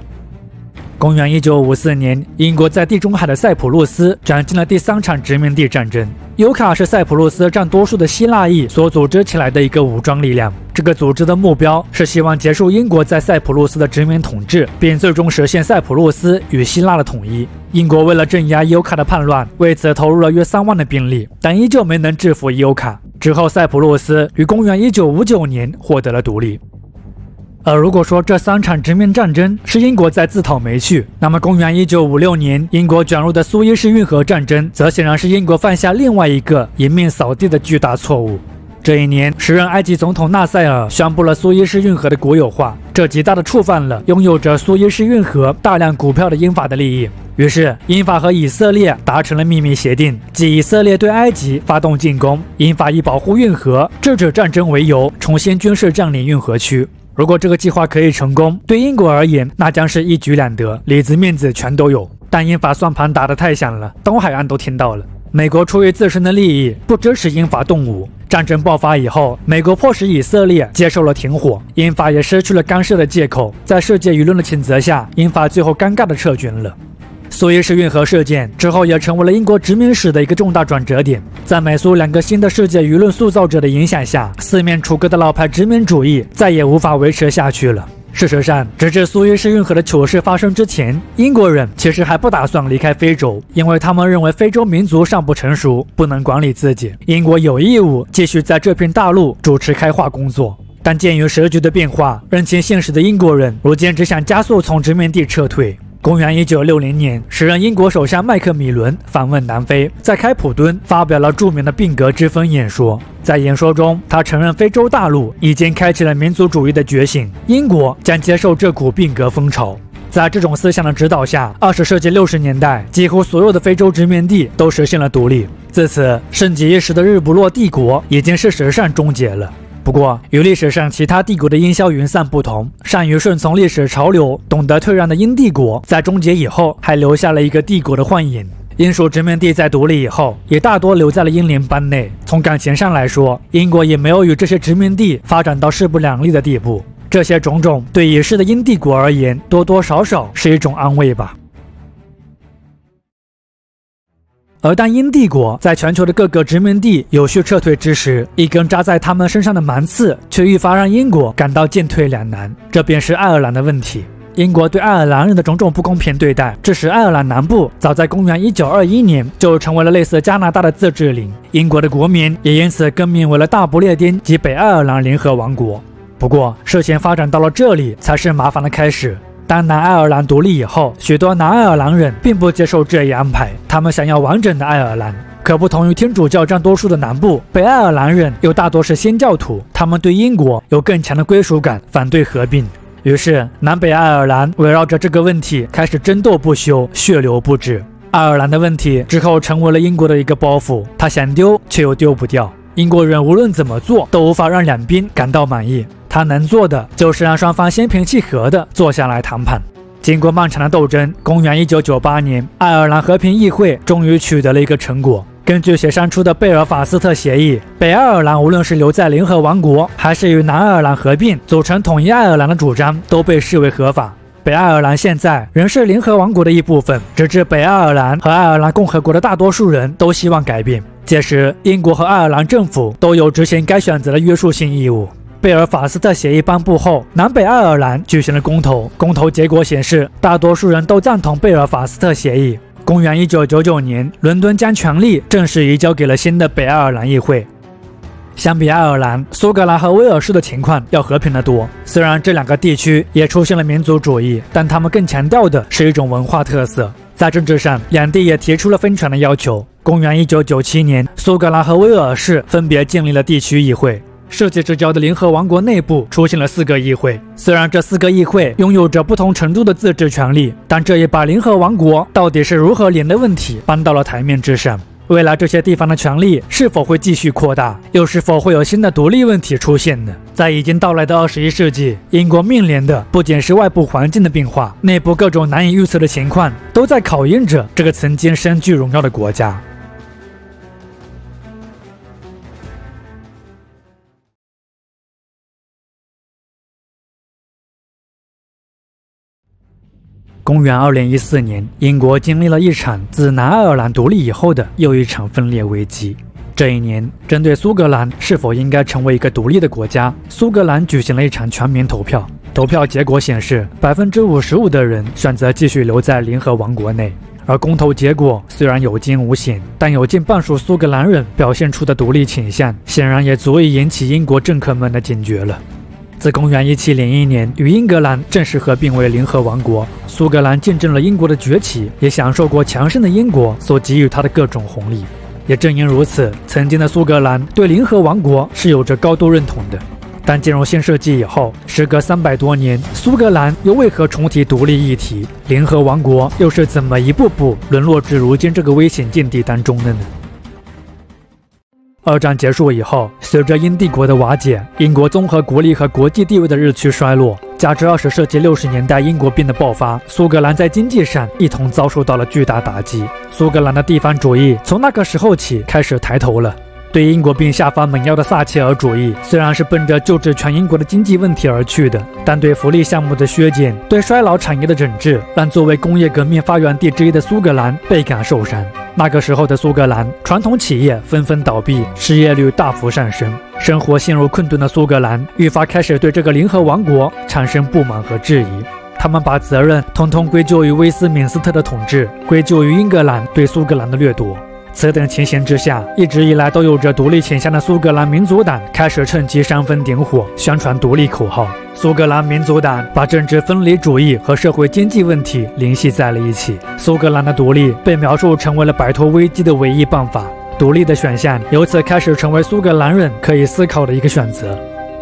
公元一九五四年，英国在地中海的塞浦路斯展进了第三场殖民地战争。尤卡是塞浦路斯占多数的希腊裔所组织起来的一个武装力量。这个组织的目标是希望结束英国在塞浦路斯的殖民统治，并最终实现塞浦路斯与希腊的统一。英国为了镇压尤卡的叛乱，为此投入了约三万的兵力，但依旧没能制服尤卡。之后，塞浦路斯于公元一九五九年获得了独立。而如果说这三场殖民战争是英国在自讨没趣，那么公元一九五六年英国卷入的苏伊士运河战争，则显然是英国犯下另外一个迎面扫地的巨大错误。这一年，时任埃及总统纳赛尔宣布了苏伊士运河的国有化，这极大的触犯了拥有着苏伊士运河大量股票的英法的利益。于是，英法和以色列达成了秘密协定，即以色列对埃及发动进攻，英法以保护运河、制止战争为由，重新军事占领运河区。如果这个计划可以成功，对英国而言，那将是一举两得，里子面子全都有。但英法算盘打得太响了，东海岸都听到了。美国出于自身的利益，不支持英法动武。战争爆发以后，美国迫使以色列接受了停火，英法也失去了干涉的借口。在世界舆论的谴责下，英法最后尴尬的撤军了。苏伊士运河事件之后，也成为了英国殖民史的一个重大转折点。在美苏两个新的世界舆论塑造者的影响下，四面楚歌的老牌殖民主义再也无法维持下去了。事实上，直至苏伊士运河的糗事发生之前，英国人其实还不打算离开非洲，因为他们认为非洲民族尚不成熟，不能管理自己。英国有义务继续在这片大陆主持开化工作。但鉴于时局的变化，认清现实的英国人如今只想加速从殖民地撤退。公元一九六零年，时任英国首相麦克米伦访问南非，在开普敦发表了著名的病格之分演说。在演说中，他承认非洲大陆已经开启了民族主义的觉醒，英国将接受这股病格风潮。在这种思想的指导下，二十世纪六十年代，几乎所有的非洲殖民地都实现了独立。自此，盛极一时的日不落帝国已经事实上终结了。不过，与历史上其他帝国的烟消云散不同，善于顺从历史潮流、懂得退让的英帝国，在终结以后还留下了一个帝国的幻影。英属殖民地在独立以后，也大多留在了英联邦内。从感情上来说，英国也没有与这些殖民地发展到势不两立的地步。这些种种，对已逝的英帝国而言，多多少少是一种安慰吧。而当英帝国在全球的各个殖民地有序撤退之时，一根扎在他们身上的芒刺却愈发让英国感到进退两难。这便是爱尔兰的问题。英国对爱尔兰人的种种不公平对待，致使爱尔兰南部早在公元一九二一年就成为了类似加拿大的自治领。英国的国民也因此更名为了大不列颠及北爱尔兰联合王国。不过，事情发展到了这里才是麻烦的开始。当南爱尔兰独立以后，许多南爱尔兰人并不接受这一安排，他们想要完整的爱尔兰。可不同于天主教占多数的南部，北爱尔兰人又大多是新教徒，他们对英国有更强的归属感，反对合并。于是，南北爱尔兰围绕着这个问题开始争斗不休，血流不止。爱尔兰的问题之后成为了英国的一个包袱，他想丢却又丢不掉。英国人无论怎么做都无法让两边感到满意，他能做的就是让双方心平气和地坐下来谈判。经过漫长的斗争，公元一九九八年，爱尔兰和平议会终于取得了一个成果。根据协商出的贝尔法斯特协议，北爱尔兰无论是留在联合王国，还是与南爱尔兰合并组成统一爱尔兰的主张，都被视为合法。北爱尔兰现在仍是联合王国的一部分，直至北爱尔兰和爱尔兰共和国的大多数人都希望改变。届时，英国和爱尔兰政府都有执行该选择的约束性义务。贝尔法斯特协议颁布后，南北爱尔兰举行了公投，公投结果显示，大多数人都赞同贝尔法斯特协议。公元一九九九年，伦敦将权力正式移交给了新的北爱尔兰议会。相比爱尔兰，苏格兰和威尔士的情况要和平得多。虽然这两个地区也出现了民族主义，但他们更强调的是一种文化特色。在政治上，两地也提出了分权的要求。公元一九九七年，苏格兰和威尔士分别建立了地区议会。世界之交的联合王国内部出现了四个议会，虽然这四个议会拥有着不同程度的自治权利，但这也把联合王国到底是如何连的问题搬到了台面之上。未来这些地方的权力是否会继续扩大，又是否会有新的独立问题出现呢？在已经到来的二十一世纪，英国面临的不仅是外部环境的变化，内部各种难以预测的情况，都在考验着这个曾经身具荣耀的国家。公元二零一四年，英国经历了一场自南爱尔兰独立以后的又一场分裂危机。这一年，针对苏格兰是否应该成为一个独立的国家，苏格兰举行了一场全民投票。投票结果显示，百分之五十五的人选择继续留在联合王国内。而公投结果虽然有惊无险，但有近半数苏格兰人表现出的独立倾向，显然也足以引起英国政客们的警觉了。自公元一七零一年与英格兰正式合并为联合王国，苏格兰见证了英国的崛起，也享受过强盛的英国所给予它的各种红利。也正因如此，曾经的苏格兰对联合王国是有着高度认同的。但进入新世纪以后，时隔三百多年，苏格兰又为何重提独立议题？联合王国又是怎么一步步沦落至如今这个危险境地当中的呢？二战结束以后，随着英帝国的瓦解，英国综合国力和国际地位的日趋衰落，加之二十世纪六十年代英国病的爆发，苏格兰在经济上一同遭受到了巨大打击。苏格兰的地方主义从那个时候起开始抬头了。对英国并下发猛药的撒切尔主义，虽然是奔着救治全英国的经济问题而去的，但对福利项目的削减、对衰老产业的整治，让作为工业革命发源地之一的苏格兰倍感受伤。那个时候的苏格兰，传统企业纷纷倒闭，失业率大幅上升，生活陷入困顿的苏格兰愈发开始对这个联合王国产生不满和质疑。他们把责任统统归咎于威斯敏斯特的统治，归咎于英格兰对苏格兰的掠夺。此等情形之下，一直以来都有着独立倾向的苏格兰民族党开始趁机煽风点火，宣传独立口号。苏格兰民族党把政治分离主义和社会经济问题联系在了一起。苏格兰的独立被描述成为了摆脱危机的唯一办法，独立的选项由此开始成为苏格兰人可以思考的一个选择。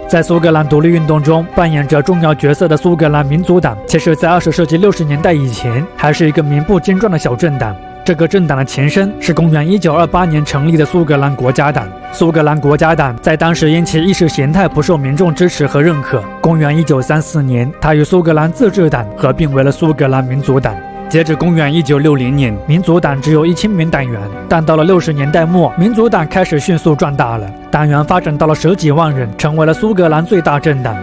在苏格兰独立运动中扮演着重要角色的苏格兰民族党，其实在二十世纪六十年代以前还是一个名不经传的小政党。这个政党的前身是公元一九二八年成立的苏格兰国家党。苏格兰国家党在当时因其意识形态不受民众支持和认可。公元一九三四年，它与苏格兰自治党合并为了苏格兰民族党。截止公元一九六零年，民族党只有一千名党员，但到了六十年代末，民族党开始迅速壮大了，党员发展到了十几万人，成为了苏格兰最大政党。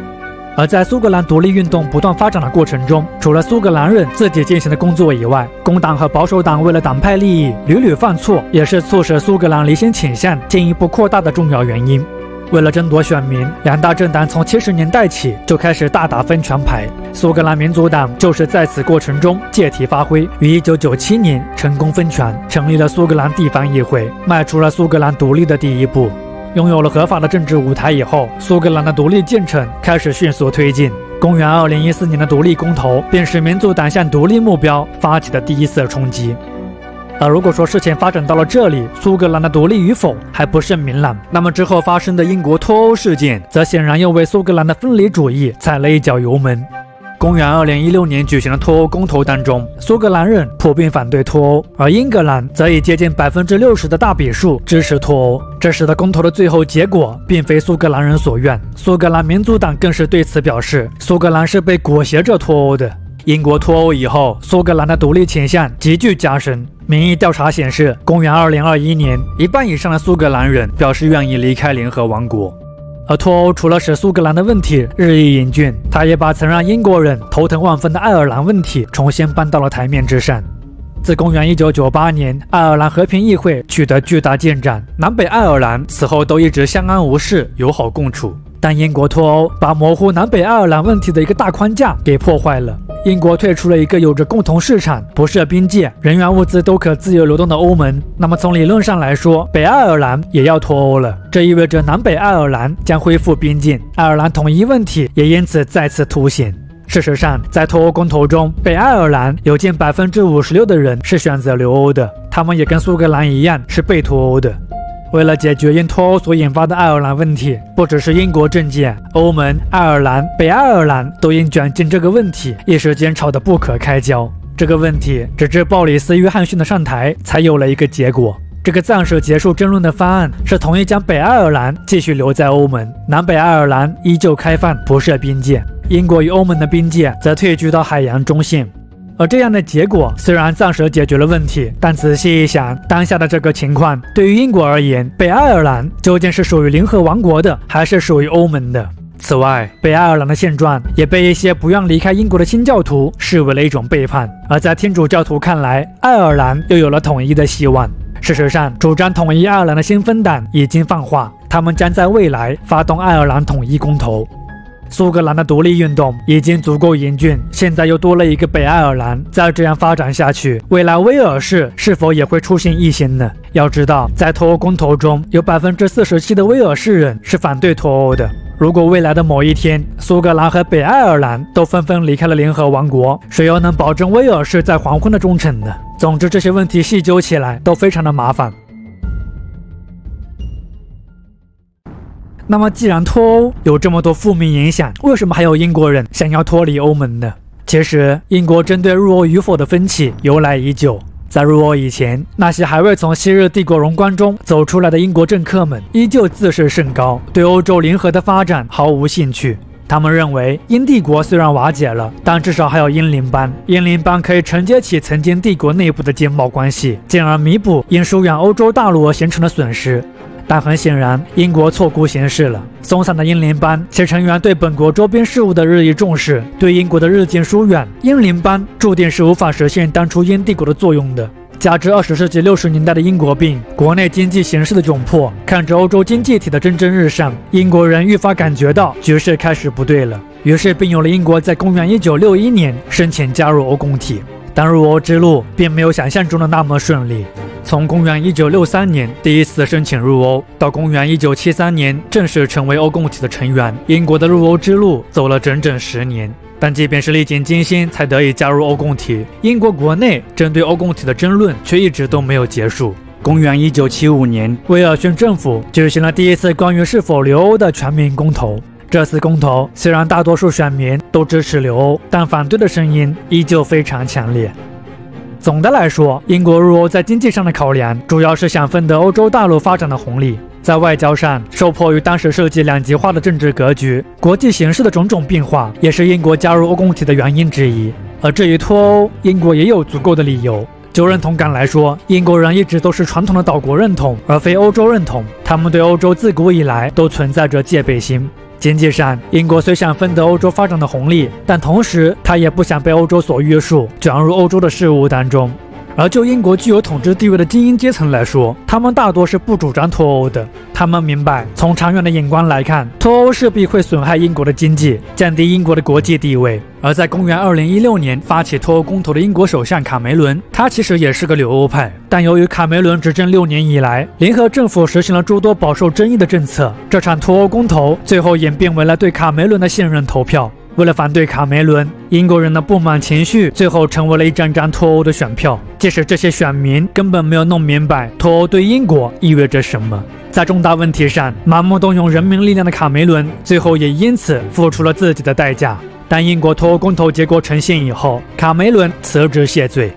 而在苏格兰独立运动不断发展的过程中，除了苏格兰人自己进行的工作以外，工党和保守党为了党派利益屡屡犯错，也是促使苏格兰离心倾向进一步扩大的重要原因。为了争夺选民，两大政党从七十年代起就开始大打分权牌。苏格兰民族党就是在此过程中借题发挥，于一九九七年成功分权，成立了苏格兰地方议会，迈出了苏格兰独立的第一步。拥有了合法的政治舞台以后，苏格兰的独立进程开始迅速推进。公元二零一四年的独立公投，便是民族党向独立目标发起的第一次冲击。而如果说事情发展到了这里，苏格兰的独立与否还不甚明朗，那么之后发生的英国脱欧事件，则显然又为苏格兰的分离主义踩了一脚油门。公元二零一六年举行的脱欧公投当中，苏格兰人普遍反对脱欧，而英格兰则以接近百分之六十的大比数支持脱欧，这使得公投的最后结果并非苏格兰人所愿。苏格兰民族党更是对此表示，苏格兰是被裹挟着脱欧的。英国脱欧以后，苏格兰的独立倾向急剧加深。民意调查显示，公元二零二一年，一半以上的苏格兰人表示愿意离开联合王国。而脱欧除了使苏格兰的问题日益严峻，他也把曾让英国人头疼万分的爱尔兰问题重新搬到了台面之上。自公元一九九八年爱尔兰和平议会取得巨大进展，南北爱尔兰此后都一直相安无事，友好共处。但英国脱欧把模糊南北爱尔兰问题的一个大框架给破坏了。英国退出了一个有着共同市场、不设边界、人员物资都可自由流动的欧盟。那么从理论上来说，北爱尔兰也要脱欧了。这意味着南北爱尔兰将恢复边境，爱尔兰统一问题也因此再次凸显。事实上，在脱欧公投中，北爱尔兰有近百分之五十六的人是选择留欧的，他们也跟苏格兰一样是被脱欧的。为了解决因脱欧所引发的爱尔兰问题，不只是英国政界、欧盟、爱尔兰、北爱尔兰都因卷进这个问题，一时间吵得不可开交。这个问题直至鲍里斯·约翰逊的上台，才有了一个结果。这个暂时结束争论的方案是同意将北爱尔兰继续留在欧盟，南北爱尔兰依旧开放，不设边界。英国与欧盟的边界则退居到海洋中线。而这样的结果虽然暂时解决了问题，但仔细一想，当下的这个情况对于英国而言，北爱尔兰究竟是属于联合王国的，还是属于欧盟的？此外，北爱尔兰的现状也被一些不愿离开英国的新教徒视为了一种背叛。而在天主教徒看来，爱尔兰又有了统一的希望。事实上，主张统一爱尔兰的新芬党已经放话，他们将在未来发动爱尔兰统一公投。苏格兰的独立运动已经足够严峻，现在又多了一个北爱尔兰。再这样发展下去，未来威尔士是否也会出现异心呢？要知道，在脱欧公投中有百分之四十七的威尔士人是反对脱欧的。如果未来的某一天，苏格兰和北爱尔兰都纷纷离开了联合王国，谁又能保证威尔士在黄昏的忠诚呢？总之，这些问题细究起来都非常的麻烦。那么，既然脱欧有这么多负面影响，为什么还有英国人想要脱离欧盟呢？其实，英国针对入欧与否的分歧由来已久。在入欧以前，那些还未从昔日帝国荣光中走出来的英国政客们，依旧自视甚高，对欧洲联合的发展毫无兴趣。他们认为，英帝国虽然瓦解了，但至少还有英联邦，英联邦可以承接起曾经帝国内部的经贸关系，进而弥补因疏远欧洲大陆而形成的损失。但很显然，英国错估形势了。松散的英联邦，其成员对本国周边事务的日益重视，对英国的日渐疏远，英联邦注定是无法实现当初英帝国的作用的。加之二十世纪六十年代的英国病，国内经济形势的窘迫，看着欧洲经济体的蒸蒸日上，英国人愈发感觉到局势开始不对了。于是，并有了英国在公元一九六一年申请加入欧共体。但入欧之路并没有想象中的那么顺利。从公元一九六三年第一次申请入欧，到公元一九七三年正式成为欧共体的成员，英国的入欧之路走了整整十年。但即便是历尽艰辛才得以加入欧共体，英国国内针对欧共体的争论却一直都没有结束。公元一九七五年，威尔逊政府举行了第一次关于是否留欧的全民公投。这次公投虽然大多数选民都支持留欧，但反对的声音依旧非常强烈。总的来说，英国入欧在经济上的考量，主要是想分得欧洲大陆发展的红利；在外交上，受迫于当时涉及两极化的政治格局，国际形势的种种变化，也是英国加入欧共体的原因之一。而至于脱欧，英国也有足够的理由。就认同感来说，英国人一直都是传统的岛国认同，而非欧洲认同，他们对欧洲自古以来都存在着戒备心。经济上，英国虽想分得欧洲发展的红利，但同时他也不想被欧洲所约束，卷入欧洲的事务当中。而就英国具有统治地位的精英阶层来说，他们大多是不主张脱欧的。他们明白，从长远的眼光来看，脱欧势必会损害英国的经济，降低英国的国际地位。而在公元二零一六年发起脱欧公投的英国首相卡梅伦，他其实也是个留欧派，但由于卡梅伦执政六年以来，联合政府实行了诸多饱受争议的政策，这场脱欧公投最后演变为了对卡梅伦的信任投票。为了反对卡梅伦，英国人的不满情绪最后成为了一张张脱欧的选票。即使这些选民根本没有弄明白脱欧对英国意味着什么，在重大问题上盲目动用人民力量的卡梅伦，最后也因此付出了自己的代价。当英国脱欧公投结果呈现以后，卡梅伦辞职谢罪。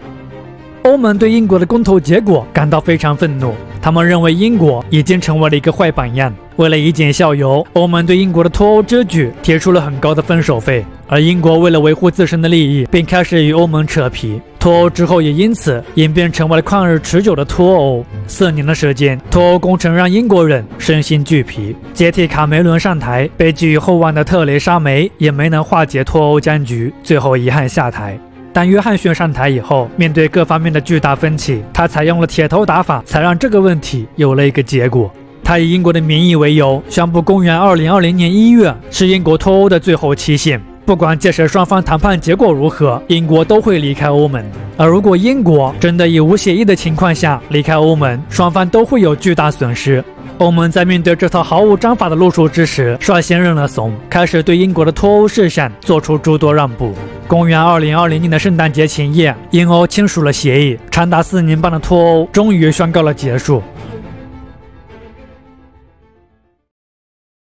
欧盟对英国的公投结果感到非常愤怒，他们认为英国已经成为了一个坏榜样。为了以儆效尤，欧盟对英国的脱欧之举提出了很高的分手费，而英国为了维护自身的利益，并开始与欧盟扯皮。脱欧之后，也因此演变成为了旷日持久的脱欧。四年的时间，脱欧工程让英国人身心俱疲。接替卡梅伦上台，被寄予厚望的特蕾莎梅也没能化解脱欧僵局，最后遗憾下台。当约翰逊上台以后，面对各方面的巨大分歧，他采用了铁头打法，才让这个问题有了一个结果。他以英国的民意为由，宣布公元二零二零年一月是英国脱欧的最后期限。不管届时双方谈判结果如何，英国都会离开欧盟。而如果英国真的以无协议的情况下离开欧盟，双方都会有巨大损失。欧盟在面对这套毫无章法的路数之时，率先认了怂，开始对英国的脱欧事项做出诸多让步。公元二零二零年的圣诞节前夜，英欧签署了协议，长达四年半的脱欧终于宣告了结束。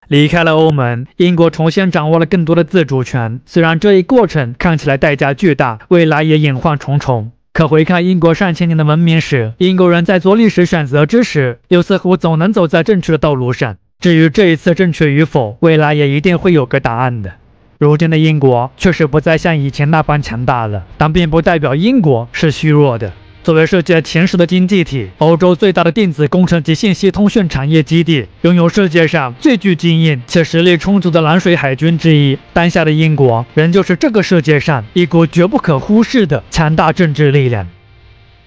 离开了欧盟，英国重新掌握了更多的自主权。虽然这一过程看起来代价巨大，未来也隐患重重，可回看英国上千年的文明史，英国人在做历史选择之时，又似乎总能走在正确的道路上。至于这一次正确与否，未来也一定会有个答案的。如今的英国确实不再像以前那般强大了，但并不代表英国是虚弱的。作为世界前十的经济体，欧洲最大的电子工程及信息通讯产业基地，拥有世界上最具经验且实力充足的蓝水海军之一，当下的英国仍旧是这个世界上一股绝不可忽视的强大政治力量。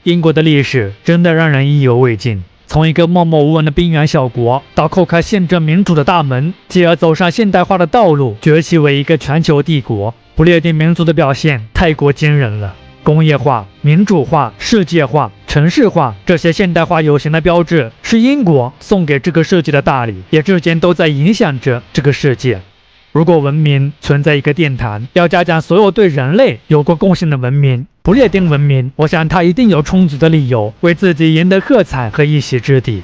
英国的历史真的让人意犹未尽，从一个默默无闻的边缘小国，到叩开宪政民主的大门，继而走上现代化的道路，崛起为一个全球帝国，不列颠民族的表现太过惊人了。工业化、民主化、世界化、城市化，这些现代化有形的标志，是英国送给这个世界的大礼，也至今都在影响着这个世界。如果文明存在一个殿堂，要嘉奖所有对人类有过贡献的文明，不列颠文明，我想他一定有充足的理由为自己赢得喝彩和一席之地。